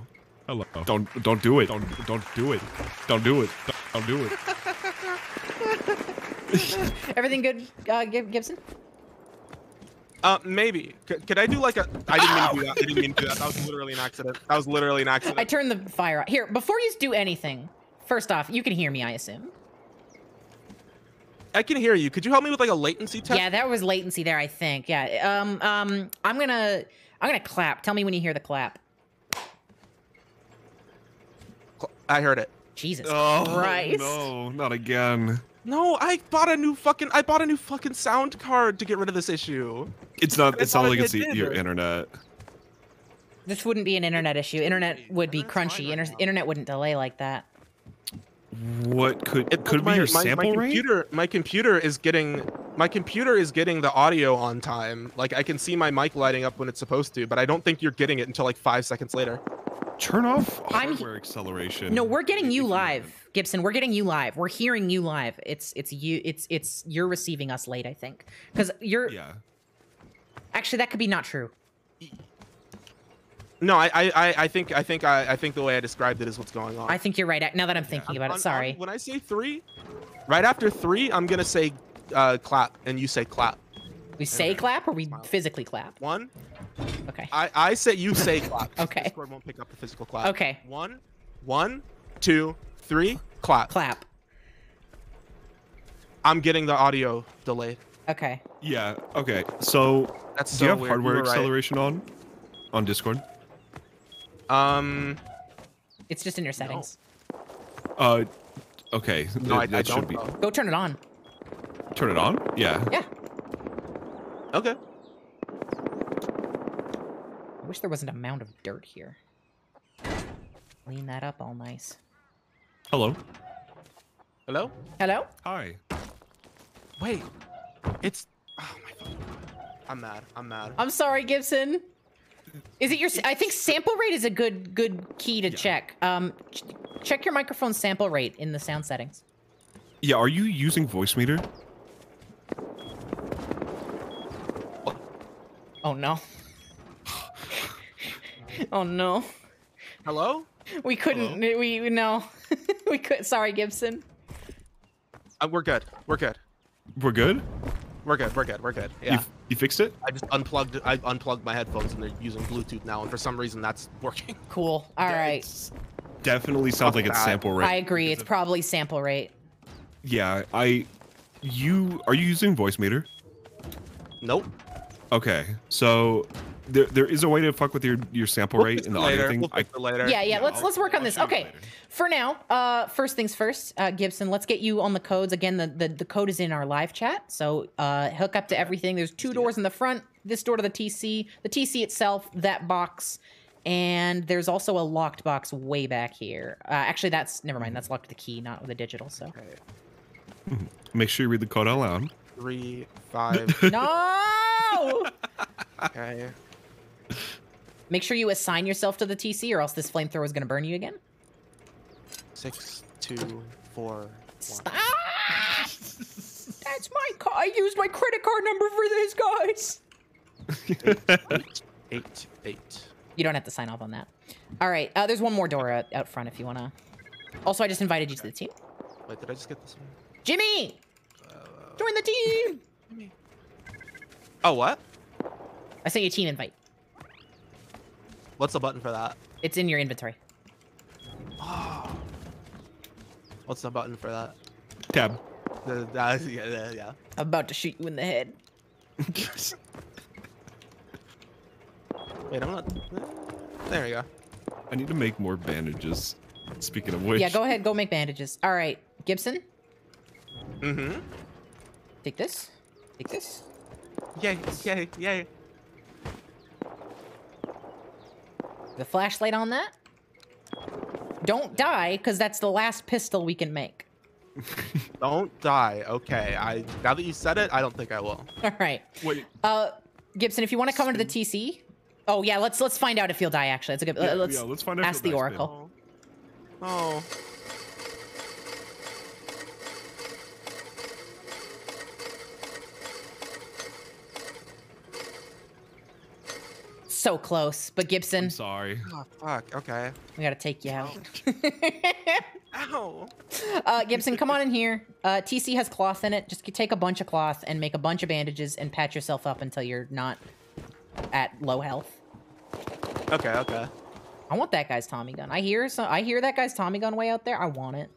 Hello. Don't don't do it. Don't don't do it. Don't do it. Don't do it. Everything good, uh, Gibson? Uh, maybe. C- could I do like a? I didn't mean to do that. I didn't mean to do that. That was literally an accident. That was literally an accident. I accident. turned the fire off. Here, before you do anything, first off, you can hear me, I assume. I can hear you. Could you help me with like a latency test? Yeah, there was latency there, I think. Yeah. Um. Um. I'm gonna. I'm gonna clap. Tell me when you hear the clap. Cl- I heard it. Jesus Oh Christ. no, not again. No, I bought a new fucking. I bought a new fucking sound card to get rid of this issue. It's not. It's not like it's the- your internet. This wouldn't be an internet issue. Internet would be crunchy. Inter- internet wouldn't delay like that. What could It, could my, be your my, sample my rate? computer, my computer is getting, my computer is getting the audio on time. Like I can see my mic lighting up when it's supposed to, but I don't think you're getting it until like five seconds later. Turn off I'm- hardware acceleration. No, we're getting you live, Gibson. We're getting you live. We're hearing you live. It's it's you. It's it's you're receiving us late. I think because you're Yeah. actually that could be not true. No, I, I, I- I think, I think, I, I think the way I described it is what's going on. I think you're right. Now that I'm thinking about On- it, on- sorry. when I say three, right after three, I'm gonna say uh, clap, and you say clap. We say clap or we Smile. physically clap? One, Okay. I, I say you say clap. Okay. Discord won't pick up the physical clap. Okay. One, one, two, three, clap. Clap. I'm getting the audio delayed. Okay. Yeah. Okay. So, That's do so you have weird. hardware You were right. acceleration on? On Discord? Um. It's just in your settings. Uh, okay. No, I, that, I that don't. should be. Go turn it on. Turn it on. Yeah. Yeah. Okay. I wish there wasn't a mound of dirt here. Clean that up all nice. Hello. Hello. Hello? Hi. Wait. It's. Oh my phone. I'm mad. I'm mad. I'm sorry, Gibson. Is it your? I think sample rate is a good good key to check. Um, ch- check your microphone sample rate in the sound settings. Yeah. Are you using Voicemeeter? Oh no. oh no. Hello. We couldn't. We we- no. we could. Sorry, Gibson. Uh, we're good. We're good. We're good. We're good. We're good. We're good. You, Yeah. f- you fixed it. I just unplugged. I unplugged my headphones and they're using Bluetooth now, and for some reason that's working. Cool. All right. It's Definitely sounds like it's sample rate. I agree. It's probably sample rate. Yeah. I. You are you using Voicemeeter? Nope. Okay. So, there there is a way to fuck with your your sample We'll rate fix in it the audio thing. We'll I, fix later. Yeah, yeah. Yeah, let's I'll- let's work on I'll this. Okay. later. For now, uh, first things first, uh, Gibson. Let's get you on the codes again. The, the the code is in our live chat, so uh, hook up to everything. There's two doors in the front. This door to the TC, the TC itself, that box, and there's also a locked box way back here. Uh, actually, that's never mind. That's locked with a key, not with a digital. So Okay. make sure you read the code out loud. Three, five. no. okay. Make sure you assign yourself to the TC, or else this flamethrower is going to burn you again. Six, two, four. One. Stop! That's my. Ca- I used my credit card number for this, guys. Eight, eight, eight. You don't have to sign off on that. All right. Uh, there's one more door out, out front if you wanna. Also, I just invited you to the team. Wait, did I just get this one? Jimmy, join the team. Oh, what? I sent you a team invite. What's the button for that? It's in your inventory. Oh. What's the button for that? Tab. The, that yeah, yeah, yeah. I'm about to shoot you in the head. Wait, I'm not. There we go. I need to make more bandages. Speaking of which, Yeah, go ahead. Go make bandages. All right, Gibson, Mm-hmm. Take this. Take this. Yay, yay, yay. The flashlight on that. Don't die, because that's the last pistol we can make. Don't die. Okay, I now that you said it, I don't think I will. All right. Wait, Uh, Gibson, if you want to come into the TC. Oh yeah, let's let's find out if you'll die. Actually, it's a good. yeah, let's yeah, let's find out. ask it the dies, oracle. Oh. So close, but Gibson, I'm sorry. Oh, fuck. Okay. we gotta take you out. Ow. uh, Gibson, come on in here. Uh, TC has cloth in it. Just take a bunch of cloth and make a bunch of bandages and patch yourself up until you're not at low health. Okay, okay. I want that guy's Tommy gun. I hear so I hear that guy's Tommy gun way out there. I want it.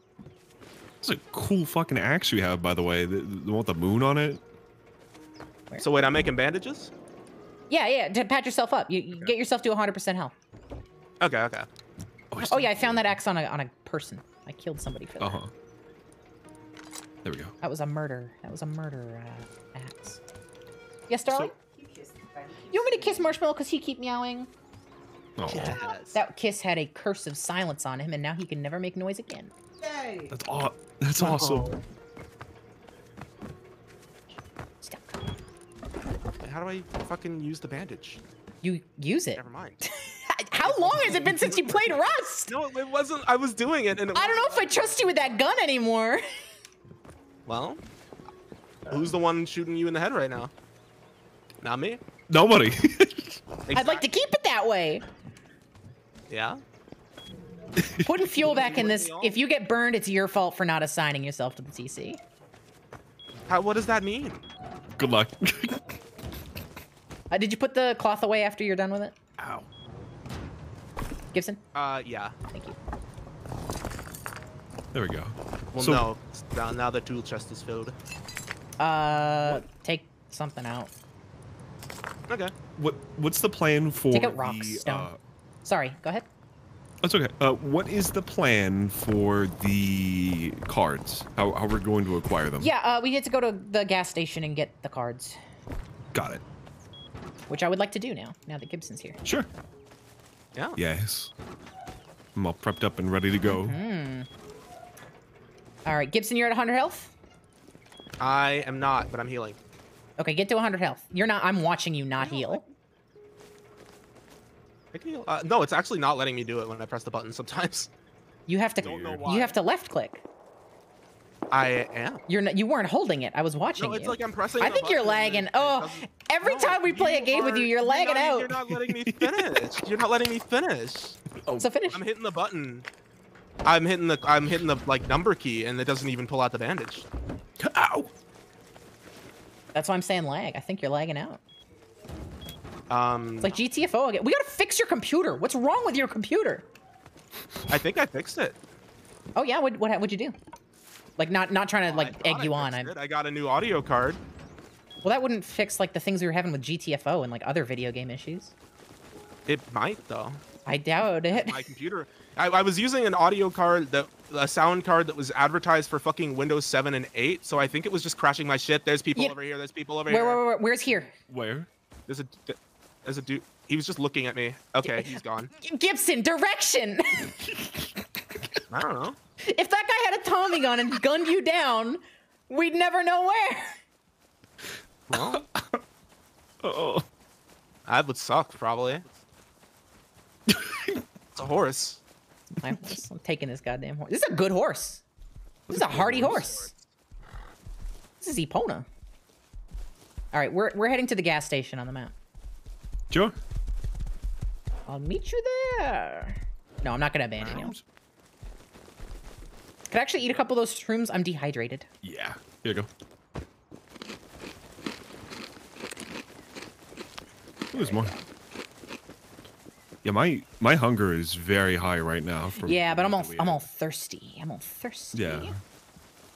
It's a cool fucking axe you have, by the way. The, the one with the moon on it. So wait, I'm making bandages. Yeah, yeah. To patch yourself up. You, you get yourself to 100% health. Okay, okay. Oh yeah, I found that axe on a on a person. I killed somebody for that. Uh huh. There we go. That was a murder. That was a murder uh, axe. Yes, darling. you want me to kiss Marshmallow because he keep meowing? Oh, Yes. That kiss had a curse of silence on him, and now he can never make noise again. that's aw- That's awesome. How do I fucking use the bandage? You use it. Never mind. How long has it been since you played Rust? No, it wasn't. I was doing it, and it I don't know if I trust you with that gun anymore. Well, who's the one shooting you in the head right now? Not me. Nobody. I'd like to keep it that way. Yeah. Putting fuel back in this. If you get burned, it's your fault for not assigning yourself to the TC. How? What does that mean? Good luck. Uh, did you put the cloth away after you're done with it, Ow. Gibson? Uh, yeah. Thank you. There we go. Well, So- no. Now, now the tool chest is filled. Uh, take something out. Okay. What What's the plan for Take out rocks, the? stone. Uh, Sorry, go ahead. That's okay. Uh, what is the plan for the cards? How how we're going to acquire them? Yeah, uh, we need to go to the gas station and get the cards, Got it. which I would like to do now. Now that Gibson's here. Sure. Yeah. Yes. I'm all prepped up and ready to go. Hmm. All right, Gibson, you're at 100 health. I am not, but I'm healing. Okay, get to 100 health. You're not. I'm watching you not heal. I can heal. Uh, no, it's actually not letting me do it when I press the button sometimes. You have to. Don't know You have to left click. I am. You're not. You weren't holding it. I was watching No, it's you. like I'm pressing. I a think you're lagging. Oh, every No, time we play a you game with you, are- you're lagging not, out. You're not letting me finish. You're not letting me finish. Oh, So finish. I'm hitting the button. I'm hitting the I'm hitting the like number key and it doesn't even pull out the bandage. Ow! That's why I'm saying lag. I think you're lagging out. Um, It's like GTFO again. We gotta fix your computer. What's wrong with your computer? I think I fixed it. Oh yeah, what what what'd you do? Like not not trying to I like thought egg I you on. I. I got a new audio card. Well, that wouldn't fix like the things we were having with GTFO and like other video game issues. It might though. I doubt it. My computer. I, I was using an audio card that a sound card that was advertised for fucking Windows 7 and 8, so I think it was just crashing my shit. There's people Yeah. over here. There's people over Where, here. where, where, where's here? Where? There's a there's a dude. He was just looking at me. Okay, he's gone. Gibson, direction. I don't know. if that guy had a Tommy gun and gunned you down, we'd never know where. Well, Oh. that would suck probably. it's a horse. I'm, I'm taking this goddamn horse. This is a good horse. This is a hardy horse. This is Epona. All right, we're we're heading to the gas station on the map. Sure. I'll meet you there. No, I'm not gonna abandon you. Could I actually eat a couple of those shrooms. I'm dehydrated. Yeah. Here you go. Ooh, there's more. Yeah, my my hunger is very high right now. Yeah, but I'm all I'm all thirsty. I'm all thirsty. Yeah.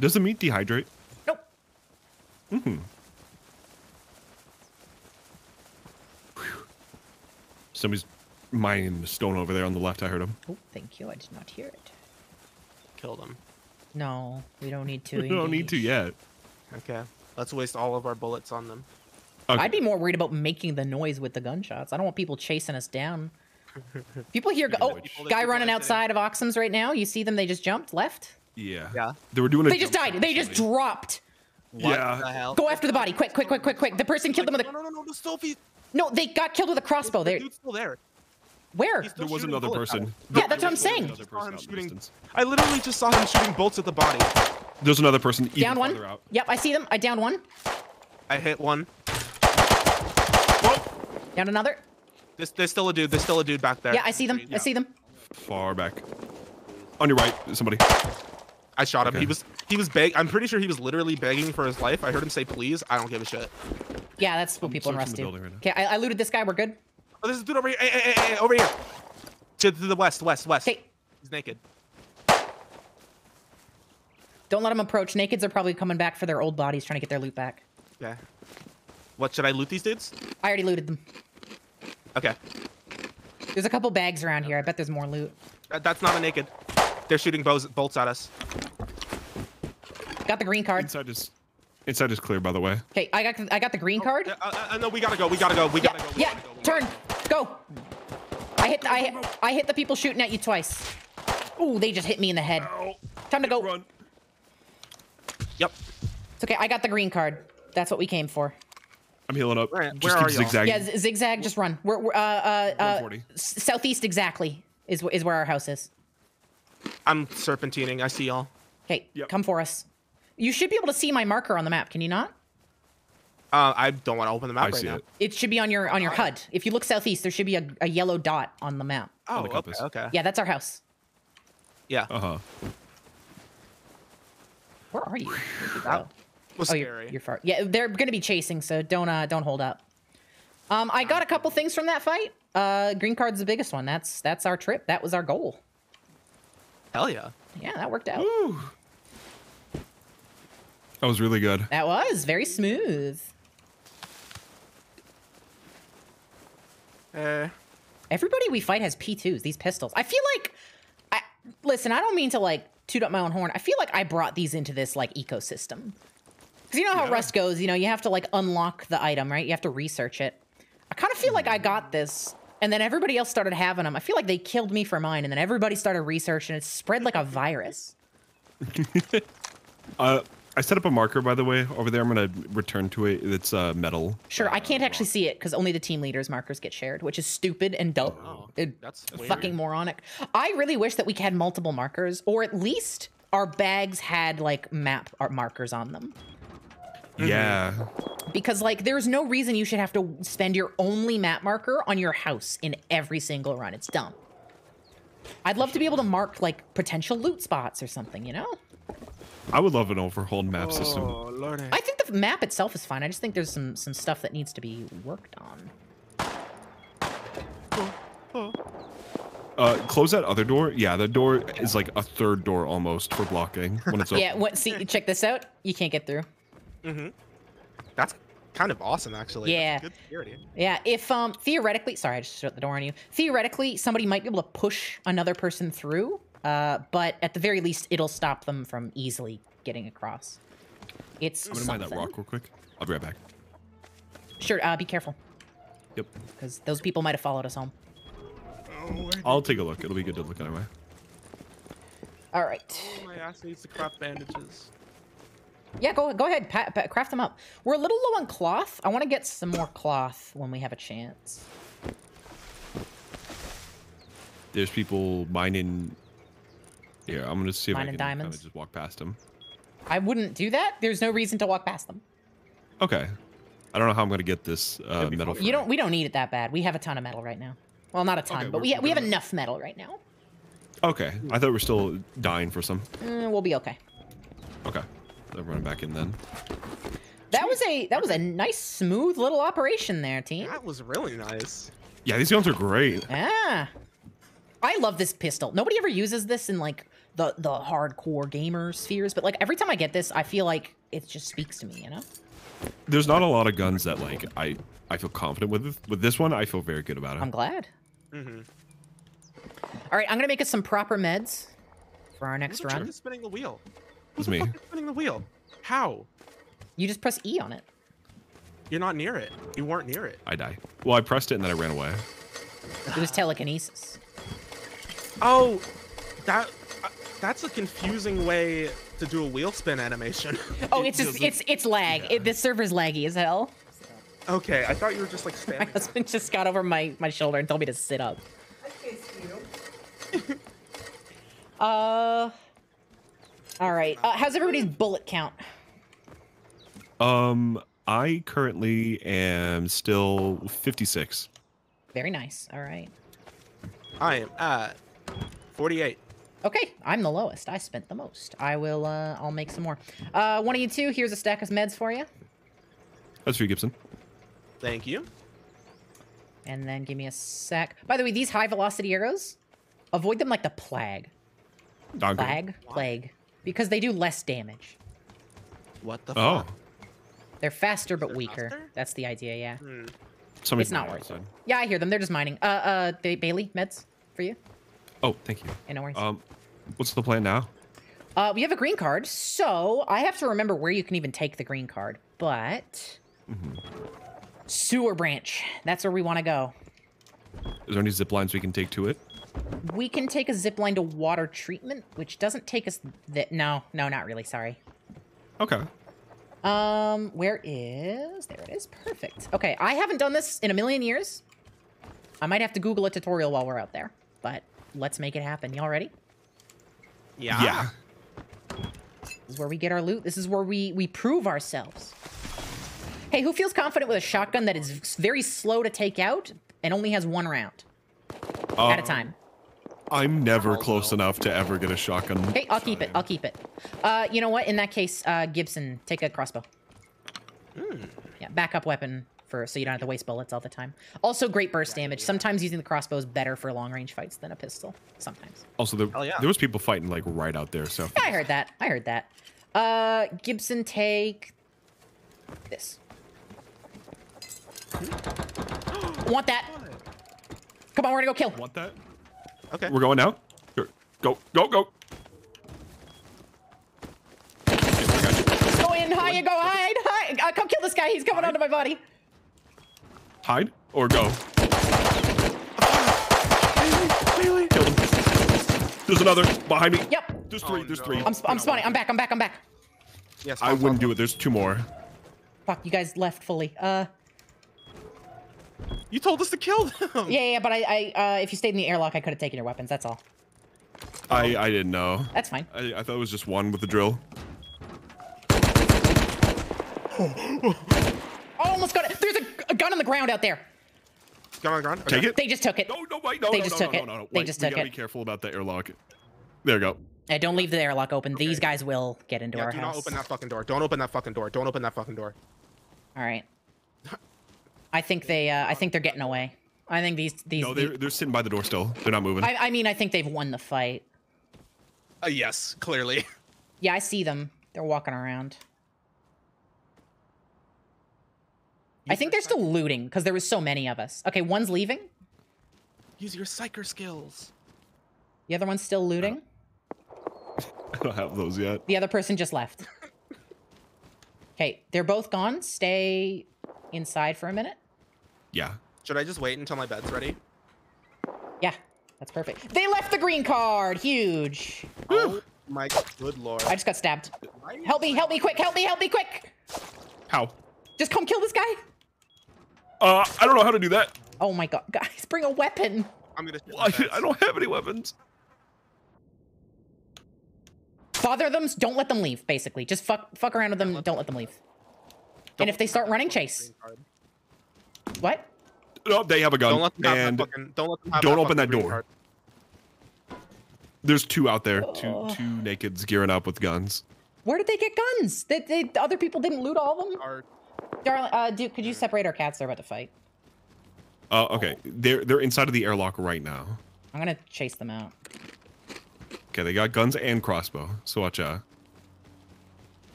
Does the meat dehydrate? Nope. Mm-hmm. Somebody's mining the stone over there on the left. I heard him. Oh, thank you. I did not hear it. Killed him. No, we don't need to. We don't need to yet. Okay. Let's waste all of our bullets on them. Okay. I'd be more worried about making the noise with the gunshots. I don't want people chasing us down. People hear. Oh, People guy running outside of Oxum's right now. You see them? They just jumped left. Yeah. Yeah. They were doing. A They just died. They just dropped. What Yeah. the hell? Go after the body. Quick, quick, quick, quick, quick. The person killed them with a. No, no, no, no. The Sophie. No, they got killed with a crossbow. The There. dude's still there. Where? He's still There was shooting another bullets person. Yeah, that's what I'm saying. another Saw him person out in the shooting- distance. I literally just saw him shooting bolts at the body. There's another person even Down farther one. out. Yep, I see them. I downed one. I hit one. Down another. There's, there's still a dude. There's still a dude back there. Yeah, I see them. I see them. Far back. On your right, somebody. I shot him. Okay. He was he was beg. I'm pretty sure he was literally begging for his life. I heard him say, "Please." I don't give a shit. Yeah, that's what I'm people in searching Rust the do. building right now. Okay, I, I looted this guy. We're good. Oh, there's a dude over here. Hey, hey, hey, hey, over here. To, to the west, west, west. Okay, He's naked. don't let him approach. Nakeds are probably coming back for their old bodies, trying to get their loot back. Yeah. What should I loot these dudes? I already looted them. Okay. There's a couple bags around here. I bet there's more loot. That, that's not a naked. They're shooting bows, bolts at us. Got the green card. Inside is inside is clear, by the way. Okay, I got the, I got the green card. Uh, uh, uh, no, we gotta go. We gotta go. We gotta go. We yeah. gotta go, Turn. gotta go. Go. I hit I hit, I hit the people shooting at you twice. Ooh, they just hit me in the head. Time to go. Run. Yep. It's okay. I got the green card. That's what we came for. I'm healing up. Where- Just where keep are y'all? zigzagging. Yeah, zigzag. Just run. We're, we're uh uh uh southeast exactly is is where our house is. I'm serpentining. I see y'all. Okay, Yep. come for us. You should be able to see my marker on the map. Can you not? Uh, I don't want to open the map I right see now. it. It should be on your on your HUD. If you look southeast, there should be a, a yellow dot on the map. Oh, the okay, okay. Yeah, that's our house. Yeah. Uh huh. Where are you? Where'd you That go? was Oh, you're, you're far. Yeah, they're gonna be chasing, so don't uh don't hold up. Um, I got a couple things from that fight. Uh, green card's the biggest one. That's that's our trip. That was our goal. Hell yeah. Yeah, that worked out. Woo. That was really good. That was very smooth. Eh. Everybody we fight has P2s, these pistols. I feel like I listen, I don't mean to like toot up my own horn. I feel like I brought these into this like ecosystem. Cuz you know how Yeah. Rust goes, you know, you have to like unlock the item, right? You have to research it. I kind of feel like I got this and then everybody else started having them. I feel like they killed me for mine and then everybody started researching. It spread like a virus. Uh, I set up a marker, by the way, over there. I'm gonna return to it. It's uh, metal. Sure, I can't actually see it cuz only the team leaders markers get shared, which is stupid and dumb. Oh, It- that's weird. fucking moronic. I really wish that we had multiple markers, or at least our bags had like map markers on them. Yeah. Because like, there's no reason you should have to spend your only map marker on your house in every single run. It's dumb. I'd love to be able to mark like potential loot spots or something, you know? I would love an overhauled map system. Oh lordy. I think the map itself is fine. I just think there's some some stuff that needs to be worked on. Uh, close that other door. Yeah, the door is like a third door almost for blocking when it's open. Yeah, what see check this out. You can't get through. Mm-hmm. That's kind of awesome actually. Yeah. Good security. Yeah, if um theoretically, sorry, I just shut the door on you. Theoretically, somebody might be able to push another person through, uh, but at the very least, it'll stop them from easily getting across. It's I'm gonna mine that rock real quick. I'll be right back. Sure, uh, be careful, Yep. because those people might have followed us home. I'll take a look. It'll be good to look anyway. All right. Oh, my ass needs to craft bandages. Yeah, go go ahead, pa- pa- craft them up. We're a little low on cloth. I want to get some more cloth when we have a chance. There's people mining. Here, I'm gonna see if Mining I can kinda just walk past them. I wouldn't do that. There's no reason to walk past them. Okay. I don't know how I'm gonna get this uh, metal. You don't. We don't need it that bad. We have a ton of metal right now. Well, not a ton, Okay, but we're- we we have enough metal right now. Okay. I thought we are still dying for some. Mm, we'll be okay. Okay. I'm running back in then. That was a that was a nice smooth little operation there, team. That was really nice. Yeah, these guns are great. Ah. I love this pistol. Nobody ever uses this in like the the hardcore gamer spheres, but like every time I get this, I feel like it just speaks to me, you know? There's not a lot of guns that like I I feel confident with. With this one, I feel very good about it. I'm glad. Mm-hmm. All right, I'm gonna make us some proper meds for our next Who's run. spinning the wheel? It's me. Who's spinning the wheel? How? You just press E on it. You're not near it. You weren't near it. I die. Well, I pressed it and then I ran away. It was telekinesis. Oh, that uh, that's a confusing way to do a wheel spin animation. Oh, It it's just, doesn't- it's it's lag. It, this server's laggy as hell. Okay, I thought you were just like My spamming. husband just got over my my shoulder and told me to sit up. I kissed you. Uh. All right. Uh, how's everybody's bullet count? Um, I currently am still 56. Very nice. All right. I am at 48. Okay, I'm the lowest. I spent the most. I will. Uh, I'll make some more. Uh, one of you two. Here's a stack of meds for you, That's for you, Gibson. Thank you. and then give me a sec. By the way, these high velocity arrows, avoid them like the plague. Dog. Plague, plague, because they do less damage. What the Oh, fuck? They're faster but They're weaker. faster? That's the idea. Yeah. Hmm. somebody's It's not mining worth it. Yeah, I hear them. They're just mining. Uh, uh, ba- Bailey, meds for you. Oh, thank you. Yeah, no worries. Um, what's the plan now? Uh, we have a green card, so I have to remember where you can even take the green card. But Mm-hmm. sewer branch, that's where we want to go. Is there any zip lines we can take to it? We can take a zip line to water treatment, which doesn't take us. That no, no, not really. Sorry. Okay. Um, where is? There it is. Perfect. Okay, I haven't done this in a million years. I might have to Google a tutorial while we're out there, but let's make it happen. Y'all ready? Yeah. Yeah. This is where we get our loot. This is where we we prove ourselves. Hey, who feels confident with a shotgun that is very slow to take out and only has one round at a Um, time? I'm never close enough to ever get a shotgun. Okay, I'll keep it. I'll keep it. Uh, you know what? In that case, uh, Gibson, take a crossbow. Yeah, backup weapon for so you don't have to waste bullets all the time. Also, great burst damage. Sometimes using the crossbow is better for long range fights than a pistol. Sometimes. Also, there, yeah. there was people fighting like right out there. So Yeah, I heard that. I heard that. Uh, Gibson, take this. Want that? Come on, we're gonna go kill. want that? Okay. We're going now. Here. Go, go, go. Okay, I got you. Go in, hide, go, hide, hide. Uh, come kill this guy. He's coming onto my body. Hide or go. Bailey. Kill them. There's another behind me. Yep. There's three. Oh, there's no. three. I'm, sp- I'm spawning. I'm back. I'm back. I'm back. Yes. I wouldn't do it. There's two more. Fuck, you guys left fully. Uh, You told us to kill them. yeah, yeah, yeah, but I, I, uh, if you stayed in the airlock, I could have taken your weapons. That's all. I I didn't know. That's fine. I, I thought it was just one with the drill. Oh, almost got it. There's a, a gun on the ground out there. Gun on the ground. Take it. They just took it. No, no, wait, no, They no, just no, took no, it. no, no. They Wait, just we took gotta it. be careful about the airlock. There you go. Uh, don't leave the airlock open. These guys will get into Yeah, our do house. not open that fucking door. Don't open that fucking door. Don't open that fucking door. All right. I think they. Uh, I think they're getting away. I think these. These. No, they're they're sitting by the door still. They're not moving. I, I mean, I think they've won the fight. Uh, yes, clearly. Yeah, I see them. They're walking around. I think they're still looting because there was so many of us. Okay, one's leaving. Use your psyker skills. The other one's still looting. I don't have those yet. The other person just left. Okay, they're both gone. Stay inside for a minute. Yeah. Should I just wait until my bed's ready? Yeah, that's perfect. They left the green card. Huge. Oh my good lord. I just got stabbed. Help me, help me, quick, help me, help me, quick. How? Just come kill this guy. Uh, I don't know how to do that. Oh my god, guys, bring a weapon. I'm gonna. I, I don't have any weapons. Bother them. Don't let them leave. Basically, just fuck fuck around with them. Don't let them leave. And if they start running, chase. What? No, they have a gun. Don't let them and that fucking. Don't let them have don't open that door. card. There's two out there. Two two nakeds gearing up with guns. Where did they get guns? They, they, the other people didn't loot all of them. Card. Darling, uh, Duke, could you separate our cats? They're about to fight. Uh, okay. They're they're inside of the airlock right now. I'm gonna chase them out. Okay, they got guns and crossbow. So watch out.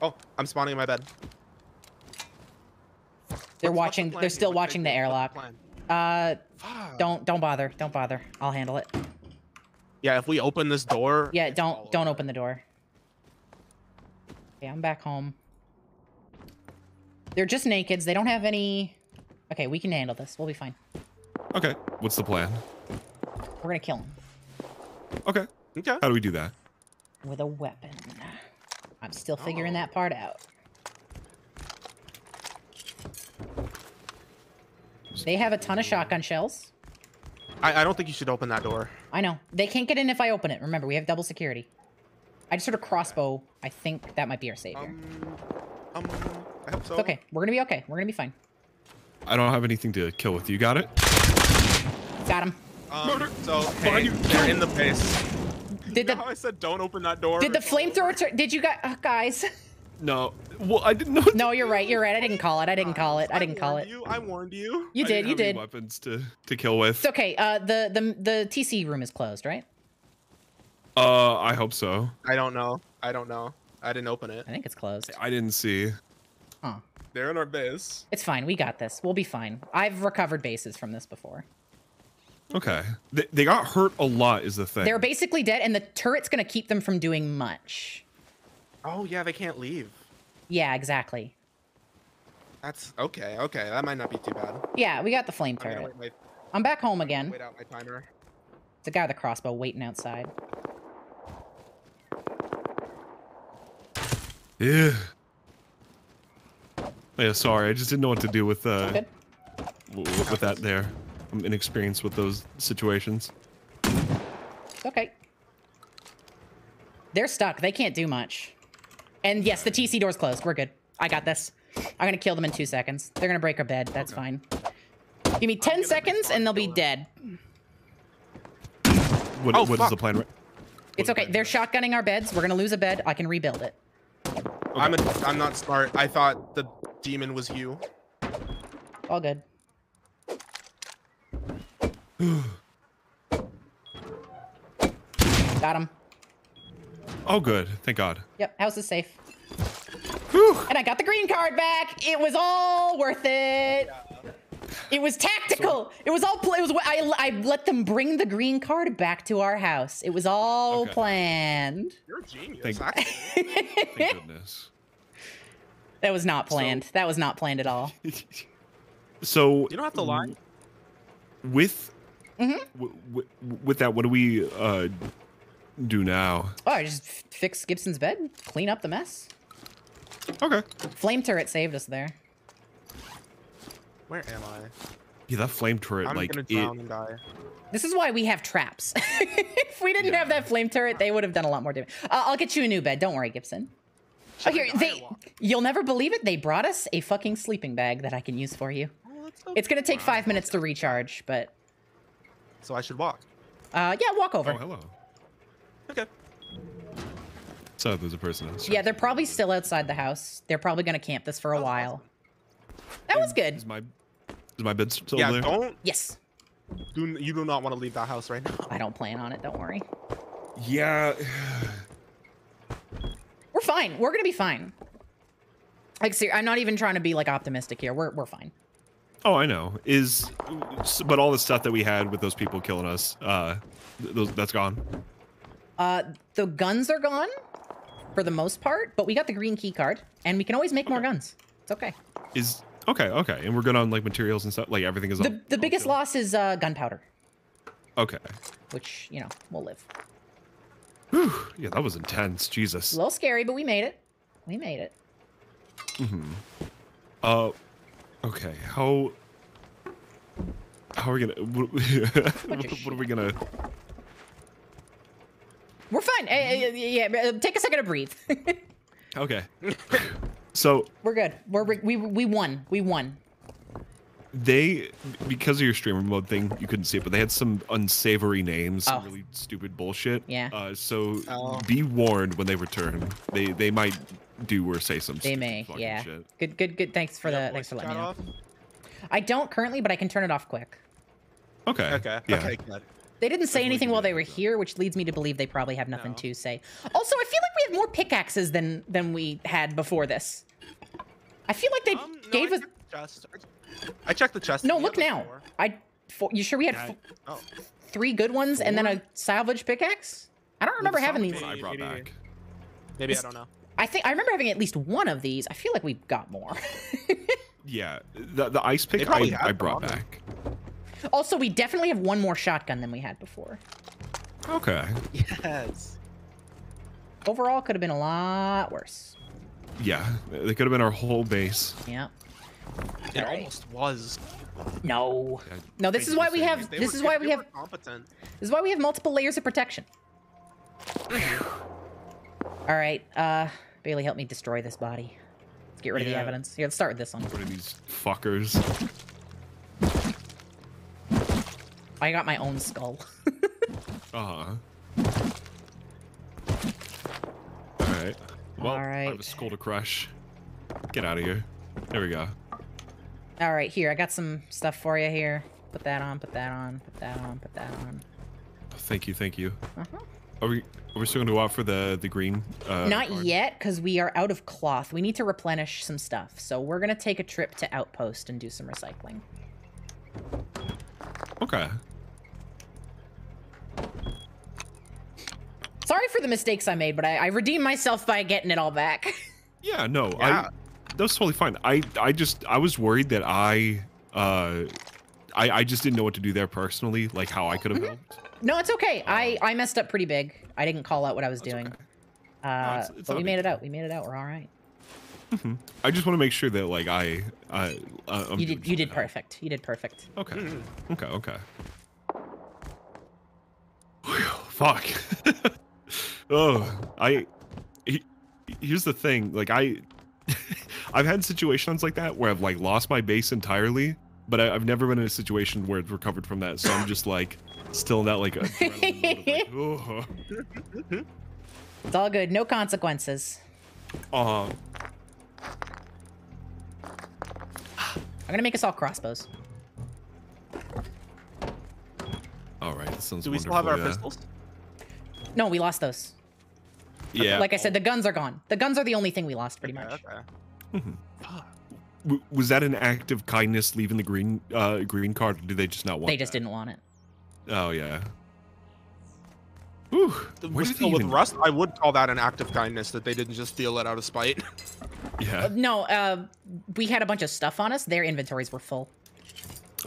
Oh, I'm spawning in my bed. They're What's- what's watching. plan They're still What watching the should airlock. The? Uh, Fuck. don't don't bother. Don't bother. I'll handle it. Yeah, if we open this door. Yeah, don't don't over. open the door. Okay, I'm back home. They're just nakeds. They don't have any. Okay, we can handle this. We'll be fine. Okay. What's the plan? We're gonna kill them Okay. Okay. How do we do that? with a weapon. I'm still figuring that part out. They have a ton of shotgun shells. I, I don't think you should open that door. I know. They can't get in if I open it. Remember, we have double security. I just heard a crossbow. I think that might be our savior. Um, um, I hope so. It's okay. We're gonna be okay. We're gonna be fine. I don't have anything to kill with. You got it? Got him. Um, so Behind hey, you. they're in the base. Did You the know how I said don't open that door? did the flamethrower? Tur- did you guys, uh, guys? No. Well, I didn't know. No, you're right. You're right. I didn't call it. I didn't call it. I didn't call it. You, I warned you. You did. You did. Weapons to to kill with. It's okay. Uh, the the the TC room is closed, right? Uh, I hope so. I don't know. I don't know. I didn't open it. I think it's closed. I didn't see. Huh. They're in our base. It's fine. We got this. We'll be fine. I've recovered bases from this before. Okay. They, they got hurt a lot. Is the thing. They're basically dead, and the turret's gonna keep them from doing much. Oh yeah, they can't leave. Yeah, exactly. That's okay. Okay, that might not be too bad. Yeah, we got the flame I'm gonna turret. I'm back home my, again. wait out my timer. It's a guy with a crossbow waiting outside. Yeah. Yeah. Sorry, I just didn't know what to do with uh Good. with that there. I'm inexperienced with those situations. Okay. They're stuck. They can't do much. And yes, the TC door's closed. We're good. I got this. I'm gonna kill them in two seconds. They're gonna break our bed. That's fine. Give me 10 seconds and they'll be dead. What, Oh, what is fuck. the plan? right- It's okay. They're shotgunning our beds. We're gonna lose a bed. I can rebuild it. I'm a, I'm not smart. I thought the demon was you. All good. Got him. Oh, good. Thank God. Yep, house is safe. Whew. And I got the green card back. It was all worth it. It was tactical. it was all. Pl- it was. I. I let them bring the green card back to our house. It was all Okay. planned. You're a genius. Thank- actually. Thank goodness. That was not planned. that was not planned at all. So You don't have to lie. with Mhm. w- w- with that, what do we uh do now? Oh, I just f- fix Gibson's bed, clean up the mess. Okay. Flame turret saved us there. Where am I? Yeah, that flame turret, I'm like gonna it. and die. This is why we have traps. if we didn't have that flame turret, they would have done a lot more damage. Uh, I'll get you a new bed. Don't worry, Gibson. Oh, here, they, you'll never believe it. They brought us a fucking sleeping bag that I can use for you. Oh, so It's gonna take five minutes to recharge, but So I should walk. uh, yeah, walk over. Oh, hello. Okay. So there's a person outside. Yeah, they're probably still outside the house. They're probably gonna camp this for a while. That was good. Is my is my bed still yeah, there? don't. Yes, Do, you do not want to leave that house right now. I don't plan on it. Don't worry. Yeah. We're fine. We're gonna be fine. Like, see, I'm not even trying to be like optimistic here. We're we're fine. Oh, I know. Is but all the stuff that we had with those people killing us, uh, those, that's gone. Uh, the guns are gone for the most part, but we got the green key card, and we can always make more guns. It's okay. Is okay, okay, and we're good on like materials and stuff. Like everything is. The the biggest loss is uh, gunpowder, Okay. which you know we'll live. Whew. Yeah, that was intense. Jesus. a little scary, but we made it. We made it. Mm-hmm. Uh, okay. How? How are we gonna? What are we gonna? We're fine. Eh, eh, yeah, yeah, uh, take a second to breathe. Okay. so We're good. We're we we won. We won. they, because of your streamer mode thing, you couldn't see it, but they had some unsavory names, some Oh. really stupid bullshit. Yeah. Uh, so Oh. be warned when they return. They they might do or say some. They may. Yeah. Shit. Good. Good. Good. Thanks for Yeah, the. Thanks for letting me know. off? I don't currently, but I can turn it off quick. Okay. Okay. Yeah. Okay. Good. They didn't say anything while they were here, which leads me to believe they probably have nothing No. to say. Also, I feel like we have more pickaxes than than we had before this. I feel like they Um, no, gave I us. chest. I checked the chest. No, look now. four. I. Four, you sure we had Yeah, f- Oh, three good ones and then a salvage pickaxe? I don't remember having these. What I brought Maybe- back. maybe I don't know. I think I remember having at least one of these. I feel like we've got more. Yeah, the the ice pick I, I brought them back. Also, we definitely have one more shotgun than we had before. Okay. Yes. Overall, could have been a lot worse. Yeah, they could have been our whole base. Yeah. It Alright. almost was. No. Yeah, No, this is why we have. This were- is why we have. competent. This is why we have multiple layers of protection. All right, uh, Bailey, help me destroy this body. Let's get rid of the evidence. Yeah, let's start with this one. What are these fuckers? I got my own skull. Uh huh. All right. Well, I have Alright. a skull to crush. Get out of here. There we go. All right, here I got some stuff for you. Here, put that on. Put that on. Put that on. Put that on. Thank you, thank you. Uh-huh. Are we are we still gonna go out for the the green? Uh, Not card? yet, because we are out of cloth. We need to replenish some stuff. So we're gonna take a trip to Outpost and do some recycling. Okay. Sorry for the mistakes I made, but I, I redeemed myself by getting it all back. Yeah. No. Yeah. I. That was totally fine. I I just I was worried that I uh I I just didn't know what to do there personally, like how I could have helped. no, it's okay. I I messed up pretty big. I didn't call out what I was doing. okay. Uh, it's- it's but we made it out. We made it out. We're all right. I just want to make sure that like I I uh, I'm you did. You did something. perfect. You did perfect. Okay. Mm-hmm. Okay. Okay. Whew, Fuck. oh, I. he- Here's the thing. Like I, I've had situations like that where I've like lost my base entirely, but I, I've never been in a situation where it's recovered from that. So I'm just like still in that like like, oh. It's all good. No consequences. Uh, I'm gonna make us all crossbows. All right. That sounds Do we still have our wonderful, pistols? No, we lost those. Yeah. yeah. Like I said, the guns are gone. The guns are the only thing we lost, pretty Okay, much. okay. W- was that an act of kindness leaving the green uh green card? Or did they just not want? It? They just that? didn't want it. Oh yeah. Whew. The- Where with- did with Rust, I would call that an act of kindness that they didn't just steal it out of spite. Yeah. No, uh, we had a bunch of stuff on us. Their inventories were full.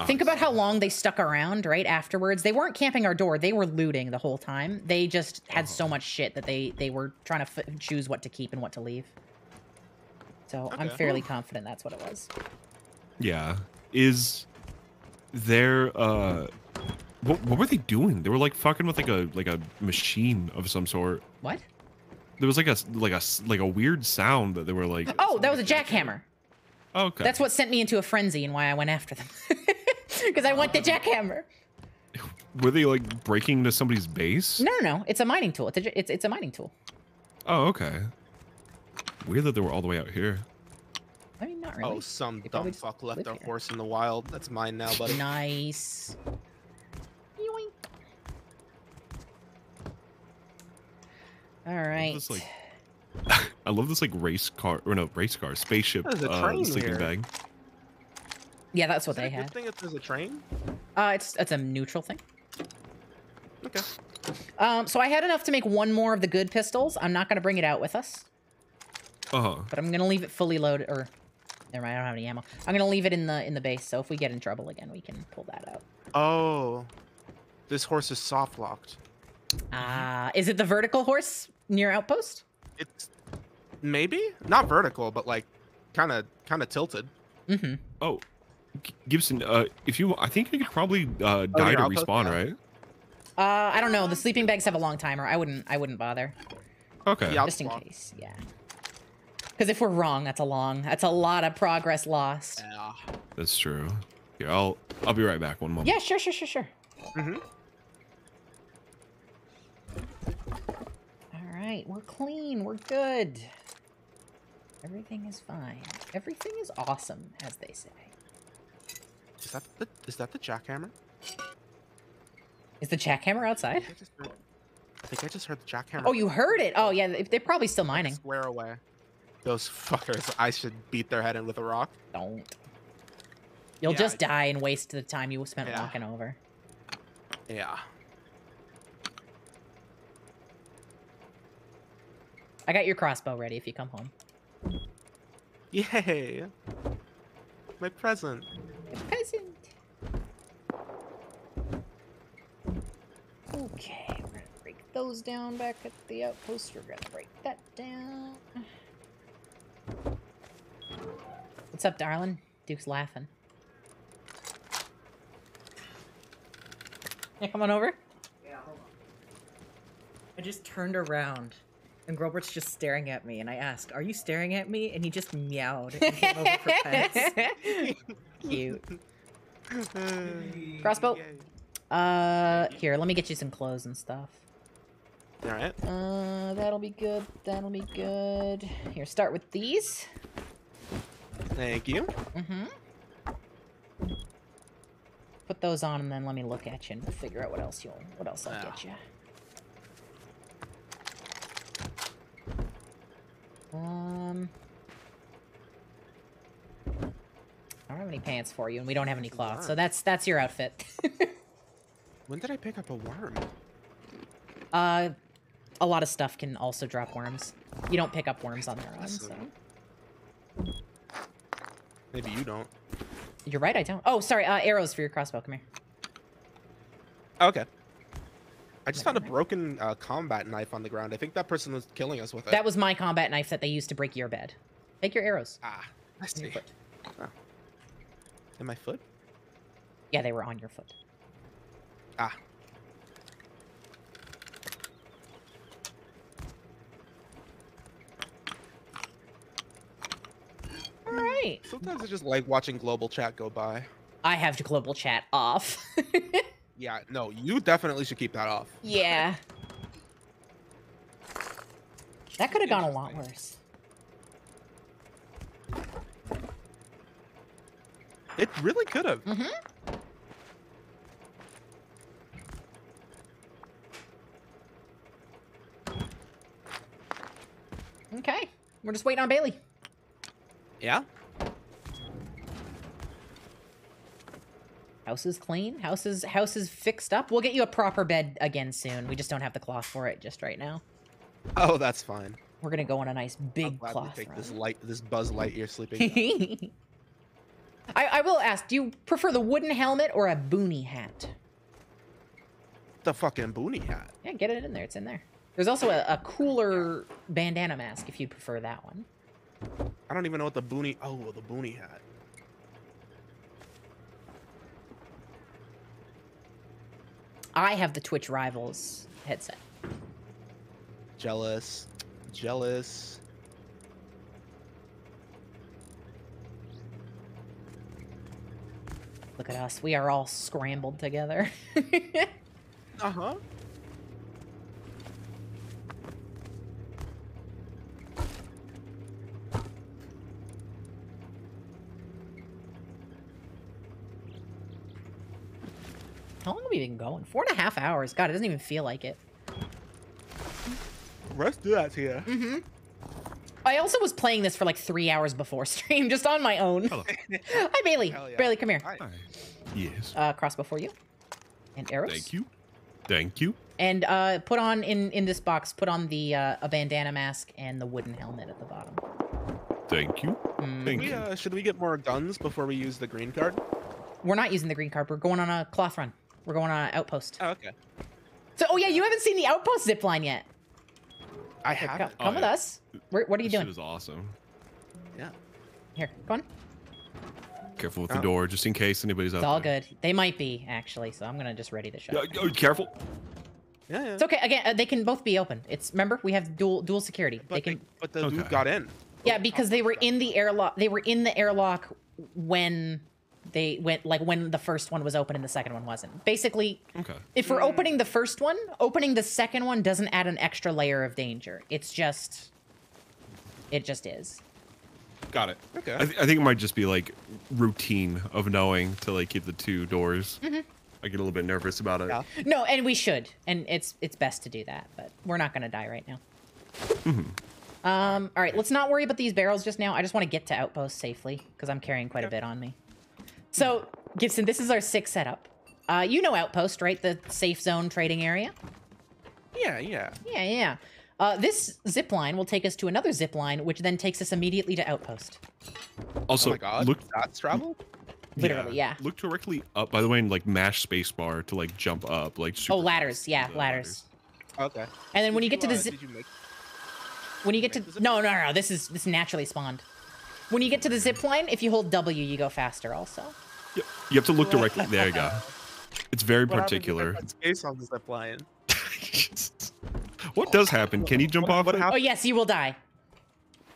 Think about how long they stuck around, right? Afterwards, they weren't camping our door; they were looting the whole time. They just had Uh-huh. so much shit that they they were trying to f- choose what to keep and what to leave. So I'm Okay. fairly confident that's what it was. Yeah. Is there uh what, what were they doing? They were like fucking with like a like a machine of some sort. What? There was like a like a like a weird sound that they were like Oh, that was a jackhammer. Okay. That's what sent me into a frenzy and why I went after them. Because I want the oh. jackhammer. Were they like breaking into somebody's base? No, no, no. It's a mining tool. It's a, j- it's, it's a mining tool. Oh, okay. Weird that they were all the way out here. I mean, not oh, really. Oh, some They dumb fuck left live a here. horse in the wild. That's mine now, buddy. Nice. Yoink. All right. Just like I love this like race car or no race car spaceship There's a uh, train sleeping here. bag. Yeah, that's what Is they it a good had. thing if there's a train? Uh, it's it's a neutral thing. Okay. Um, so I had enough to make one more of the good pistols. I'm not gonna bring it out with us, Uh huh. but I'm gonna leave it fully loaded. Or, never mind, I don't have any ammo. I'm gonna leave it in the in the base. So if we get in trouble again, we can pull that out. Oh, this horse is soft locked. Ah, is it the vertical horse near outpost? It's maybe not vertical, but like kind of kind of tilted. Mm-hmm. Oh, Gibson. Uh, if you, I think you could probably uh, die your to respawn, Yeah. right? Uh, I don't know. The sleeping bags have a long timer. I wouldn't. I wouldn't bother. Okay. Yeah, just in swap. case. Yeah. Because if we're wrong, that's a long. That's a lot of progress lost. Yeah. That's true. Yeah, I'll I'll be right back. One moment. Yeah. Sure. Sure. Sure. Sure. Mhm. Right. We're clean. We're good. Everything is fine. Everything is awesome, as they say. Is that the is that the jackhammer? Is the jackhammer outside? I think I just heard, I think I just heard the jackhammer. Oh, you heard it. Oh, yeah. they- They're probably still mining. Square away. Those fuckers. I should beat their head in with a rock. Don't. You'll Yeah, just I- die and waste the time you spent Yeah. walking over. Yeah. I got your crossbow ready if you come home. Yay! My present. Present. Okay, we're gonna break those down back at the outpost. We're gonna break that down. What's up, darling? Duke's laughing. Yeah, come on over. Yeah, hold on. I just turned around, and Grobert's just staring at me, and I asked, "Are you staring at me?" And he just meowed and came over for pets. Cute. Crossbow. Uh, here, let me get you some clothes and stuff. All right. Uh, that'll be good. That'll be good. Here, start with these. Thank you. Mm-hmm. Put those on, and then let me look at you, and we'll figure out what else you'll, what else I'll Yeah. get you. Um, I don't have any pants for you, and we don't have any cloth, so that's that's your outfit. When did I pick up a worm? uh, a lot of stuff can also drop worms. You don't pick up worms on their own, so. Maybe you don't. You're right, I don't. Oh, sorry. Uh, arrows for your crossbow. Come here. Okay. I just found a broken uh, combat knife on the ground. I think that person was killing us with it. That was my combat knife that they used to break your bed. Take your arrows. ah, I in your see. foot. In my foot? Yeah, they were on your foot. Ah. All right. Sometimes I just like watching global chat go by. I have to global chat off. Yeah, no, you definitely should keep that off. yeah. That could have gone a lot worse. It really could have. Mm-hmm. Okay. We're just waiting on Bailey. Yeah? House is clean. House is house is fixed up. We'll get you a proper bed again soon. We just don't have the cloth for it just right now. Oh, that's fine. We're gonna go on a nice big gladly cloth take this light, this Buzz Lightyear sleeping. I, I will ask, do you prefer the wooden helmet or a boonie hat? the fucking boonie hat. Yeah, get it in there. It's in there. There's also a, a cooler bandana mask if you'd prefer that one. I don't even know what the boonie. Oh, well, the boonie hat. I have the Twitch Rivals headset. Jealous. Jealous. Look at us. We are all scrambled together. Uh huh. We been going? Four and a half hours. God, it doesn't even feel like it. Let's do that here. Mm-hmm. I also was playing this for like three hours before stream, just on my own. Hello. Hi, Bailey. Yeah. Bailey, come here. Hi. Yes. Uh, crossbow for you. And arrows. Thank you. Thank you. And uh, put on in in this box. Put on the uh, a bandana mask and the wooden helmet at the bottom. Thank you. Mm. Thank We, you. uh, should we get more guns before we use the green card? We're not using the green card. We're going on a cloth run. We're going on an outpost. Oh, okay. So, oh yeah, you haven't seen the outpost zip line yet. I Here, have come, it. Oh, with yeah. us. Where, what are you This shit doing? is awesome. Yeah. Here, come on. Careful with the Oh. door, just in case anybody's out It's all there. good. They might be actually, so I'm gonna just ready the shot. Yeah, oh, careful. Yeah, yeah. It's okay. Again, uh, they can both be open. It's remember we have dual dual security. But, they can. they- but the dude got in. Yeah, because they were in the airlock. They were in the airlock when they went like when the first one was open and the second one wasn't. Basically, Okay. if we're opening the first one, opening the second one doesn't add an extra layer of danger. It's just, it just is. Got it. Okay. I, th- I think it might just be like routine of knowing to like keep the two doors. Mm-hmm. I get a little bit nervous about it. Yeah. No, and we should, and it's it's best to do that. But we're not gonna die right now. Um. All right. Let's not worry about these barrels just now. I just want to get to outpost safely because I'm carrying quite a bit on me. So Gibson, this is our sixth setup. Uh, you know outpost, right? The safe zone trading area. Yeah, yeah. Yeah, yeah. Uh, this zip line will take us to another zip line, which then takes us immediately to outpost. Also, oh my god. look That's travel? Literally, yeah. Look directly up, by the way, and like mash spacebar to like jump up, like super Oh, ladders. fast, Yeah, the ladders. Okay. And then when you Did get to the uh, zip, Did you make when you get to make the zip no, no, no, no, this is this naturally spawned. When you get to the zip line, if you hold W, you go faster. Also. Yep. You have to look directly. There you go. It's very what happens if I particular. put space on the zip line? what does happen? Can you jump What- off what it? Oh yes, you will die.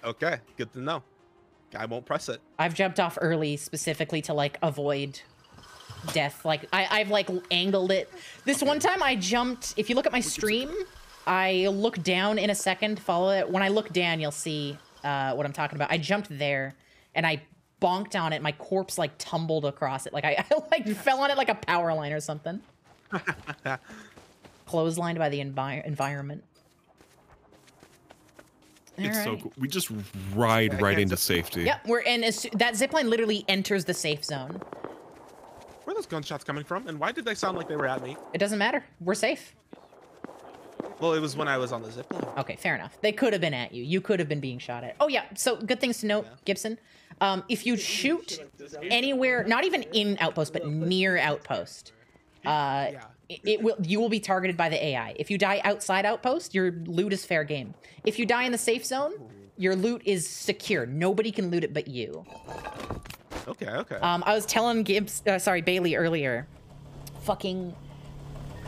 Okay, good to know. I won't press it. I've jumped off early specifically to like avoid death. Like I, I've like angled it. This one time I jumped. If you look at my stream, I look down in a second. Follow it. When I look down, you'll see uh, what I'm talking about. I jumped there, and I bonked on it. My corpse like tumbled across it. Like I, I like fell on it like a power line or something. Clotheslined by the envi- environment. It's so cool. We just ride right into safety. Yep, we're in. As, that zipline literally enters the safe zone. Where are those gunshots coming from? And why did they sound like they were at me? It doesn't matter. We're safe. Well, it was when I was on the zip line. Okay, fair enough. They could have been at you. You could have been being shot at. Oh yeah. So good things to note, Gibson. Um, if you shoot anywhere, not even in outpost, but near outpost, uh, Yeah. it, it will. You will be targeted by the AI. If you die outside outpost, your loot is fair game. If you die in the safe zone, your loot is secure. Nobody can loot it but you. Okay, okay. Um, I was telling Gibbs, uh, sorry Bailey earlier, fucking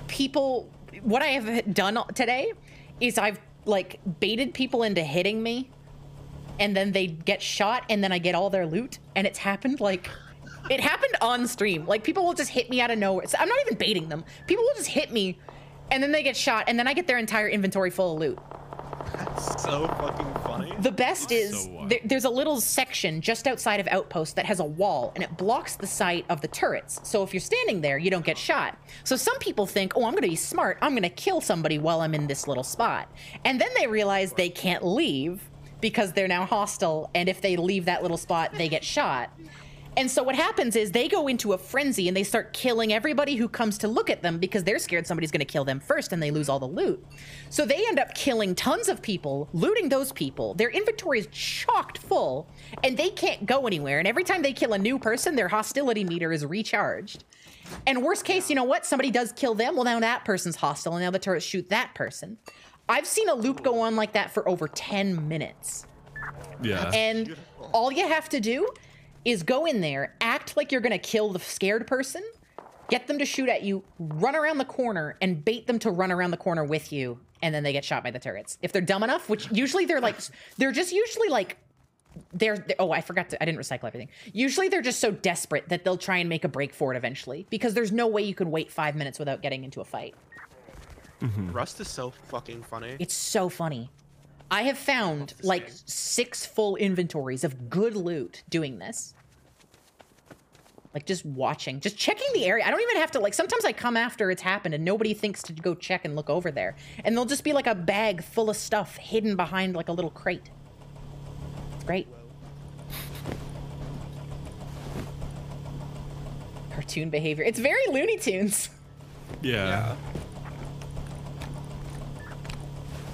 people. What I have done today is I've like baited people into hitting me, and then they get shot, and then I get all their loot, and it's happened like. It happened on stream. Like people will just hit me out of nowhere. So I'm not even baiting them. People will just hit me, and then they get shot, and then I get their entire inventory full of loot. That's so fucking funny. The best is wild. there, there's a little section just outside of Outpost that has a wall and it blocks the sight of the turrets. So if you're standing there, you don't get shot. So some people think, oh, I'm going to be smart. I'm going to kill somebody while I'm in this little spot. And then they realize they can't leave because they're now hostile. And if they leave that little spot, they get shot. And so what happens is they go into a frenzy and they start killing everybody who comes to look at them because they're scared somebody's going to kill them first and they lose all the loot. So they end up killing tons of people, looting those people. Their inventory is chocked full and they can't go anywhere. And every time they kill a new person, their hostility meter is recharged. And worst case, you know what? Somebody does kill them. Well, now that person's hostile and now the turrets shoot that person. I've seen a loop go on like that for over 10 minutes. Yeah. And all you have to do is go in there, act like you're gonna kill the scared person, get them to shoot at you, run around the corner, and bait them to run around the corner with you, and then they get shot by the turrets. If they're dumb enough, which usually they're like, they're just usually like, they're, they oh, I forgot to, I didn't recycle everything. Usually they're just so desperate that they'll try and make a break for it eventually, because there's no way you can wait five minutes without getting into a fight. Mm-hmm. Rust is so fucking funny. It's so funny. I have found like six full inventories of good loot doing this. Like just watching, just checking the area. I don't even have to like sometimes I come after it's happened and nobody thinks to go check and look over there. And there'll just be like a bag full of stuff hidden behind like a little crate. Great. Cartoon behavior. It's very Looney Tunes. Yeah.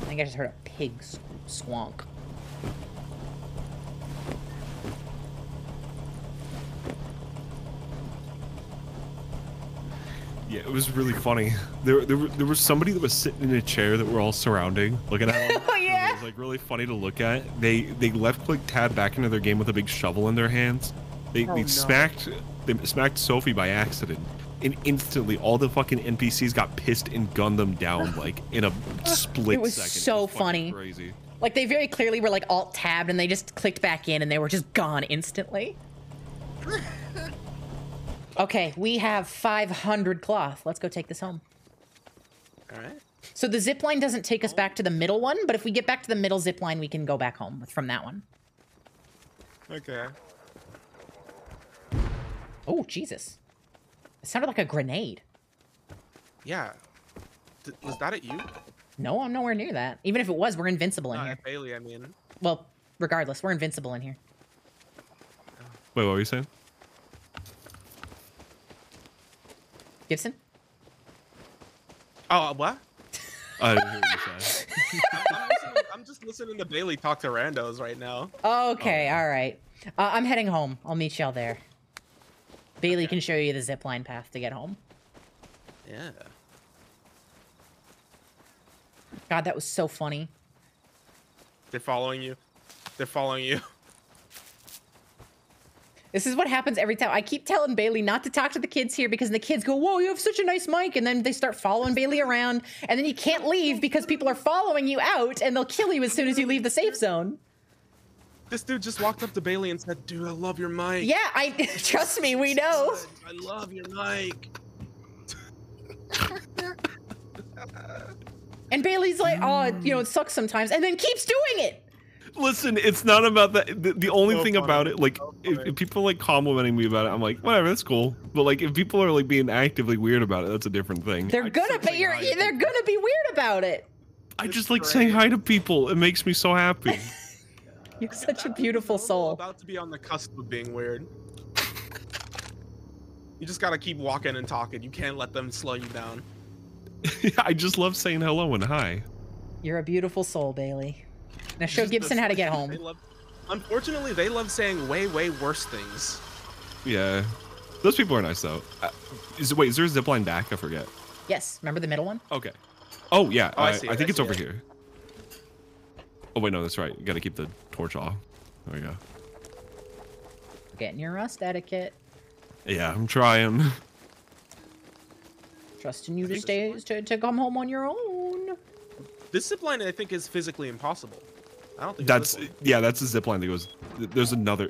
I think I just heard a pig squ- squonk. Yeah, it was really funny. There, there, there was somebody that was sitting in a chair that we're all surrounding, looking at. Him. Oh, yeah. It was like really funny to look at. They, they left click tab back into their game with a big shovel in their hands. They, Oh, they no. smacked, they smacked Sophie by accident, and instantly all the fucking NPCs got pissed and gunned them down like in a split It was second. so fucking funny. Crazy. Like they very clearly were like alt tabbed and they just clicked back in and they were just gone instantly. okay, we have 500 cloth. Let's go take this home. All right. So the zip line doesn't take us oh. back to the middle one, but if we get back to the middle zip line, we can go back home from that one. Okay. Oh, Jesus. It sounded like a grenade. Yeah. D- was that at you? No, I'm nowhere near that. Even if it was, we're invincible in No, here. Bailey, I mean. Well, regardless, we're invincible in here. Wait, what were you saying? Gibson? Oh, what? I didn't hear what you said. I'm, I'm just listening to Bailey talk to randos right now. Okay, all right. Uh, I'm heading home. I'll meet y'all there. Bailey can show you the zip line path to get home. Yeah. God, that was so funny. They're following you. They're following you. This is what happens every time. I keep telling Bailey not to talk to the kids here because the kids go, Whoa, you have such a nice mic. And then they start following Bailey around. And then you can't leave because people are following you out and they'll kill you as soon as you leave the safe zone. This dude just walked up to Bailey and said, "Dude, I love your mic." Yeah, I trust me, we know. I love your mic. And Bailey's like, Oh, you know, it sucks sometimes. And then keeps doing it. Listen, it's not about that. The, the only So thing funny. about it, like, So if, if people like complimenting me about it, I'm like, whatever, that's cool. But like, if people are like being actively weird about it, that's a different thing. They're I gonna like be you're, hi to they're people. gonna be weird about it. I It's just like great. saying hi to people. It makes me so happy. You're such a beautiful soul. About to be on the cusp of being weird. You just gotta keep walking and talking. You can't let them slow you down. I just love saying hello and hi. You're a beautiful soul, Bailey. Now show Gibson how to get They home. love, unfortunately, they love saying way, way worse things. Yeah, those people are nice though. Uh, is wait, is there a zip line back? I forget. Yes, remember the middle one? Okay. Oh yeah, Oh, I I, see I think I it's see over it. here. Oh wait, no, that's right. You gotta keep the torch off. There we go. Getting your rust etiquette. Yeah, I'm trying. Trusting you to stay to, to come home on your own. This zip line, I think, is physically impossible. I don't think That's yeah, that's the zip line that goes. There's another.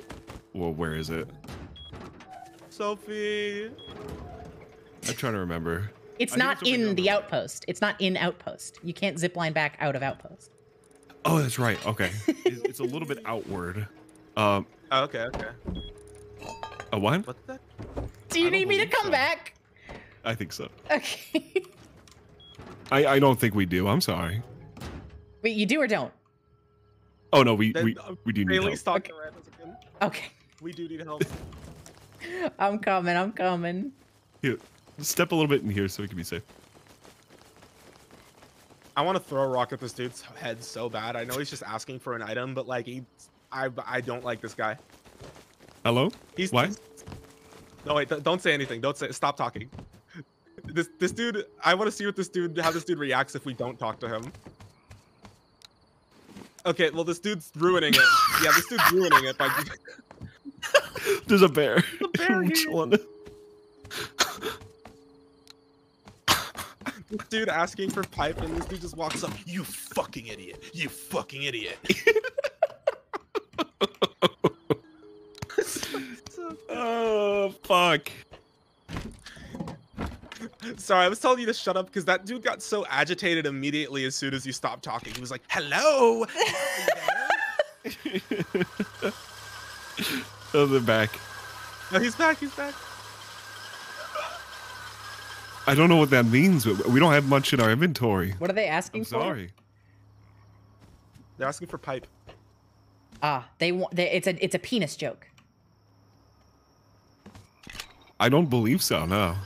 Well, where is it? Sophie. I'm trying to remember. It's I not it's in the the outpost. It's not in outpost. You can't zip line back out of outpost. Oh, that's right. Okay, It- it's a little bit outward. Um, Oh, okay, okay. a what? What's that? Do you need me to come so. back? I think so. Okay. I I don't think we do. I'm sorry. Wait, you do or don't? Oh no, we Then, we uh, we do need help. Bailey's talking to randos again. Okay. We do need help. I'm coming. I'm coming. Here, step a little bit in here so we can be safe. I want to throw a rock at this dude's head so bad. I know he's just asking for an item, but like he, I, I don't like this guy. Hello? He's Why? What? No wait, th- don't say anything. Don't say. Stop talking. This this dude. I want to see what this dude, how this dude reacts if we don't talk to him. Okay, well this dude's ruining it. Yeah, this dude's ruining it by. There's a bear. bear here. Chilling. This dude asking for pipe, and this dude just walks up. You fucking idiot! You fucking idiot! oh fuck. Sorry, I was telling you to shut up because that dude got so agitated immediately as soon as you stopped talking. He was like, "Hello." Oh, they're back. no, he's back. He's back. I don't know what that means. but We don't have much in our inventory. What are they asking I'm for? sorry. They're asking for pipe. Ah, they want. They, it's a it's a penis joke. I don't believe so. No.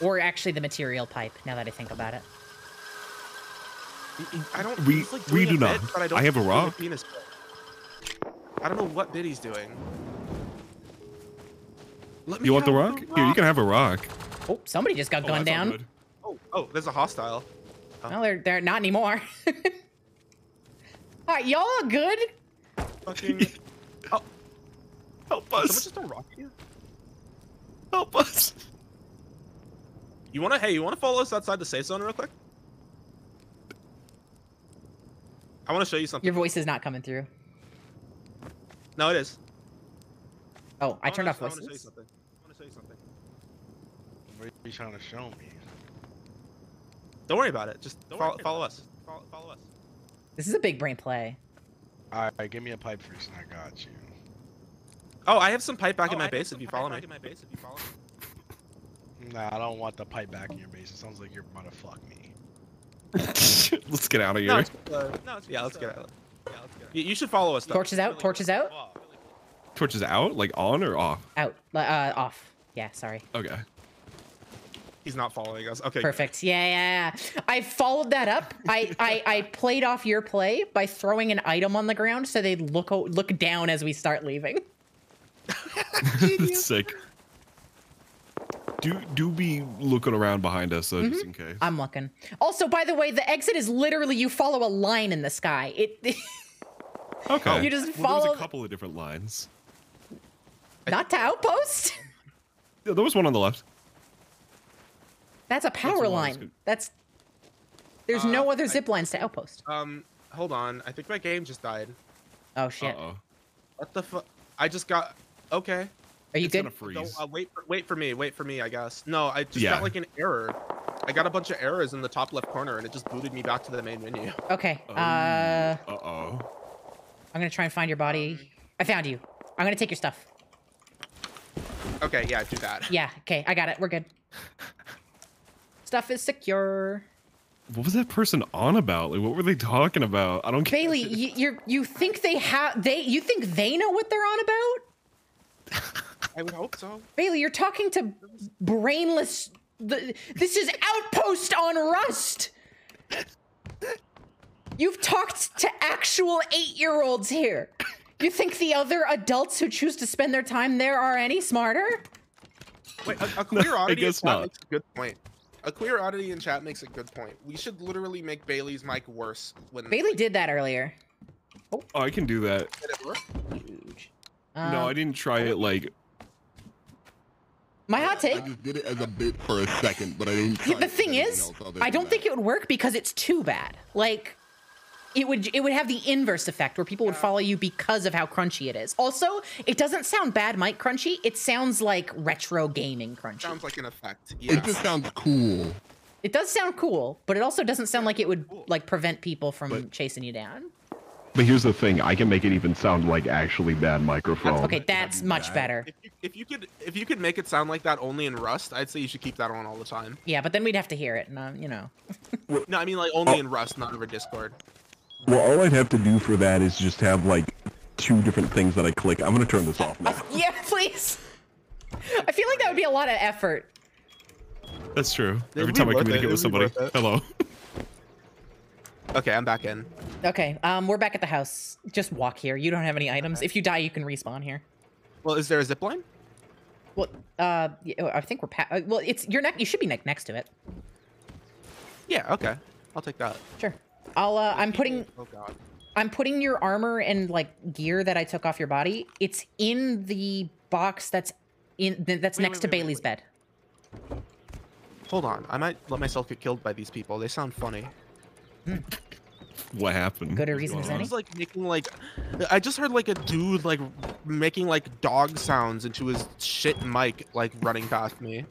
Or actually, the material pipe. Now that I think about it. I don't. We- like, we do a bit, not. but I, don't I have a think he's rock. penis bit. I don't know what bit he's doing. Let me You want the have rock? Here, you can have a rock. Oh, somebody just got Oh, gunned down. Oh, oh, there's a hostile. Oh. No, they're they're not anymore. All right, y'all good? Fucking. oh, Help someone us! just throw a rock at you? Help us! You wanna? Hey, you wanna follow us outside the safe zone real quick? I want to show you something. Your voice is not coming through. No, it is. Oh, I turned wanna- off I want to show you something. I want to show you something. What are you trying to show me? Don't worry about it. Just Don't follow, follow us. Follow, follow us. This is a big brain play. Alright, give me a pipe first and I got you. Oh, I have some pipe back Oh, in I my have base if you follow me. back in my base if you follow me. Nah, I don't want the pipe back in your base. It sounds like you're about to fuck me. Let's get out of No, here. it's, uh, no, it's, yeah, let's get out. Yeah, let's get out. You, you should follow us. Though. Torches out. Torches out. Torches out, like on or off? Out. Uh, off. Yeah. Sorry. Okay. He's not following us. Okay. Perfect. Yeah, yeah, yeah. I followed that up. I, I, I played off your play by throwing an item on the ground so they look look down as we start leaving. That's Sick. Do do be looking around behind us though, just in case. I'm looking. Also, by the way, the exit is literally you follow a line in the sky. It Okay. You just Well, follow- There's a couple of different lines. not to outpost. Yeah, there was one on the left. That's a power one I was line. good- That's there's Uh, no other I- zip lines to outpost. Um, hold on. I think my game just died. Oh shit. Uh-oh. What the fuck? I just got. Okay. Are you It's good? freeze. Don't, uh, wait, for, wait for me. Wait for me. I guess. No, I just Yeah. got like an error. I got a bunch of errors in the top left corner, and it just booted me back to the main menu. Okay. Oh. Uh, Uh-oh. I'm gonna try and find your body. I found you. I'm gonna take your stuff. Okay, yeah, do that. Yeah. Okay. I got it. We're good. Stuff is secure. What was that person on about? Like, what were they talking about? I don't get Bailey, you you're, you think they have they you think they know what they're on about? I would hope so. Bailey, you're talking to brainless. The, this is Outpost on Rust. You've talked to actual eight-year-olds here. You think the other adults who choose to spend their time there are any smarter? Wait, a, a queer I oddity in chat not. makes a good point. A queer oddity in chat makes a good point. We should literally make Bailey's mic worse when Bailey did that earlier. Oh, I can do that. Did it work? Huge. no, Um, I didn't try it like My hot take. I just did it as a bit for a second, but I didn't. Yeah, try the thing is, I don't that. think it would work because it's too bad. Like, it would it would have the inverse effect where people would follow you because of how crunchy it is. Also, it doesn't sound bad, mic Crunchy. It sounds like retro gaming crunchy. Sounds like an effect. Yeah. It just sounds cool. It does sound cool, but it also doesn't sound like it would like prevent people from chasing you down. But here's the thing: I can make it even sound like actually bad microphone. Okay, that's much better. If you, if you could if you could make it sound like that only in Rust, I'd say you should keep that on all the time. Yeah, but then we'd have to hear it, and uh, you know. No, I mean like only in Rust, not over Discord. Well, all I'd have to do for that is just have like two different things that I click. I'm gonna turn this off now. Yeah, please. I feel like that would be a lot of effort. that's true. It'd Every time I worth it, communicate with somebody. Hello. Okay, I'm back in. Okay, um, we're back at the house. Just walk here. You don't have any items. If you die, you can respawn here. Well, is there a zip line? Well, uh, I think we're pa- uh, well. It's your neck. You should be neck next to it. Yeah. Okay, I'll take that. Sure. I'll. Uh, I'm putting. Oh god. I'm putting your armor and like gear that I took off your body. It's in the box that's in th- that's Wait, next wait, to wait, wait, Bailey's bed. Hold on, I might let myself get killed by these people. They sound funny. What happened? Good a reason as on? any. He's like making like, I just heard like a dude like making like dog sounds into his shit mic, like running past me.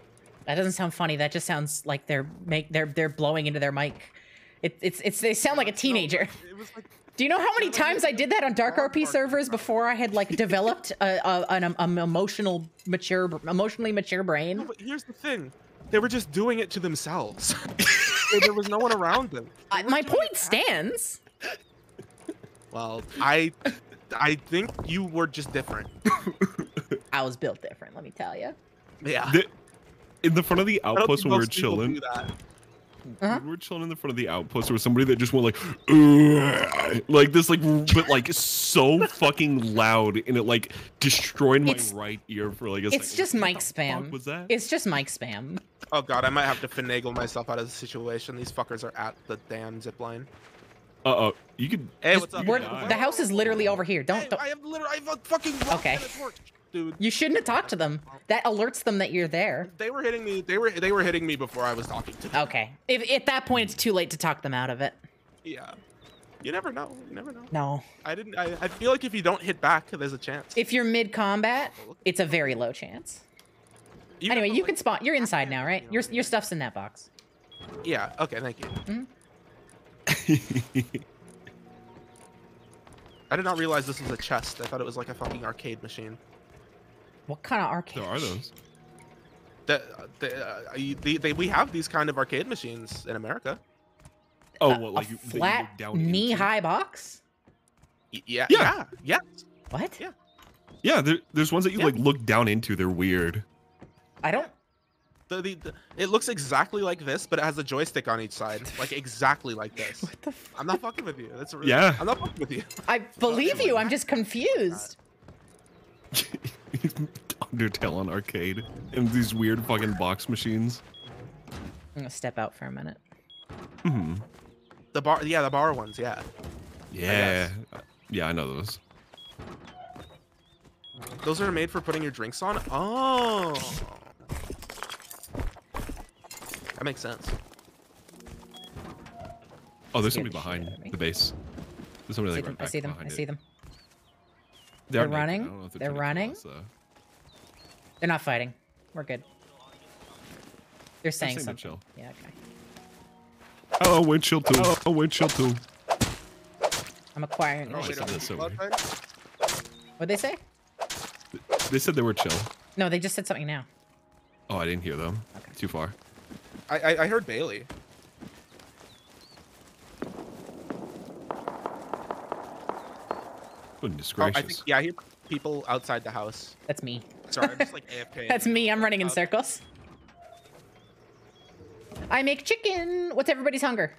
That doesn't sound funny. That just sounds like they're make they're they're blowing into their mic. It, it's it's they sound like a teenager. It was like Do you know how many times I did that on Dark RP servers before I had like developed a, a, an, um, emotional mature emotionally mature No, brain? but here's the thing. They were just doing it to themselves. there was no one around them. I, my point stands. Well, I, I think you were just different. I was built different, let me tell you. Yeah. The- in the front of the outpost when we were most people chilling, do that. Uh-huh. we were chilling in the front of the outpost. There was somebody that just went like, like this, like, but like so fucking loud, and it like destroyed my It's- right ear for like a It's second. just What mic the fuck spam. Was that? It's just mic spam. Oh god, I might have to finagle myself out of the situation. These fuckers are at the damn zip line. Uh oh, you could. Hey, what's up? The house is literally over here. Don't, Hey, don't I have literally, I have a fucking one Okay. Minute torch, dude. you shouldn't have talked to them. That alerts them that you're there. They were hitting me. They were they were hitting me before I was talking to them. Okay. If at that point it's too late to talk them out of it. Yeah. You never know. You never know. No. I didn't. I, I feel like if you don't hit back, there's a chance. If you're mid combat, it's a very low chance. Even Anyway, you like- can spawn. You're inside now, right? Your your stuff's in that box. Yeah. Okay. Thank you. Mm-hmm. I did not realize this was a chest. I thought it was like a fucking arcade machine. What kind of arcade? There are those. That the, uh, you- they, they, we have these kind of arcade machines in America. Oh, A- what like you, that you flat look down into? knee high box? Y- Yeah. Yeah. Yeah. Yeah. What? Yeah. Yeah, there, there's ones that you Yeah. like look down into. They're weird. I don't. The, the, the, it looks exactly like this, but it has a joystick on each side, like exactly like this. What the? F- I'm not fucking with you. That's really, Yeah. I'm not fucking with you. I believe you. I'm just confused. Undertale on arcade and these weird fucking box machines. I'm gonna step out for a minute. Hmm. The bar, yeah, the bar ones, yeah. Yeah. Yeah, I know those. Those are made for putting your drinks on. Oh, that makes sense. Oh, there's somebody behind out of me. the base. There's somebody I see like them. right I see them. I see them. They are They're running. don't They're trying to kill running. us, though. They're not fighting. We're good. They're saying saying something. chill. Yeah. Okay. Oh, windshield too. Oh, windshield too. I'm acquiring. Oh, your wait, shit. that's so. What'd they say? They said they were chill. No, they just said something now. Oh, I didn't hear them. Okay. Too far. I, I, I heard Bailey. Goodness Oh. I think yeah, I hear people outside the house. That's me. Sorry, I'm just like AFK. That's me. I'm running in circles. I make chicken. What's everybody's hunger?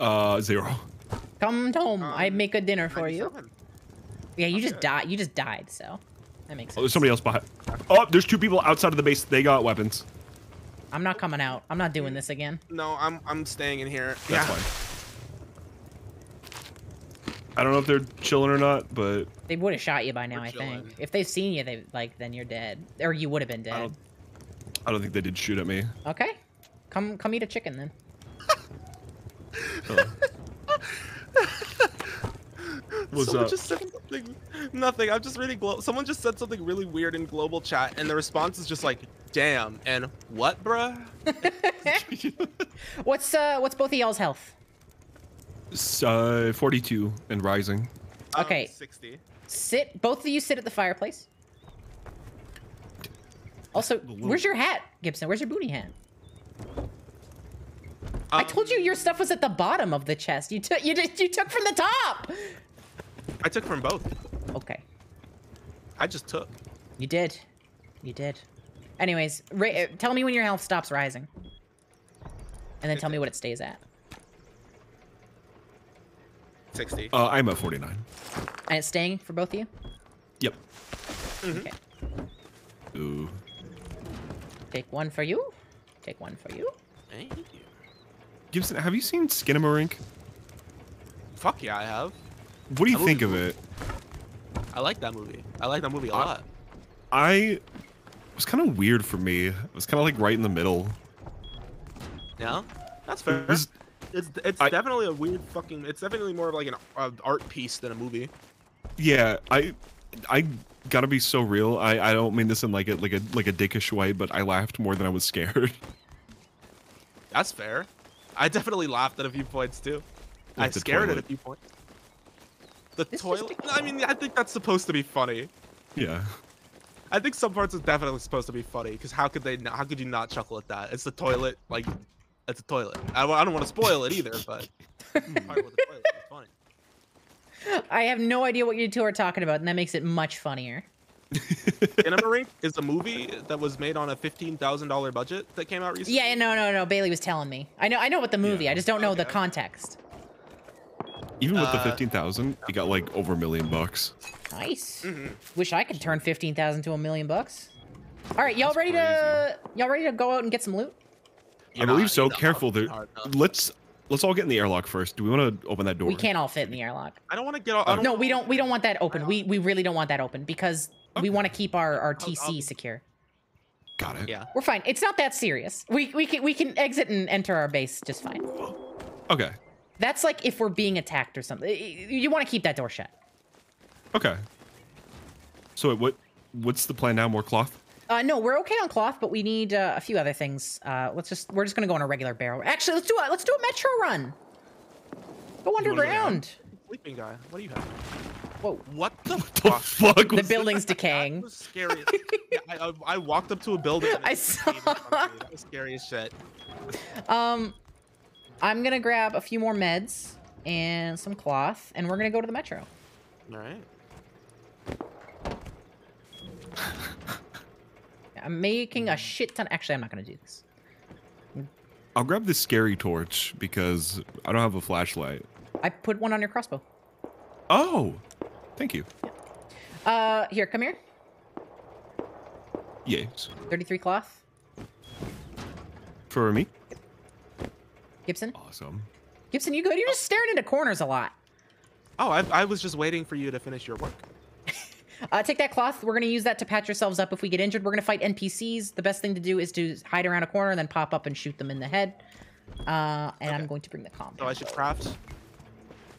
Uh, zero. Come home. I Um, make a dinner for you. Yeah, you just died. You just died, so that makes Oh, sense. there's somebody else behind. Oh, there's two people outside of the base. They got weapons. I'm not coming out. I'm not doing this again. No, I'm I'm staying in here. That's yeah. fine. I don't know if they're chilling or not, but They would have shot you by now, We're I think. If they've seen you, they like then you're dead, or you would have been I dead. don't, I don't think they did shoot at me. Okay, come come eat a chicken then. What's Someone up? just said something. Nothing. I'm just reading. Glo- Someone just said something really weird in global chat, and the response is just like, "Damn." And what, bruh? What's uh what's both of y'all's health? S- uh, 42 and rising. Um, Okay. 60. Sit. Both of you sit at the fireplace. Also, where's your hat, Gibson? Where's your booty hat? I told you your stuff was at the bottom of the chest. You took you just you took from the top. I took from both. Okay, I just took. you did, you did. Anyways, ra- uh, tell me when your health stops rising, and then tell me what it stays at. 60. Uh, I'm at 49. And it's staying for both of you. Yep. Okay. Ooh. Take one for you. Take one for you. Thank you. Gibson, have you seen Skinamarink? Fuck yeah, I have. What do you That think of it? I like that movie. I like that movie a Uh, lot. I it was kind of weird for me. It was kind of like right in the middle. Yeah, that's fair. It was- It's it's I- definitely a weird fucking. It's definitely more of like an uh, art piece than a movie. yeah, I I gotta be so real. I I don't mean this in like a like a like a dickish way, but I laughed more than I was scared. That's fair. I definitely laughed at a few points too. I Like the scared at a few points. The This toilet. I mean, I think that's supposed to be funny. yeah. I think some parts are definitely supposed to be funny because how could they? Not, how could you not chuckle at that? It's the toilet. Like, it's a toilet. I, I don't want to spoil it either, but the part with the toilet is funny. I have no idea what you two are talking about, and that makes it much funnier. Skinamarink is a movie that was made on a fifteen thousand dollar budget that came out recently. Yeah, no, no, no. Bailey was telling me. I know, I know what the movie. I just don't know the context. Even with the Uh, 15,000, you got like over a million bucks. Nice. Mm-hmm. Wish I could turn fifteen thousand to a million bucks. All right, y'all ready to y'all ready to go out and get some loot? I believe so. Careful there. Let's let's all get in the airlock first. Do we want to open that door? We can't all fit in the airlock. I don't want to get. All, I oh. don't No, we don't. We don't want that open. We we really don't want that open because we want to keep our our TC secure. Got it. Yeah. We're fine. It's not that serious. We we can we can exit and enter our base just fine. Okay. That's like if we're being attacked or something. You want to keep that door shut. Okay. So wait, what what's the plan now? More cloth? Uh, no, we're okay on cloth, but we need uh, a few other things. Uh, let's just we're just gonna go on a regular barrel. Actually, let's do a let's do a metro run. Go wanna underground. Sleeping guy. What do you have? Whoa. What the The fuck? fuck The was building's decaying. That was scary. yeah, I, I, I walked up to a building. and I saw. just came in front of me. That was scary as shit. Um, I'm gonna grab a few more meds and some cloth, and we're gonna go to the metro. All right. I'm making a shit ton. Actually, I'm not gonna do this. I'll grab the scary torch because I don't have a flashlight. I put one on your crossbow. Oh, thank you. Uh, here, come here. Yes. 33 cloth. For me. Gibson. Awesome. Gibson, you good? You're just staring into corners a lot. Oh, I, I was just waiting for you to finish your work. Uh, take that cloth. We're gonna use that to patch ourselves up if we get injured. We're gonna fight NPCs. The best thing to do is to hide around a corner and then pop up and shoot them in the head. Uh, and I'm going to bring the comp. So I should craft.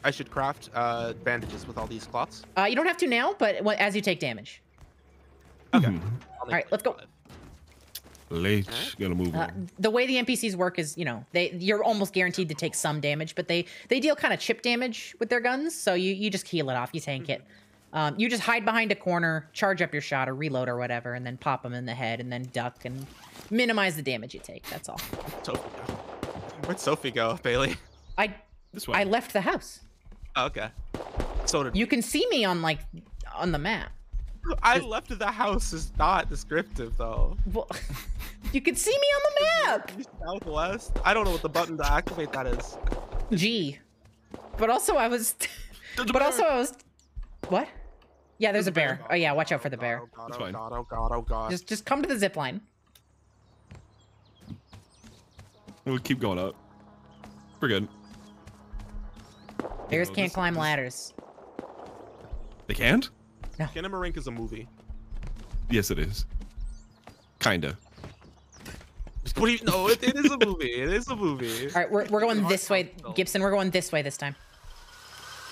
I should craft uh, bandages with all these cloths. Uh, you don't have to now, but wh- as you take damage. Okay. Mhm. All right, let's go. Late. Gonna move Uh, on. the way the NPCs work is, you know, they you're almost guaranteed to take some damage, but they they deal kind of chip damage with their guns, so you you just heal it off, you tank it. Um, you just hide behind a corner, charge up your shot or reload or whatever, and then pop them in the head, and then duck and minimize the damage you take. That's all. Sophie go. Where'd Sophie go, Bailey? I This I left the house. Oh, okay. So did You can see me on like on the map. I left the house is not descriptive though. Well, you can see me on the map. Southwest. I don't know what the button to activate that is. G. But also I was. but also I was. What? Yeah, there's a bear. Oh yeah, watch out for the bear. Oh god, oh fine. god, oh god, oh god. Just just come to the zip line. We'll keep going up. We're good. Bears know, can't this- climb this- ladders. They can't? Skinamarink is a movie. Yes, it is. Kinda. What do you know? It, it is a movie. It is a movie. All right, we're, we're going this way, Gibson. We're going this way this time.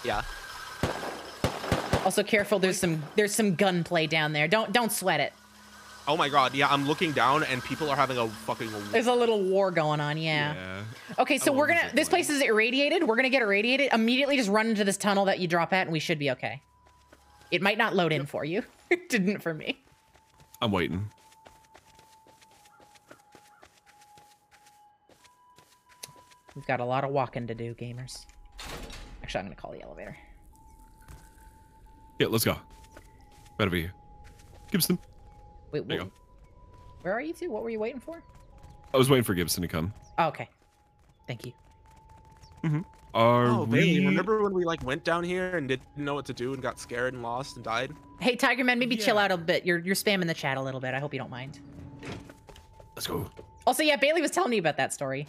Yeah. Also, careful. There's some there's some gunplay down there. Don't don't sweat it. Oh my god. Yeah, I'm looking down and people are having a fucking. There's a little war going on. Yeah. Okay, so we're gonna. This place is irradiated. We're gonna get irradiated. Immediately, just run into this tunnel that you drop at, and we should be okay. It might not load in for you. it didn't for me. I'm waiting. We've got a lot of walking to do, gamers. Actually, I'm gonna call the elevator. Yeah, let's go. Right over here. Gibson. Wait, There you go. where are you two? What were you waiting for? I was waiting for Gibson to come. Oh, okay. Thank you. Mm-hmm. Are Oh, Bailey, remember when we like went down here and didn't know what to do and got scared and lost and died? Hey, Tiger Man, maybe chill out a bit. You're you're spamming the chat a little bit. I hope you don't mind. Let's go. Also, yeah, Bailey was telling me about that story.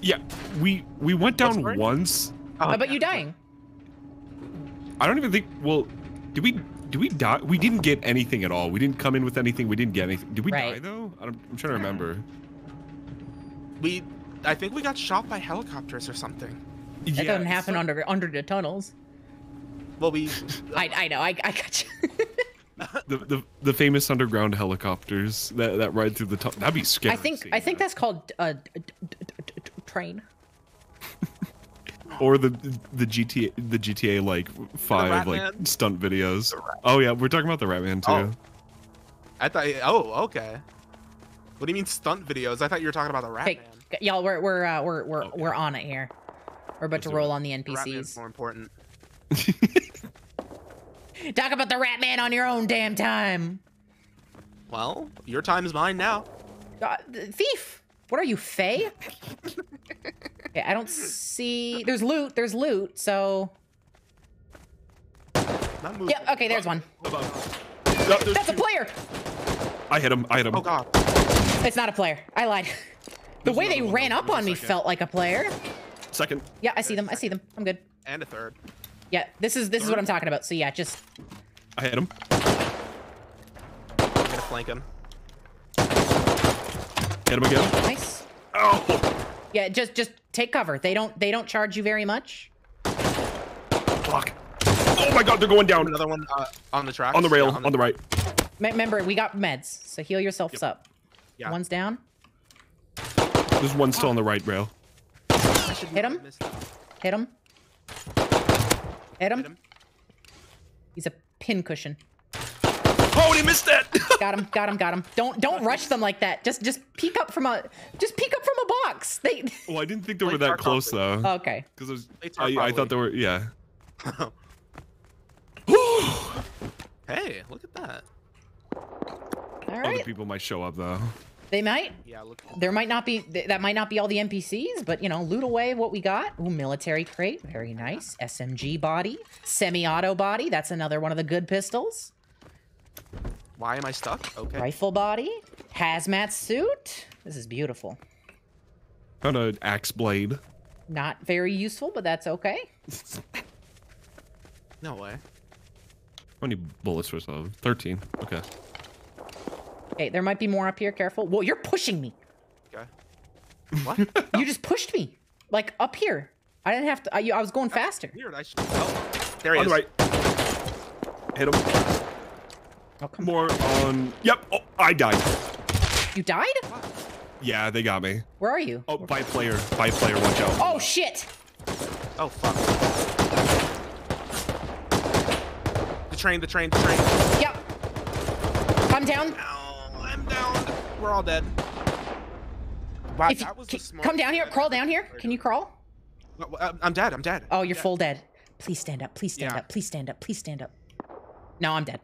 Yeah, we we went down once. Oh, about you dying. I don't even think. Well, did we? do we die? We didn't get anything at all. We didn't come in with anything. We didn't get anything. Did we die though? I don't, I'm trying to remember. We, I think we got shot by helicopters or something. That doesn't Yes. happen under under the tunnels. Well, we. I I know. I I got you. The, the the famous underground helicopters that, that ride through the tunnel. That'd be scary. I think I think that's called uh, d- d- d- d- d- train. Or the the GTA the GTA like five like Ratman? stunt videos. Oh yeah, we're talking about the Ratman too. Oh. I thought. Oh, okay. What do you mean stunt videos? I thought you were talking about the rat Hey, y'all, we're we're uh, we're we're Okay. we're on it here. We're about Let's to roll it. on the The NPCs. more important. Talk about the rat man on your own damn time. Well, your time is mine now. Uh, thief. What are you, Faye? okay, I don't see. There's loot. There's loot. So. Not moving. Yep. Okay. There's one. No, there's That's a player. I hit him. I hit him. Oh god. It's not a player. I lied. The There's way they one. ran up Give me a on me second. felt like a player. Second. Yeah, I see them. I see them. I'm good. And a third. Yeah, this is this is what I'm talking about. So yeah, just I hit him. I'm gonna flank him. Hit him again. nice. Oh, Yeah, just just take cover. They don't they don't charge you very much. fuck. Oh my god, they're going down. Another one uh, on the track. On the rail, on the right. Remember, we got meds, so heal yourselves up. Yeah. One's down. There's one still on the right rail. Hit him. Hit him. Hit him. him. He's a pin cushion. Oh, he missed that. Got him. Got him. Got him. Don't don't rush them like that. Just just peek up from a just peek up from a box. They. well, I didn't think they were that close though. Okay. Because They I, I thought they were yeah. hey, look at that. All Other people might show up though. They might. Yeah, look. There might not be. That might not be all the NPCs, but you know, loot away what we got. Ooh, military crate, very nice. SMG body, semi-auto body. That's another one of the good pistols. Why am I stuck? Okay. Rifle body, hazmat suit. This is beautiful. Found an axe blade. Not very useful, but that's okay. No way. How many bullets was that? Thirteen. Okay. Okay, there might be more up here. Careful. Whoa, you're pushing me. Okay. What? You just pushed me, like up here. I didn't have to. I, I was going faster. Weird. I should. Oh, there he on is. the right. Hit him. Oh, come More on. Yep. Oh, I died. You died? Yeah, they got me. Where are you? Oh, by player. By player. Watch out. Oh shit! Oh fuck. The train. The train. The train. Yep. I'm down. Ow, I'm down. We're all dead. Wow, If you, that was can- come down here. Crawl down here. Can you crawl? I'm dead. I'm dead. Oh, you're full dead. Please stand up. Please stand Yeah. up. Please stand up. Please stand up. No, I'm dead.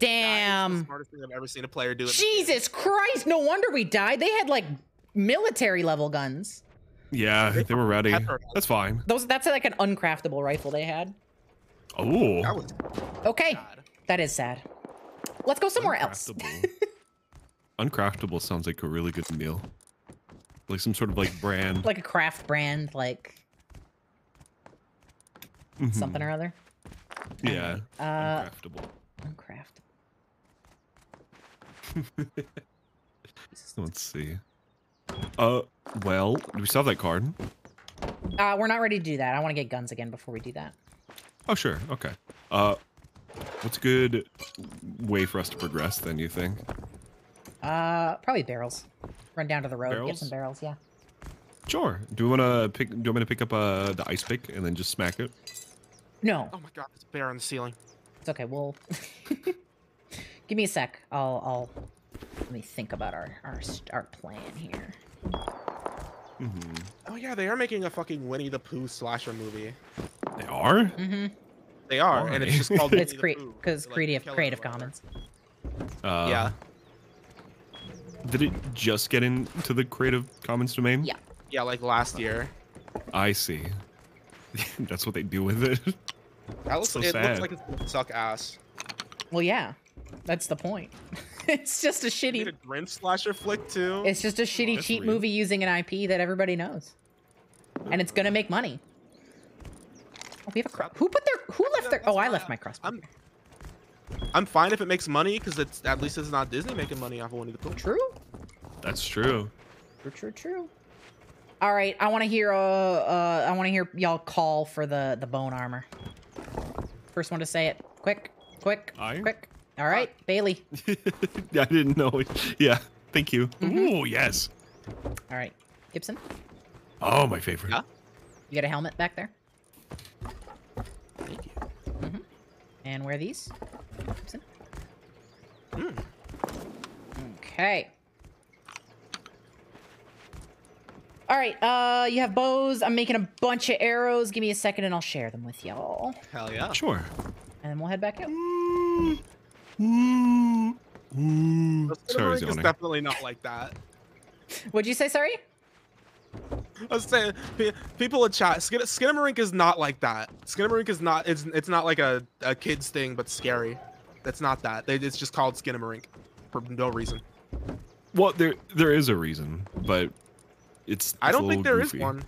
The Damn. smartest thing I've ever seen a player do. Jesus Christ. No wonder we died. They had like military level guns. Yeah, they were ready. That's fine. Those that's like an uncraftable rifle they had. Oh. game. That was Okay. bad. That is sad. Let's go somewhere else. Uncraftable. Uncraftable sounds like a really good meal. Like some sort of like brand. Like a craft brand, like Mhm. something or other. Yeah. Uh, Uncraftable. uncraftable. Let's see. Uh, well, do we still have that card? Uh, we're not ready to do that. I want to get guns again before we do that. Oh, sure. Okay. Uh, what's a good way for us to progress then, you think? Uh, probably barrels. Run down to the road, get some barrels. Yeah. Sure. Do we want to pick, do you want me to pick up, uh, the ice pick and then just smack it? No, Oh my god, there's a bear on the ceiling. it's okay. We'll give me a sec. I'll I'll let me think about our our our plan here. Mm-hmm. Oh yeah, they are making a fucking Winnie the Pooh slasher movie. They are? Mm-hmm. They are, and it's just called. It's Winnie the cre- because Like, creative kill it or Creative. Commons. Uh, Yeah, Did it just get into the Creative Commons domain? Yeah. yeah, like last year. I see. That's what they do with it. That looks. So it sad. looks like it's gonna suck ass. Well, yeah, that's the point. it's just a You need a shitty. Grinch slasher flick too. It's just a shitty That's cheap weird. movie using an IP that everybody knows, and it's gonna make money. Oh, we have a cro- who put their who left their? Oh, I left my crossbow. I'm- I'm fine if it makes money because it's at least it's not Disney making money off of Winnie the Pooh. True. That's true. True, true, true. All right, I want to hear. Uh, uh, I want to hear y'all call for the the bone armor. First one to say it. Quick, quick, I? quick. All right, Bailey. I didn't know. Yeah. Thank you. Mm-hmm. Ooh, yes. All right, Gibson. Oh, my favorite. Yeah? You got a helmet back there, Thank you. and wear these. Gibson. Hmm. Okay. All right, uh, you have bows. I'm making a bunch of arrows. Give me a second and I'll share them with y'all. Hell yeah. Sure. And then we'll head back out. The Sorry, Skinamarink is definitely not like that. What'd you say, sorry? I was saying, people in chat, Skin- Skinamarink is not like that. Skinamarink is not. It's it's not like a, a kids thing, but scary. That's not that. They- It's just called Skinamarink for no reason. Well, there there is a reason, but it's. I it's a don't think little there is goofy. one.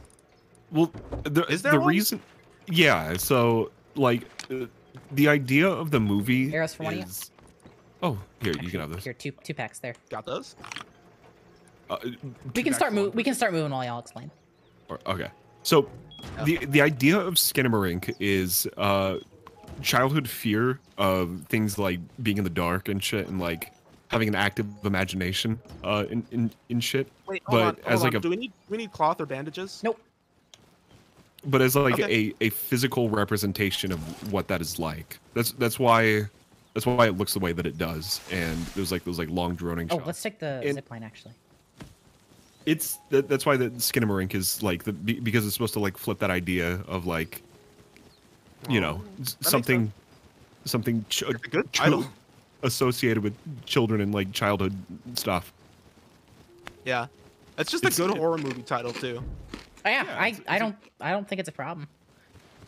Well, the, Is there the one? reason? Yeah. So, like, uh, the idea of the movie Arrows for one is. Oh, here you can have this. Here, two two packs there. Got those? Uh, We can start move. We can start moving while y'all explain. Or, okay. So the the idea of Skinamarink is uh childhood fear of things like being in the dark and shit and like having an active imagination uh in in, in shit. Wait, hold but on. as hold like on. a Do we need we need cloth or bandages? Nope. but as like Okay. a, a physical representation of what that is like. That's that's why that's why it looks the way that it does. And there's like those like long droning Oh, shots. let's take the And- zip line actually. it's that, that's why the Skinamarink is like the because it's supposed to like flip that idea of like you know oh, s- something something ch- good ch- associated with children and like childhood stuff. Yeah. It's just It's- a good it- horror movie title too. Oh, yeah, I I don't I don't think it's a problem.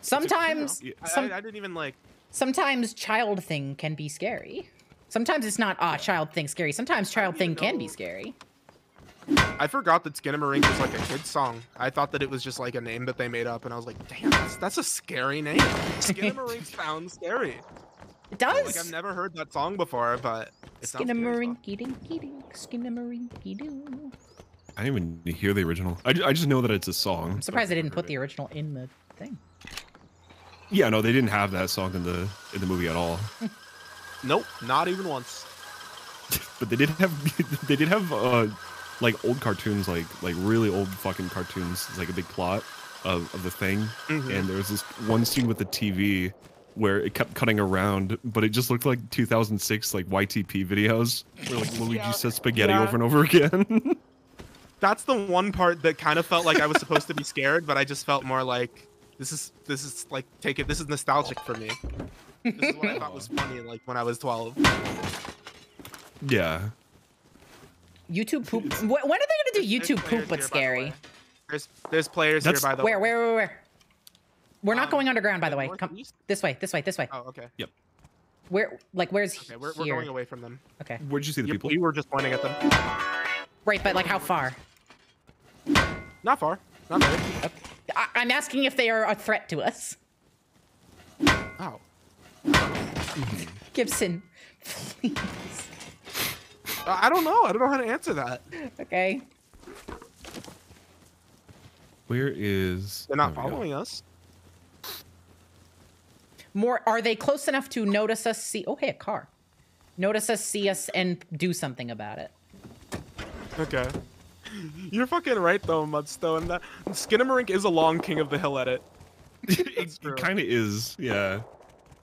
Sometimes I, some I, I didn't even like. Sometimes child thing can be scary. Sometimes it's not ah child thing scary. Sometimes child thing can be scary. I forgot that Skinamarink was like a kid's song. I thought that it was just like a name that they made up, and I was like, damn, that's, that's a scary name. Skinamarink sounds scary. It does. Like I've never heard that song before, but it sounds scary as fuck. Dinky dink, skinnamarink doo. I didn't even hear the original. I, I just know that it's a song. I'm surprised they didn't put the original in the thing. Yeah, no, they didn't have that song in the in the movie at all. Nope, not even once. But they did have they did have uh like old cartoons, like like really old fucking cartoons. It's like a big plot of, of the thing. Mhm. And there was this one scene with the TV where it kept cutting around, but it just looked like 2006 like YTP videos where like Luigi Yeah. says spaghetti Yeah. over and over again. That's the one part that kind of felt like I was supposed to be scared, but I just felt more like this is this is like take it. This is nostalgic for me. This is what I thought was funny, like when I was 12. yeah. YouTube poop. Wh- When are they gonna do YouTube poop but scary? There's there's players That's- here by the Where, where, where, where? We're not Um, going underground, by the way. Come this way, this way, this way. Oh, okay. Yep. Where, like, where's Okay, we're, we're going away from them. Okay. Where'd you see the You, people? you were just pointing at them. Right, but like, how far? Not far. Not very. I- I'm asking if they are a threat to us. Oh. Gibson, please. Uh, I don't know. I don't know how to answer that. Okay. Where is They're not there we go. following us. More. Are they close enough to notice us? See? Oh, hey, a car. Notice us, see us, and do something about it. Okay. You're fucking right though, Mudstone. That Skinamarink is a long King of the Hill edit. it kind of is, yeah.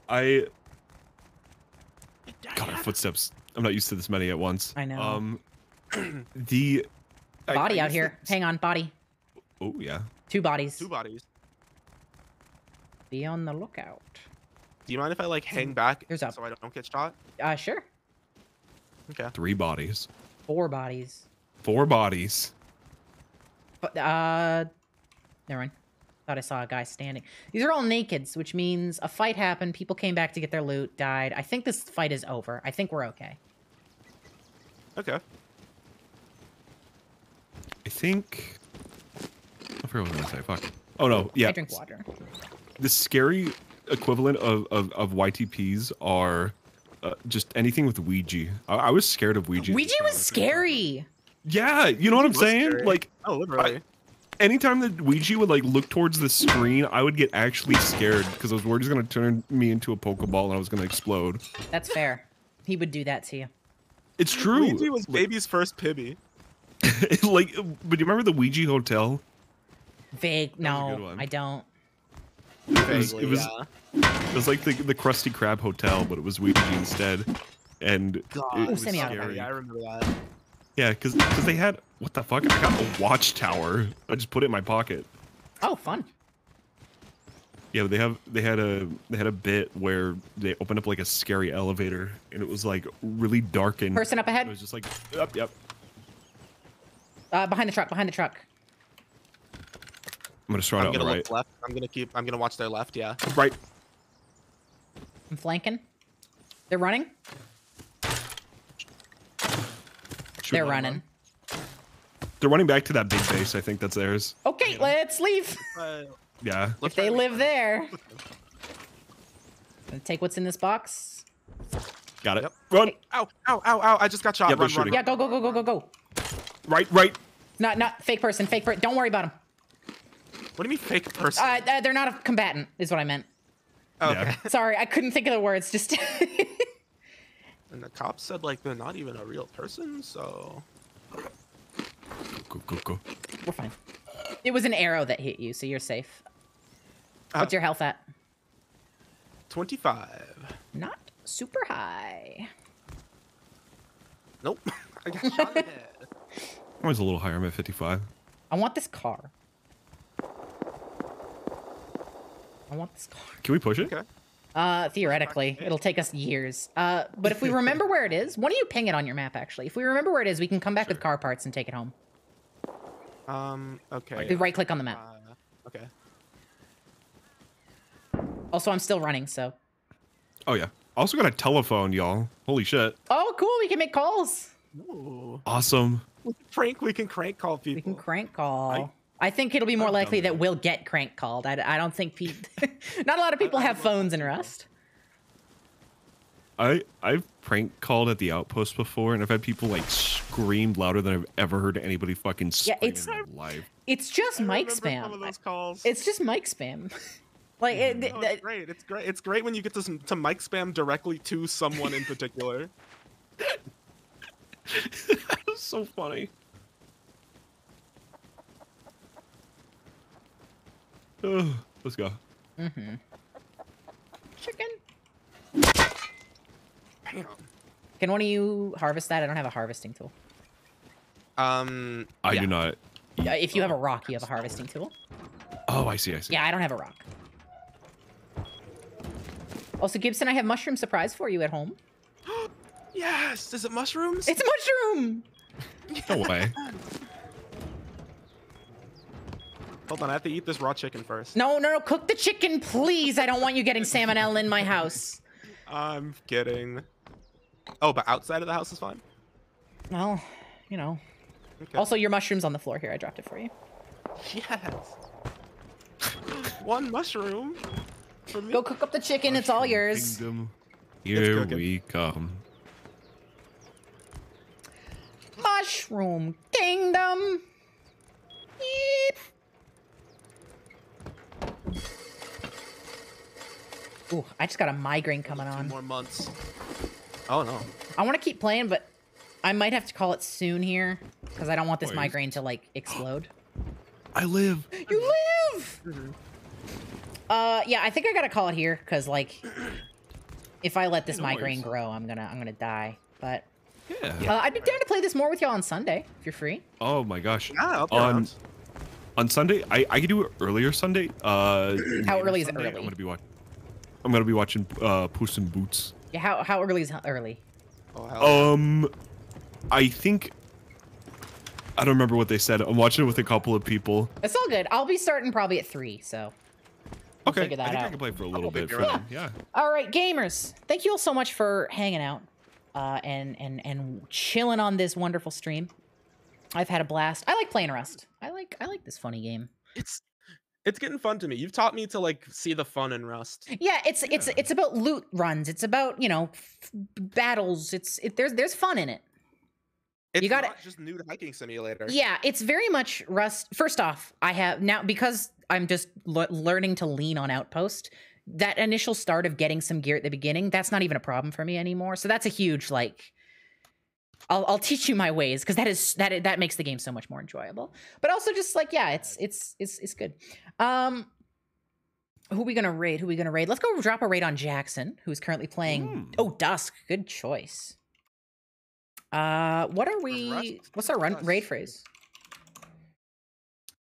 I. God, our footsteps. I'm not used to this many at once. I know. Um, the Body I out guess here. Hang on, body. oh yeah. Two bodies. Two bodies. Be on the lookout. Do you mind if I like hang back Here's up. so I don't get shot? Uh, sure. Okay. Three bodies. Four bodies. Four bodies. But uh, never mind. Thought I saw a guy standing. These are all nakeds, which means a fight happened. People came back to get their loot, died. I think this fight is over. I think we're okay. Okay. I think. I forgot what I was gonna say. Fuck. Oh no. Yeah. I drink water. The scary equivalent of of, of YTPs are uh, just anything with Weegee. I, I was scared of Weegee. Weegee was scary. Yeah, you know what I'm was saying? scary. Like, Oh, literally. anytime that Weegee would like look towards the screen, I would get actually scared because I was worried it was gonna turn me into a Pokeball and I was gonna explode. That's fair. He would do that to you. It's true. Luigi was baby's first Pibby. like, but do you remember the Weegee Hotel? Vague. No. I don't. It was, it was, yeah. it was like the the Krusty Krab Hotel, but it was Weegee instead. And God. it Ooh, was send me out of scary. Yeah, I remember that. Yeah, because they had what the fuck? I got a watchtower. I just put it in my pocket. Oh, fun. Yeah, they have they had a they had a bit where they opened up like a scary elevator and it was like really dark and Person up ahead. It was just like yep yep. Uh, behind the truck. Behind the truck. I'm gonna start I'm out gonna right. look left. I'm gonna keep. I'm gonna watch their left. Yeah. Right. I'm flanking. They're running. They're running. They're running back to that big base. I think that's theirs. Okay, let's leave. Yeah. if they live there. Gonna take what's in this box. Got it. Run. Ow! Ow! Ow! Ow! I just got shot. Yep, they're run, run. Yeah, go, go, go, go, go, go. Right. Right. Not, not fake person. Fake person. Don't worry about him. What do you mean fake person? Uh, uh, they're not a combatant, is what I meant. Okay. Sorry, I couldn't think of the words. Just And the cops said like they're not even a real person, so. Go go go. we're fine. It was an arrow that hit you, so you're safe. What's Uh, your health at? Twenty-five. Not super high. Nope. I got shot in the head. Mine's a little higher. I'm at 55. I want this car. I want this car. Can we push it? Okay. Uh, theoretically, it'll take us years. Uh, but if we remember where it is, why don't you ping it on your map? Actually, if we remember where it is, we can come back with car parts and take it home. Um. Okay. We right click on the map. Uh, okay. Also, I'm still running, so. Oh yeah. Also got a telephone, y'all. Holy shit. Oh, cool! We can make calls. Ooh. Awesome. We can prank. We can crank call people. We can crank call. I, think it'll be more likely that we'll get crank called. I, I don't think people. not a lot of people have phones in Rust. I I've prank called at the outpost before, and I've had people like scream louder than I've ever heard anybody fucking scream Yeah, scream it's- in life. It's just mic spam. some of those calls. It's just mic spam. like it, No, it's great. It's great. It's great when you get to some, to mic spam directly to someone in particular. That's so funny. Ugh, let's go. Mm-hmm. Chicken. Bam. Can one of you harvest that? I don't have a harvesting tool. Um. I yeah. do not. Uh, If you have a rock, you have a harvesting tool. Oh, I see. I see. Yeah, I don't have a rock. Also, Gibson, I have mushroom surprise for you at home. Yes. Is it mushrooms? It's a mushroom. No way. Hold on. I have to eat this raw chicken first. No, no, no. Cook the chicken, please. I don't want you getting salmonella in my house. I'm kidding. Oh, but outside of the house is fine. Well, you know. Okay. Also, your mushroom's on the floor here. I dropped it for you. Yes. One mushroom. For me. Go cook up the chicken. It's all yours. Kingdom. Here we come. Mushroom Kingdom. Yeep. Ooh, I just got a migraine coming Two on. more months. Oh no. I want to keep playing, but I might have to call it soon here because I don't want this Wait. migraine to like explode. I live. You live. Uh, yeah, I think I gotta call it here because like, if I let this No migraine worries. grow, I'm gonna I'm gonna die. But Yeah. uh, I'd be down to play this more with y'all on Sunday if you're free. Oh my gosh. Yeah, on around. on Sunday, I I could do it earlier Sunday. Uh, How early is Sunday, early? I'm gonna be watching. I'm gonna be watching uh, Puss in Boots. Yeah, how how early is early? Oh, hell. Um, I think I don't remember what they said. I'm watching it with a couple of people. It's all good. I'll be starting probably at three. So We'll Okay, figure that I think I can play for a little bit. figure For it them. Yeah. all right, gamers. Thank you all so much for hanging out, uh, and and and chilling on this wonderful stream. I've had a blast. I like playing Rust. I like I like this funny game. It's it's getting fun to me. You've taught me to like see the fun in Rust. Yeah, it's it's it's about loot runs. It's about you know f- battles. It's it, there's there's fun in it. It's You gotta- not just nude hiking simulator. Yeah, it's very much Rust. First off, I have now because I'm just le- learning to lean on Outpost. That initial start of getting some gear at the beginning, that's not even a problem for me anymore. So that's a huge like. I'll, I'll teach you my ways because that is that that makes the game so much more enjoyable. But also just like yeah, it's it's it's it's good. Um, who are we gonna raid? Who are we gonna raid? Let's go drop a raid on Jackson, who's currently playing. Hmm. Oh, Dusk, good choice. Uh, what are we? What's our run, raid phrase?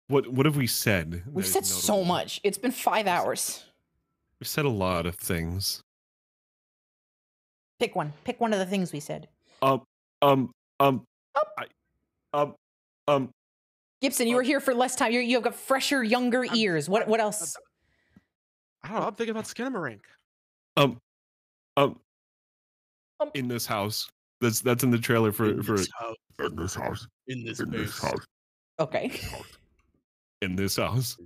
What what have we said? We've said is so much. It's been five hours. We've said a lot of things. Pick one. Pick one of the things we said. Um um um I, um um Gibson, you were here for less time. You're, you've got fresher, younger ears. What what else? I don't know. I'm thinking about Skinamarink. um um um, in this house. That's that's in the trailer for for In this house. In this In this house. Okay. in this house.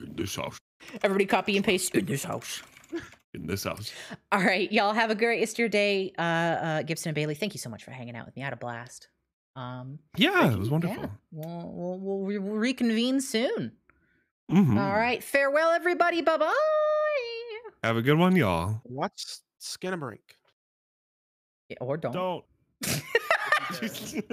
In this house. Everybody copy and paste in this house. In this house. All right, y'all have a great Easter day. Uh, uh, Gibson and Bailey, thank you so much for hanging out with me. I had a blast. Um, Yeah, it was wonderful. Yeah. We'll, we'll, we'll, re- we'll reconvene soon. Mhm. All right, farewell, everybody. Bye bye. Have a good one, y'all. Watch Skinamarink. Or don't. Don't.